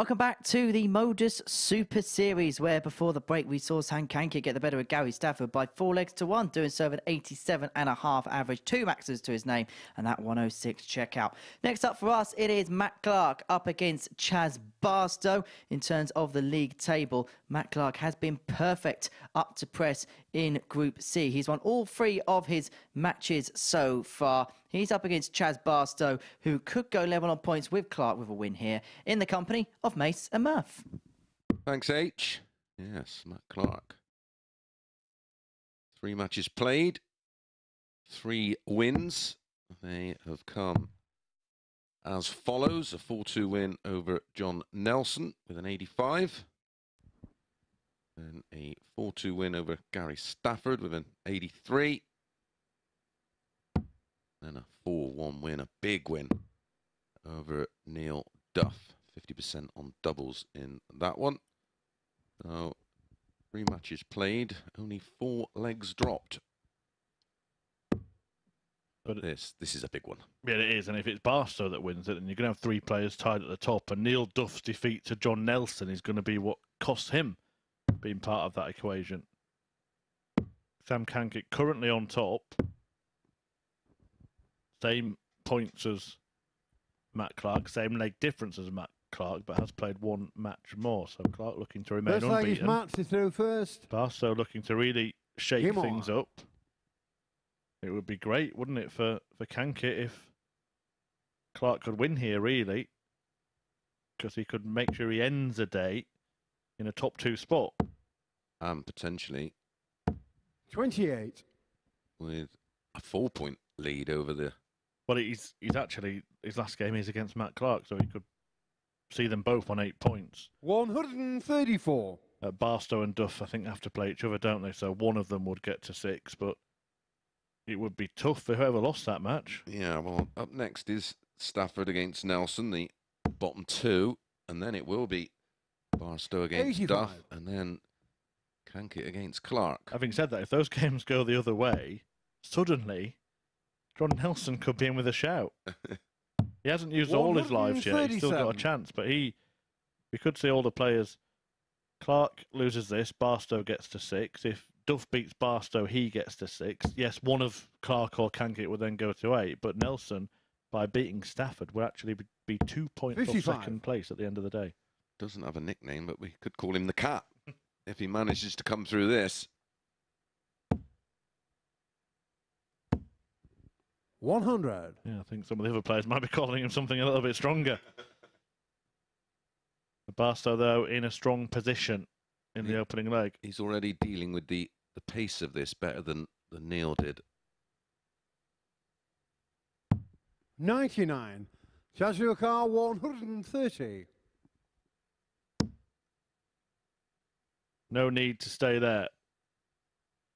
Welcome back to the Modus Super Series, where before the break we saw Sam Cankett get the better of Gary Stafford by four legs to one, doing so with 87 and a half average, two maxes to his name, and that 106 checkout. Next up for us, it is Matt Clark up against Chas Barstow in terms of the league table. Matt Clark has been perfect up to press in Group C. He's won all three of his matches so far. He's up against Chas Barstow, who could go level on points with Clark with a win here, in the company of Mace and Murph. Thanks, H. Yes, Matt Clark. Three matches played, three wins. They have come as follows a 4 2 win over John Nelson with an 85. Then a 4 2 win over Gary Stafford with an 83. Then a 4 1 win, a big win over Neil Duff. 50% on doubles in that one. So, three matches played, only four legs dropped. But This this is a big one. Yeah, it is. And if it's Barstow that wins it, then you're going to have three players tied at the top. And Neil Duff's defeat to John Nelson is going to be what costs him being part of that equation. Sam Cankett currently on top. Same points as Matt Clark, same leg difference as Matt Clark, but has played one match more. So Clark looking to remain First leg is unbeaten. Matt to throw first. Barstow looking to really shake Game on. things up. It would be great, wouldn't it, for, for Cankett if Clark could win here, really? Because he could make sure he ends the day in a top two spot. And potentially 28. with a four point lead over the Well, he's he's actually his last game is against Matt Clark, so he could see them both on eight points. 134. Uh, Barstow and Duff, I think, have to play each other, don't they? So one of them would get to six, but it would be tough for whoever lost that match. Yeah, well, up next is Stafford against Nelson, the bottom two, and then it will be Barstow against 85. Duff, and then Cankett against Clark. Having said that, if those games go the other way, suddenly John Nelson could be in with a shout. He hasn't used all his lives yet. He's still got a chance, but he, we could see all the players. Clark loses this, Barstow gets to six. If Duff beats Barstow, he gets to six. Yes, one of Clark or Cankett would then go to eight, but Nelson, by beating Stafford, would actually be, be two points off second place at the end of the day. Doesn't have a nickname, but we could call him the Cat if he manages to come through this. 100. Yeah, I think some of the other players might be calling him something a little bit stronger. Barstow, though, in a strong position in the opening leg. He's already dealing with the, the pace of this better than, than Neil did. 99. Chazukar 130. No need to stay there.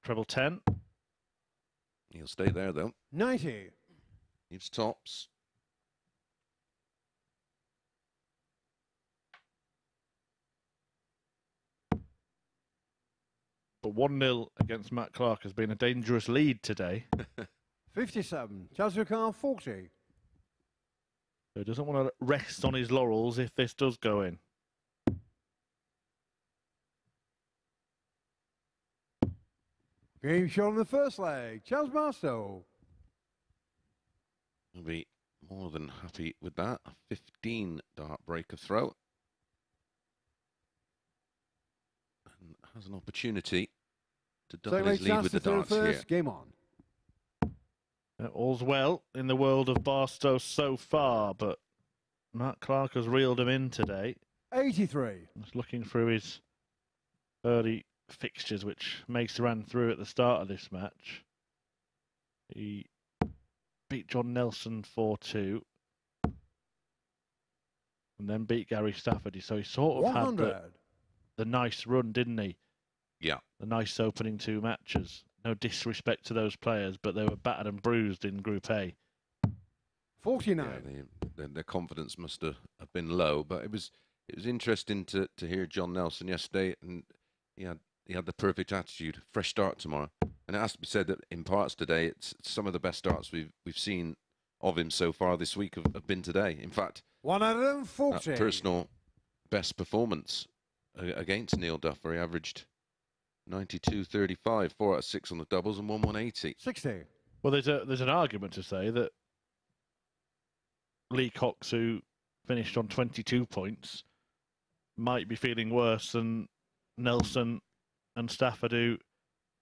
Treble 10. He'll stay there though. 90. He's tops. But 1 0 against Matt Clark has been a dangerous lead today. 57. Chazukar 40. So he doesn't want to rest on his laurels if this does go in. Game shot in the first leg. Charles Barstow. He'll be more than happy with that. A 15 dart breaker throw. And has an opportunity to double Second his lead with the throw darts here. Game on. Uh, all's well in the world of Barstow so far, but Matt Clark has reeled him in today. 83. Just looking through his early fixtures, which Mace ran through at the start of this match. He beat John Nelson 4 2. And then beat Gary Stafford. So he sort of had the, the nice run, didn't he? Yeah. The nice opening two matches. No disrespect to those players, but they were battered and bruised in Group A. 49. Yeah, they, their, their confidence must have, have been low, but it was it was interesting to, to hear John Nelson yesterday, and he had he had the perfect attitude. Fresh start tomorrow, and it has to be said that in parts today, it's some of the best starts we've we've seen of him so far this week have, have been today. In fact, that 140. personal best performance against Neil Duff, where he averaged 92.35, four out of six on the doubles, and one 180. 60. Well, there's a there's an argument to say that Lee Cox, who finished on 22 points, might be feeling worse than Nelson and Stafford, who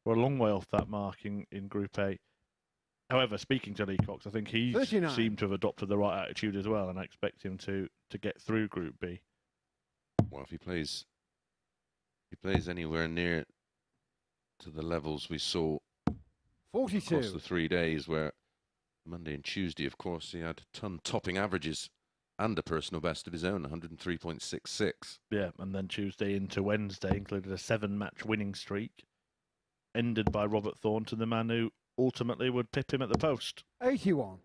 were a long way off that mark in, in Group A. However, speaking to Lee Cox, I think he 39. seemed to have adopted the right attitude as well, and I expect him to to get through Group B. Well, if he plays, if he plays anywhere near to the levels we saw 42. across the three days, where Monday and Tuesday, of course, he had ton topping averages and a personal best of his own, 103.66. Yeah, and then Tuesday into Wednesday included a seven-match winning streak, ended by Robert Thornton, the man who ultimately would pip him at the post. 81.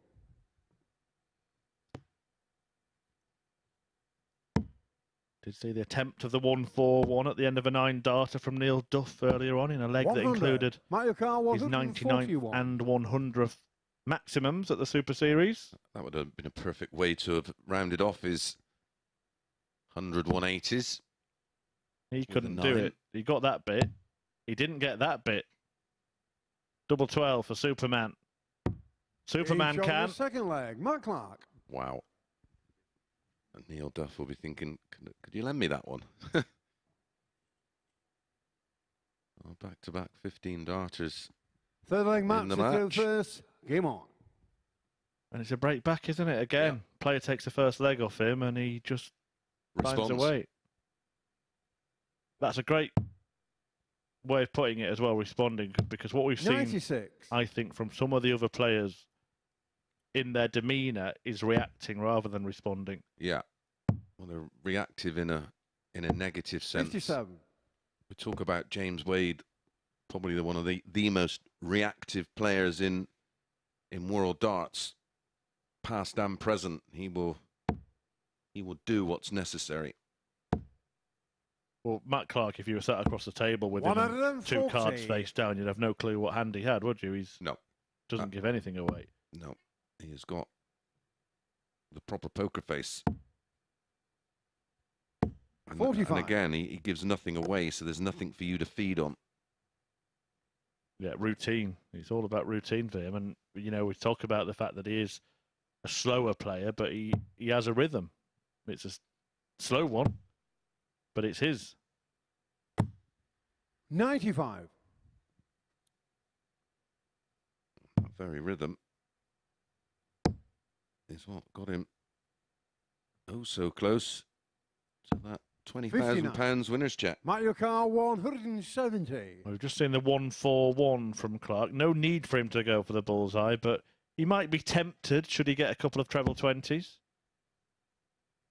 Did see the attempt of the 1-4-1 at the end of a nine darter from Neil Duff earlier on in a leg that included Michael Carr his 99th and 100th maximums at the Super Series. That would have been a perfect way to have rounded off his 100 180s. He couldn't do it. He got that bit. He didn't get that bit. Double 12 for Superman. Superman Each can. the second leg. Matt Clark. Wow. And Neil Duff will be thinking, could, could you lend me that one? Oh, back to back 15 darters. Third leg match. the The third match. first. Game on. And it's a break back, isn't it? Again, player takes the first leg off him and he just finds Responds. a way. That's a great way of putting it as well, responding, because what we've seen, I think, from some of the other players in their demeanour is reacting rather than responding. Yeah. Well, they're reactive in a in a negative sense. 57. We talk about James Wade, probably the one of the, the most reactive players in in world darts, past and present. He will he will do what's necessary. Well, Matt Clark, if you were sat across the table with him two cards 140. face down, you'd have no clue what hand he had, would you? He's No, doesn't Uh, give anything away. no, he has got the proper poker face. And, and again, he, he gives nothing away, so there's nothing for you to feed on. Yeah, routine. It's all about routine for him. And, you know, we talk about the fact that he is a slower player, but he, he has a rhythm. It's a slow one, but it's his. 95. That very rhythm is what got him oh so close to that £20,000 winners check. Mario Carr 170. We've just seen the 1 4 1 from Clark. No need for him to go for the bullseye, but he might be tempted should he get a couple of treble 20s.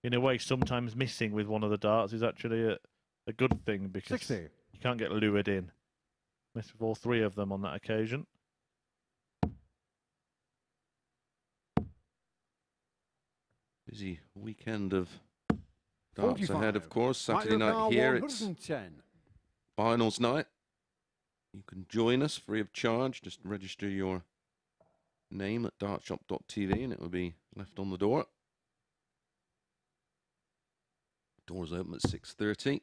In a way, sometimes missing with one of the darts is actually a, a good thing because 60. you can't get lured in. Missed with all three of them on that occasion. Busy weekend of darts ahead, of course. Saturday night here, it's 110. finals night. You can join us free of charge. Just register your name at dartshop.tv and it will be left on the door. Doors open at 6.30.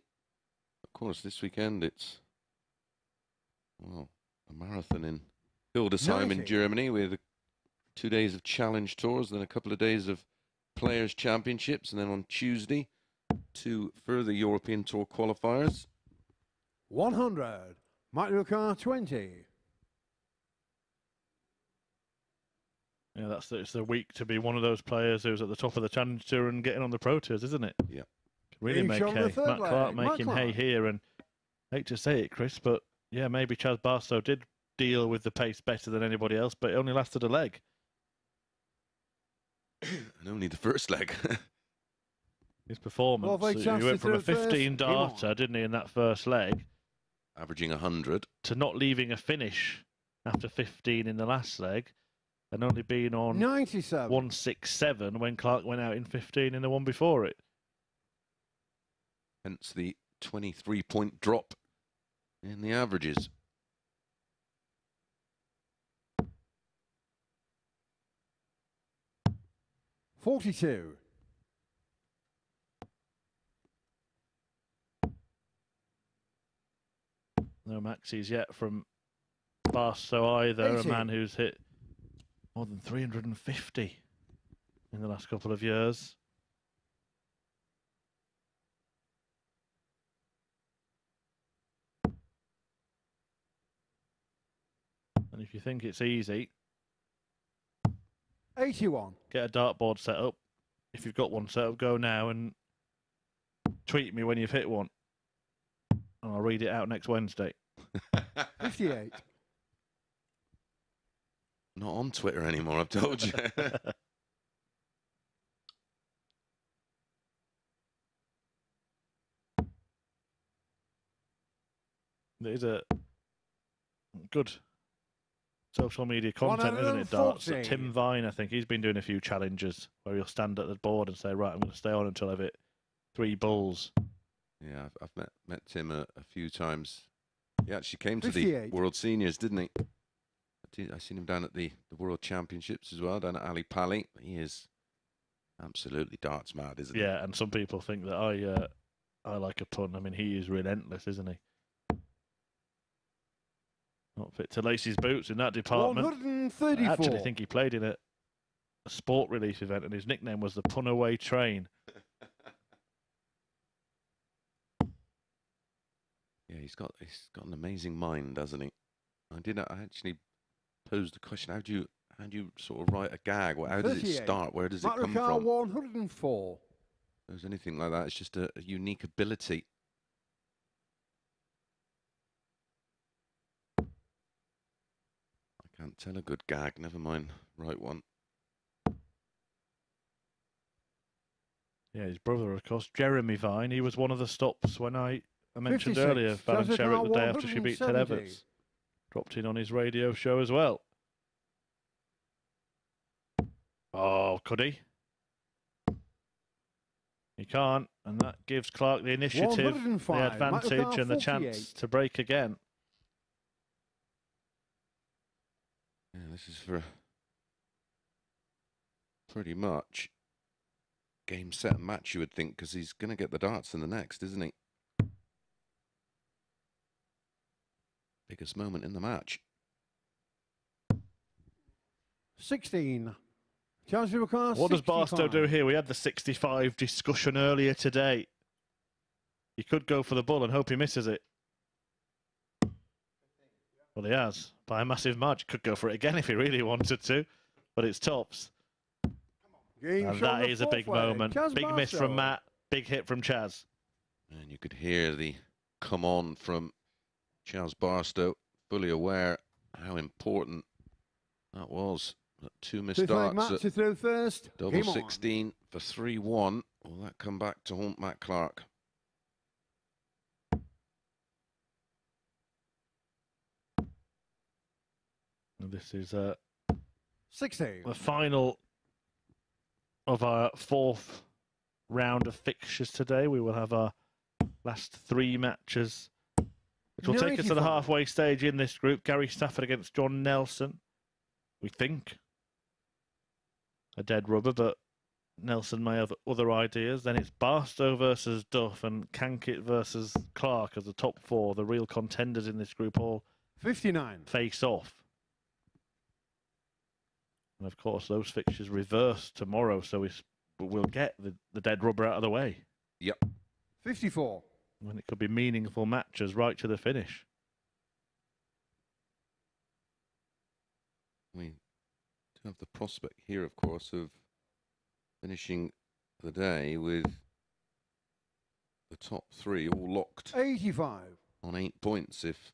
Of course, this weekend it's, well, a marathon in Hildesheim in 90. Germany with two days of challenge tours, then a couple of days of players' championships, and then on Tuesday, two further European Tour qualifiers. 100. Mario Carr 20. Yeah, that's the, it's the week to be one of those players who's at the top of the challenge tour and getting on the pro tours, isn't it? Yeah. Really Each make hay. third Matt Clark leg. Matt making hay here, and hate to say it, Chris, but yeah, maybe Chas Barstow did deal with the pace better than anybody else, but it only lasted a leg. And only the first leg. His performance. they uh, he went from a through first. 15 Game darter, didn't he, in that first leg, Averaging 100. to not leaving a finish after 15 in the last leg, and only being on 97. 167 when Clark went out in 15 in the one before it. Hence the 23 point drop in the averages. Forty-two. No maxis yet from Barstow either, a man who's hit more than 350 in the last couple of years. And if you think it's easy, 81. get a dartboard set up. If you've got one set up, go now and tweet me when you've hit one. And I'll read it out next Wednesday. 58. Not on Twitter anymore, I've told you. There's a good social media content, isn't it, Darts? 140. Tim Vine, I think, he's been doing a few challenges where he'll stand at the board and say, right, I'm going to stay on until I've hit three bulls. yeah, I've, I've met, met Tim a, a few times. He actually came to the World Seniors, didn't he? I, did, I seen him down at the, the World Championships as well, down at Ali Pali. He is absolutely darts mad, isn't he? Yeah, and some people think that I uh, I like a pun. I mean, he is relentless, isn't he? Not fit to lace his boots in that department. I actually think he played in a, a sport relief event, and his nickname was the Punaway Train. Yeah, he's got he's got an amazing mind, doesn't he? I did I actually posed the question: How do you how do you sort of write a gag? Well, How does it start? Where does it come Ricard, from? 104. If there's anything like that, it's just a, a unique ability. Can't tell a good gag. Never mind, right one. Yeah, his brother, of course, Jeremy Vine. He was one of the stops when I, I mentioned 56. earlier, Fallon Jessica the day after she beat Ted Evetts. Dropped in on his radio show as well. Oh, could he? He can't, and that gives Clark the initiative, the advantage, and the chance to break again. Yeah, this is for pretty much game, set, and match. You would think, because he's going to get the darts in the next, isn't he? Biggest moment in the match. 16. Chelsea Ricard, What does Barstow do here? We had the 65 discussion earlier today. He could go for the ball and hope he misses it. Well, he has by a massive margin. Could go for it again if he really wanted to, but it's tops. Game And show that the is a big way. moment. Chas Big miss from Matt. Big hit from Chas. And you could hear the come on from Charles Barstow, fully aware how important that was. That two missed Fifth leg darts match to throw first. double Game on. 16 for 3 1. Will that come back to haunt Matt Clark? This is uh, 16. the final of our fourth round of fixtures today. We will have our last three matches, which will take us to the halfway stage in this group. Gary Stafford against John Nelson. We think a dead rubber, but Nelson may have other ideas. Then it's Barstow versus Duff and Cankett versus Clark as the top four, the real contenders in this group, all 59. face off. And of course, those fixtures reverse tomorrow, so we, s- we'll get the, the dead rubber out of the way. Yep. 54. And it could be meaningful matches right to the finish. We do have the prospect here, of course, of finishing the day with the top three all locked 85. on eight points if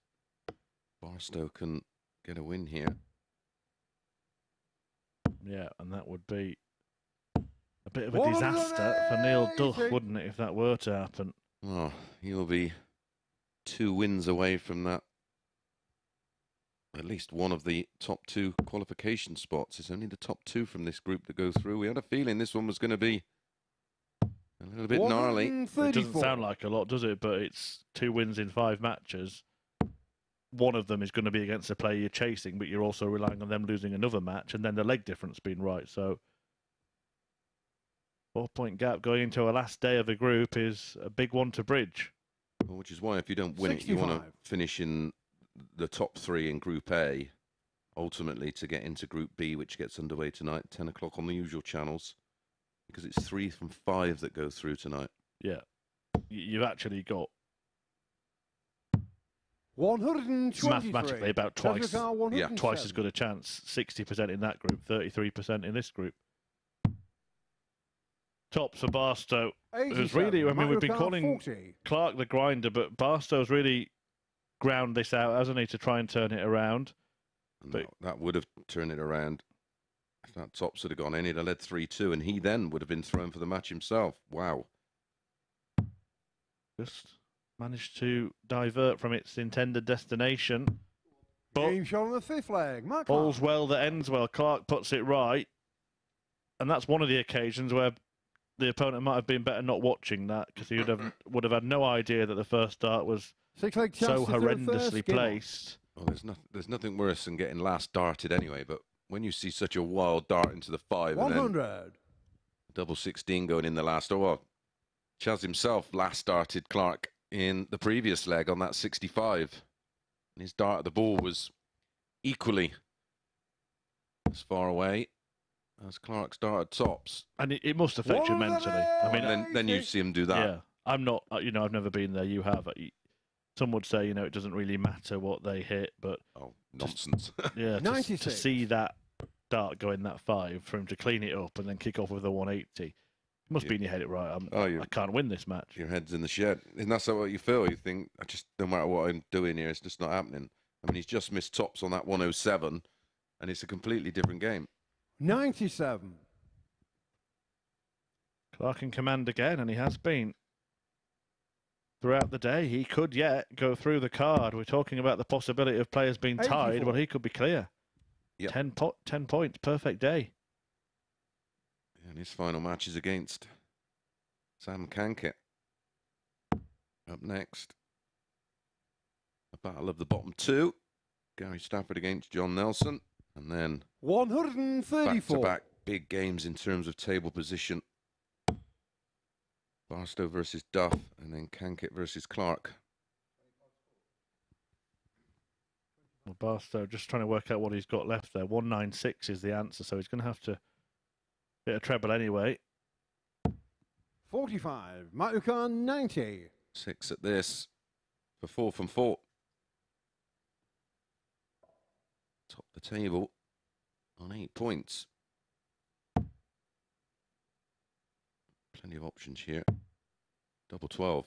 Barstow can get a win here. Yeah, and that would be a bit of a disaster for Neil Duff, wouldn't it, if that were to happen? Oh, he'll be two wins away from that. At least one of the top two qualification spots. It's only the top two from this group that go through. We had a feeling this one was going to be a little bit gnarly. It doesn't sound like a lot, does it? But it's two wins in five matches. One of them is going to be against a player you're chasing, but you're also relying on them losing another match, and then the leg difference being right. So, four point gap going into a last day of the group is a big one to bridge. Well, Which is why if you don't win it, you want to finish in the top three in Group A, ultimately to get into Group B, which gets underway tonight, 10 o'clock on the usual channels, because it's three from five that go through tonight. Yeah, you've actually got 123. mathematically about twice, yeah, twice as good a chance. Sixty percent in that group, thirty-three percent in this group. Tops for Barstow. was really- I mean, Matt we've been Ricard, calling- 40. Clark the grinder, but Barstow's really ground this out, hasn't he, to try and turn it around. And But- that, that would have turned it around. If that tops had have gone in, he'd have led 3 2, and he then would have been thrown for the match himself. Wow. Just managed to divert from its intended destination. But Game shot on the fifth leg. Matt all's Clark. well that ends well. Clark puts it right. And that's one of the occasions where the opponent might have been better not watching that because he would have would have had no idea that the first start was Six leg so to throw first. horrendously placed. Well, there's, no, there's nothing worse than getting last darted anyway, but when you see such a wild dart into the five and then 100. double 16 going in the last, oh, well, Chas himself last darted Clark in the previous leg on that 65. And his dart at the ball was equally as far away as Clark's dart at tops. And it, it must affect you mentally. I mean, then, then you see him do that. yeah, I'm not, uh, you know, I've never been there. You have. Uh, Some would say, you know, it doesn't really matter what they hit, but Oh, nonsense. yeah, to, s- to see that dart go in that five, for him to clean it up and then kick off with a 180, it must be in your head, it right? I'm, Oh, I can't win this match. Your head's in the shed. And that's what you feel. You think, I just, no matter what I'm doing here, it's just not happening. I mean, he's just missed tops on that 107, and it's a completely different game. 97. Clark in command again, and he has been throughout the day. He could yet go through the card. We're talking about the possibility of players being tied. 84. Well, he could be clear. Yep. 10, po- 10 points, perfect day. And his final match is against Sam Cankett. Up next, a battle of the bottom two. Gary Stafford against John Nelson. And then 134 back 134. to back big games in terms of table position. Barstow versus Duff, and then Kankit versus Clark. Well, Barstow just trying to work out what he's got left there. 196 is the answer, so he's going to have to get of treble anyway. 45. Matt Lucan, 90. Six at this for four from four. Top the table on eight points. Plenty of options here. Double 12.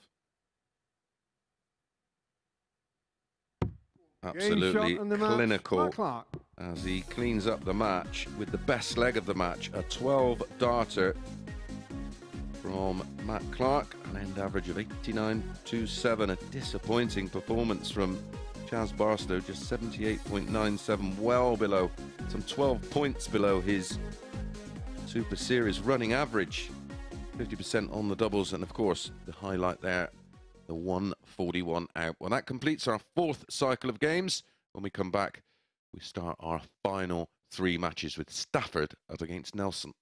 Game shot Absolutely match. clinical Matt as he cleans up the match with the best leg of the match, a 12 darter from Matt Clark, an end average of 89.27. A disappointing performance from Chas Barstow, just 78.97, well below, some 12 points below his Super Series running average. 50% on the doubles, and of course, the highlight there, the 141 out. Well, that completes our fourth cycle of games. When we come back, we start our final three matches with Stafford up against Nelson.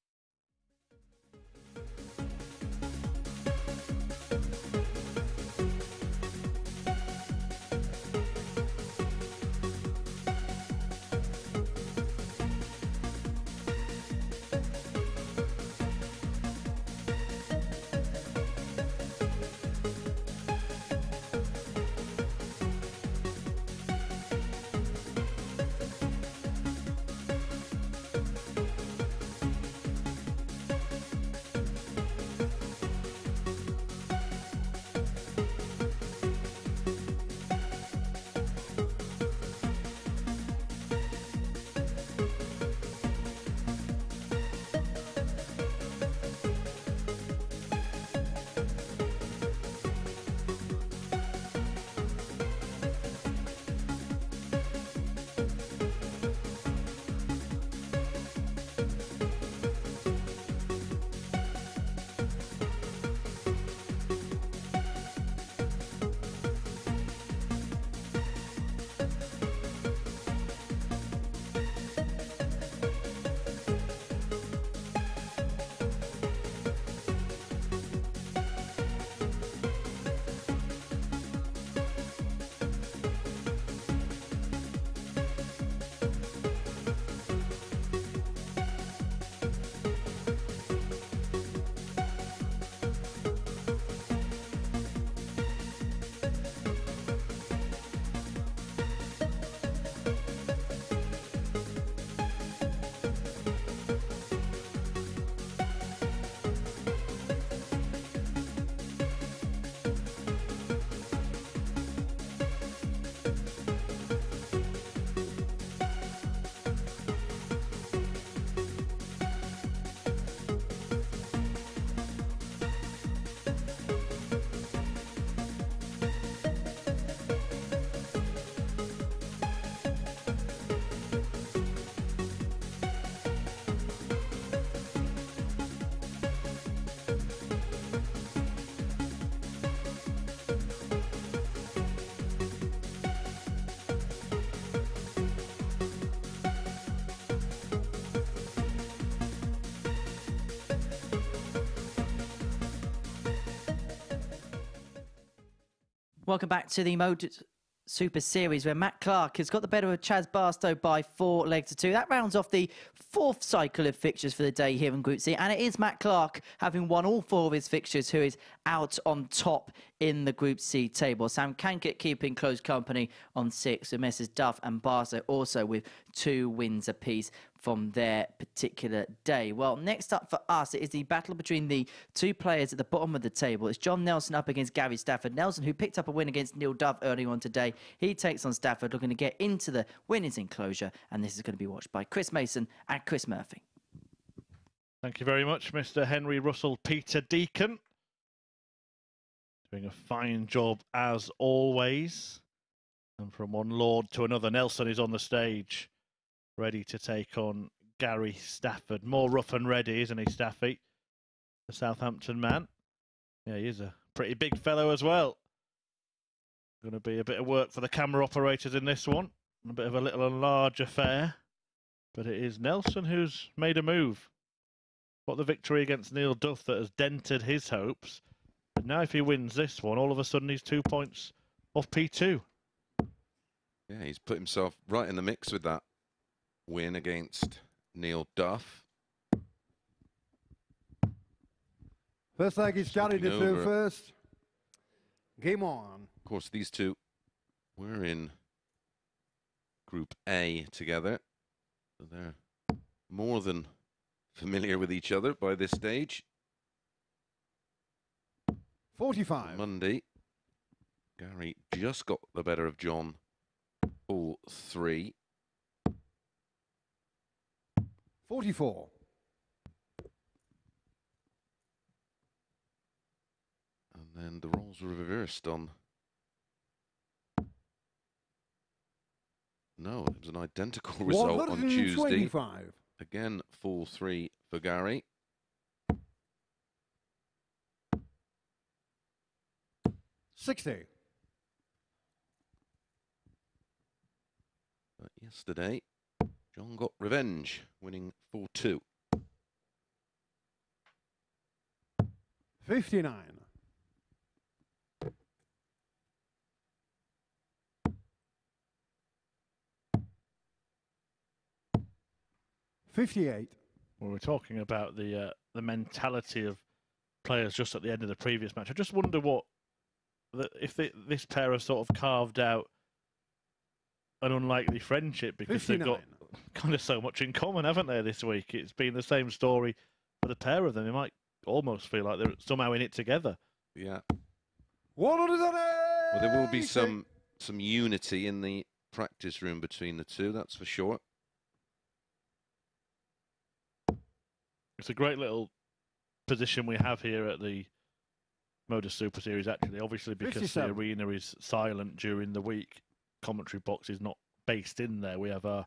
Welcome back to the Modus Super Series, where Matt Clark has got the better of Chas Barstow by four legs to two. That rounds off the fourth cycle of fixtures for the day here in Group C, and it is Matt Clark having won all four of his fixtures who is out on top in the Group C table. Sam Cankett keeping close company on six, with Messrs Duff and Barstow also with two wins apiece from their particular day. Well, next up for us it is the battle between the two players at the bottom of the table. It's John Nelson up against Gary Stafford. Nelson, who picked up a win against Neil Duff earlier on today, he takes on Stafford, looking to get into the winners enclosure, and this is going to be watched by Chris Mason and Chris Murphy. Thank you very much, Mr. Henry Russell Peter Deacon. Doing a fine job as always. And from one lord to another, Nelson is on the stage, ready to take on Gary Stafford. More rough and ready, isn't he, Staffy? The Southampton man. Yeah, he is a pretty big fellow as well. Going to be a bit of work for the camera operators in this one. A bit of a little and large affair. But it is Nelson who's made a move. Got the victory against Neil Duff that has dented his hopes. But now if he wins this one, all of a sudden he's two points off P2. Yeah, he's put himself right in the mix with that win against Neil Duff. First leg is Gary to looking throw over. first. Game on. Of course, these two were in Group A together. So they're more than familiar with each other by this stage. 45. Monday, Gary just got the better of John. All three. 44. And then the roles were reversed on. No, it was an identical result on Tuesday. 125. Again, full three for Gary. Sixty. But yesterday, John got revenge, winning 4 2. 59. Fifty-eight. we're talking about the uh, the mentality of players just at the end of the previous match. I just wonder what the, if the, this pair have sort of carved out an unlikely friendship because they've got kind of so much in common, haven't they? This week, it's been the same story for the pair of them. It might almost feel like they're somehow in it together. Yeah. One hundred and Well, there will be some some unity in the practice room between the two, that's for sure. It's a great little position we have here at the Modus Super Series, actually. Obviously, because the arena is silent during the week, commentary box is not based in there. We have our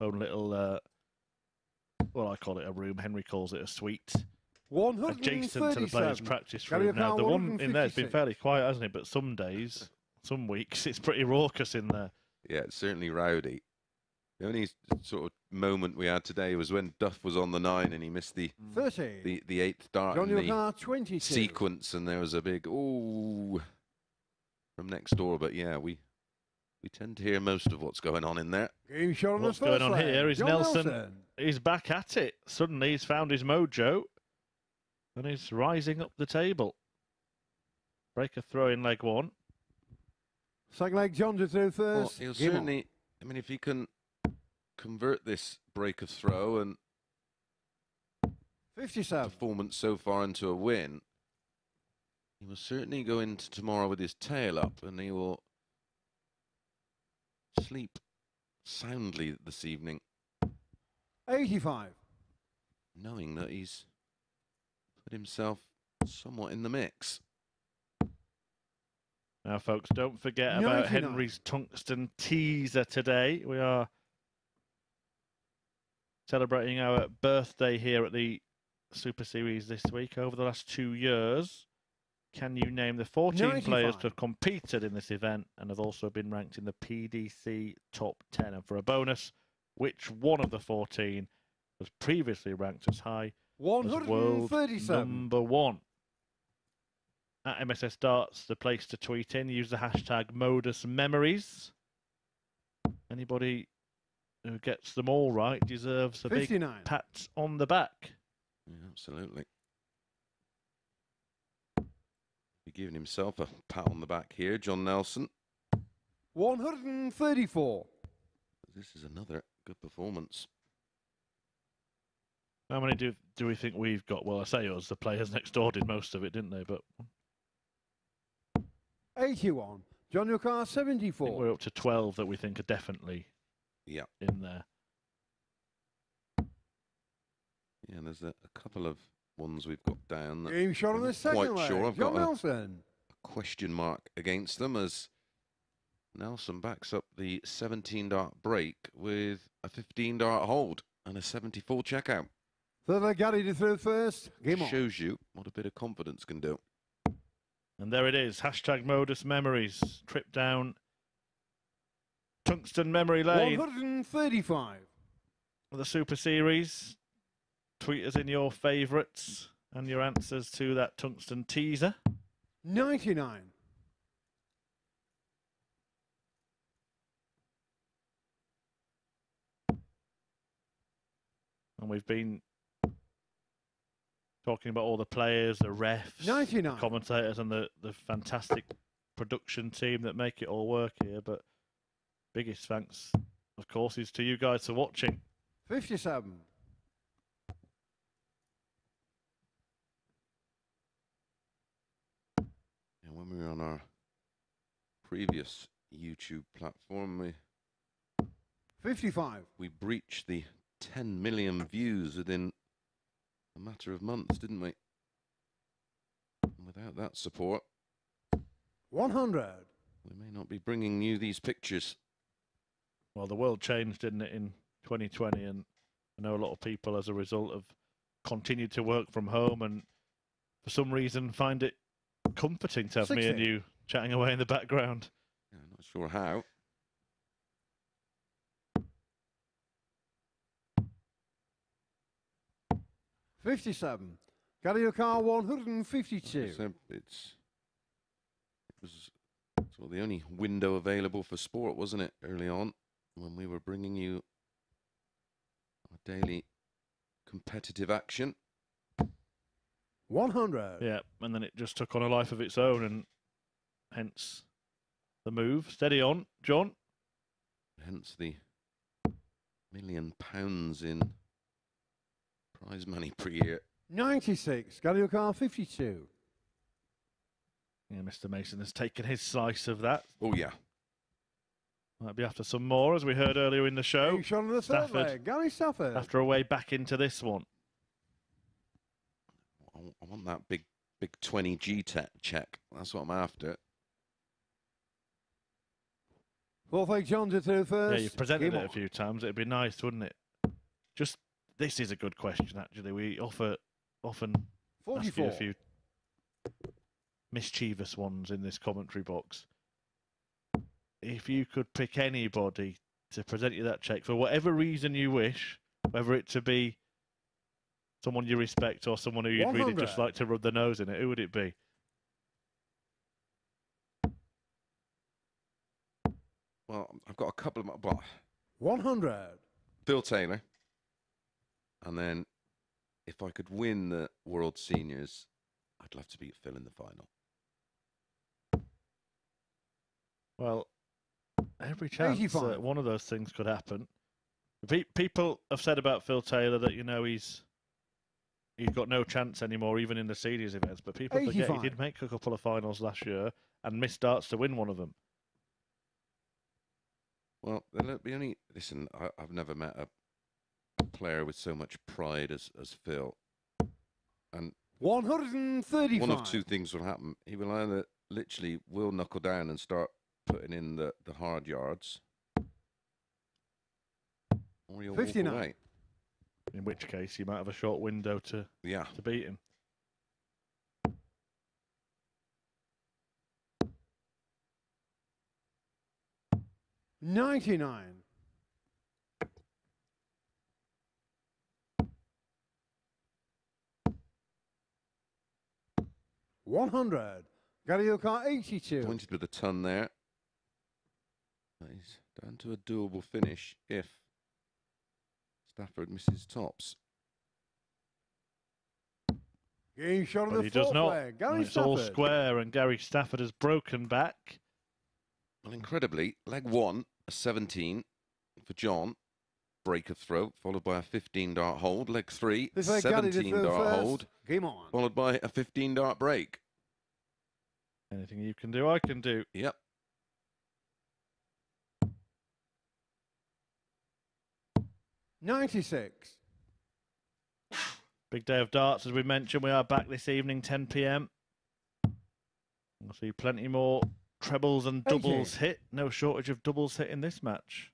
own little, uh, well, I call it a room. Henry calls it a suite, One hundred adjacent to the players' practice room. Now, the one in there has been fairly quiet, hasn't it? But some days, some weeks, it's pretty raucous in there. Yeah, it's certainly rowdy. The only sort of moment we had today was when Duff was on the nine and he missed the mm. Thirty. the, the eighth dart Johnny in the O'Connor, sequence, and there was a big ooh from next door. But yeah, we we tend to hear most of what's going on in there. Game shot on What's the going on leg. here is John Nelson. He's back at it. Suddenly, he's found his mojo and he's rising up the table. Breaker throw in leg one. Second leg, John to throw Well, first. he'll Game on. certainly. I mean, if he can convert this break of throw and 57. performance so far into a win, he will certainly go into tomorrow with his tail up, and he will sleep soundly this evening, 85. knowing that he's put himself somewhat in the mix. Now, folks, don't forget about Henry's tungsten teaser today. We are celebrating our birthday here at the Super Series this week. Over the last two years, can you name the 14 players 95. to have competed in this event and have also been ranked in the PDC top 10? And for a bonus, which one of the 14 was previously ranked as high as world 137. number one? at MSS Darts, the place to tweet in. Use the hashtag Modus Memories. Anybody who gets them all right deserves a big pat on the back. Yeah, absolutely. He's giving himself a pat on the back here, John Nelson. 134. This is another good performance. How many do do we think we've got? Well, I say us. The players next door did most of it, didn't they? But 81. John Your Car, I think 74. we're up to 12 that we think are definitely Yeah, in there. yeah. There's a, a couple of ones we've got down that Game shot on the second quite sure. I've John got a- Nelson. question mark against them as Nelson backs up the 17 dart break with a 15 dart hold and a 74 checkout. Third leg, Gary it through first. Game on. Shows you what a bit of confidence can do. And there it is. Hashtag Modus Memories. Trip down Tungsten Memory Lane. 135. the Super Series. Tweet us in your favourites and your answers to that tungsten teaser. 99. And we've been talking about all the players, the refs, 99. the commentators, and the, the fantastic production team that make it all work here. But biggest thanks, of course, is to you guys for watching. 57. And when we were on our previous YouTube platform, we, 55. we breached the 10 million views within a matter of months, didn't we? And without that support, 100. we may not be bringing you these pictures. Well, the world changed, didn't it, in 2020? And I know a lot of people, as a result, have continued to work from home and for some reason find it comforting to have me and you chatting away in the background. Yeah, I'm not sure how. Fifty-seven. Gary Your Car, 152. It's it was sort of the only window available for sport, wasn't it, early on when we were bringing you our daily competitive action. 100. Yeah, and then it just took on a life of its own, and hence the move. Steady on, John. Hence the million pounds in prize money per year. 96. Gary Your Car, 52. Yeah, Mr. Mason has taken his slice of that. Oh yeah, Might be after some more, as we heard earlier in the show. Game shot on the third Stafford. leg. Gary Stafford. After a way back into this one. I want that big big 20G te- check. That's what I'm after. Fourth leg, John to throw first. Yeah, you've presented Game it a few times. It'd be nice, wouldn't it? Just this is a good question, actually. We offer often ask you a few mischievous ones in this commentary box. If you could pick anybody to present you that check for whatever reason you wish, whether it to be someone you respect or someone who you'd really just like to rub their nose in it, who would it be? Well, I've got a couple of my, well, 100. Phil Taylor. And then if I could win the World Seniors, I'd love to beat Phil in the final. Well, every chance 85. one of those things could happen. Pe- people have said about Phil Taylor that you know he's he's got no chance anymore, even in the seniors events. But people forget he did make a couple of finals last year and missed starts to win one of them. Well, there'll only listen. I, I've never met a, a player with so much pride as as Phil. And 135. one of two things will happen. He will either literally will knuckle down and start putting in the the hard yards, or he'll 59. walk away. In which case, you might have a short window to, Yeah. to beat him. Ninety-nine. One hundred. Gary O'Connor 82. Pointed with a ton there. That is down to a doable finish if Stafford misses tops. Game shot on But the he does not. leg. Gary And it's all square, and Gary Stafford has broken back. Well, incredibly, leg one, a 17 for John. Break of throw, followed by a 15 dart hold. Leg three, This leg Gary to 17 throw dart first. hold, Game on. followed by a 15 dart break. Anything you can do, I can do. Yep. Ninety-six. Big day of darts, as we mentioned. We are back this evening, 10 p.m. We'll see plenty more trebles and doubles hit. No shortage of doubles hit in this match.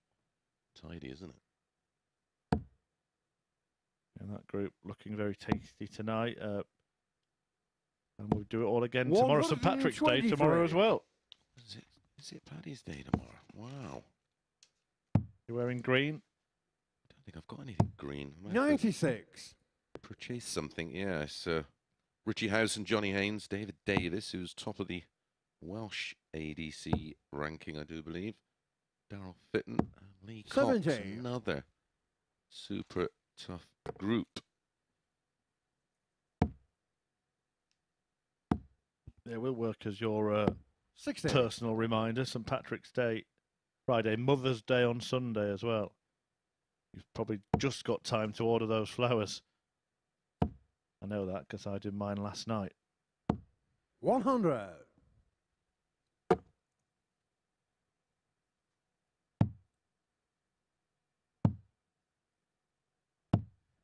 Tidy, isn't it? And that group looking very tasty tonight. Uh, and we'll do it all again tomorrow. St. Patrick's Day tomorrow as well. Is it, is it Paddy's Day tomorrow? Wow. You're wearing green. I don't think I've got anything green. I might have to Ninety-six. Purchase something, yeah. It's uh, Richie Howson and Johnny Haynes, David Davis, who's top of the Welsh ADC ranking, I do believe. Darryl Fitton, and Lee Cox, 70. another super tough group. Yeah, will work as your uh, Sixty. personal reminder. St. Patrick's Day, Friday, Mother's Day on Sunday as well. You've probably just got time to order those flowers. I know that because I did mine last night. One hundred.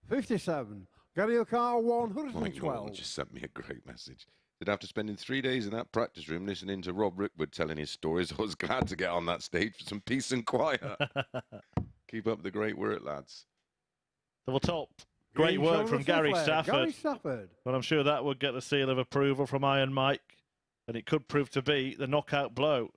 Fifty-seven. Gary O'Connor one hundred and Mike Norton twelve. just sent me a great message. Said after spending three days in that practice room listening to Rob Rickwood telling his stories, I was glad to get on that stage for some peace and quiet. Keep up the great work, lads. Double top. Great Game work from Gary fifth leg. Stafford. Gary Stafford. But I'm sure that would get the seal of approval from Iron Mike, and it could prove to be the knockout blow.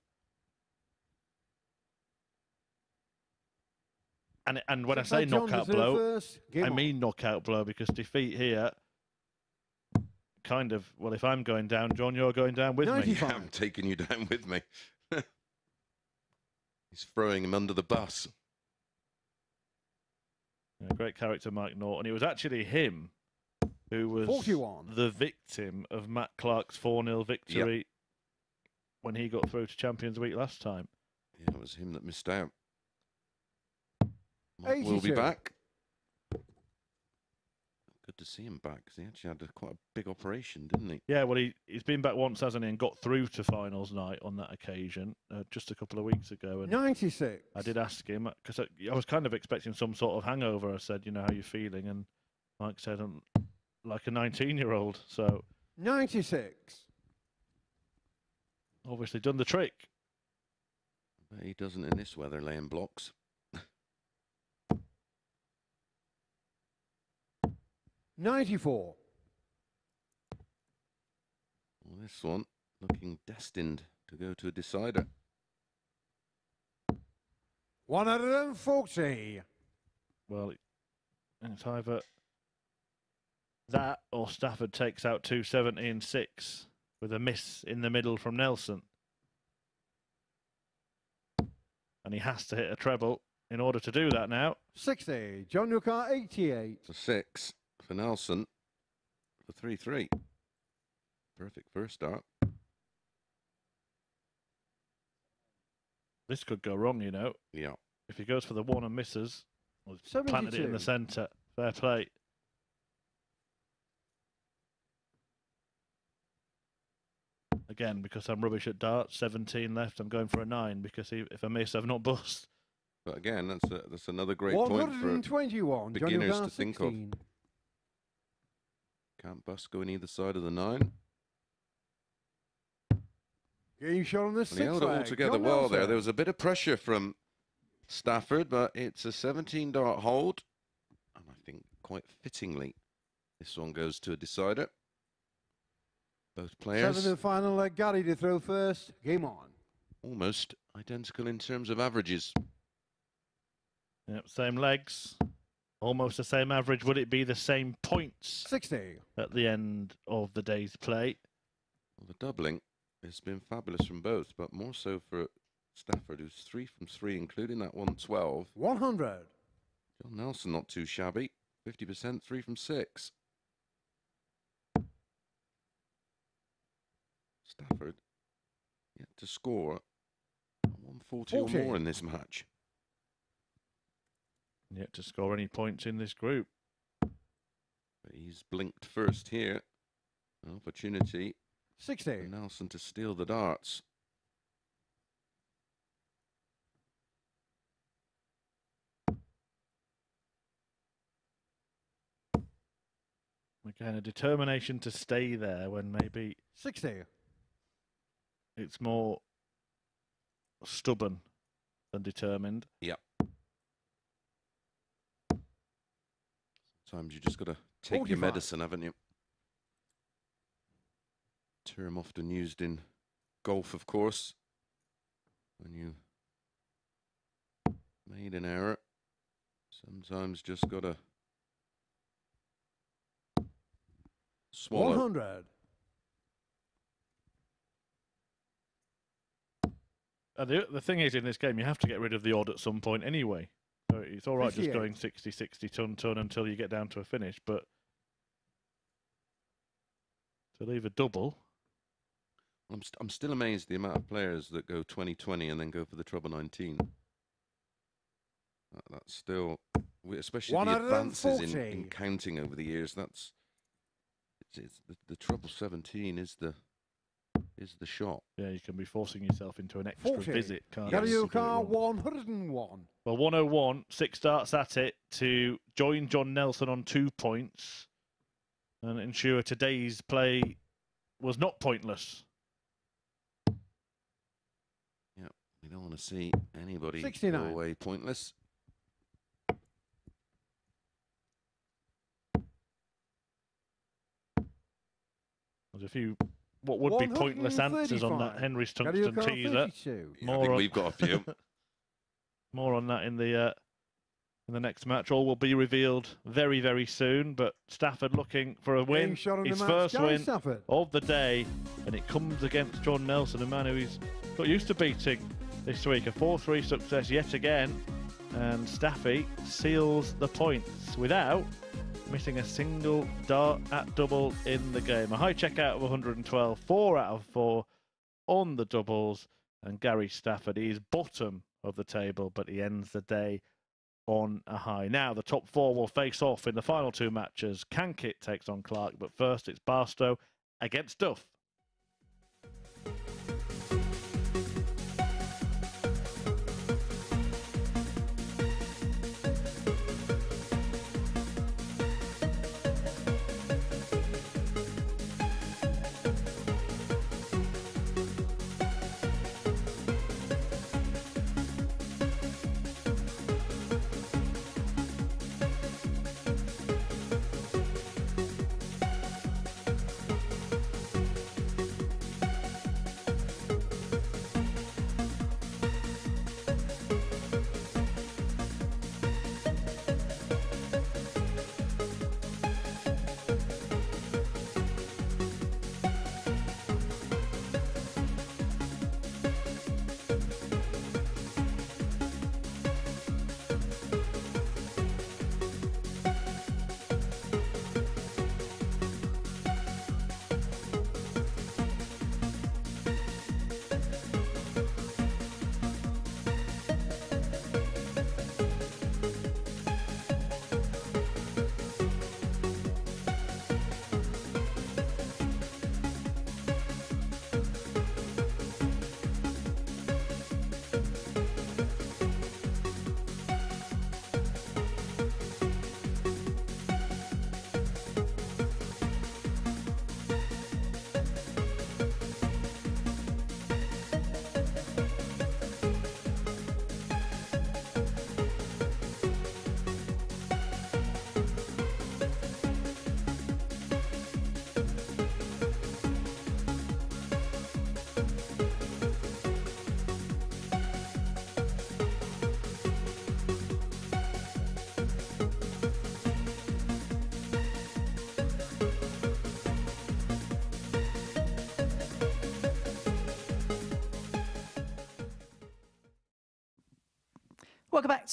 And and when I say knockout blow, first. Game I on. mean knockout blow because defeat here, kind of. Well, if I'm going down, John, you're going down with me. 95. I'm taking you down with me. He's throwing him under the bus. Yeah, great character, Mike Norton. It was actually him who was 41. the victim of Matt Clark's 4 0 victory when he got through to Champions Week last time. Yeah, it was him that missed out. Mike will be back. Good to see him back because he actually had a, quite a big operation, didn't he? Yeah, well, he, he's been back once, hasn't he, and got through to finals night on that occasion uh, just a couple of weeks ago. And 96. I did ask him because I, I was kind of expecting some sort of hangover. I said, you know, how you feeling? And Mike said, I'm like a 19 year old. So 96. obviously done the trick. But he doesn't in this weather, laying blocks. 94. Well, this one looking destined to go to a decider. 140. Well, it- it's either that or Stafford takes out 270 and 6 with a miss in the middle from Nelson. And he has to hit a treble in order to do that now. 60. John Newcar 88. For six for Nelson for 3 3. Perfect first start. This could go wrong, you know. Yeah. If he goes for the one and misses, well, planted it in the centre. Fair play. Again, because I'm rubbish at darts, 17 left, I'm going for a 9 because if I miss, I've not bust. But again, that's a, that's another great point for beginners to think of. 16. can't bust going either side of the nine. Game shot on the And sixth he held it all leg. together well there. Nelson. There was a bit of pressure from Stafford, but it's a 17 dart hold. And I think quite fittingly, this one goes to a decider. Both players Seventh and final leg. Gary to throw first. Game on. almost identical in terms of averages. Yep, same legs, almost the same average. Would it be the same points 60. at the end of the day's play? Well, the doubling It's been fabulous from both, but more so for Stafford, who's three from three, including that 112. 100. John Nelson, not too shabby. 50%, three from six. Stafford, yet to score 140 or more in this match. Yet to score any points in this group. But he's blinked first here. An opportunity 60. for Nelson to steal the darts. Again, a determination to stay there when maybe 60. it's more stubborn than determined. Sometimes you just got to take your medicine, haven't you? Term often used in golf, of course. When you made an error, sometimes just got to swallow. 100. And the, the thing is, in this game, you have to get rid of the odd at some point anyway. So it's all right just going 60, 60, ton, ton until you get down to a finish, but to leave a double, I'm, st- I'm still amazed the amount of players that go 20-20 and then go for the treble 19. That, that's still, especially the advances in, in counting over the years. That's it's, it's the, the treble 17 is the is the shot. yeah, you can be forcing yourself into an extra 40. visit, can't Yes. you? Gary Gary to do it wrong? Ukar 101. Well, 101, six starts at it to join John Nelson on two points and ensure today's play was not pointless. We don't want to see anybody 69. go 69. away pointless. There's a few what would be pointless answers on that Henry's tungsten teaser. 32. Yeah, I More think on- we've got a few. More on that in the uh, in the next match. All will be revealed very very soon. But Stafford looking for a win, shot in his the match. first Gary win Stafford. of the day, and it comes against John Nelson, a man who he's got used to beating this week. A 4-3 success yet again, and Staffy seals the points without missing a single dart at double in the game. A high checkout of 112, four out of four on the doubles, and Gary Stafford is bottom of the table, but he ends the day on a high. Now the top four will face off in the final two matches. Cankett takes on Clark, but first it's Barstow against Duff.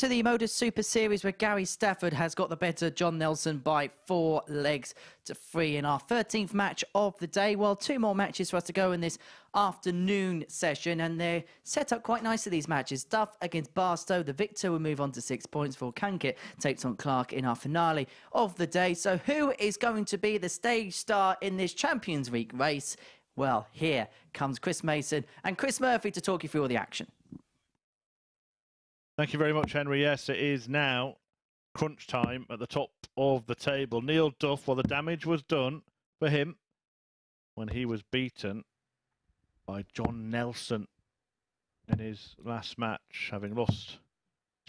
To the Modus Super Series where Gary Stafford has got the better John Nelson by four legs to three in our 13th match of the day. Well, two more matches for us to go in this afternoon session and they're set up quite nicely these matches. Duff against Barstow. The victor will move on to six points for Cankett takes on Clark in our finale of the day. So who is going to be the stage star in this Champions Week race? Well, here comes Chris Mason and Chris Murphy to talk you through all the action. Thank you very much, Henry. Yes, it is now crunch time at the top of the table. Neil Duff, well, the damage was done for him when he was beaten by John Nelson in his last match, having lost his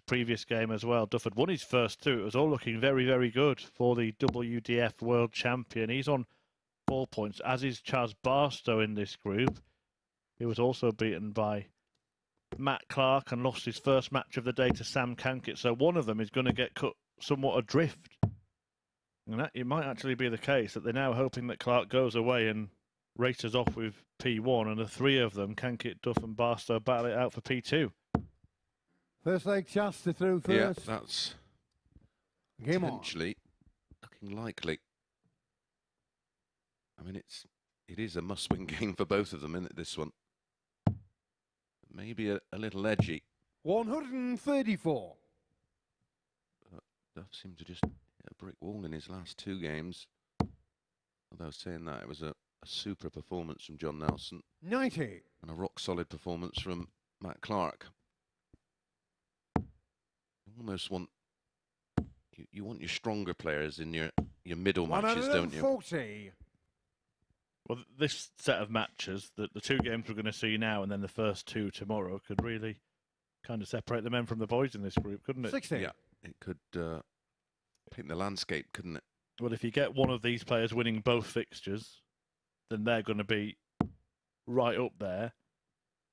previous game as well. Duff had won his first two. It was all looking very, very good for the WDF World Champion. He's on four points, as is Chas Barstow in this group. He was also beaten by Matt Clark and lost his first match of the day to Sam Cankett. So one of them is going to get cut somewhat adrift. And that it might actually be the case that they're now hoping that Clark goes away and races off with P1, and the three of them, Cankett, Duff, and Barstow, battle it out for P2. First leg chance to throw Yeah, first. that's Game on. potentially looking likely. I mean, it's it is a must-win game for both of them, isn't it? This one, maybe a, a little edgy. 134. Duff uh, seemed to just hit a brick wall in his last two games. Although saying that, it was a, a super performance from John Nelson 90. and a rock-solid performance from Matt Clark. You almost want you, you want your stronger players in your your middle matches, don't you? 140. Well, this set of matches, the, the two games we're going to see now and then the first two tomorrow, could really kind of separate the men from the boys in this group, couldn't it? 60. Yeah, it could uh, paint the landscape, couldn't it? Well, if you get one of these players winning both fixtures, then they're going to be right up there.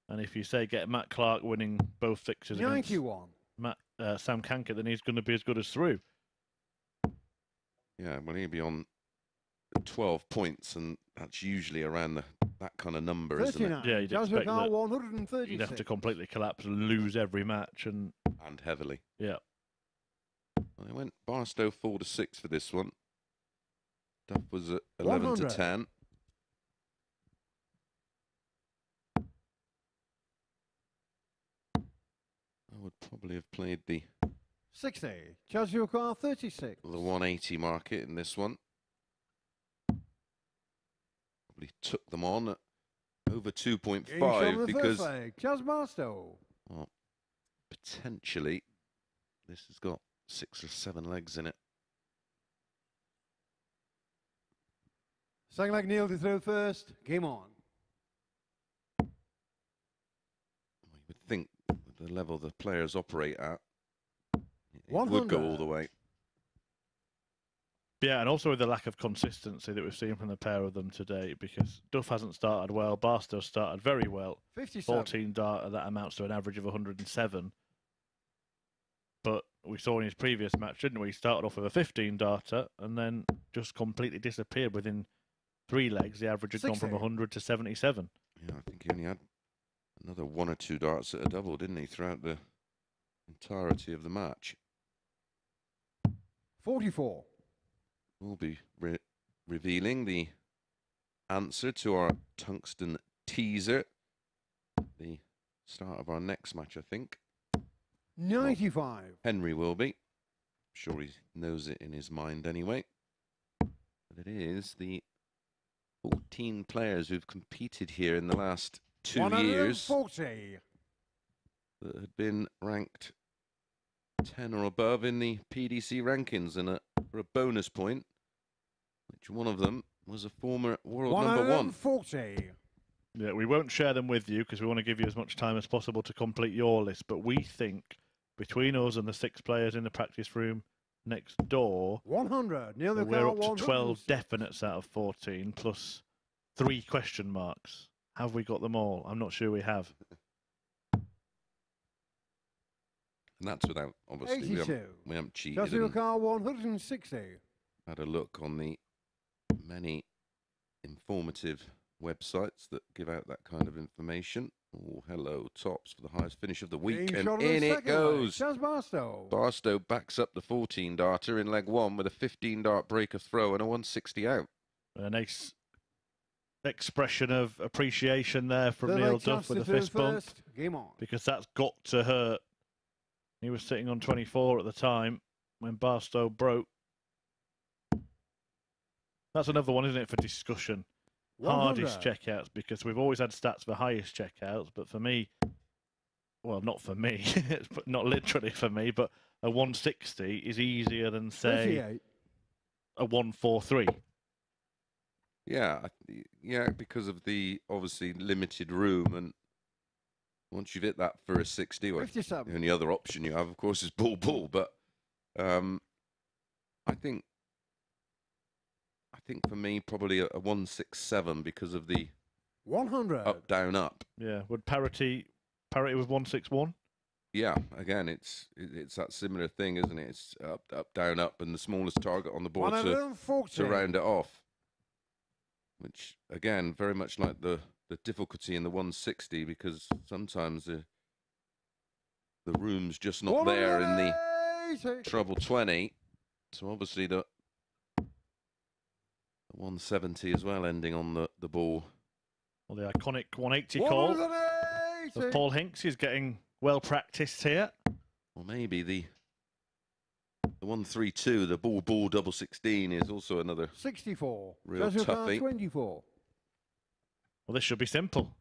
And if you say get Matt Clark winning both fixtures against 91. Matt, uh, Sam Cankett, then he's going to be as good as through. Yeah, well, he'd be on 12 points, and that's usually around the, that kind of number, isn't it? 39. Yeah, you'd Jasper expect Carr, that 136. You'd have to completely collapse and lose every match. And And heavily. yeah, Well, they went Barstow 4 to 6 for this one. Duff was at 11 to 10. I would probably have played the 60. Jasper Carr, 36. the 180 market in this one. Probably took them on at over 2.5 because leg. Chas Barstow. well, potentially this has got six or seven legs in it. Second leg Neil to throw first. Game on. You would think with the level the players operate at, it would go all the way. Yeah, and also with the lack of consistency that we've seen from the pair of them today, because Duff hasn't started well, Barstow started very well. 57. 14 data, that amounts to an average of 107. But we saw in his previous match, didn't we? He started off with a 15 data and then just completely disappeared within three legs. The average had gone from 100 to 77. Yeah, I think he only had another one or two darts at a double, didn't he, throughout the entirety of the match. 44. We'll be re- revealing the answer to our tungsten teaser. The start of our next match, I think. 95. Henry will be. I'm sure, he knows it in his mind anyway. But it is the 14 players who've competed here in the last two years 140. that had been ranked 10 or above in the PDC rankings. And a, for a bonus point, which one of them was a former world number one. 140. Yeah, we won't share them with you because we want to give you as much time as possible to complete your list. But we think between us and the six players in the practice room next door, 100. Neil we're Carr, up to 12 106. definites out of 14 plus three question marks. Have we got them all? I'm not sure we have. And that's without, obviously, we 82. haven't, we haven't cheated Jasper and Carr, 160. had a look on the many informative websites that give out that kind of information. Oh, hello, tops for the highest finish of the week. Game and shot in it second leg. goes. Chas Barstow. Barstow backs up the 14 darter in leg one with a 15 dart breaker throw and a 160 out. A nice expression of appreciation there from Third Neil Duff with to a through fist bump. Game on. because that's got to hurt. He was sitting on 24 at the time when Barstow broke. That's another one, isn't it, for discussion? 100. hardest checkouts because we've always had stats for highest checkouts, but for me, well, not for me, but not literally for me, but a 160 is easier than say a 143. Yeah, yeah, because of the obviously limited room, and once you've hit that for a 60, well, 57. the only other option you have, of course, is bull bull. But um, I think, I think for me, probably a, a 167 because of the 100. up down up. Yeah, would parity parity with 161? Yeah, again, it's it's that similar thing, isn't it? It's up up down up, and the smallest target on the board to to round it off. Which again, very much like the the difficulty in the 160, because sometimes the the room's just not there in the 180. treble 20. So obviously the, the 170 as well, ending on the the ball. Well, the iconic 180 call 180. of Paul Hinks is getting well practiced here. Or maybe the the 132, the ball ball double 16 is also another 64. Real toughie. 24. Well, this should be simple.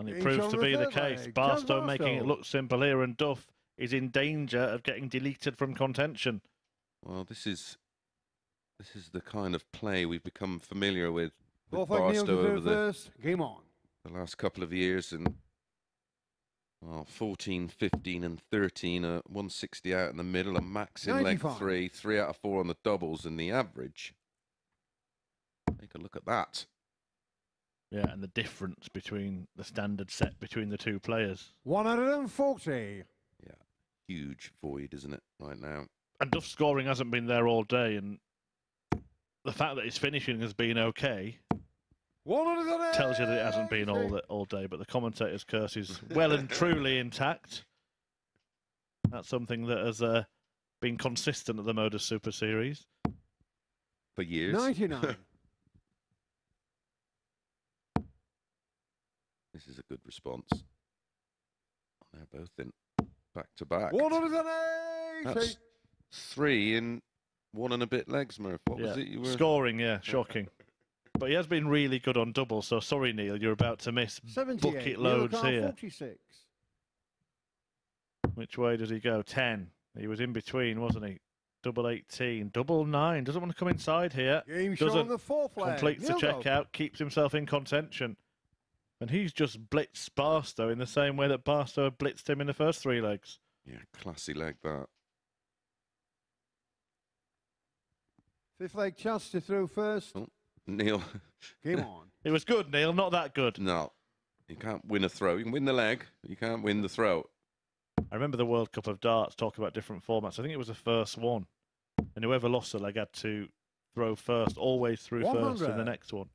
And it Game proves to be the case. leg. Barstow making it look simple here, and Duff is in danger of getting deleted from contention. Well, this is this is the kind of play we've become familiar with with Both Barstow to over the, first. Game on. the last couple of years and well, 14, 15 and 13, a 160 out in the middle, a max in leg three, three out of four on the doubles and the average. Take a look at that. Yeah, and the difference between the standard set between the two players. 140. Yeah, Huge void, isn't it, right now? And Duff's scoring hasn't been there all day, and the fact that his finishing has been okay 180. tells you that it hasn't been all that all day. But the commentator's curse is well and truly intact. That's something that has uh, been consistent at the Modus Super Series. For years. 99. This is a good response. They're both in back to back. 180. That's three in one and a bit legs, Murph. What yeah. was it you were? Scoring, yeah, shocking. But he has been really good on double. So sorry, Neil, you're about to miss 78. bucket Neil loads Khan, here. 46. Which way does he go? 10. He was in between, wasn't he? Double 18. Double 9. Doesn't want to come inside here. Game shot Doesn't on the fourth leg. Completes the Neil Duff. checkout, keeps himself in contention. And he's just blitzed Barstow in the same way that Barstow had blitzed him in the first three legs. Yeah, classy leg that. Fifth leg chance to throw first. Oh. Neil, Game on. It was good, Neil. Not that good. no, you can't win a throw. You can win the leg, but you can't win the throw. I remember the World Cup of Darts talking about different formats. I think it was the first one. And whoever lost the leg had to throw first, always through first in the next one.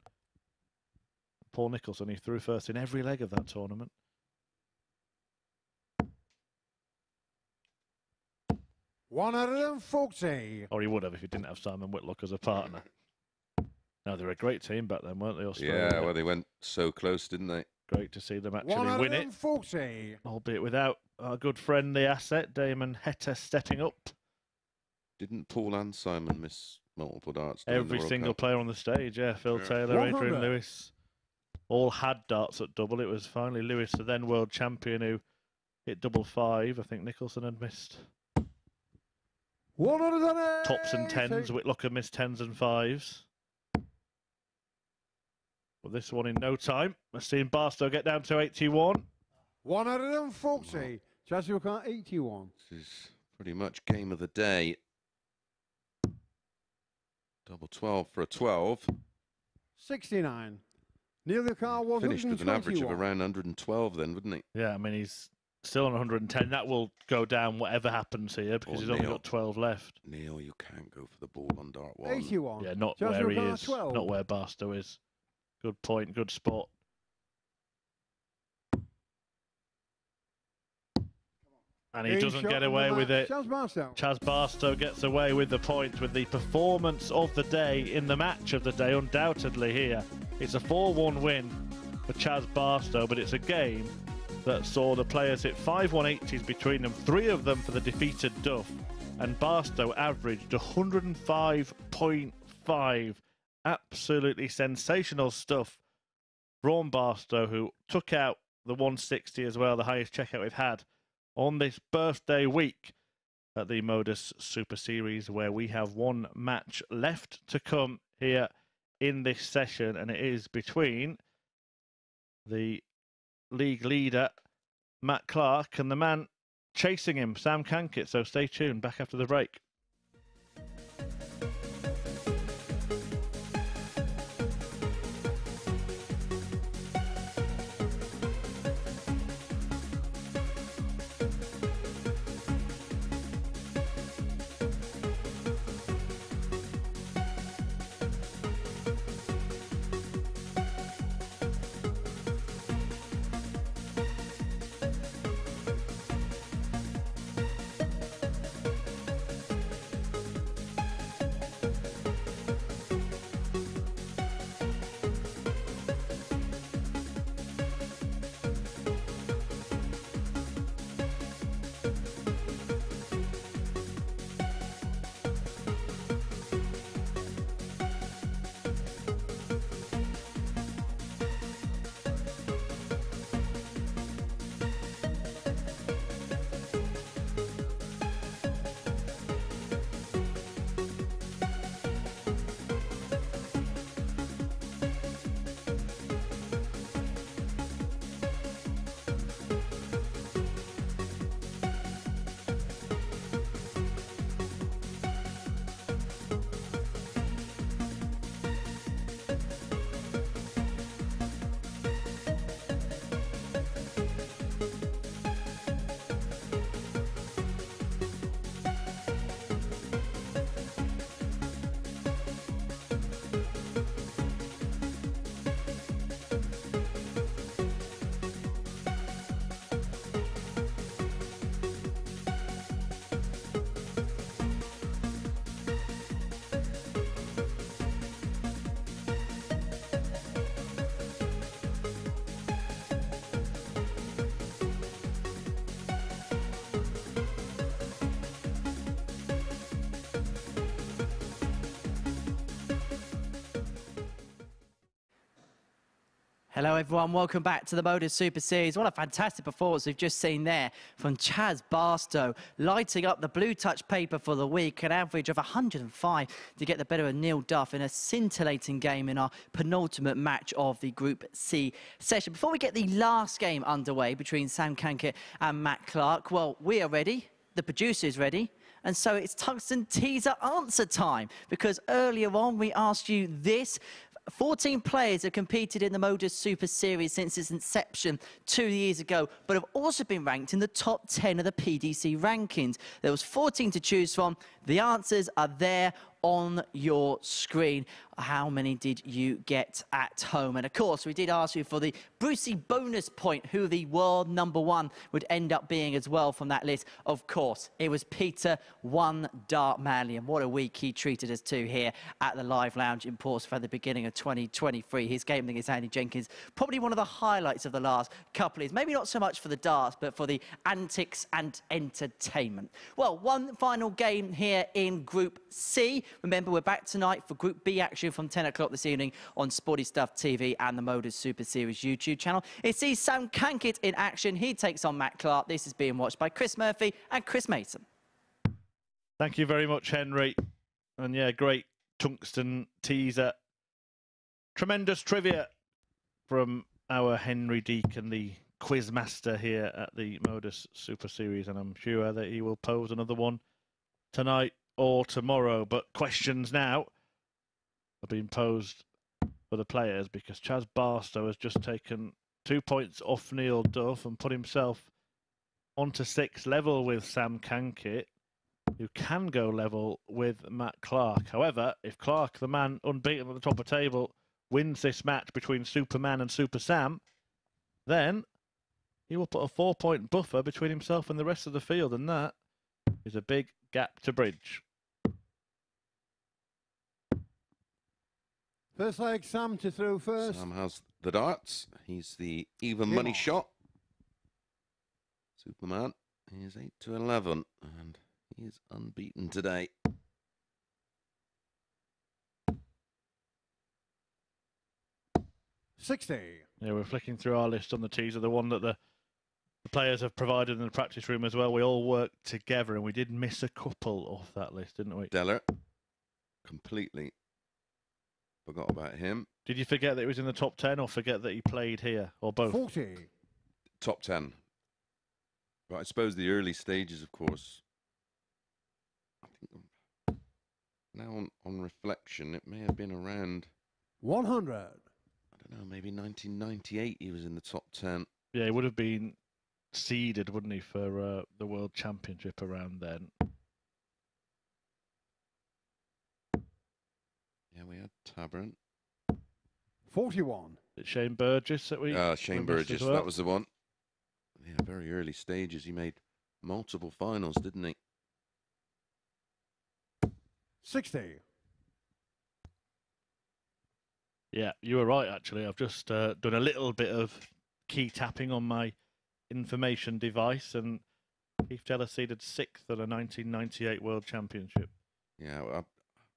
Paul Nicholson, he threw first in every leg of that tournament. One hundred and forty. Or he would have if he didn't have Simon Whitlock as a partner. No, they were a great team back then, weren't they? Australia? Yeah, well, they went so close, didn't they? Great to see them actually hundred win it, and forty. albeit without our good friend, the asset, Damon Heta, stepping up. Didn't Paul and Simon miss multiple darts? during the Every World single Cup? player on the stage, yeah. Phil Yeah. Taylor, Adrian Lewis, all had darts at double. It was finally Lewis, the then world champion, who hit double five. I think Nicholson had missed One hundred and eighty. tops and tens. Whitlock had missed tens and fives. But this one in no time. We're seeing Barstow get down to 81. One hundred and forty. Chas Khan, eighty-one. This is pretty much game of the day. Double 12 for a 12. 69. Neil Khan was Finished with an average of around 112 then, wouldn't he? Yeah, I mean, he's still on 110. That will go down whatever happens here because Oh, he's only got 12 left. Neil, you can't go for the ball on dart one. 81. Yeah, not Chas where he is. 12. Not where Barstow is. Good point, good spot. And he doesn't get away with it. Chas Barstow. Chas Barstow gets away with the point with the performance of the day in the match of the day, undoubtedly here. It's a 4 1 win for Chas Barstow, but it's a game that saw the players hit 5 180s between them, three of them for the defeated Duff, and Barstow averaged 105.5. Absolutely sensational stuff from Barstow, who took out the 160 as well, the highest checkout we've had on this birthday week at the Modus Super Series, where we have one match left to come here in this session, and it is between the league leader, Matt Clark, and the man chasing him, Sam Cankett. So stay tuned, back after the break. Everyone. Welcome back to the Modus Super Series. What a fantastic performance we've just seen there from Chas Barstow, lighting up the blue touch paper for the week, an average of 105 to get the better of Neil Duff in a scintillating game in our penultimate match of the Group C session. Before we get the last game underway between Sam Cankett and Matt Clark, well, we are ready. The producer is ready. And so it's tungsten teaser answer time because earlier on we asked you this 14 players have competed in the Modus Super Series since its inception two years ago, but have also been ranked in the top 10 of the PDC rankings. There was 14 to choose from. The answers are there on your screen. How many did you get at home? And of course, we did ask you for the Brucey bonus point, who the world number one would end up being as well from that list. Of course, it was Peter One Dart Manley. And what a week he treated us to here at the Live Lounge in Portsmouth at the beginning of 2023. His game against Andy Jenkins, probably one of the highlights of the last couple of years. Maybe not so much for the darts, but for the antics and entertainment. Well, one final game here in Group C. Remember, we're back tonight for Group B action from 10 o'clock this evening on Sporty Stuff TV and the Modus Super Series YouTube channel. It sees Sam Cankett in action. He takes on Matt Clark. This is being watched by Chris Murphy and Chris Mason. Thank you very much, Henry. And yeah, great tungsten teaser. Tremendous trivia from our Henry Deacon, the quiz master here at the Modus Super Series, and I'm sure that he will pose another one tonight or tomorrow. But questions now are being posed for the players because Chas Barstow has just taken two points off Neil Duff and put himself onto six level with Sam Cankett who can go level with Matt Clark. However, if Clark, the man unbeaten at the top of the table, wins this match between Superman and Super Sam, then he will put a four point buffer between himself and the rest of the field, and that is a big gap to bridge. First leg, Sam to throw first. Sam has the darts. He's the even Game money on. shot. Superman is 8 to 11, and he's unbeaten today. Sixty. Yeah, we're flicking through our list on the teaser, the one that the, the players have provided in the practice room as well. We all worked together, and we did miss a couple off that list, didn't we? Deller completely forgot about him. Did you forget that he was in the top 10 or forget that he played here or both? Forty. Top 10. But I suppose the early stages, of course. I think now on, on reflection, it may have been around, One hundred. I don't know, maybe 1998 he was in the top 10. Yeah, he would have been seeded, wouldn't he, for uh, the World Championship around then. Yeah, we had Tabern. Forty-one. It's Shayne Burgess that we. Uh, Shayne we missed as Burgess, well. that was the one. Yeah, very early stages. He made multiple finals, didn't he? Sixty. Yeah, you were right, actually. I've just uh, done a little bit of key tapping on my information device, and Keith Deller seeded sixth at a 1998 World Championship. Yeah,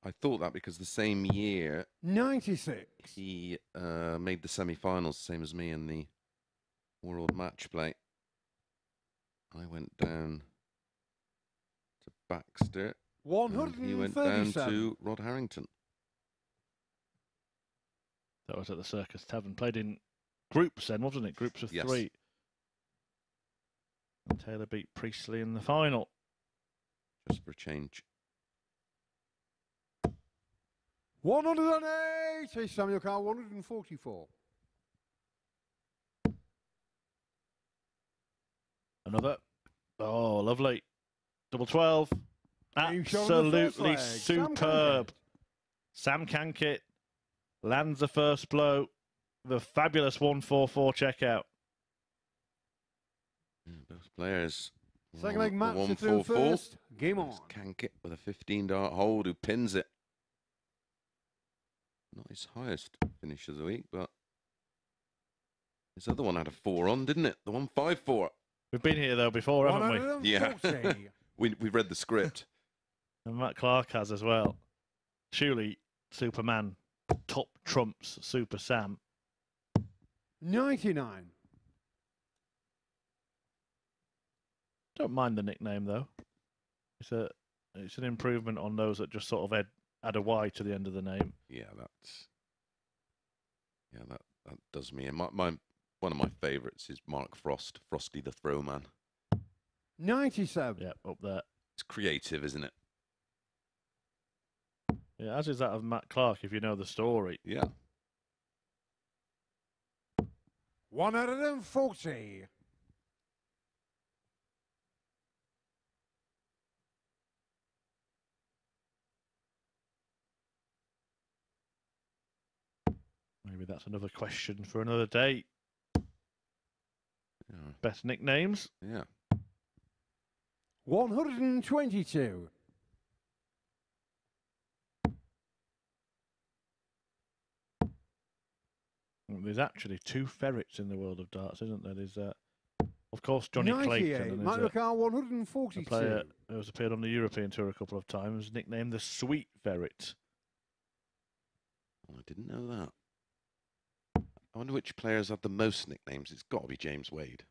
I, I thought that because the same year Ninety-six. he uh, made the semi-finals, same as me in the World Match Play. I went down to Baxter, One and he went down thirty-seven. to Rod Harrington. That was at the Circus Tavern. Played in groups then, wasn't it? Groups of Yes. three. Taylor beat Priestley in the final. Just for a change. One hundred and eighty. Samuel Carr. One hundred and forty-four. Another. Oh, lovely. Double 12. Game shown in the first Absolutely superb. Sam Cankett lands the first blow. The fabulous 144 checkout. Mm, yeah, both players. Second leg the match to 144. first. Game on. There's Cankett with a 15 dart hold who pins it. Not his highest finish of the week, but his other one had a four on, didn't it? The 154. We've been here though before, haven't we? Yeah. 140. We, we read the script. And Matt Clark has as well. Surely Superman top trumps Super Sam. 99. Don't mind the nickname though. It's a it's an improvement on those that just sort of add, add a Y to the end of the name. Yeah, that's yeah, that that does me. in. my, my one of my favourites is Mark Frost, Frosty the Throwman. 97. Yeah, up there. It's creative, isn't it? Yeah, as is that of Matt Clark if you know the story. Yeah. 140. Maybe that's another question for another day. Yeah. Best nicknames. yeah. 122. There's actually two ferrets in the world of darts, isn't there? There's, uh, of course, Johnny 98. Clayton. And Matt there's a, Lucar, a player who has appeared on the European Tour a couple of times, nicknamed the Sweet Ferret. I didn't know that. I wonder which players had the most nicknames. It's got to be James Wade.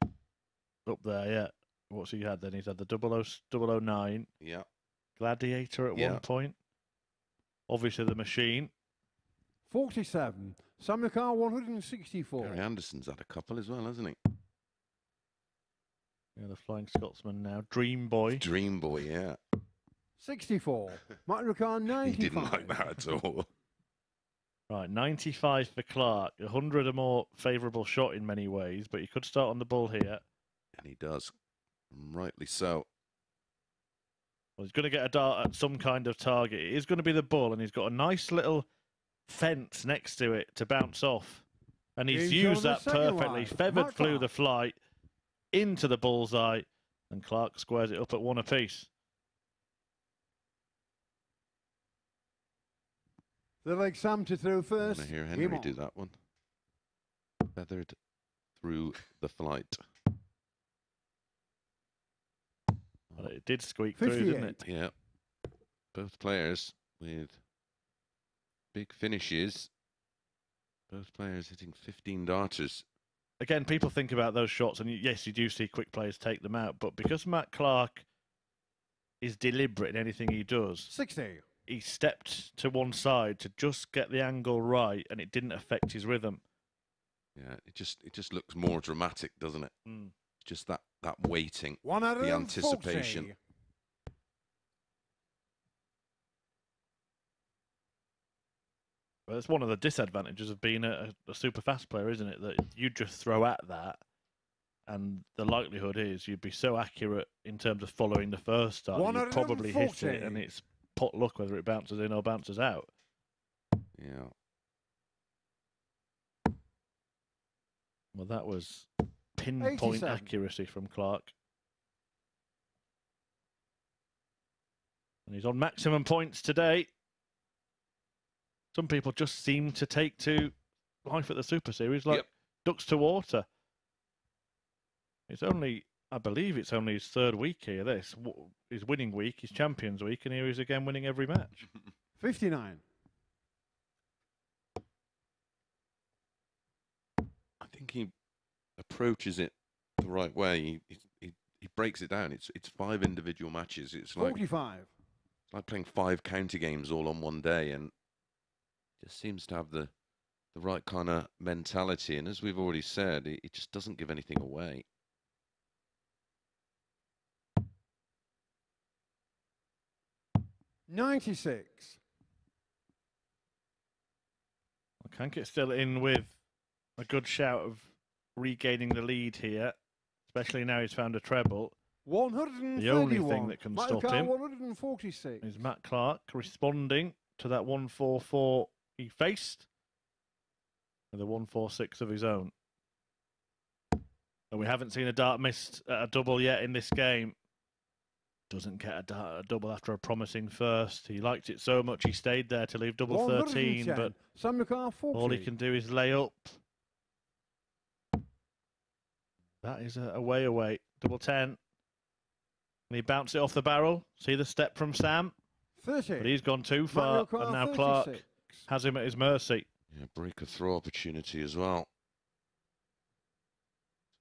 Up there, yeah. What's he had then? He's had the 00, 009, Yeah. Gladiator at Yeah. one point. Obviously, the Machine. 47. Sam Lucar, 164. Gary Anderson's had a couple as well, hasn't he? Yeah, the Flying Scotsman now. Dream Boy. Dream Boy, yeah. 64. Matt Lucar, 95. He didn't like that at all. Right, 95 for Clark. 100 a more favourable shot in many ways, but he could start on the ball here. And he does. Rightly so. Well, he's going to get a dart at uh, some kind of target. It is going to be the bull, and he's got a nice little fence next to it to bounce off. And he's Game used that perfectly. line. Feathered Mark flew Clark. the flight into the bullseye, and Clark squares it up at one apiece. They like Sam to throw first. want to hear Game Henry on. do that one. Feathered through the flight. Well, it did squeak through, didn't it? Yeah. Both players with big finishes. Both players hitting 15 darters. Again, people think about those shots, and yes, you do see quick players take them out. But because Matt Clark is deliberate in anything he does, 60. He stepped to one side to just get the angle right, and it didn't affect his rhythm. Yeah, it just it just looks more dramatic, doesn't it? Mm. Just that that waiting. One out of The anticipation. Well, it's one of the disadvantages of being a, a super fast player, isn't it? That you just throw at that, and the likelihood is you'd be so accurate in terms of following the first start, that you'd probably hit it, and it's pot luck whether it bounces in or bounces out. Yeah. Well, that was pinpoint accuracy from Clark. And he's on maximum points today. Some people just seem to take to life at the Super Series like Yep. ducks to water. It's only, I believe it's only his third week here, this. His winning week, his Champions Week, and here he's again winning every match. 59. I think he approaches it the right way. He, he, he, he breaks it down. It's it's five individual matches. It's like 45. it's like playing five county games all on one day, and just seems to have the the right kind of mentality. And as we've already said, he, he just doesn't give anything away. Ninety-six. Cankett's still in with a good shout of regaining the lead here, especially now he's found a treble. One hundred and The only thing that can stop him One hundred and forty-six. Is Matt Clark responding to that 144 he faced with a 146 of his own. And we haven't seen a dart missed a double yet in this game. Doesn't get a, dart, a double after a promising first. He liked it so much he stayed there to leave double 13, but Sam McCarr all he can do is lay up. That is a, a way away. Double 10. And he bounced it off the barrel. See the step from Sam? Thirty. But he's gone too far, McCarr, and now Clark has him at his mercy. Yeah, break a throw opportunity as well.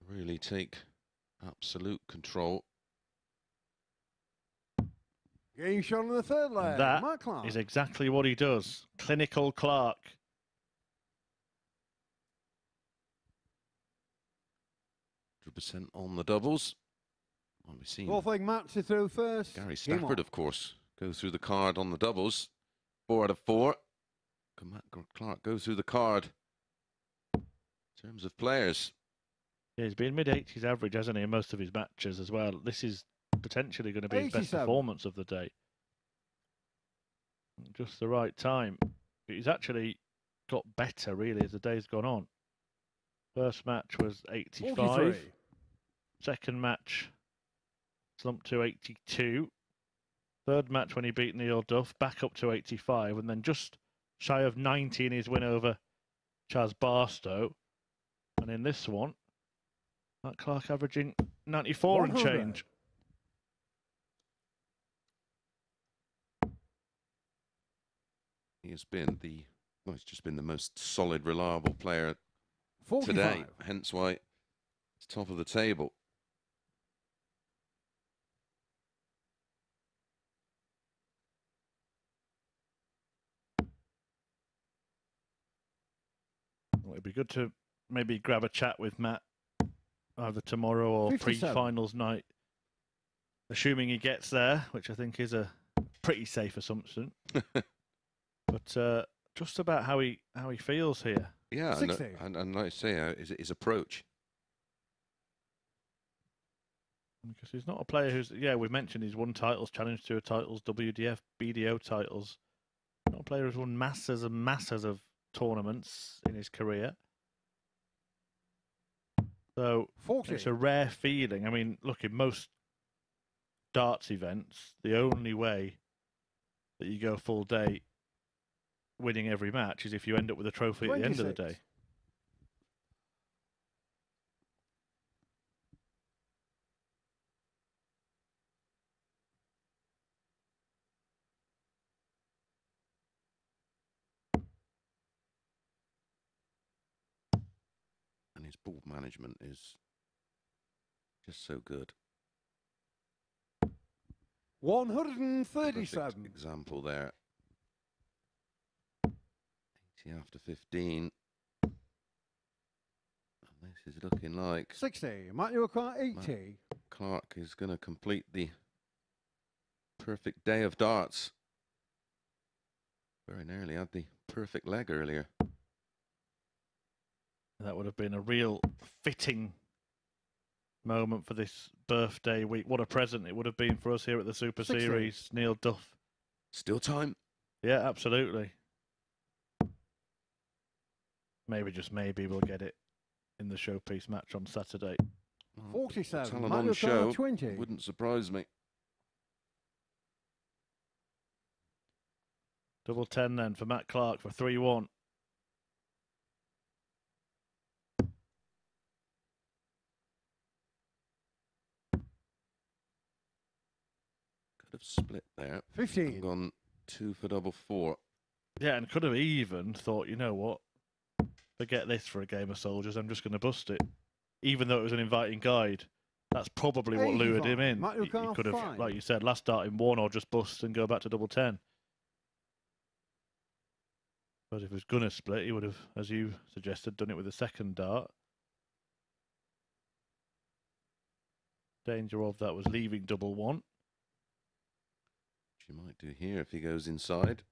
To really take absolute control. Game shot on the third And leg. that Matt Clark. is exactly what he does. Clinical Clark. Hundred percent on the doubles. Well, we've seen Fourth leg Matt to throw first. Gary Game Stafford, of course, go through the card on the doubles. Four out of four. Can Matt Clark go through the card? In terms of players, Yeah, he's been mid 80s average, hasn't he, in most of his matches as well. This is potentially going to be his best performance of the day. Just the right time. He's actually got better, really, as the day's gone on. First match was 85. 43. Second match slumped to 82. Third match when he beat Neil Duff, back up to 85, and then just shy of 90 in his win over Chas Barstow. And in this one, Matt Clark averaging 94 and 100. change. He has been the well, he's just been the most solid, reliable player 45. today. Hence why it's top of the table. Well, it'd be good to maybe grab a chat with Matt either tomorrow or 57. pre-finals night, assuming he gets there, which I think is a pretty safe assumption. but uh, just about how he how he feels here. Yeah, and, uh, 60. and, and like I say, uh, his, his approach. Because he's not a player who's yeah we've mentioned he's won titles, challenged to a titles, WDF, BDO titles, Not a player who's won masses and masses of tournaments in his career. So 40. it's a rare feeling. I mean, look, in most darts events, the only way that you go full day winning every match is if you end up with a trophy at the end of the day. And his ball management is just so good. Perfect 137. example there. 80 after 15. And this is looking like 60. Matthew O'Connor, 80. Clark is going to complete the perfect day of darts. Very nearly had the perfect leg earlier. That would have been a real fitting moment for this birthday week. What a present it would have been for us here at the Super 60. Series. Neil Duff. Still time. Yeah, absolutely. Maybe just maybe we'll get it in the showpiece match on Saturday. Well, 47. Talent Matthew on show 20. wouldn't surprise me. Double ten then for Matt Clark for three one. Could have split there. 15. gone two for double four. Yeah, and could have even thought, you know what? Forget this for a game of soldiers. I'm just going to bust it, even though it was an inviting guide. That's probably what lured him in. Matt He- he could have, five. like you said, last start in one or just bust and go back to double ten. But if he was going to split, he would have, as you suggested, done it with a second dart. Danger of that was leaving double one. Which you might do here if he goes inside.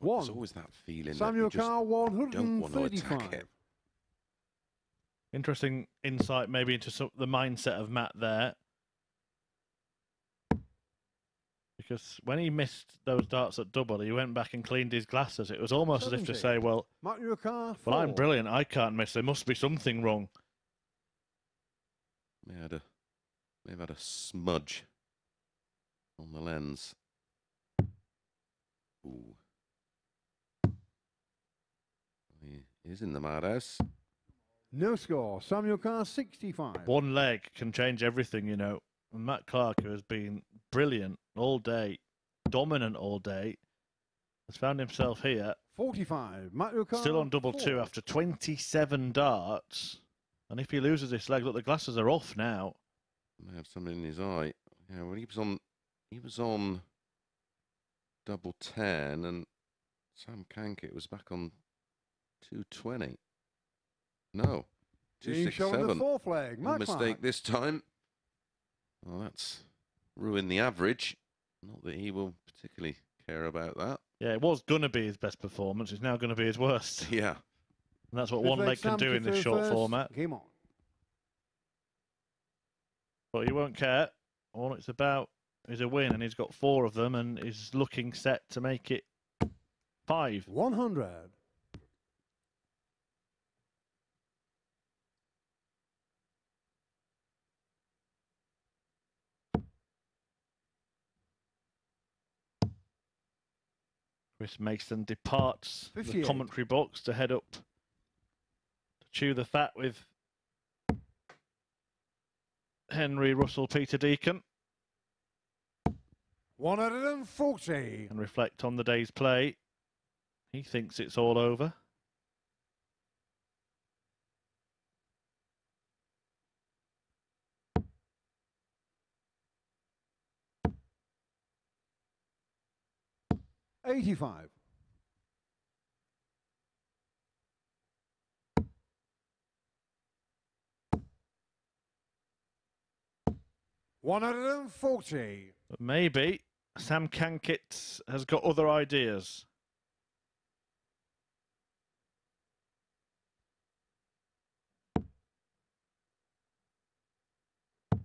There's always that feeling Samuel that you Carr, don't want to attack 135. Interesting insight, maybe into some, the mindset of Matt there. Because when he missed those darts at double, he went back and cleaned his glasses. It was almost as if to say, "Well, Matthew O'Connor, well, I'm brilliant. I can't miss. There must be something wrong." May have had a may have had a smudge on the lens. Ooh. He is in the madhouse. No score. Samuel Carr, 65. One leg can change everything, you know. And Matt Clark, who has been brilliant all day, dominant all day, has found himself here 45. Matt O'Connor, Still on double two four. after 27 darts. And if he loses this leg, look, the glasses are off now. May have something in his eye. Yeah, well, he was on. He was on double ten, and Sam Cankett was back on two twenty. No, two Being six the seven. fourth leg. No mistake this time. Well, that's ruined the average. Not that he will particularly care about that. Yeah, it was going to be his best performance. It's now going to be his worst. Yeah. And that's what Fifth one leg can do in this short first. format. Game on. But he won't care. All it's about is a win, and he's got four of them and is looking set to make it five. 100. Chris Mason departs the commentary box to head up to chew the fat with Henry Russell Peter Deacon 140. and reflect on the day's play. He thinks it's all over. Eighty-five. One hundred and forty. Maybe Sam Cankett has got other ideas.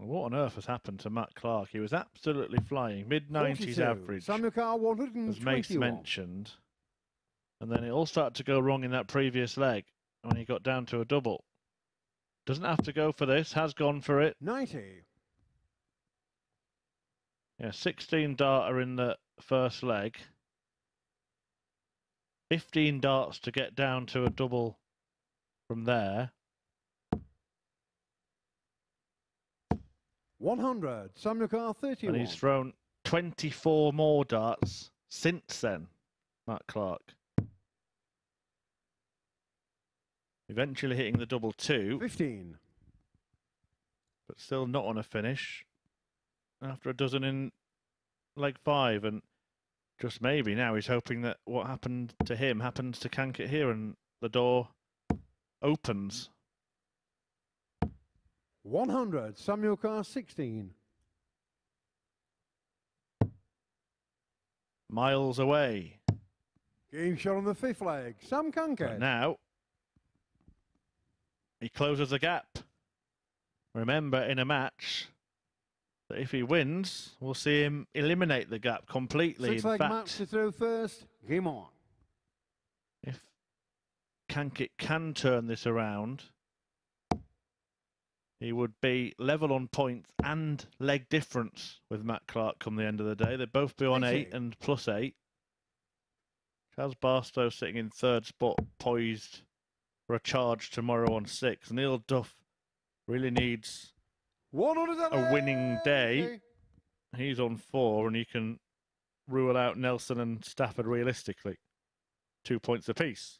What on earth has happened to Matt Clark? He was absolutely flying, mid 90s average, Samuel Carr as Mace mentioned. And then it all started to go wrong in that previous leg when he got down to a double. Doesn't have to go for this, has gone for it. 90. Yeah, 16 darter in the first leg. 15 darts to get down to a double from there. 100. Samuel Carr 31. And he's thrown 24 more darts since then, Matt Clark. Eventually hitting the double two, 15. but still not on a finish. After a dozen in leg five, and just maybe now he's hoping that what happened to him happens to Cankett here, and the door opens. 100. Samuel Carr 16. Miles away. Game shot on the fifth leg. Sam But Cankett. now he closes the gap. Remember, in a match, that if he wins, we'll see him eliminate the gap completely. Six in leg fact, match to throw first. Game on. if Cankett can turn this around, he would be level on points and leg difference with Matt Clark come the end of the day. They'd both be on eight and plus eight. Charles Barstow sitting in third spot, poised for a charge tomorrow on six. Neil Duff really needs 100. a winning day. He's on four, and you can rule out Nelson and Stafford realistically. Two points apiece.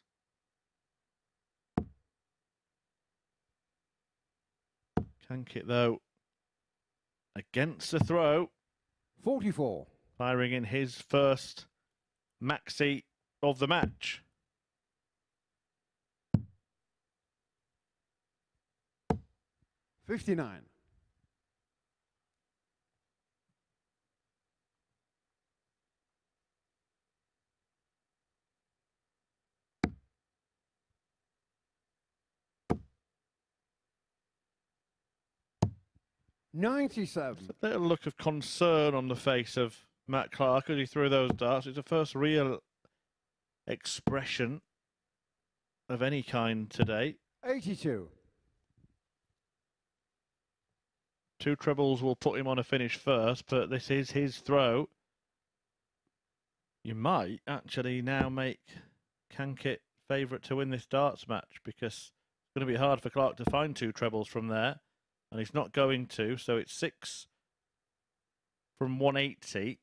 Cankett, though, against the throw, 44. firing in his first maxi of the match. Fifty-nine. Ninety-seven. A little look of concern on the face of Matt Clark as he threw those darts. It's the first real expression of any kind today. Eighty-two. Two trebles will put him on a finish first, but this is his throw. You might actually now make Cankett favourite to win this darts match because it's going to be hard for Clark to find two trebles from there, and he's not going to. So it's six from 180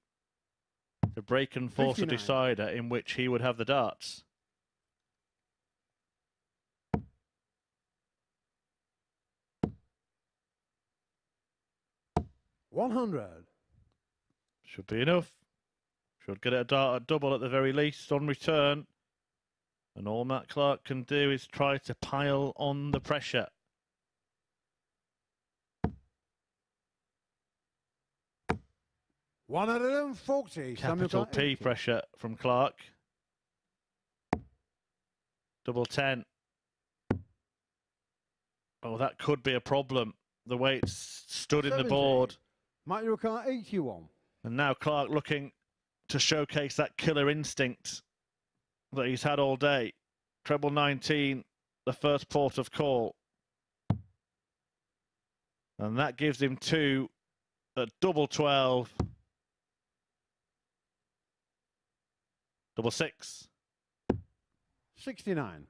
to break and force a decider in which he would have the darts. One hundred. Should be enough. Should get a dart a double at the very least on return. And all Matt Clark can do is try to pile on the pressure. One hundred and forty. Samuel Capital P pressure from Clark. Double 10. Oh, that could be a problem. The way it's stood in the 70. board. Matt Carr, eighty-one. And now Clark looking to showcase that killer instinct that he's had all day. Treble 19, the first port of call. And that gives him two at double 12. Double six. 69.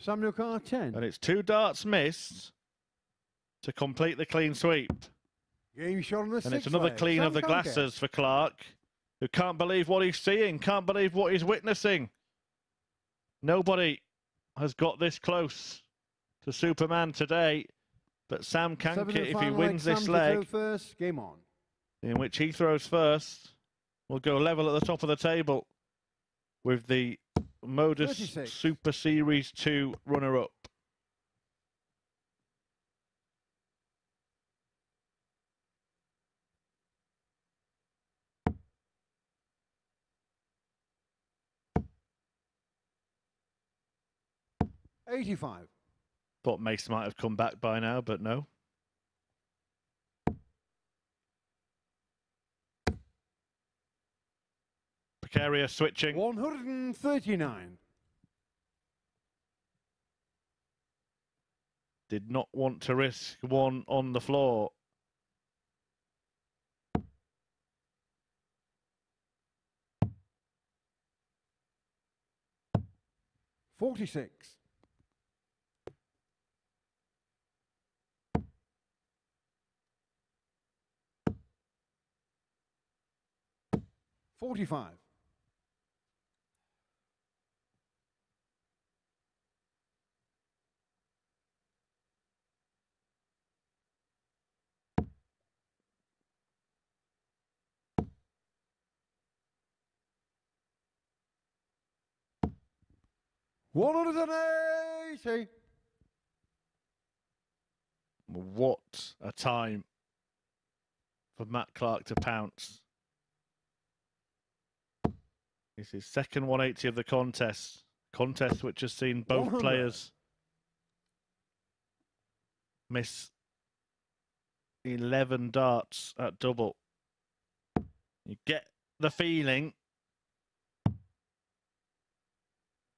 Samuel Carr, 10. And it's two darts missed to complete the clean sweep. Game shot on the And it's another leg. clean Sam of the glasses for Clark, who can't believe what he's seeing, can't believe what he's witnessing. Nobody has got this close to Superman today, but Sam Cankett, if he wins Sam this throw leg, First, game on. in which he throws first, will go level at the top of the table with the Modus 36. Super Series 2 runner-up. Eighty-five. Thought Mace might have come back by now, but no. Area switching. 139. Did not want to risk one on the floor. Forty-six. Forty-five. One hundred and eighty. What a time for Matt Clark to pounce. This is second 180 of the contest. Contest which has seen both 100. players miss 11 darts at double. You get the feeling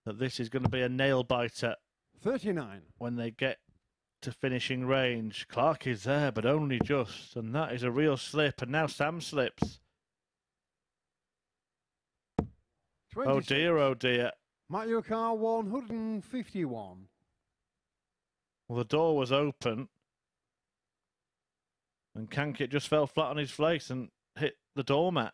that this is going to be a nail biter Thirty-nine. when they get to finishing range. Clark is there, but only just, and that is a real slip. And now Sam slips. Oh dear, oh dear. Mario Car 151. Well, the door was open, and Cankett just fell flat on his face and hit the doormat.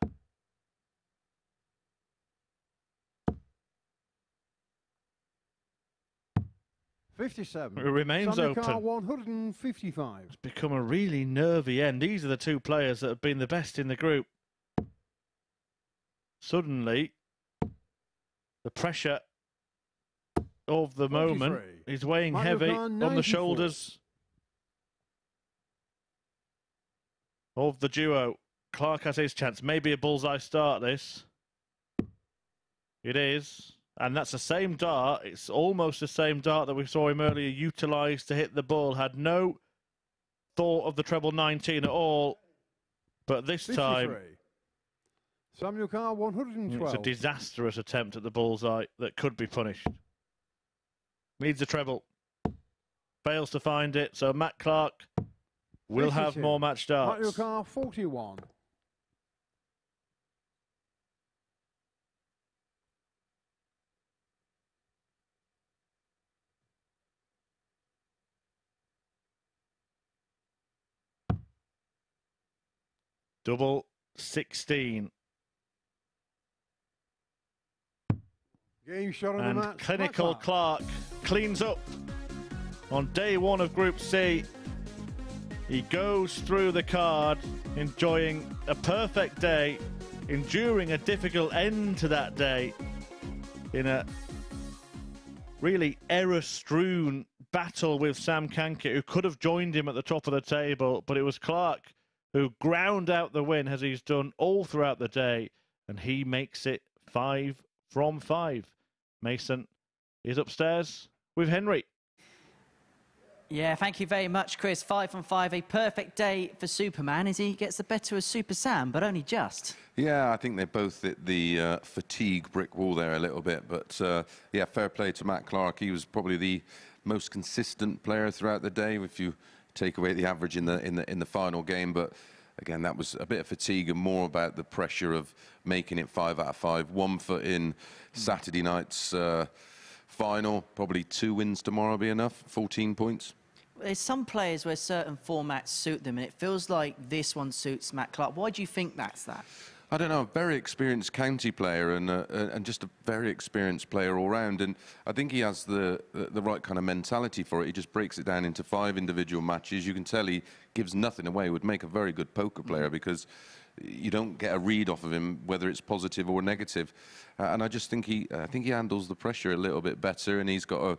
57. It remains Car open. 155. It's become a really nervy end. These are the two players that have been the best in the group. Suddenly, the pressure of the moment is weighing Mario heavy on the shoulders of the duo. Clark has his chance. Maybe a bullseye start this. It is. And that's the same dart. It's almost the same dart that we saw him earlier utilised to hit the ball. Had no thought of the treble 19 at all. But this 53. time, Samuel Car it's a disastrous attempt at the bullseye that could be punished. Needs a treble. Fails to find it. So Matt Clark will have more match darts. Car 41. Double 16. Game shot the And match. clinical Matt Clark cleans up on day one of Group C. He goes through the card, enjoying a perfect day, enduring a difficult end to that day in a really error strewn battle with Sam Cankett, who could have joined him at the top of the table, but it was Clark who ground out the win as he's done all throughout the day, and he makes it five from five. Mason is upstairs with Henry. Yeah, thank you very much, Chris. Five from five, a perfect day for Superman as he gets the better of Super Sam, but only just. Yeah, I think they both hit the uh, fatigue brick wall there a little bit. But uh, yeah, fair play to Matt Clark. He was probably the most consistent player throughout the day, if you take away the average in the in the in the final game. But again, that was a bit of fatigue and more about the pressure of making it five out of five. One foot in Saturday night's uh, final. Probably two wins tomorrow be enough. 14 points. There's some players where certain formats suit them, and it feels like this one suits Matt Clark. Why do you think that's that? I don't know, a very experienced county player and uh, and just a very experienced player all round. And I think he has the, the right kind of mentality for it. He just breaks it down into five individual matches. You can tell he gives nothing away. Would make a very good poker player because you don't get a read off of him whether it's positive or negative. Uh, and I just think he I think he handles the pressure a little bit better, and he's got a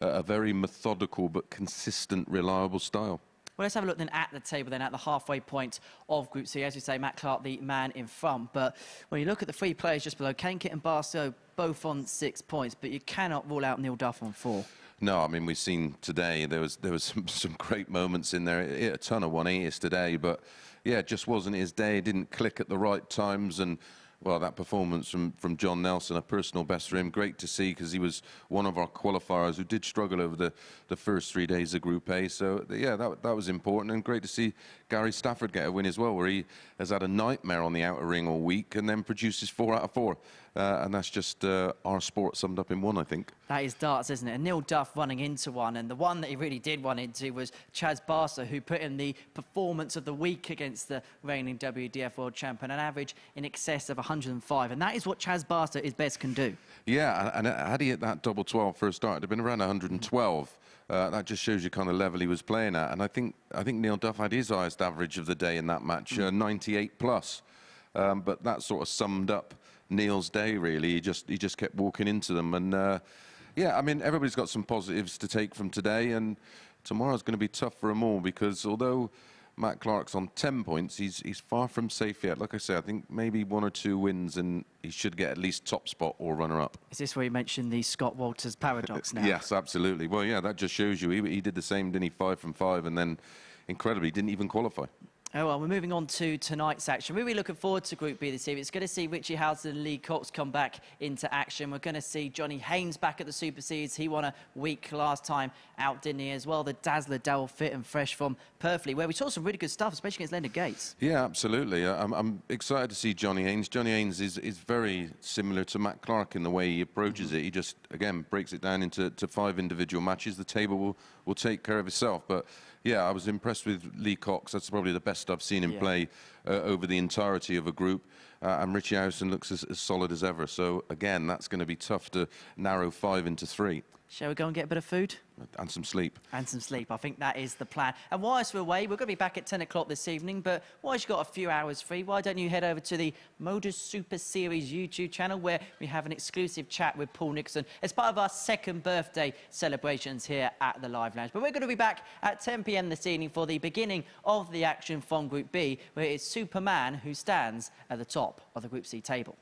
a very methodical but consistent, reliable style. Well, let's have a look then at the table, then at the halfway point of Group C. As you say, Matt Clark, the man in front. But when you look at the three players just below, Cankett and Barstow, both on six points. But you cannot rule out Neil Duff on four. No, I mean we've seen today there was there was some, some great moments in there. A ton of 180s today, but yeah, it just wasn't his day. Didn't click at the right times, and well, that performance from, from John Nelson, a personal best for him. Great to see because he was one of our qualifiers who did struggle over the, the first three days of Group A. So, yeah, that, that was important. And great to see Gary Stafford get a win as well, where he has had a nightmare on the outer ring all week and then produces four out of four. Uh, and that's just uh, our sport summed up in one, I think. That is darts, isn't it? And Neil Duff running into one, and the one that he really did run into was Chas Barstow, who put in the performance of the week against the reigning WDF World Champion, an average in excess of 105. And that is what Chas Barstow is best can do. Yeah, and, and had he hit that double 12 for a start, it'd have been around 112. Uh, that just shows you kind of level he was playing at. And I think I think Neil Duff had his highest average of the day in that match, uh, 98 plus. Um, but that sort of summed up Neil's day really. He just he just kept walking into them, and uh, yeah, I mean everybody's got some positives to take from today, and tomorrow's going to be tough for them all because although Matt Clark's on 10 points, he's he's far from safe yet. Like I said, I think maybe one or two wins, and he should get at least top spot or runner up. Is this where you mentioned the Scott Walters paradox now? Yes, absolutely. Well, yeah, that just shows you he, he did the same, didn't he? Five from five, and then incredibly didn't even qualify. Oh, well, we're moving on to tonight's action. We're really looking forward to Group B this evening. It's going to see Richie Howson and Lee Cox come back into action. We're going to see Johnny Haynes back at the Super Seeds. He won a week last time out, didn't he, as well? The Dazzler Darryl Fitton fresh from Purfleet, where we saw some really good stuff, especially against Leonard Gates. Yeah, absolutely. I'm, I'm excited to see Johnny Haynes. Johnny Haynes is, is very similar to Matt Clark in the way he approaches mm -hmm. it. He just, again, breaks it down into to five individual matches. The table will, will take care of itself. But yeah, I was impressed with Lee Cox. That's probably the best I've seen him yeah. play uh, over the entirety of a group. Uh, and Richie Howson looks as, as solid as ever. So again, that's going to be tough to narrow five into three. Shall we go and get a bit of food? And some sleep. And some sleep. I think that is the plan. And whilst we're away, we're going to be back at 10 o'clock this evening, but whilst you've got a few hours free, why don't you head over to the Modus Super Series YouTube channel where we have an exclusive chat with Paul Nixon as part of our second birthday celebrations here at the Live Lounge. But we're going to be back at 10 p.m. this evening for the beginning of the action from Group B, where it's Superman who stands at the top of the Group C table.